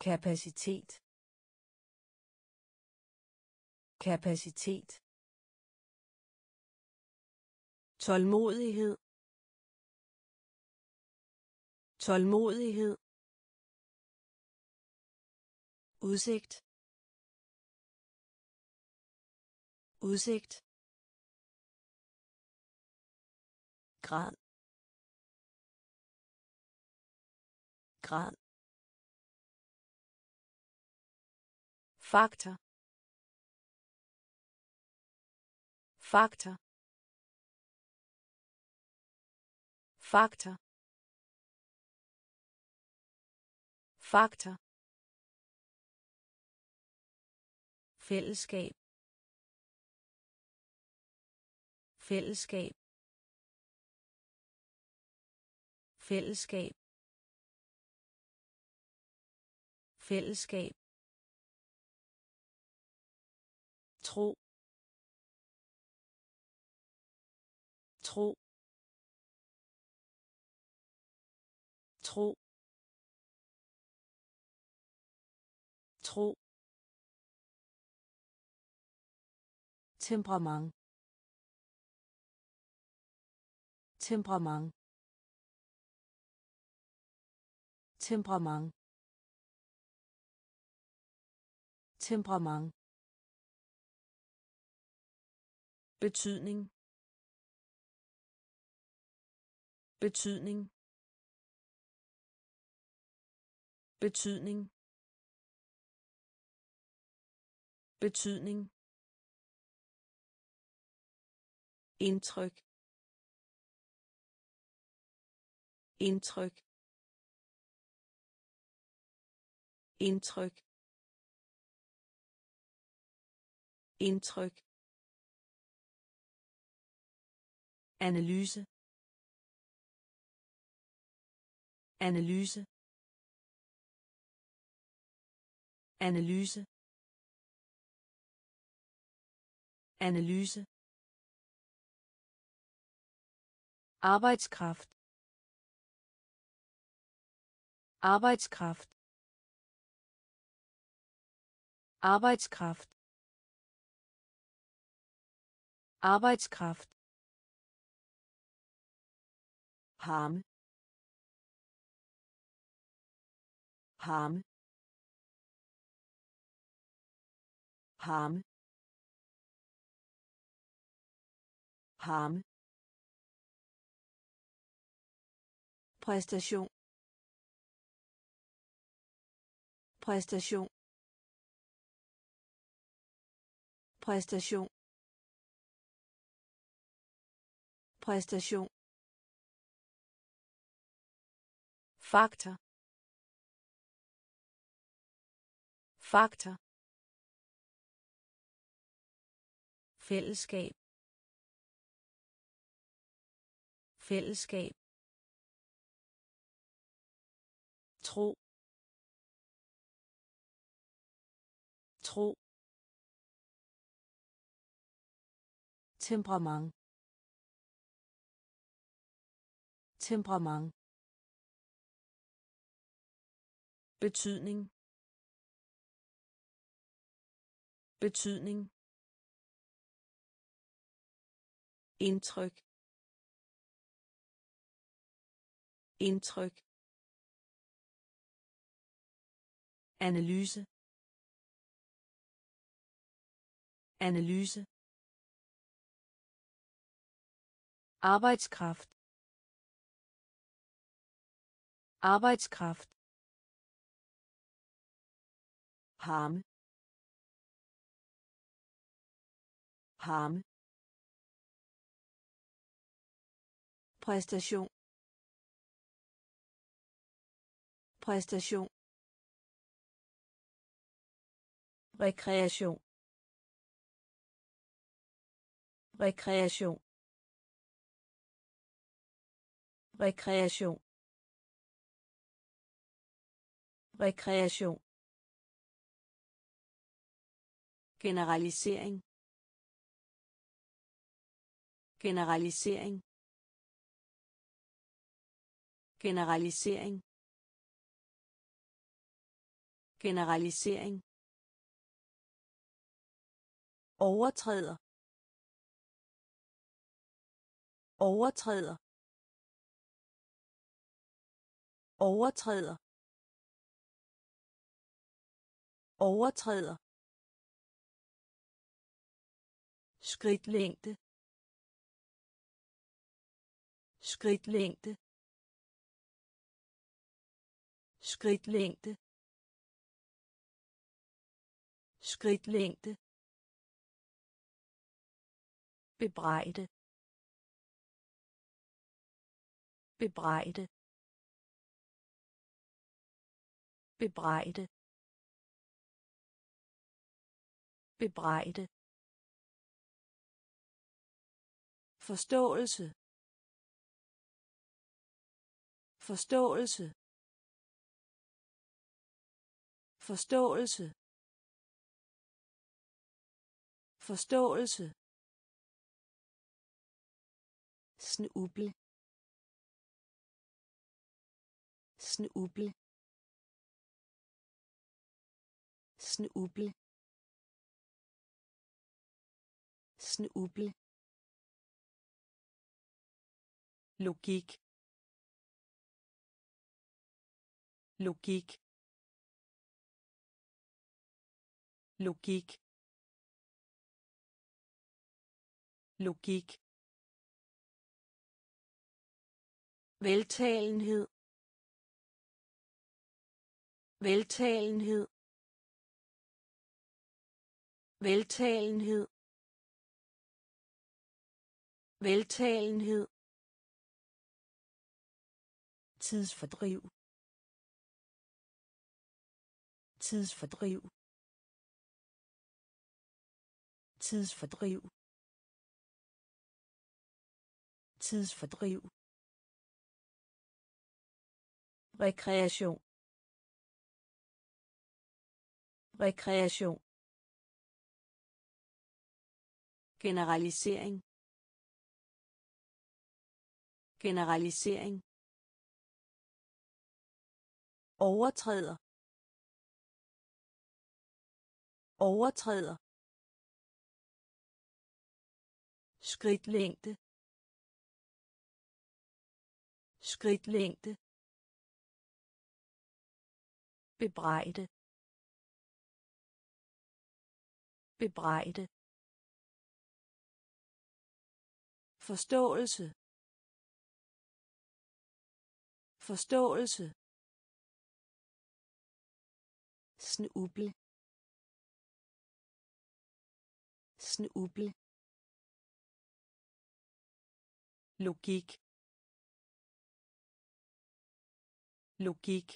Kapacitet. Kapacitet. Tålmodighed. Tålmodighed. Udsigt. Udsigt. Grad. Grad. Faktor faktor faktor faktor fællesskab. Fællesskab. Fællesskab. Fællesskab. Tro. Tro. Tro. Tro. Temperament. Temperament. Temperament. Temperament. Betydning. Betydning. Betydning. Betydning. Indtryk. Indtryk. Indtryk. Indtryk. Analyse. Analyse. Analyse. Analyse. Arbejdskraft. Arbejdskraft arbejdskraft arbejdskraft harme harme harme harme præstation præstation. Præstation. Præstation. Faktor. Faktor. Fællesskab. Fællesskab. Tro. Tro. Temperament. Temperament. Betydning. Betydning. Indtryk. Indtryk. Analyse. Analyse. Arbejdskraft. Arbejdskraft. Harme harme præstation. Præstation. Rekreation. Rekreation. Rekreation. Rekreation. Generalisering. Generalisering. Generalisering. Generalisering. Overtræder. Overtræder. Overtræder. Overtræder. Skridtlængde. Skridtlængde. Skridtlængde. Skridtlængde. Bebrejde. Bebrejde. Bebrejde. Bebrejde. Forståelse. Forståelse. Forståelse. Forståelse. Snuble. Snuble snuble snuble logik. Logik. Logik. Logik. Veltalenhed veltalenhed veltalenhed veltalenhed tidsfordriv tidsfordriv tidsfordriv tidsfordriv. Rekreation. Rekreation. Generalisering. Generalisering. Overtræder. Overtræder. Skridtlængde. Skridtlængde. Bebrejde. Bebrejde. Forståelse. Forståelse. Snuble. Snuble. Logik. Logik.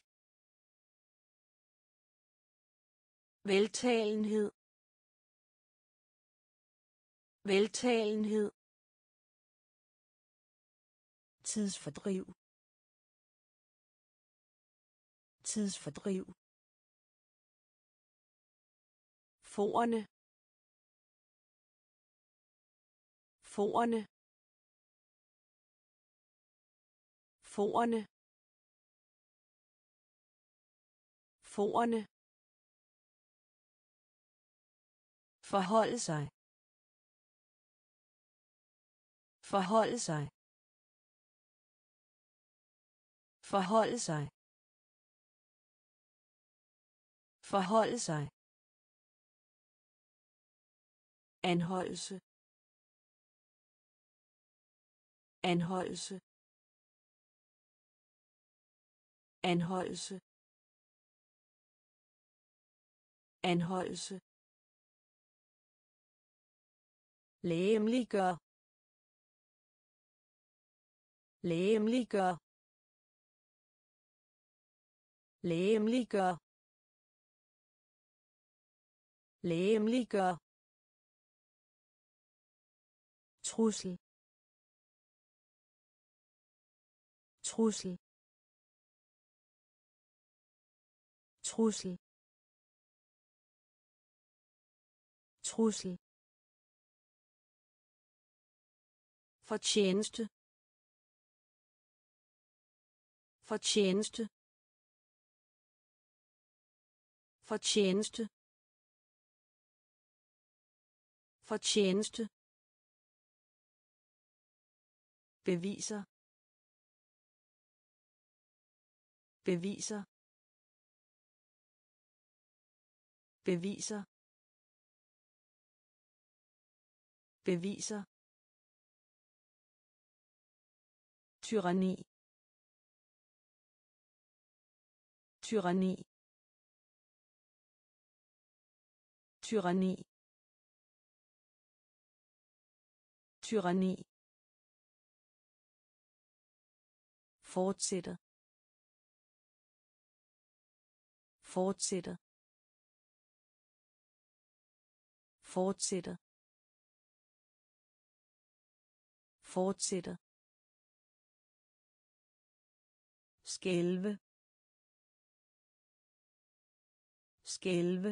Veltalenhed veltalenhed tidsfordriv tidsfordriv forerne forerne forerne forerne. Forholde sig. Forholde sig. Forholde sig. Forholde sig. Anholdelse. Anholdelse. Anholdelse. Anholdelse. Lægemliggør lægemliggør. Lægemliggør. Lægemliggør. Trussel. Trussel. Trussel. Trussel. Fortjeneste. Fortjeneste. Fortjeneste. Fortjeneste. Beviser. Beviser. Beviser. Beviser. Tyranni. Tyranni. Tyranni. Tyranni. Fortsætte. Fortsætte. Fortsætte. Fortsætte. Skælve. Skælve.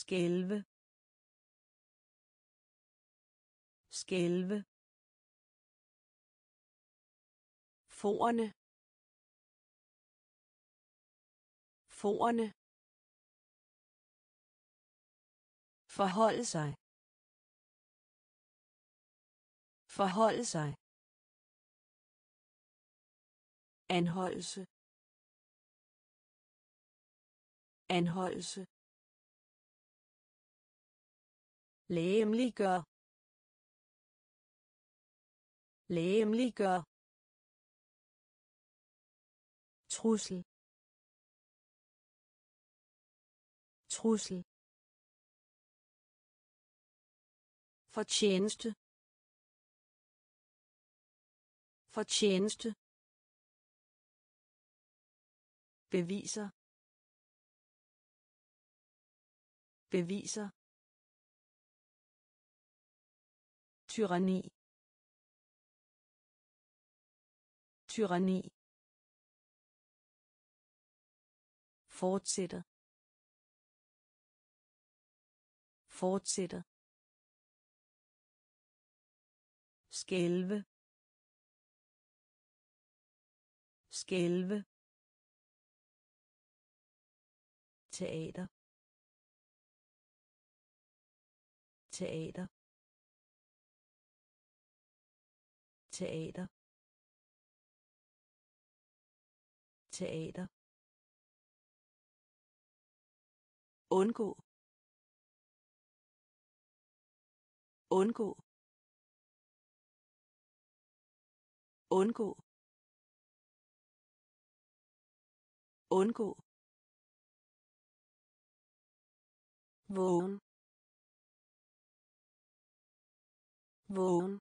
Skælve. Skælve. Forerne forerne forholde sig. Forholde sig. Anholdelse. Anholdelse. Lægemliggør. Lægemliggør. Trussel. Trussel. Fortjeneste. Fortjeneste. Beviser. Beviser. Tyranni. Tyranni. Fortsætter fortsætter skælve. Skælve. Teater. Teater. Teater. Teater. Undgå. Undgå. Undgå. Undgå. Vågen. Vågen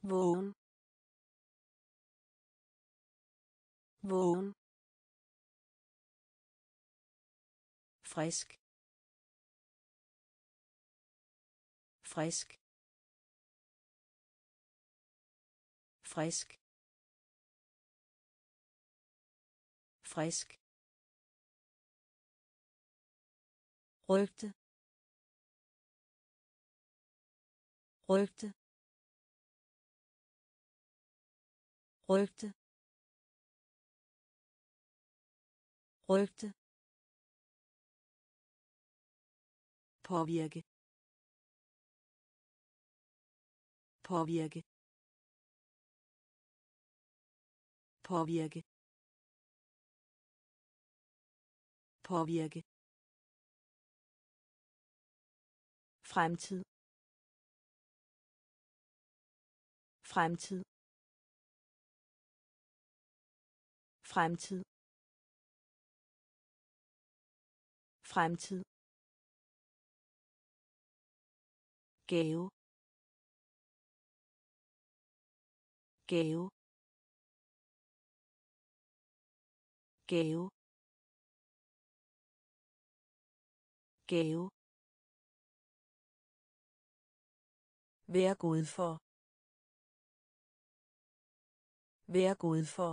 vågen vågen frisk. Frisk. Frisk. Frisk. Rygte rygte rygte rygte påvirke. Påvirke. Påvirke. Påvirke. Fremtid fremtid. Fremtid. Fremtid. Gave. Gave. Gave. Gave. Vær god for. Vær god for.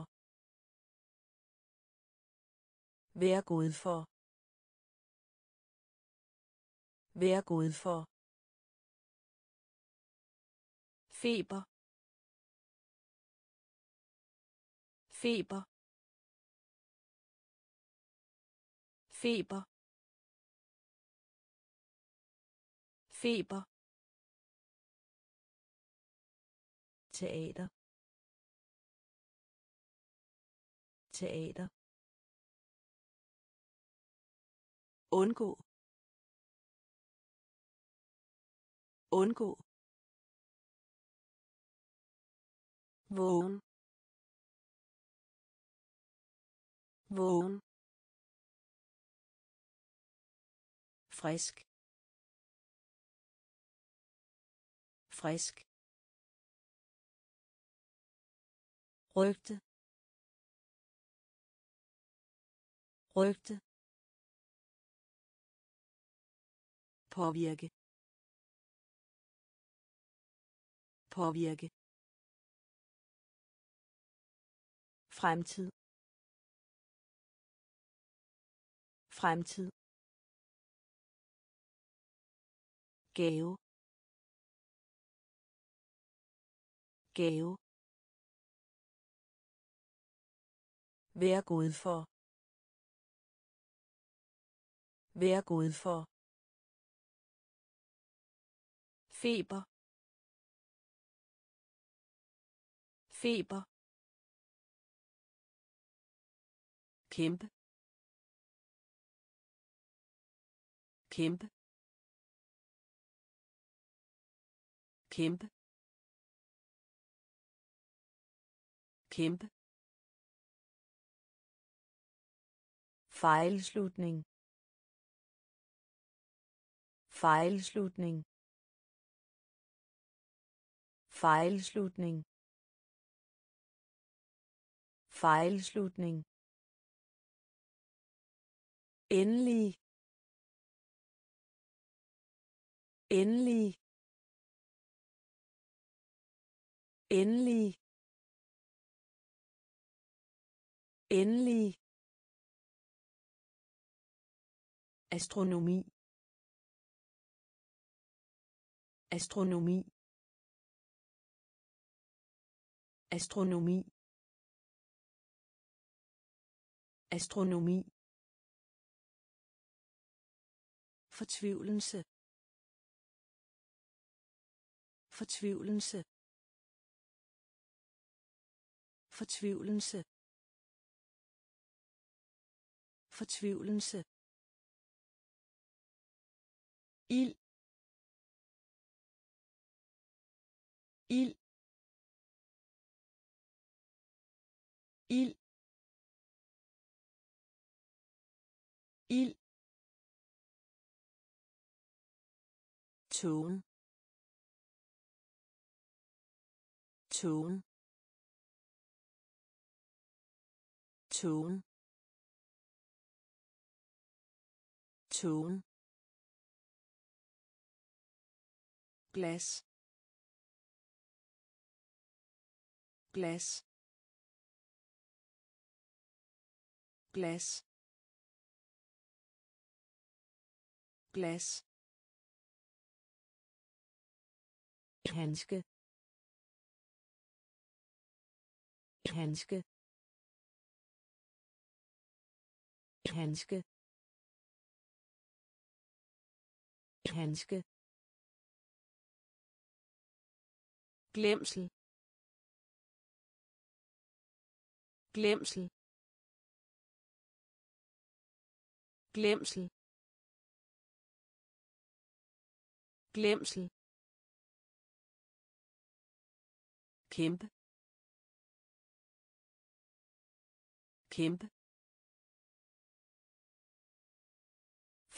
Vær god for. Vær god for. feber feber feber feber teater teater. Undgå. Undgå. Vågen. Vågen. Frisk. Frisk. Rygte. Rygte. Påvirke. Påvirke. Fremtid. Fremtid. Gave. Gave. Vær god for. Vær god for. feber. Feber. Kæmpe. Kæmpe. Kæmpe. Kæmpe. Fejlslutning fejlslutning. Fejlslutning. Fejlslutning. Endelig. Endelig. Endelig. Endelig. Astronomi. Astronomi. Astronomi. Astronomi. Fortvivlelse. Fortvivlelse. Fortvivlelse. Fortvivlelse. Ild. Il. Il. Il. tone tone tone tone glas glas. Glas. Glas. Handske. Handske. Handske. Handske. Glemsel. Glemsel. Glemsel. Glemsel. Kæmpe. Kæmpe.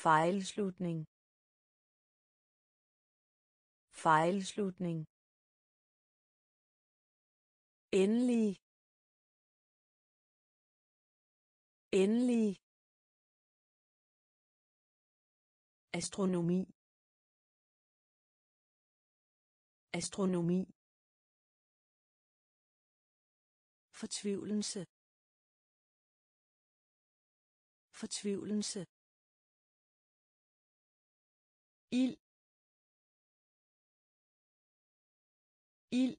Fejlslutning. Fejlslutning. Endelig. Endelig astronomi. Astronomi. Fortvivlelse. Fortvivlelse. Ild. Ild.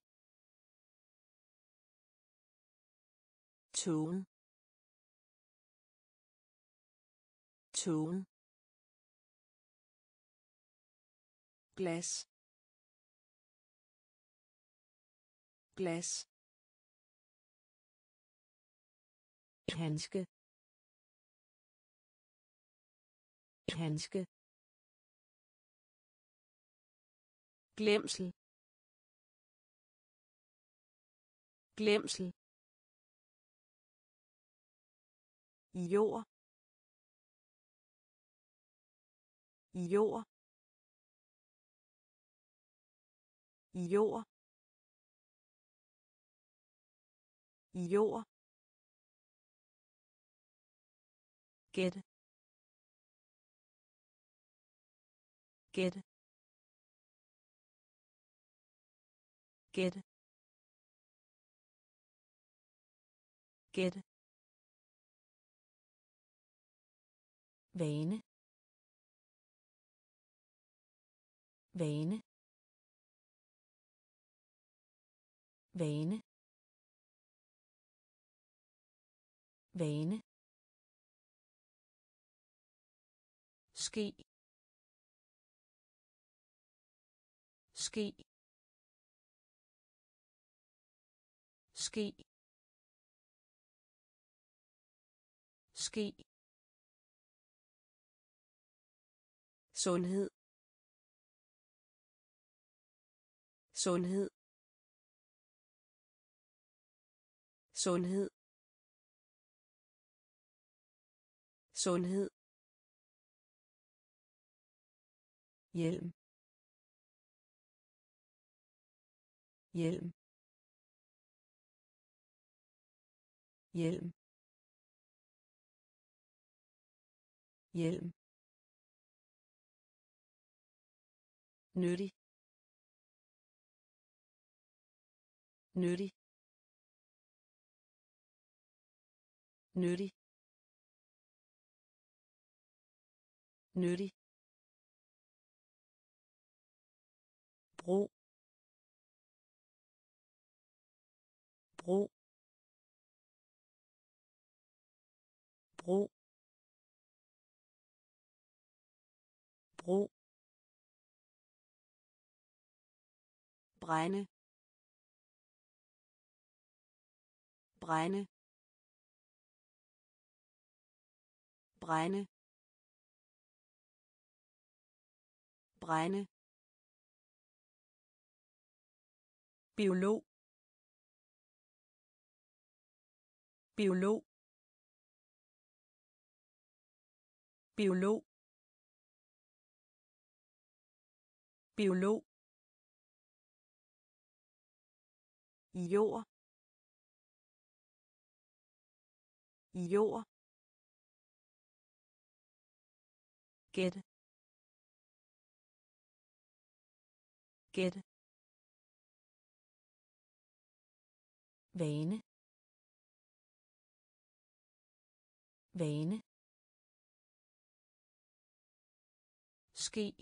Tone tone. Glas. Glas. Handske. Handske. Glemsel. Glemsel. Jord. Jord. Jord. Jord. Gæt. Gæt. Gæt. Gæt. Vane. Vane. Vane. Vane. Ske ske ske ske sundhed. Sundhed. Sundhed. Sundhed. Hjelm hjelm hjelm hjelm nyttig. Nyttig. Nyttig. Nyttig. Bro bro bro bro brænde. Brænde. Brænde. Brænde. Biolog. Biolog. Biolog. Biolog. Jord. Jord. Gæt. Gæt. Vane. Vane. Ske.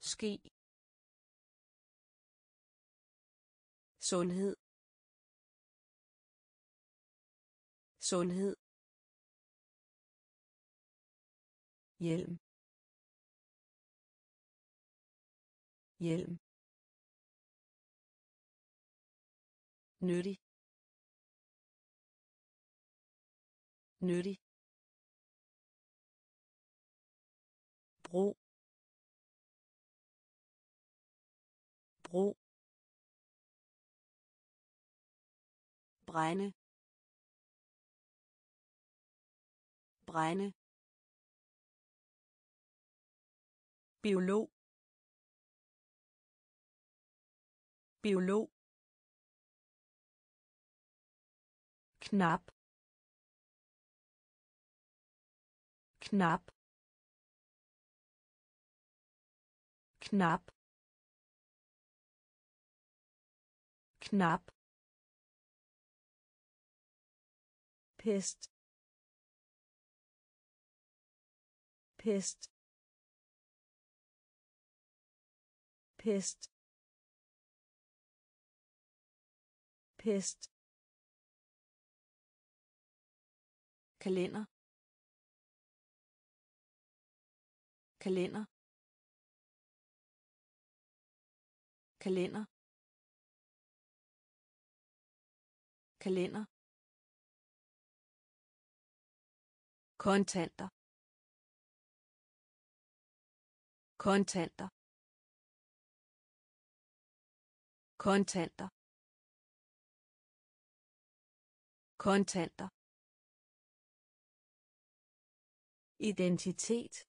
Ske. Sundhed. Sundhed. Hjelm hjelm nyttig. Nyttig. Bro bro brænde. Brænde. Biolog. Biolog. Knap. Knap. Knap. Knap. Pest pest pest pest. Kalender. Kalender. Kalender. Kalender. Kontanter. Kontanter. Kontanter. Kontanter. Identitet.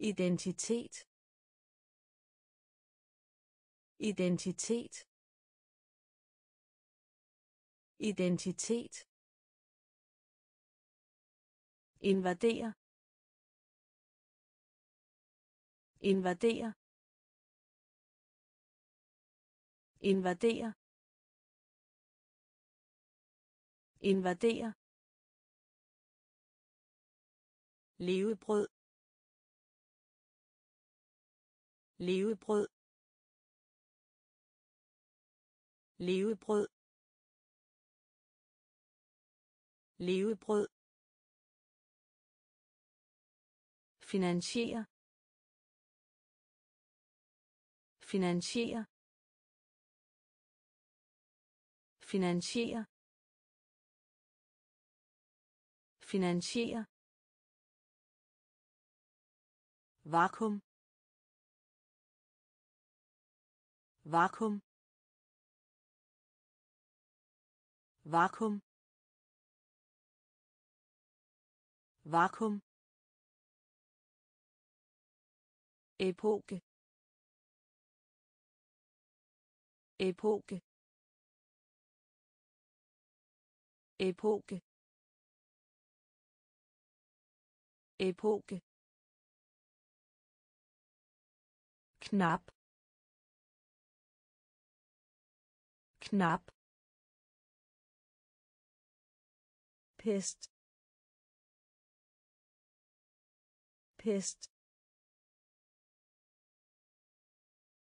Identitet. Identitet. Identitet. Invadere invadere invadere invadere levebrød. Levebrød. Levebrød. Levebrød. Finansiere. Finansiere. Finansiere. Finansiere. Vakuum. Vakuum. Vakuum. Vakuum. Epoke. Epoke. Epoke. Epoke. Knap. Knap. Pest. Pest.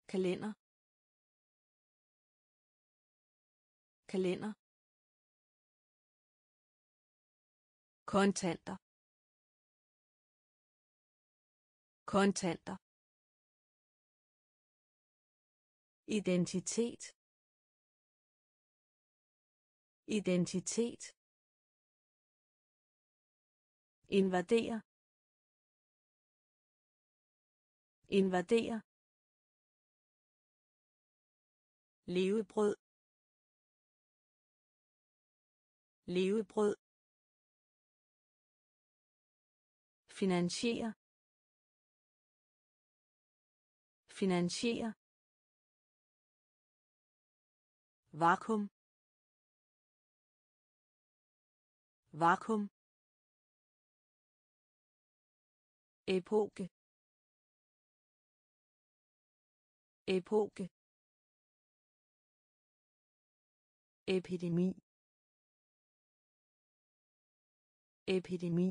Kalender. Kalender. Kontanter. Kontanter. Identitet. Identitet. Invadere invadere levebrød. Levebrød. Finansiere. Finansiere. Vakuum. Vakuum. Epoke. Epoke. Epidemi. Epidemi.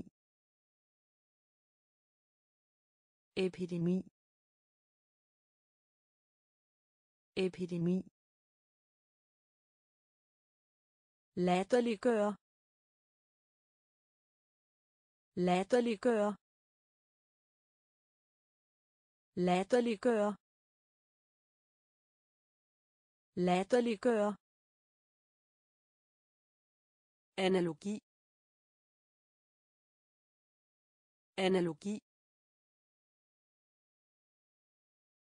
Epidemi. Epidemi. Latterliggøre. Latterliggøre. Latterliggøre. Latterliggøre. Analogi. Analogi.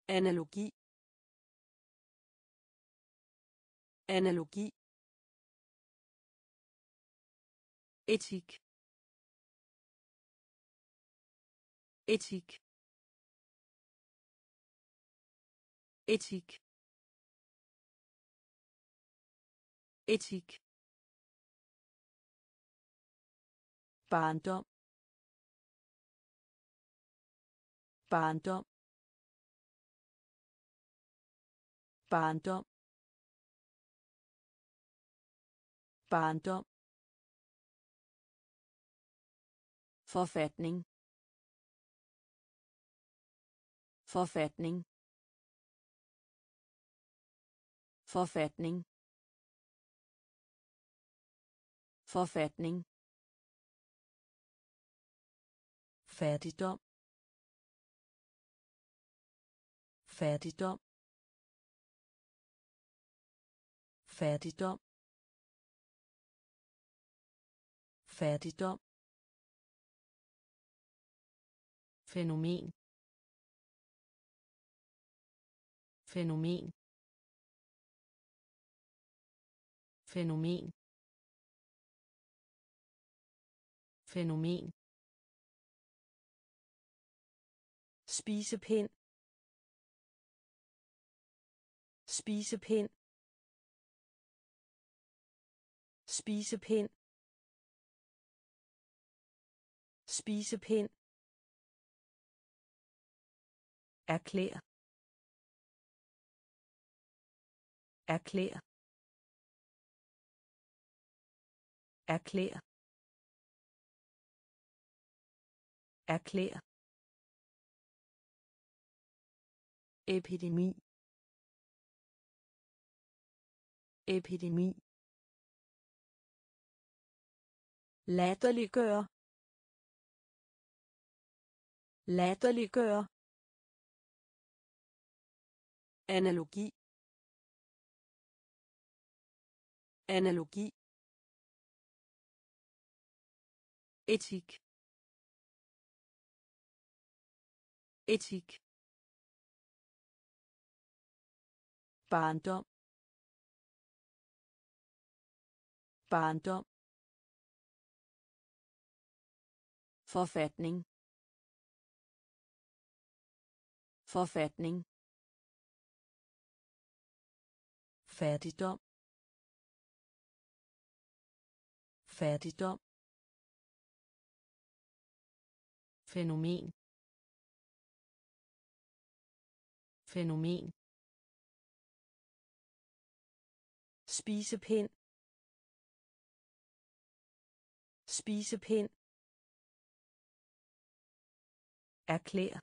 Analogi. Analogi. Etik. Etik. Etik. Etik. Barndom barndom. Barndom. Barndom. Forfatning. Forfatning. Forfatning. Forfatning. Fattigdom. Fattigdom. Fattigdom. Fattigdom. Fænomen. Fænomen. Fænomen. Fænomen. Spisepind. Spisepind. Spisepind. Spisepind. Erklær erklær erklær erklær epidemi. Epidemi. Latterliggøre. Latterliggøre. Analogi. Analogi. Etik. Etik. Barndom. Barndom. Forfatning. Forfatning. Fattigdom. Fattigdom. Fænomen. Fænomen. Spisepind. Spisepind. Erklær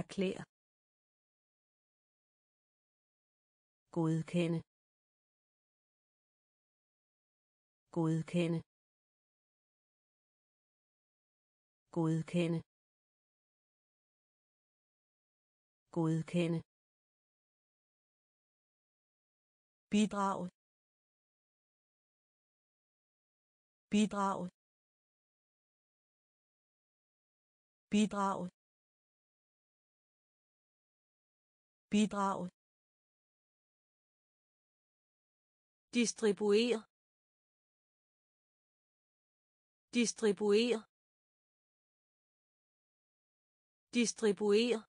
erklær godkende. Godkende. Godkende. Godkende. Bidrag. Bidrag bidrag bidrag distribuer. Distribuer. Distribuer.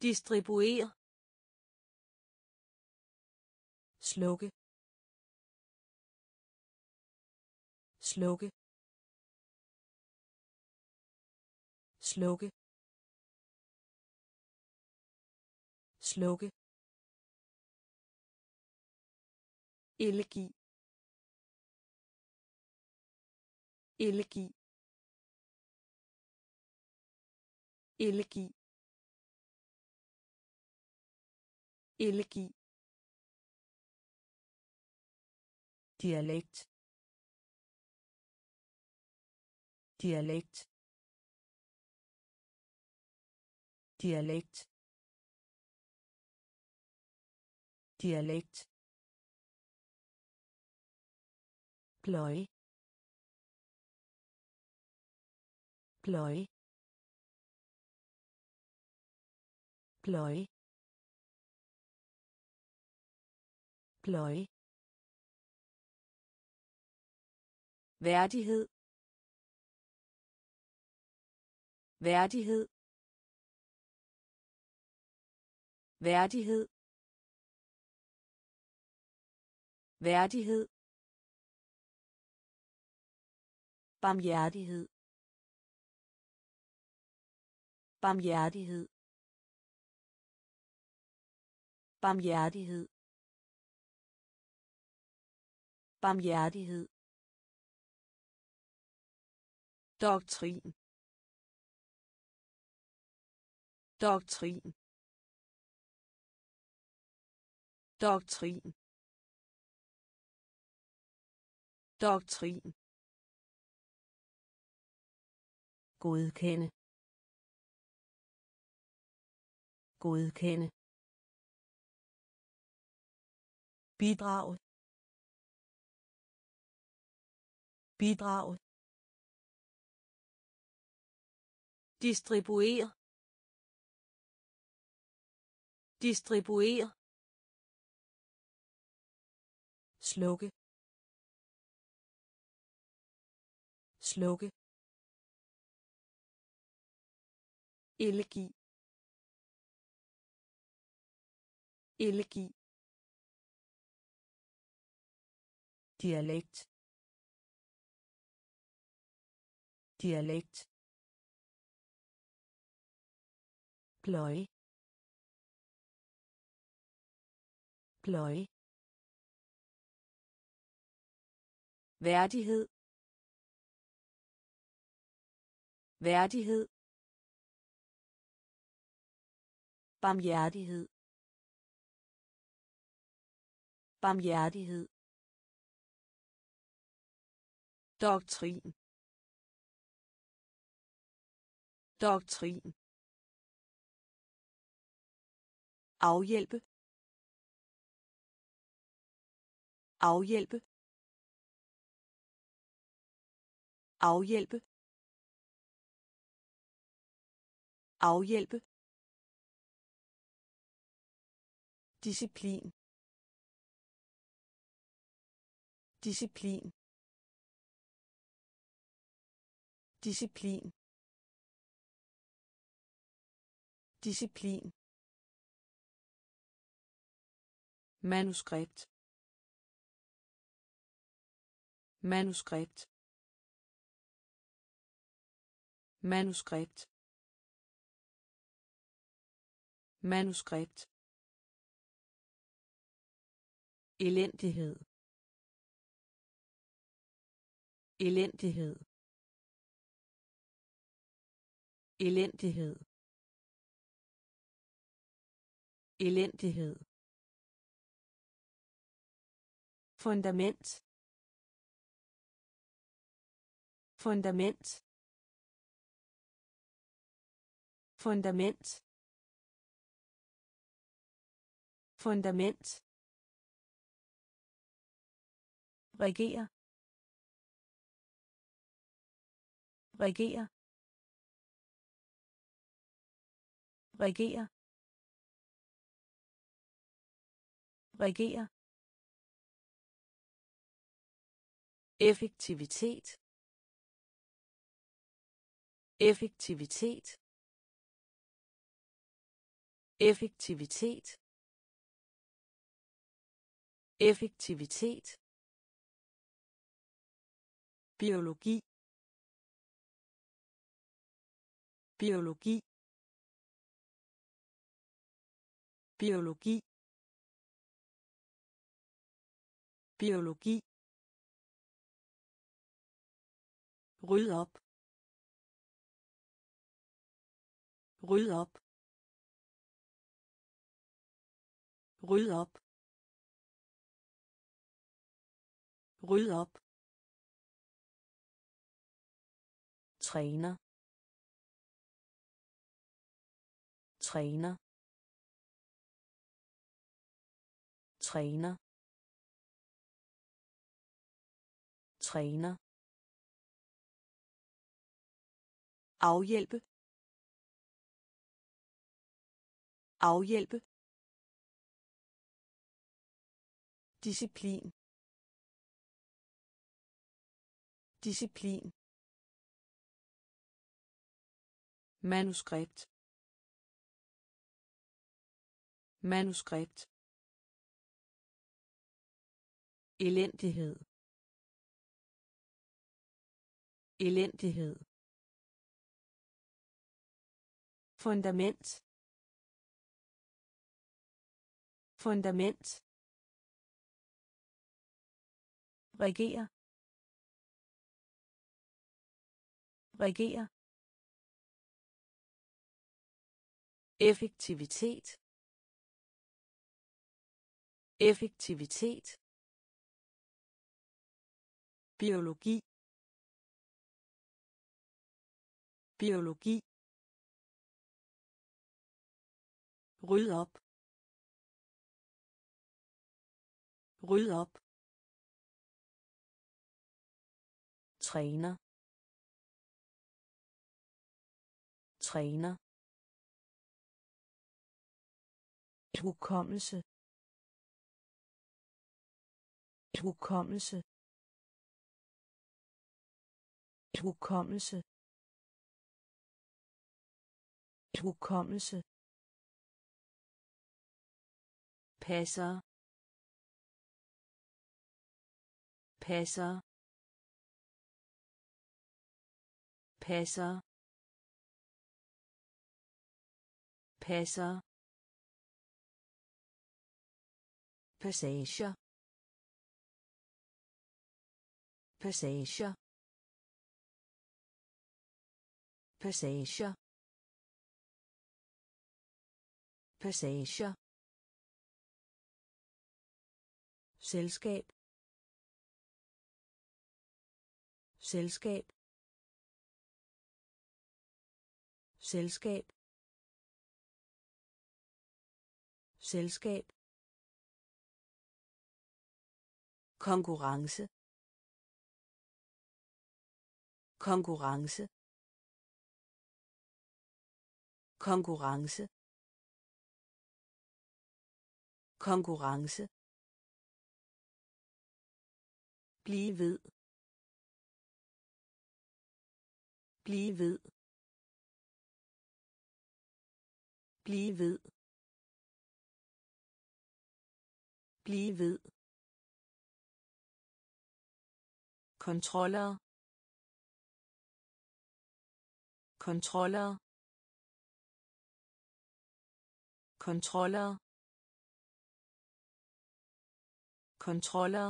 Distribuer. Slukke slukke. Slukke. Slukke. Elegi elegi elegi elegi dialekt. Dialekt. Dialekt. Dialekt. Pløj. Pløj. Pløj. Pløj. Værdighed. Værdighed. Værdighed. Værdighed. Barmhjertighed. Barmhjertighed. Barmhjertighed. Barmhjertighed. Doktrin. Doktrin. Doktrin. Doktrin. Godkende. Godkende. Bidrag. Bidrag. Distribuer distribuer slukke. Slukke. Elegi elegi dialekt. Dialekt. Pløj pløj værdighed. Værdighed. Barmhjertighed. Barmhjertighed. Doktrin. Doktrin. Afhjælpe. Afhjælpe. Afhjælpe. Afhjælpe. Disciplin. Disciplin. Disciplin. Disciplin. Manuskript manuskript. Manuskript. Manuskript. Elendighed. Elendighed. Elendighed. Elendighed. Fundament. Fundament. Fundament. Fundament. Regere regere regere regere effektivitet effektivitet. Effektivitet. Effektivitet. Biologi. Biologi. Biologi. Biologi. Ryd op. ryd op. Ryd op. Ryd op. Træner. Træner. Træner. Træner. Afhjælpe afhjælpe. Disciplin. Disciplin. Manuskript. Manuskript. Elendighed. Elendighed. Fundament. Fundament. Regere. Regere. Effektivitet. Effektivitet. Biologi. Biologi. Ryd op. ryd op. Træner. Træner. Hukommelse. Hukommelse. Hukommelse. Hukommelse. Passer. Passer. Passer. Passer. Passager. Passager. Passager. Passager. Selskab. Selskab. Selskab. Selskab. Konkurrence. Konkurrence. Konkurrence. Konkurrence. Blive ved. Blive ved. Blive ved. Blive ved. Kontroller. Kontroller. Kontroller. Kontroller.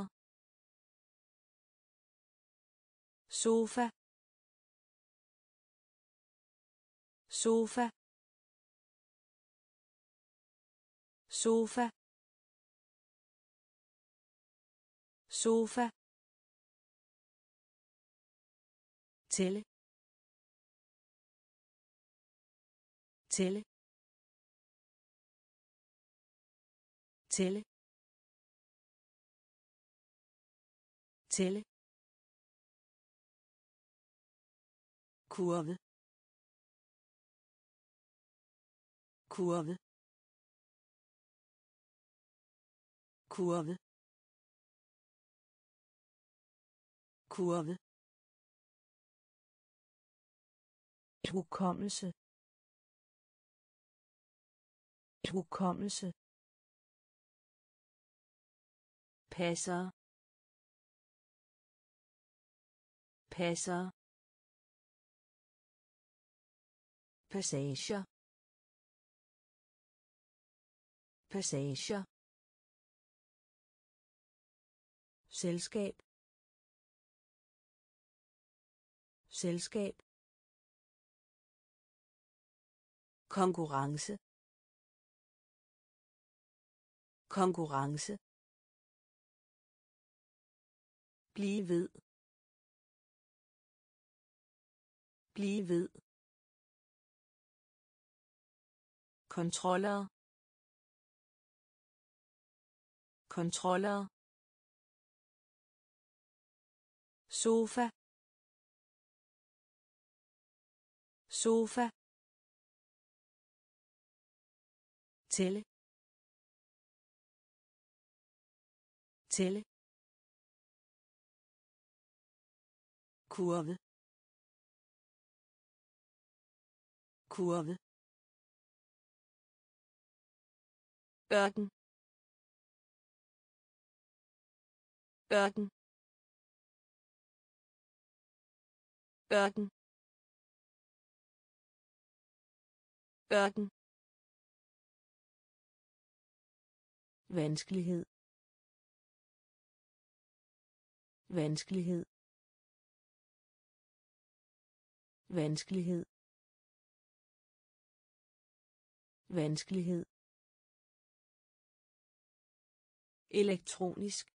Sofa. Sofa. Sofa. Sofa. Tælle. Tælle. Tælle. Tælle. Kurve. Kurve kurve kurve. Hukommelse. Hukommelse. Passer. Passer. Passager passager. Selskab. Selskab. Konkurrence. Konkurrence. Blive ved. Blive ved. Kontroller. Kontroller. Sofa. Sofa. Tælle. Tælle. Kurve. Kurve. Ørken. Ørken ørken ørken vanskelighed. Vanskelighed. Vanskelighed. Vanskelighed. Elektronisk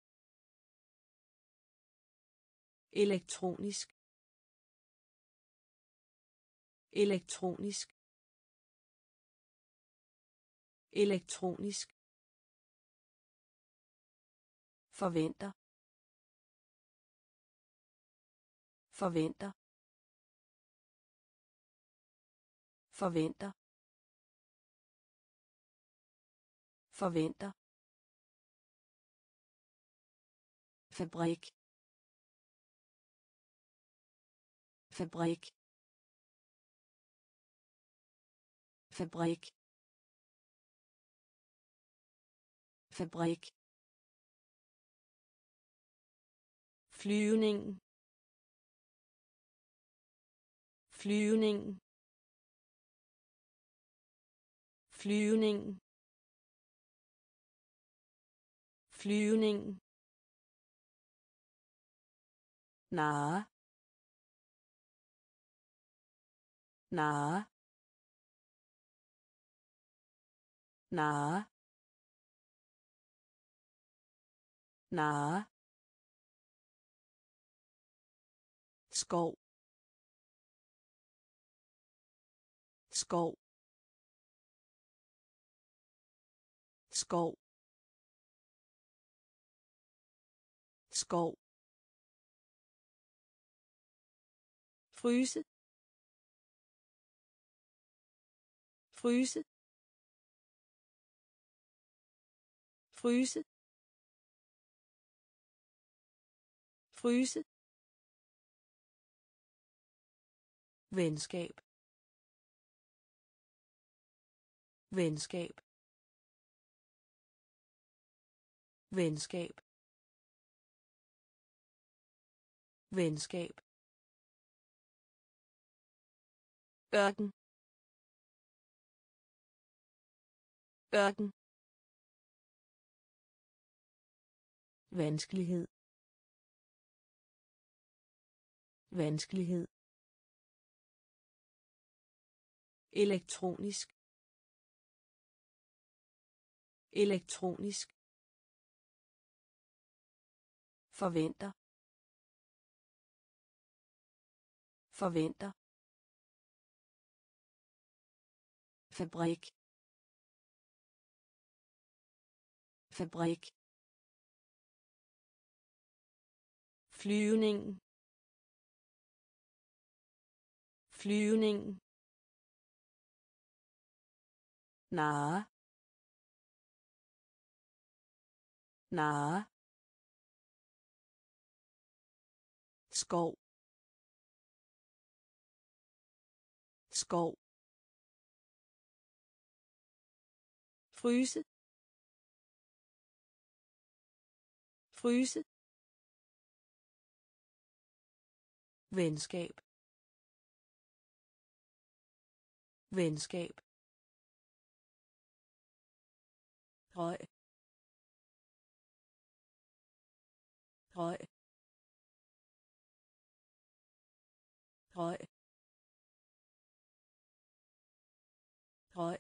elektronisk. Elektronisk. Elektronisk. Forventer. Forventer. Forventer. Forventer. Fabrik. Fabrik. Fabrik. Fabrik. Flyvning. Flyvning. Flyvning. Flyvning. Nahe nahe nahe nahe skov. Skov. Skov. Skov. Fryse. Fryse. Fryse. Fryse. Venskab. Venskab. Venskab. Venskab. Ørken. Ørken vanskelighed. Vanskelighed. Elektronisk. Elektronisk. Forventer. Forventer. Fabrik. Fabrik. Flyvning. Flyvning. Na na skov. Skov. Fryse. Fryse. Venskab. Venskab. Røg røg røg røg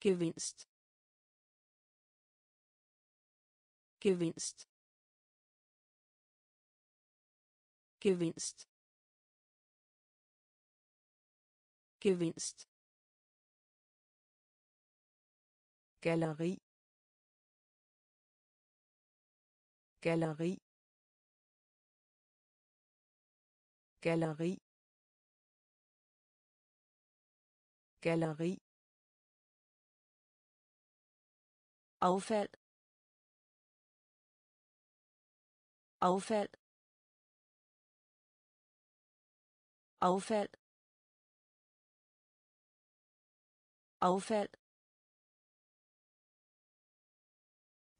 gevinst. Gevinst gevinst gevinst galleri galleri galleri galleri affald affald. Affald. Affald.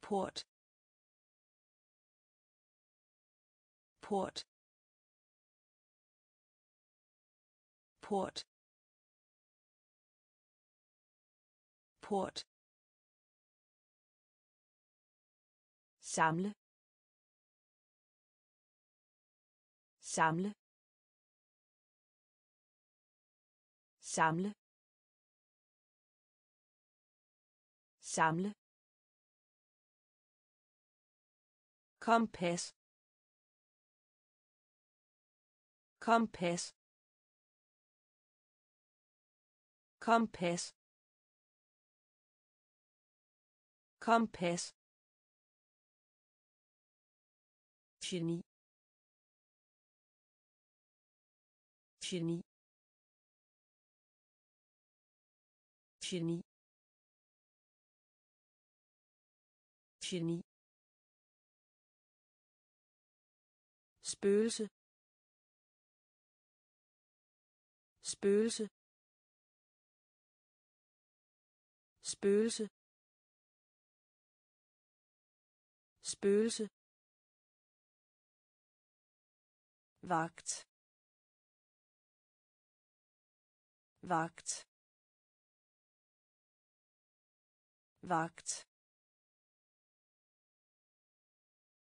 Port. Port. Port. Port. Samle. Samle. Samle. Samle. Kompas. Kompas. Kompas. Kompas. Geni. Geni geni geni spøgelse. Spøgelse. Spøgelse. Spøgelse. Vagt vagt vagt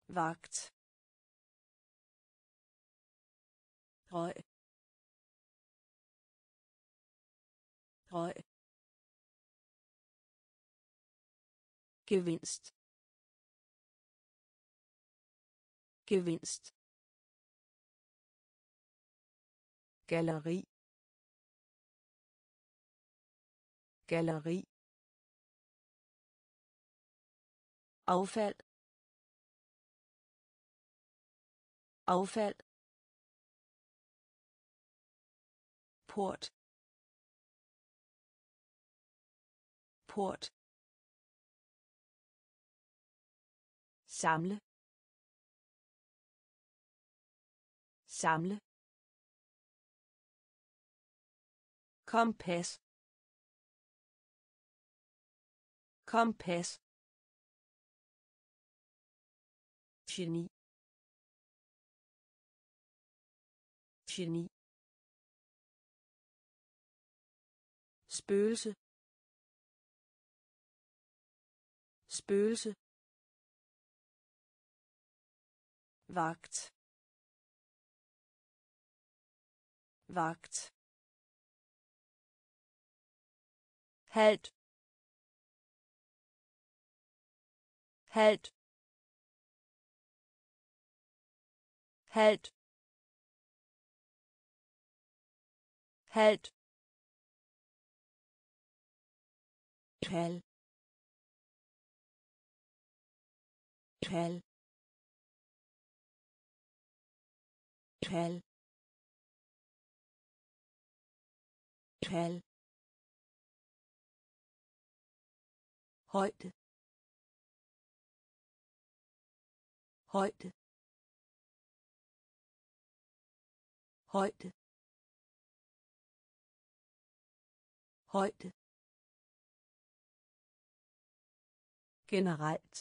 vagt høj høj gevinst. Gevinst. Galleri galleri. Affald. Affald. Port. Port. Samle. Samle. Kompas. Kompas geni. Geni. Spøgelse. Spøgelse. Vagt. Vagt. Halt. hält hält hält hell hell hell hell heute. Højde. Højde. Højde. Generelt.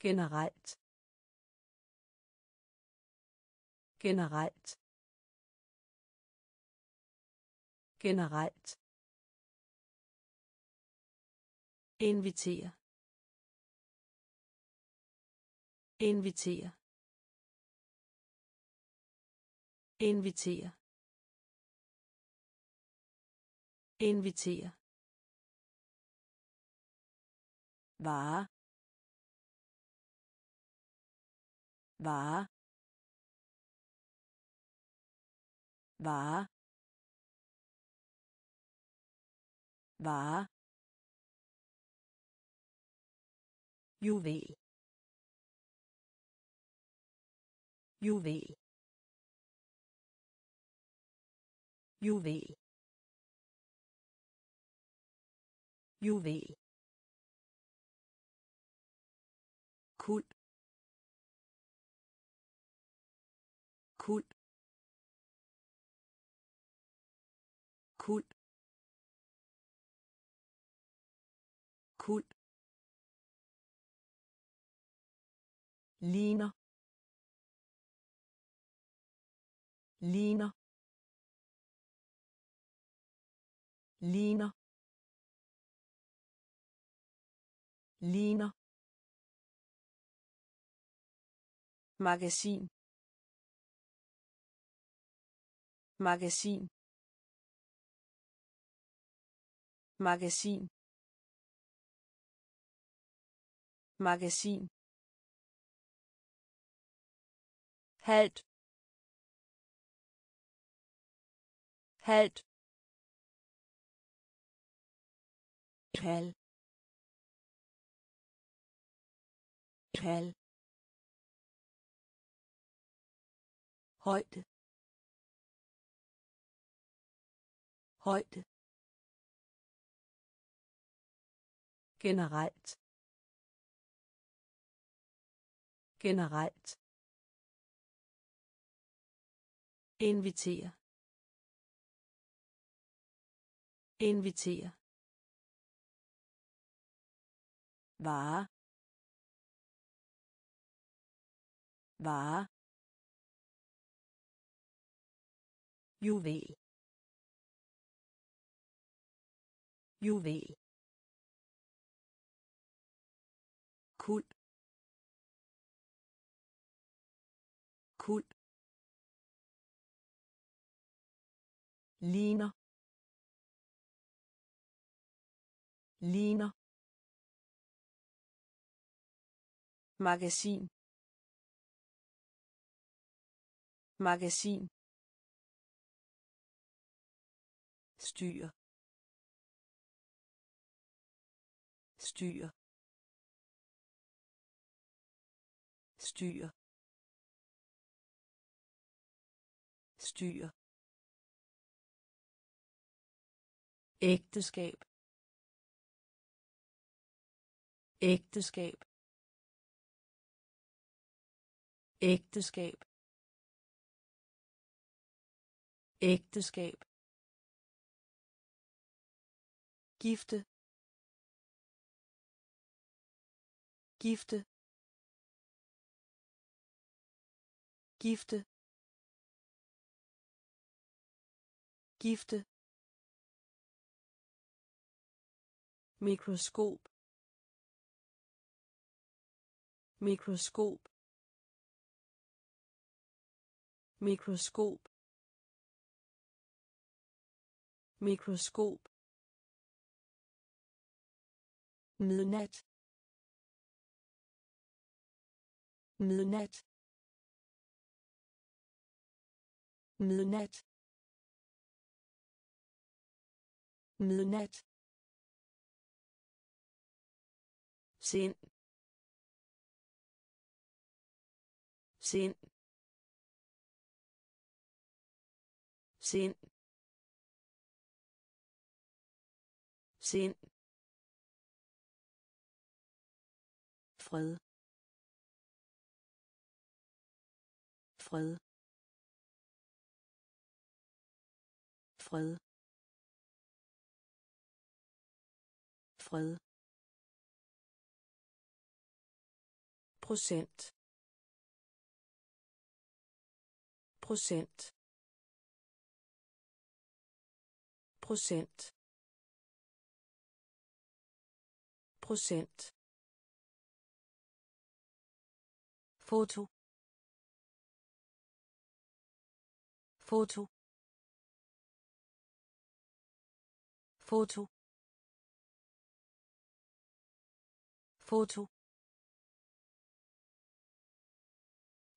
Generelt. Generelt. Generelt. Invitere. Invitere. Invitere. Invitere. Vare vare vare vare juvel. Juvel. Juvel. Juvel. Kul. Kul. Kul. Kul. Ligner. Ligner. Ligner. Ligner. Magasin. Magasin. Magasin. Magasin. Halt. Halt. Kald kald højde højde generelt generelt invitere. Invitere. Vare. Vare. Juvel. Juvel. Kul kul ligner ligner. Magasin. Magasin. Styr. Styr. Styr. Styr. Ægteskab. Ægteskab. Ægteskab. Ægteskab. Gifte. Gifte. Gifte. Gifte. Mikroskop. Mikroskop mikroskop mikroskop midnat midnat midnat midnat. Sind. Sind. Sind. Sind. Fred. Fred. Fred. Fred. Procent. Procent. Procent. Procent. Foto. Foto. Foto. Foto.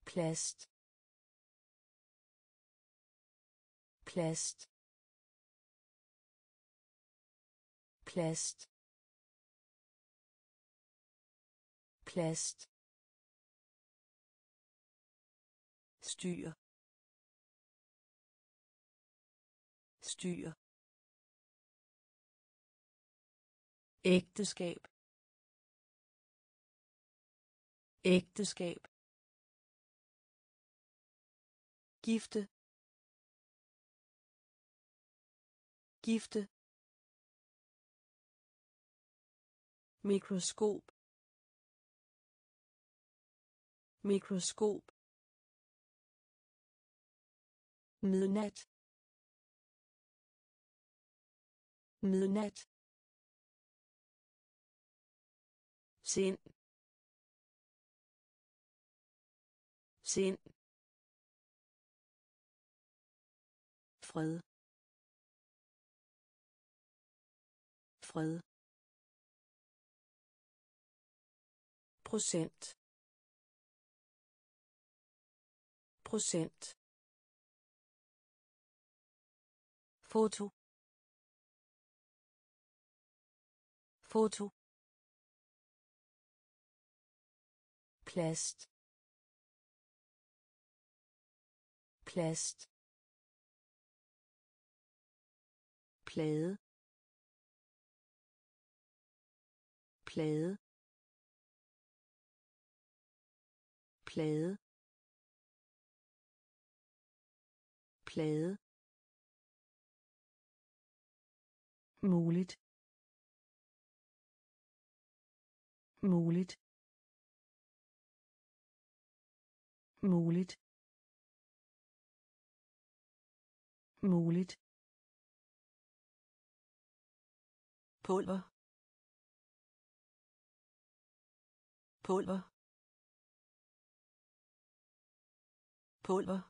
Plast. Plast. Plast. Plast. Styr. Styr. Ægteskab. Ægteskab. Gifte. Gifte. Mikroskop. Mikroskop. Midnat. Midnat. Sind. Sind. Fred. Fred. Procent. Procent. Foto. Foto. Plast. Plast. Plade. Plade. Plade. Plade. Muligt. Muligt. Muligt. Muligt. Pulver pulver. Pulver.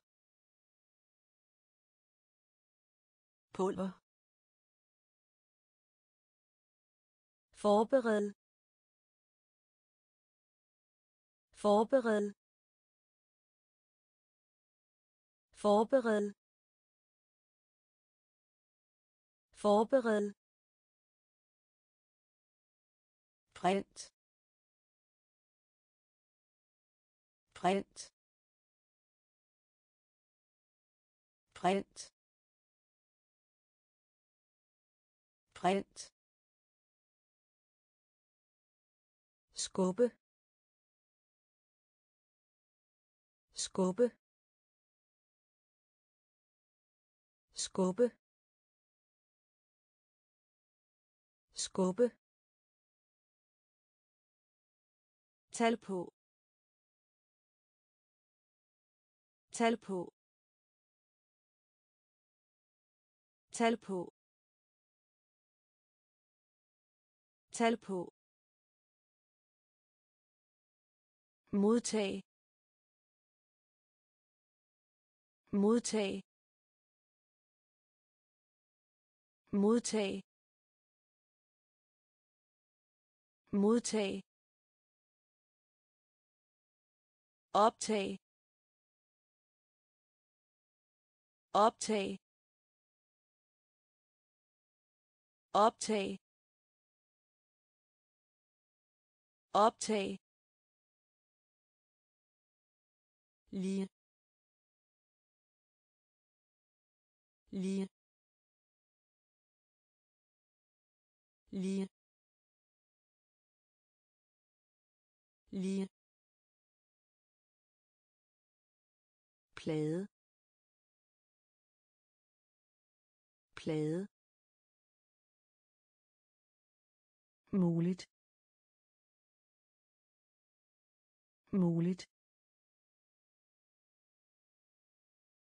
Pulver. Forbered. Forbered. Forbered. Forbered. Print. Print. Print. Print. Skubbe. Skubbe. Skubbe. Skubbe. Tal på. Tal på. Tal på. Tal på. Modtag. Modtag. Modtag. Modtag. Optag. Optag. Optag. Optag. Lige. Lige. Lige. Lige. Plade. Plade. Muligt. Muligt.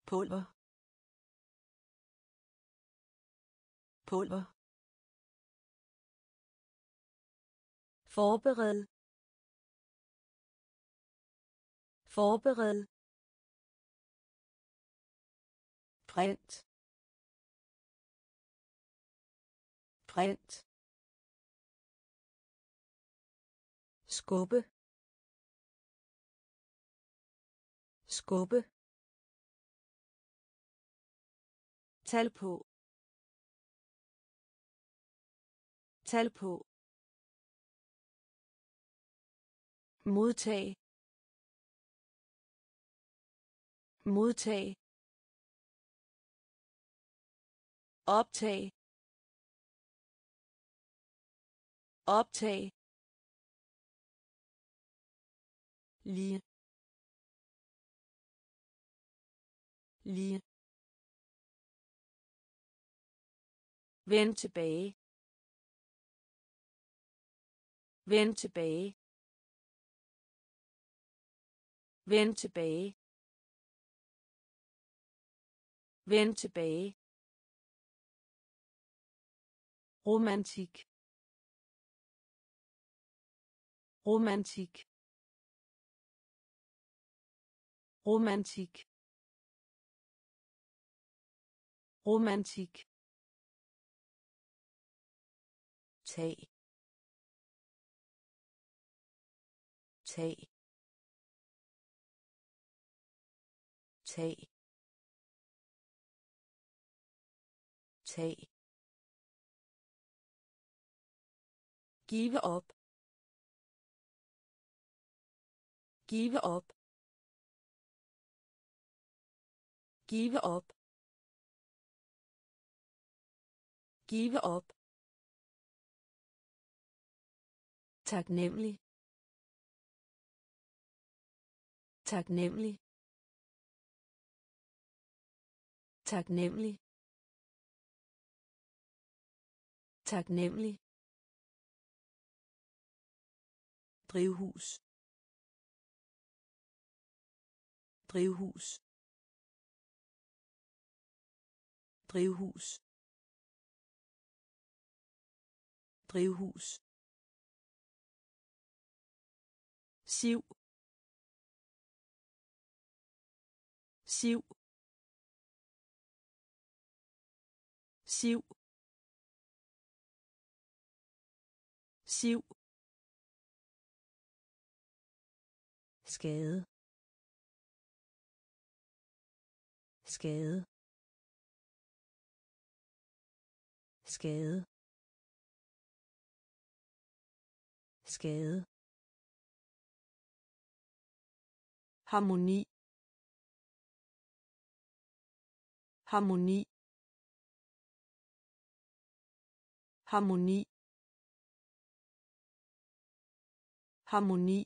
Pulver. Pulver. Forbered. Forbered. Print. Print skubbe. Skubbe. Tal på. Tal på. Modtag. Modtag. Optag. Optag lige lige Vend tilbage. Vend tilbage. Vend tilbage. Vend tilbage. Romantik. Romantik. Romantik. Romantik. tag tag tag tag give op give op give op give op taknemmelig. Taknemmelig. Taknemmelig. Taknemmelig. Drivhus. Drivhus. Drivhus. Drivhus. Siv. Siv. Siv. Siv. Skade. Skade. Skade. Skade. Harmoni. Harmoni. Harmoni. Harmoni.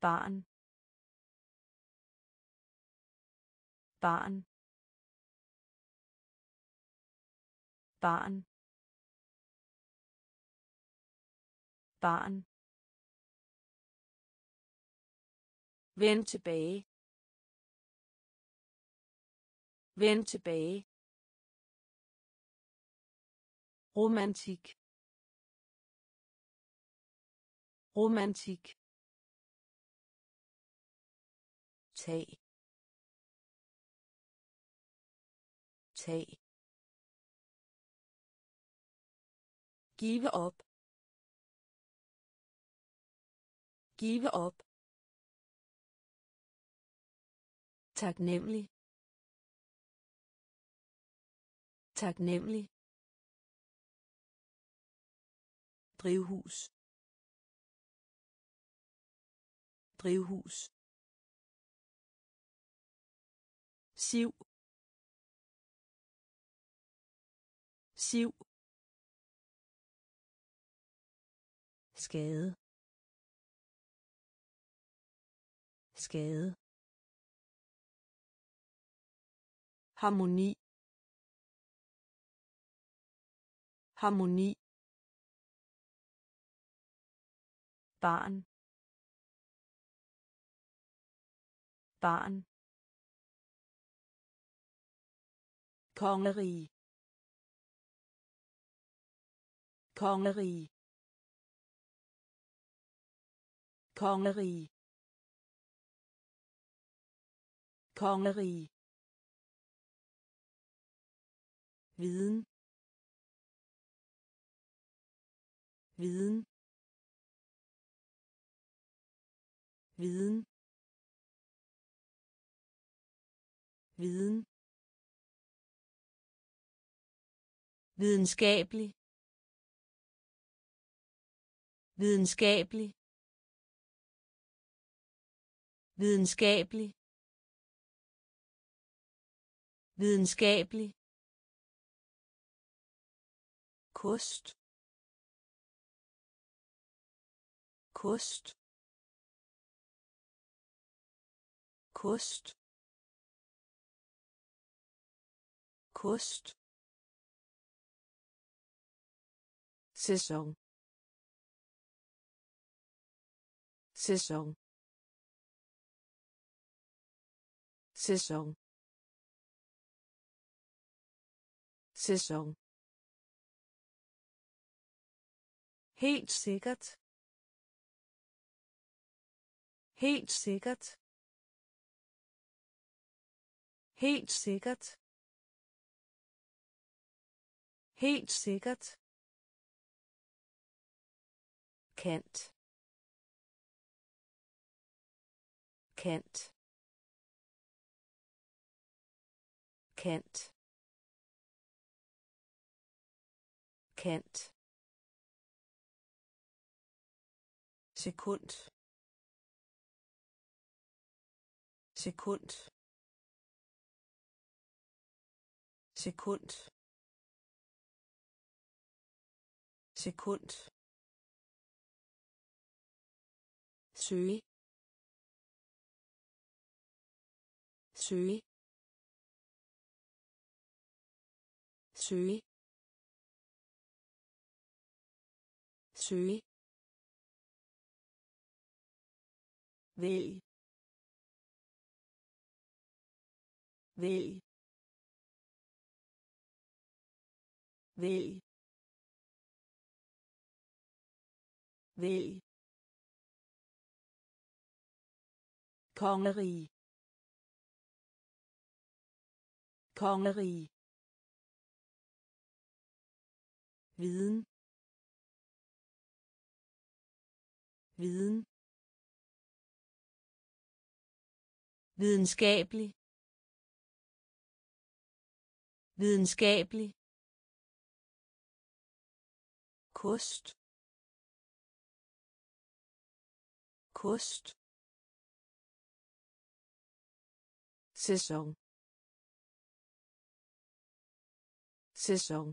Barn barn barn barn Vend tilbage. Vend tilbage. Romantik. Romantik. tag tag. Give op give op taknemmelig. Taknemmelig. Drivhus. Drivhus. Siv. Siv skade. Skade. Harmoni. Harmoni. Barn. Barn. Kongerige. Kongerige. Kongerige. Kongerige. Viden. Viden. Viden. Viden. Videnskabelig videnskabelig videnskabelig videnskabelig. Kost. Kost. Kost. Kost. Sæson sæson sæson sæson helt sikkert. Helt sikkert. Helt sikkert. Helt sikkert. Kant kendt. Kendt. Kendt. Sekund. Sekund. Sekund. Sekund. Søge. Søge. Søge. Søge. Vælg. Vælg. Vælg. Vælg. Kongerige kongerige. Viden. Viden. Videnskabelig. Videnskabelig. Kost. Kost. Sæson. Sæson.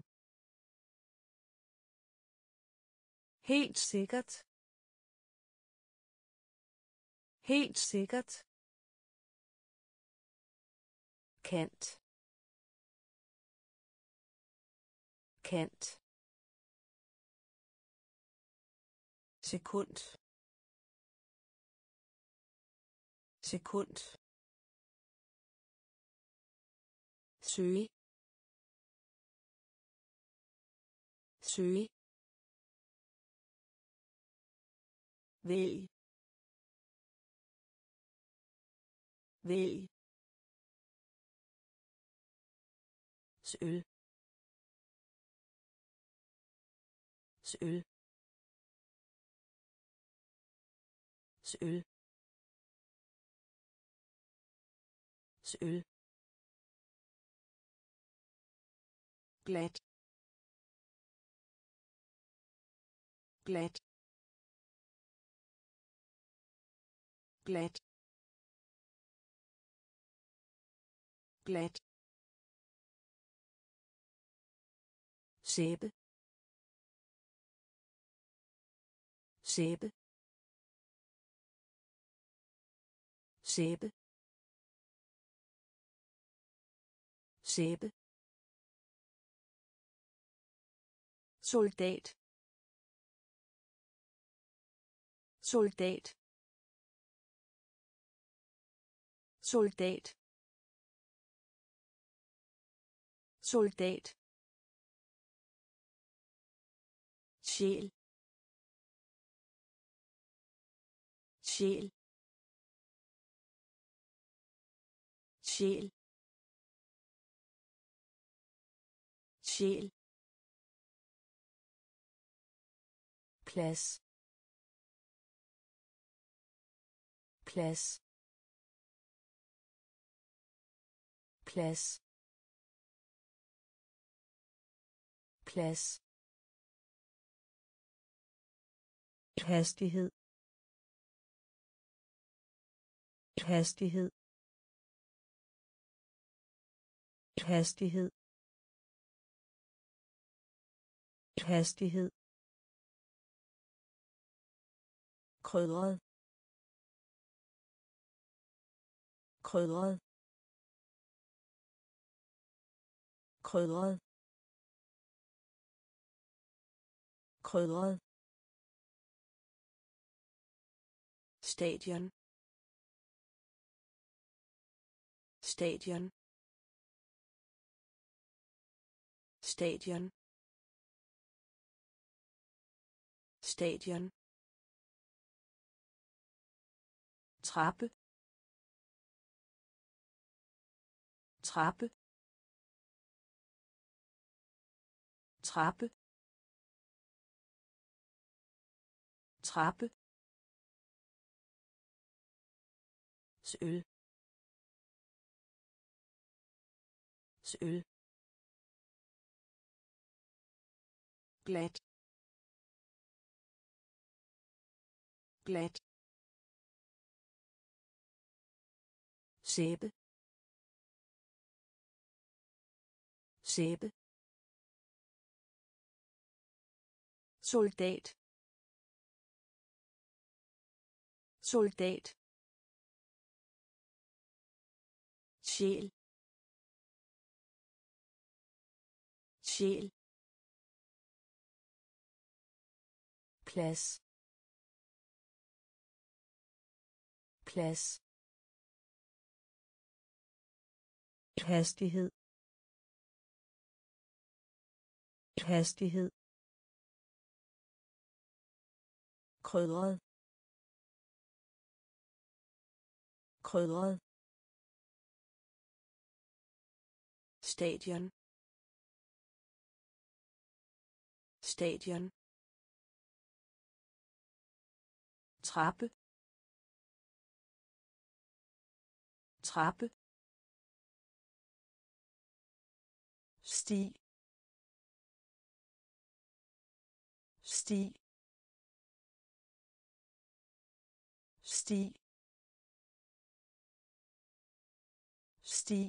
Helt sikkert. Helt sikkert. Kant kant sekund. Sekund. Søge. Søge vælg vælg Søl. Søl. Søl. Søl. glat glat. Glat. Glat. Sæbe. Sæbe. Sæbe. Sæbe. Soldat. Soldat soldat soldat sjæl sjæl sjæl sjæl plads plads. Plads. Plads. Hastighed. Hastighed. Hastighed. Hastighed. Krydret krydret. Krydret. Krydret. Stadion. Stadion. Stadion. Stadion. Trappe. Trappe. Trappe. Trappe. Søl. Søl. Glat. Glat. Sæbe. Sæbe. Soldat. Soldat. Sjæl. Sjæl. Plads. Plads. Hastighed. Hastighed. Krydret. Krydret. Stadion. Stadion. Trappe. Trappe. Sti. Sti sti sti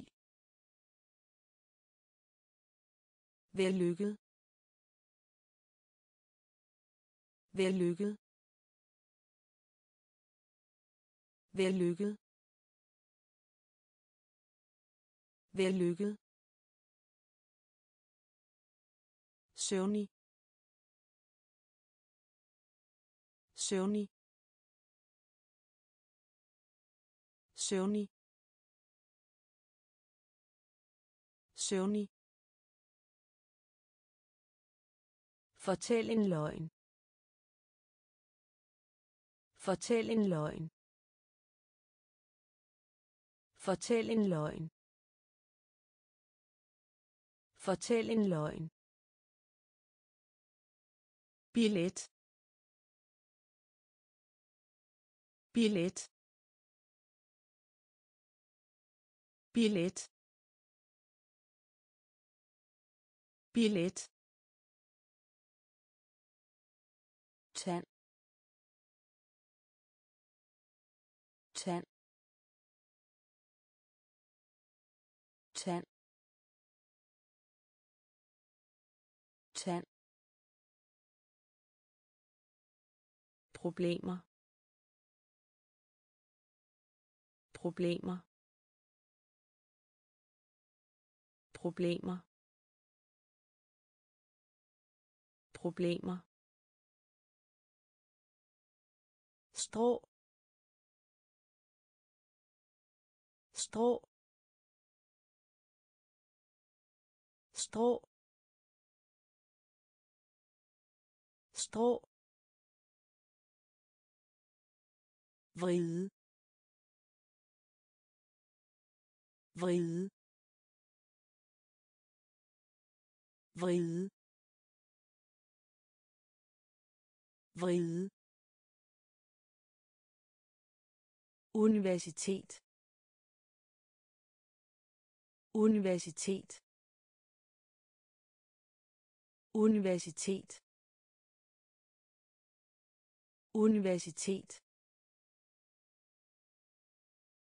Vellykket. Vellykket. Vellykket. Vellykket. søvnig søvnig søvnig søvnig Fortæl en løgn. Fortæl en løgn. Fortæl en løgn. Fortæl en løgn. Billet. Billet. Billet. Billet. tand tand tand tand problemer problemer. Problemer. Problemer. Strå. Strå. Strå. Strå. Vride. Vride vride vride Universitet. Universitet. Universitet. Universitet.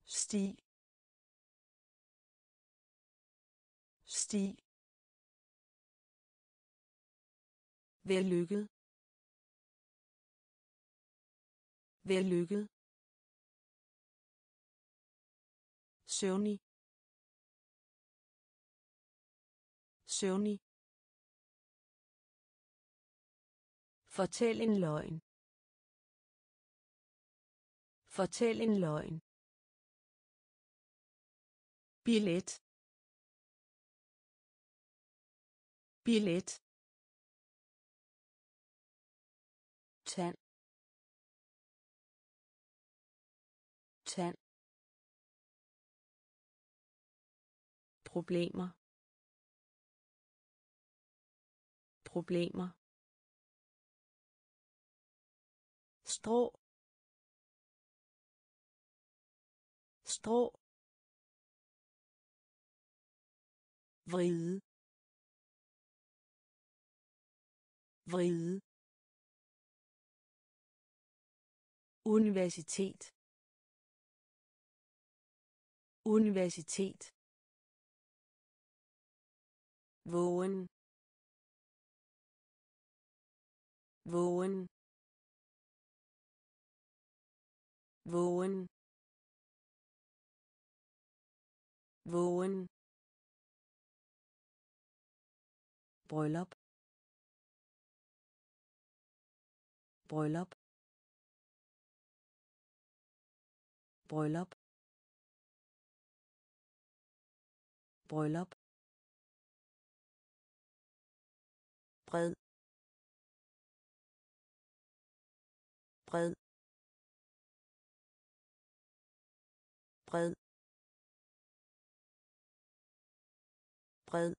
sti sti Vellykket. Vellykket. søvnig søvnig Fortæl en løgn. Fortæl en løgn. Billet. Billet. tand tand problemer. Problemer. Strå. Strå. Vride. Vride universitet. Universitet. Vågen. Vågen. Vågen. Vågen. Bryllup. Bryllup. Bryllup. Bryllup. Bred. Bred. Bred. Bred.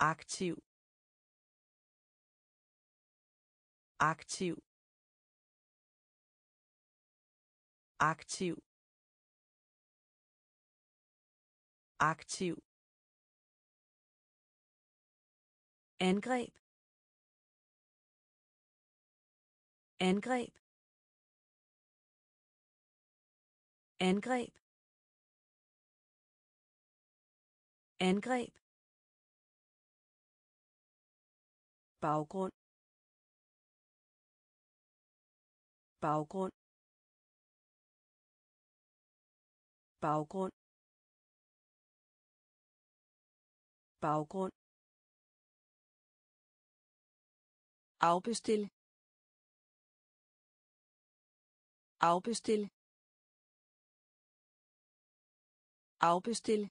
Aktiv. Aktiv. Aktiv. Aktiv. Angreb. Angreb. Angreb. Angreb. Baggrund. Baggrund. Baggrund. Baggrund. Afbestil. Afbestil. Afbestil.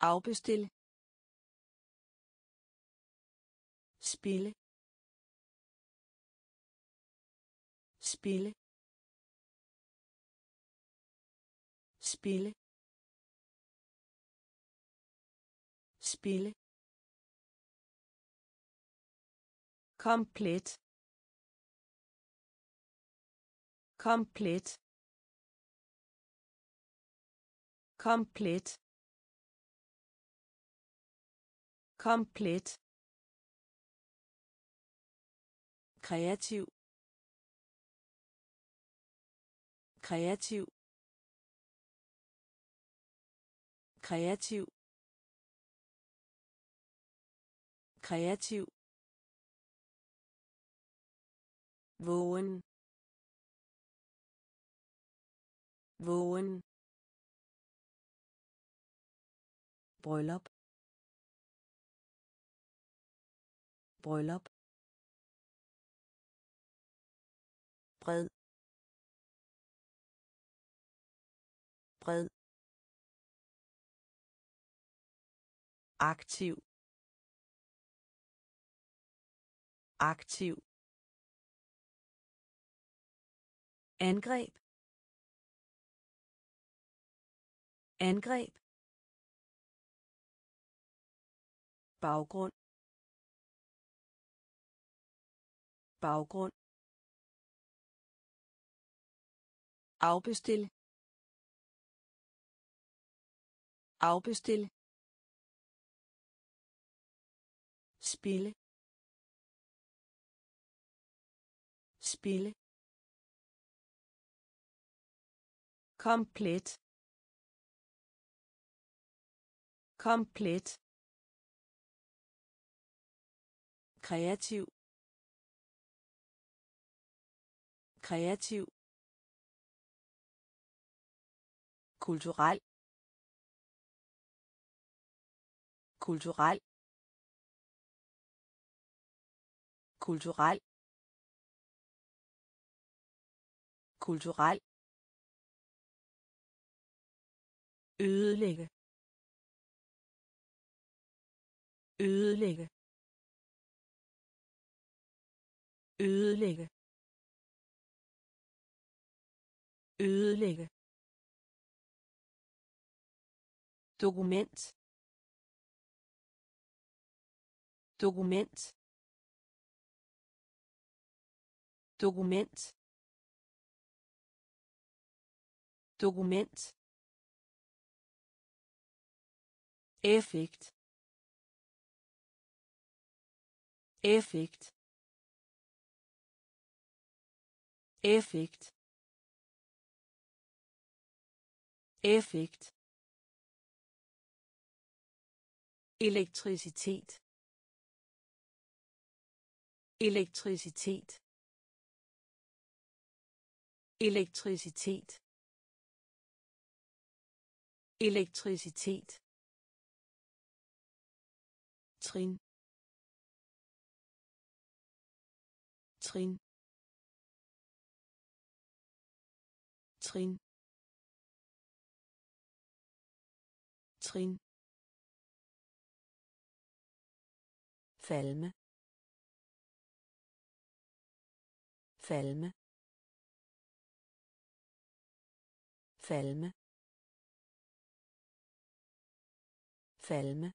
Afbestil. Spille spille. Spille. Spille. Komplet. Komplet. Komplet. Komplet. Kreativ. Kreativ. Kreativ. Kreativ. Vågen. Vågen. Bryllup. Bryllup. Bred. Bred aktiv. Aktiv. Angreb. Angreb. Baggrund. Baggrund. Afbestil. Afbestil. Spille. Spille. Komplet. Komplet. Kreativ. Kreativ. Kulturel. Kulturel. Kulturel. Kulturel. Ødelægge. Ødelægge. Ødelægge. Ødelægge. Dokument. Dokument. Dokument. Dokument. Effekt effekt effekt effekt elektricitet elektricitet. Elektricitet. Elektricitet. Trin. Trin. Trin. Trin. Falme. Falme falme falme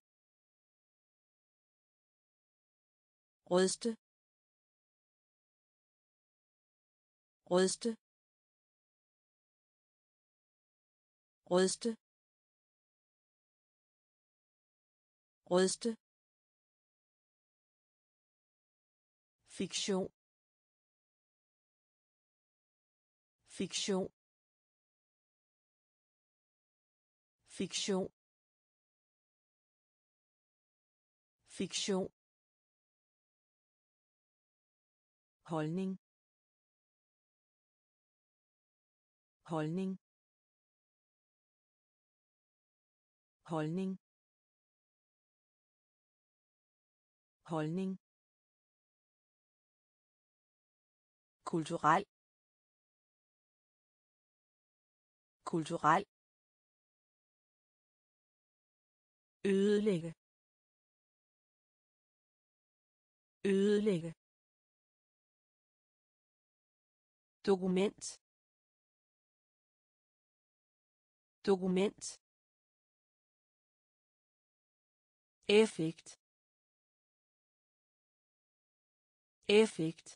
ryste ryste ryste ryste fiktion. Fiktion. Fiktion. Fiktion. Holdning. Holdning. Holdning. Holdning. Kulturel. Kulturel. Ødelægge. Ødelægge. Dokument. Dokument. Effekt. Effekt.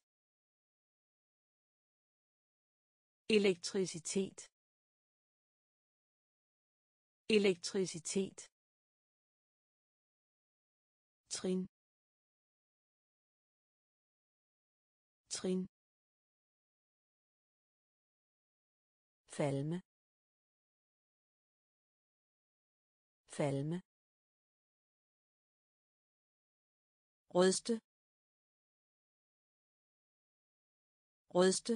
Elektricitet elektricitet. Trin. Trin. Falme. Falme. Rødste. Rødste.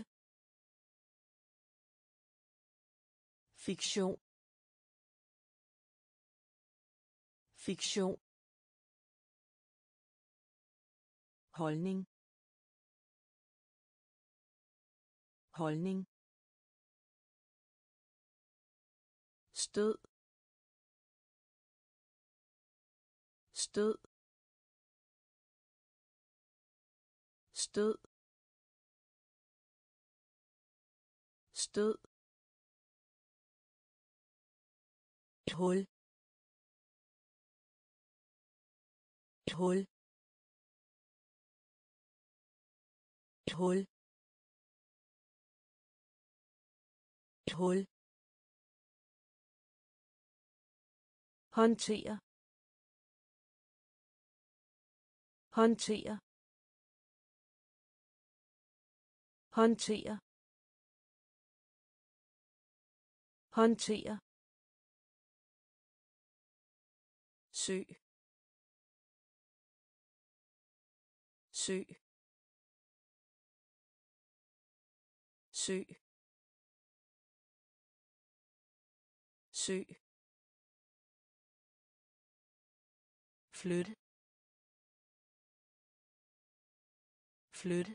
Fiktion. Fiktion. Holdning. Holdning. Stød. Stød. Stød. Stød. Et hul. Hul. Et hul. Et hul. Håndtere. Håndtere. Håndtere. Håndtere. Søg sø. Sø. Sø. Flytte. Flytte.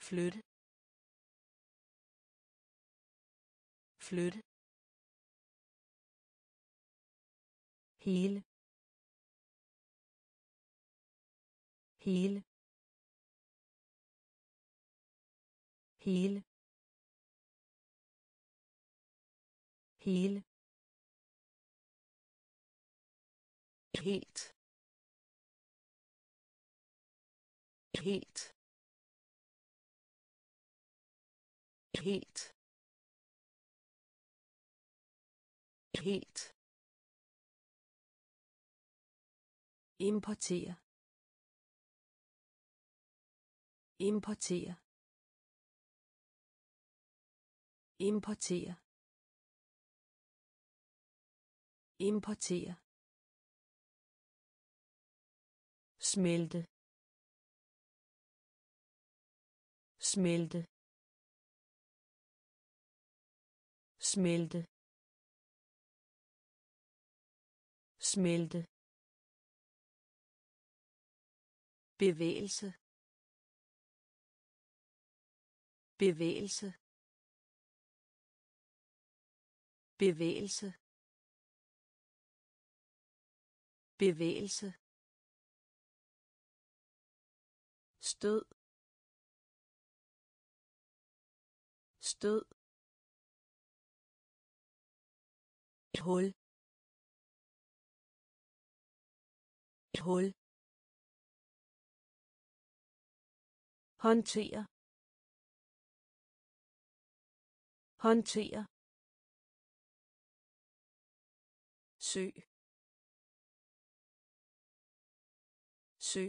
Flytte. Flytte. Hele. Hele. Hele. Hele. Helt. Helt. Helt. Helt. Importere. Importere. Importere. Importere. Smelte. Smelte. Smelte. Smelte. Bevægelse. Bevægelse. Bevægelse. Bevægelse. Stød. Stød. Et hul. Et hul. Håndtere. Håndtere sø sø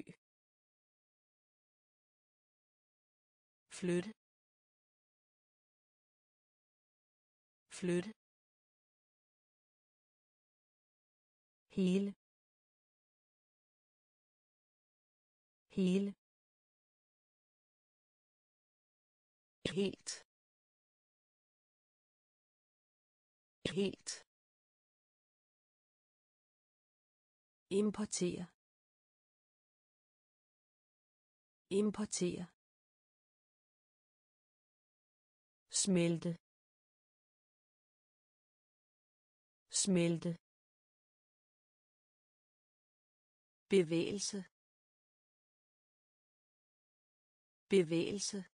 flytte flytte hele hele helt helt. Importere. Importere. Smelte. Smelte. Bevægelse. Bevægelse.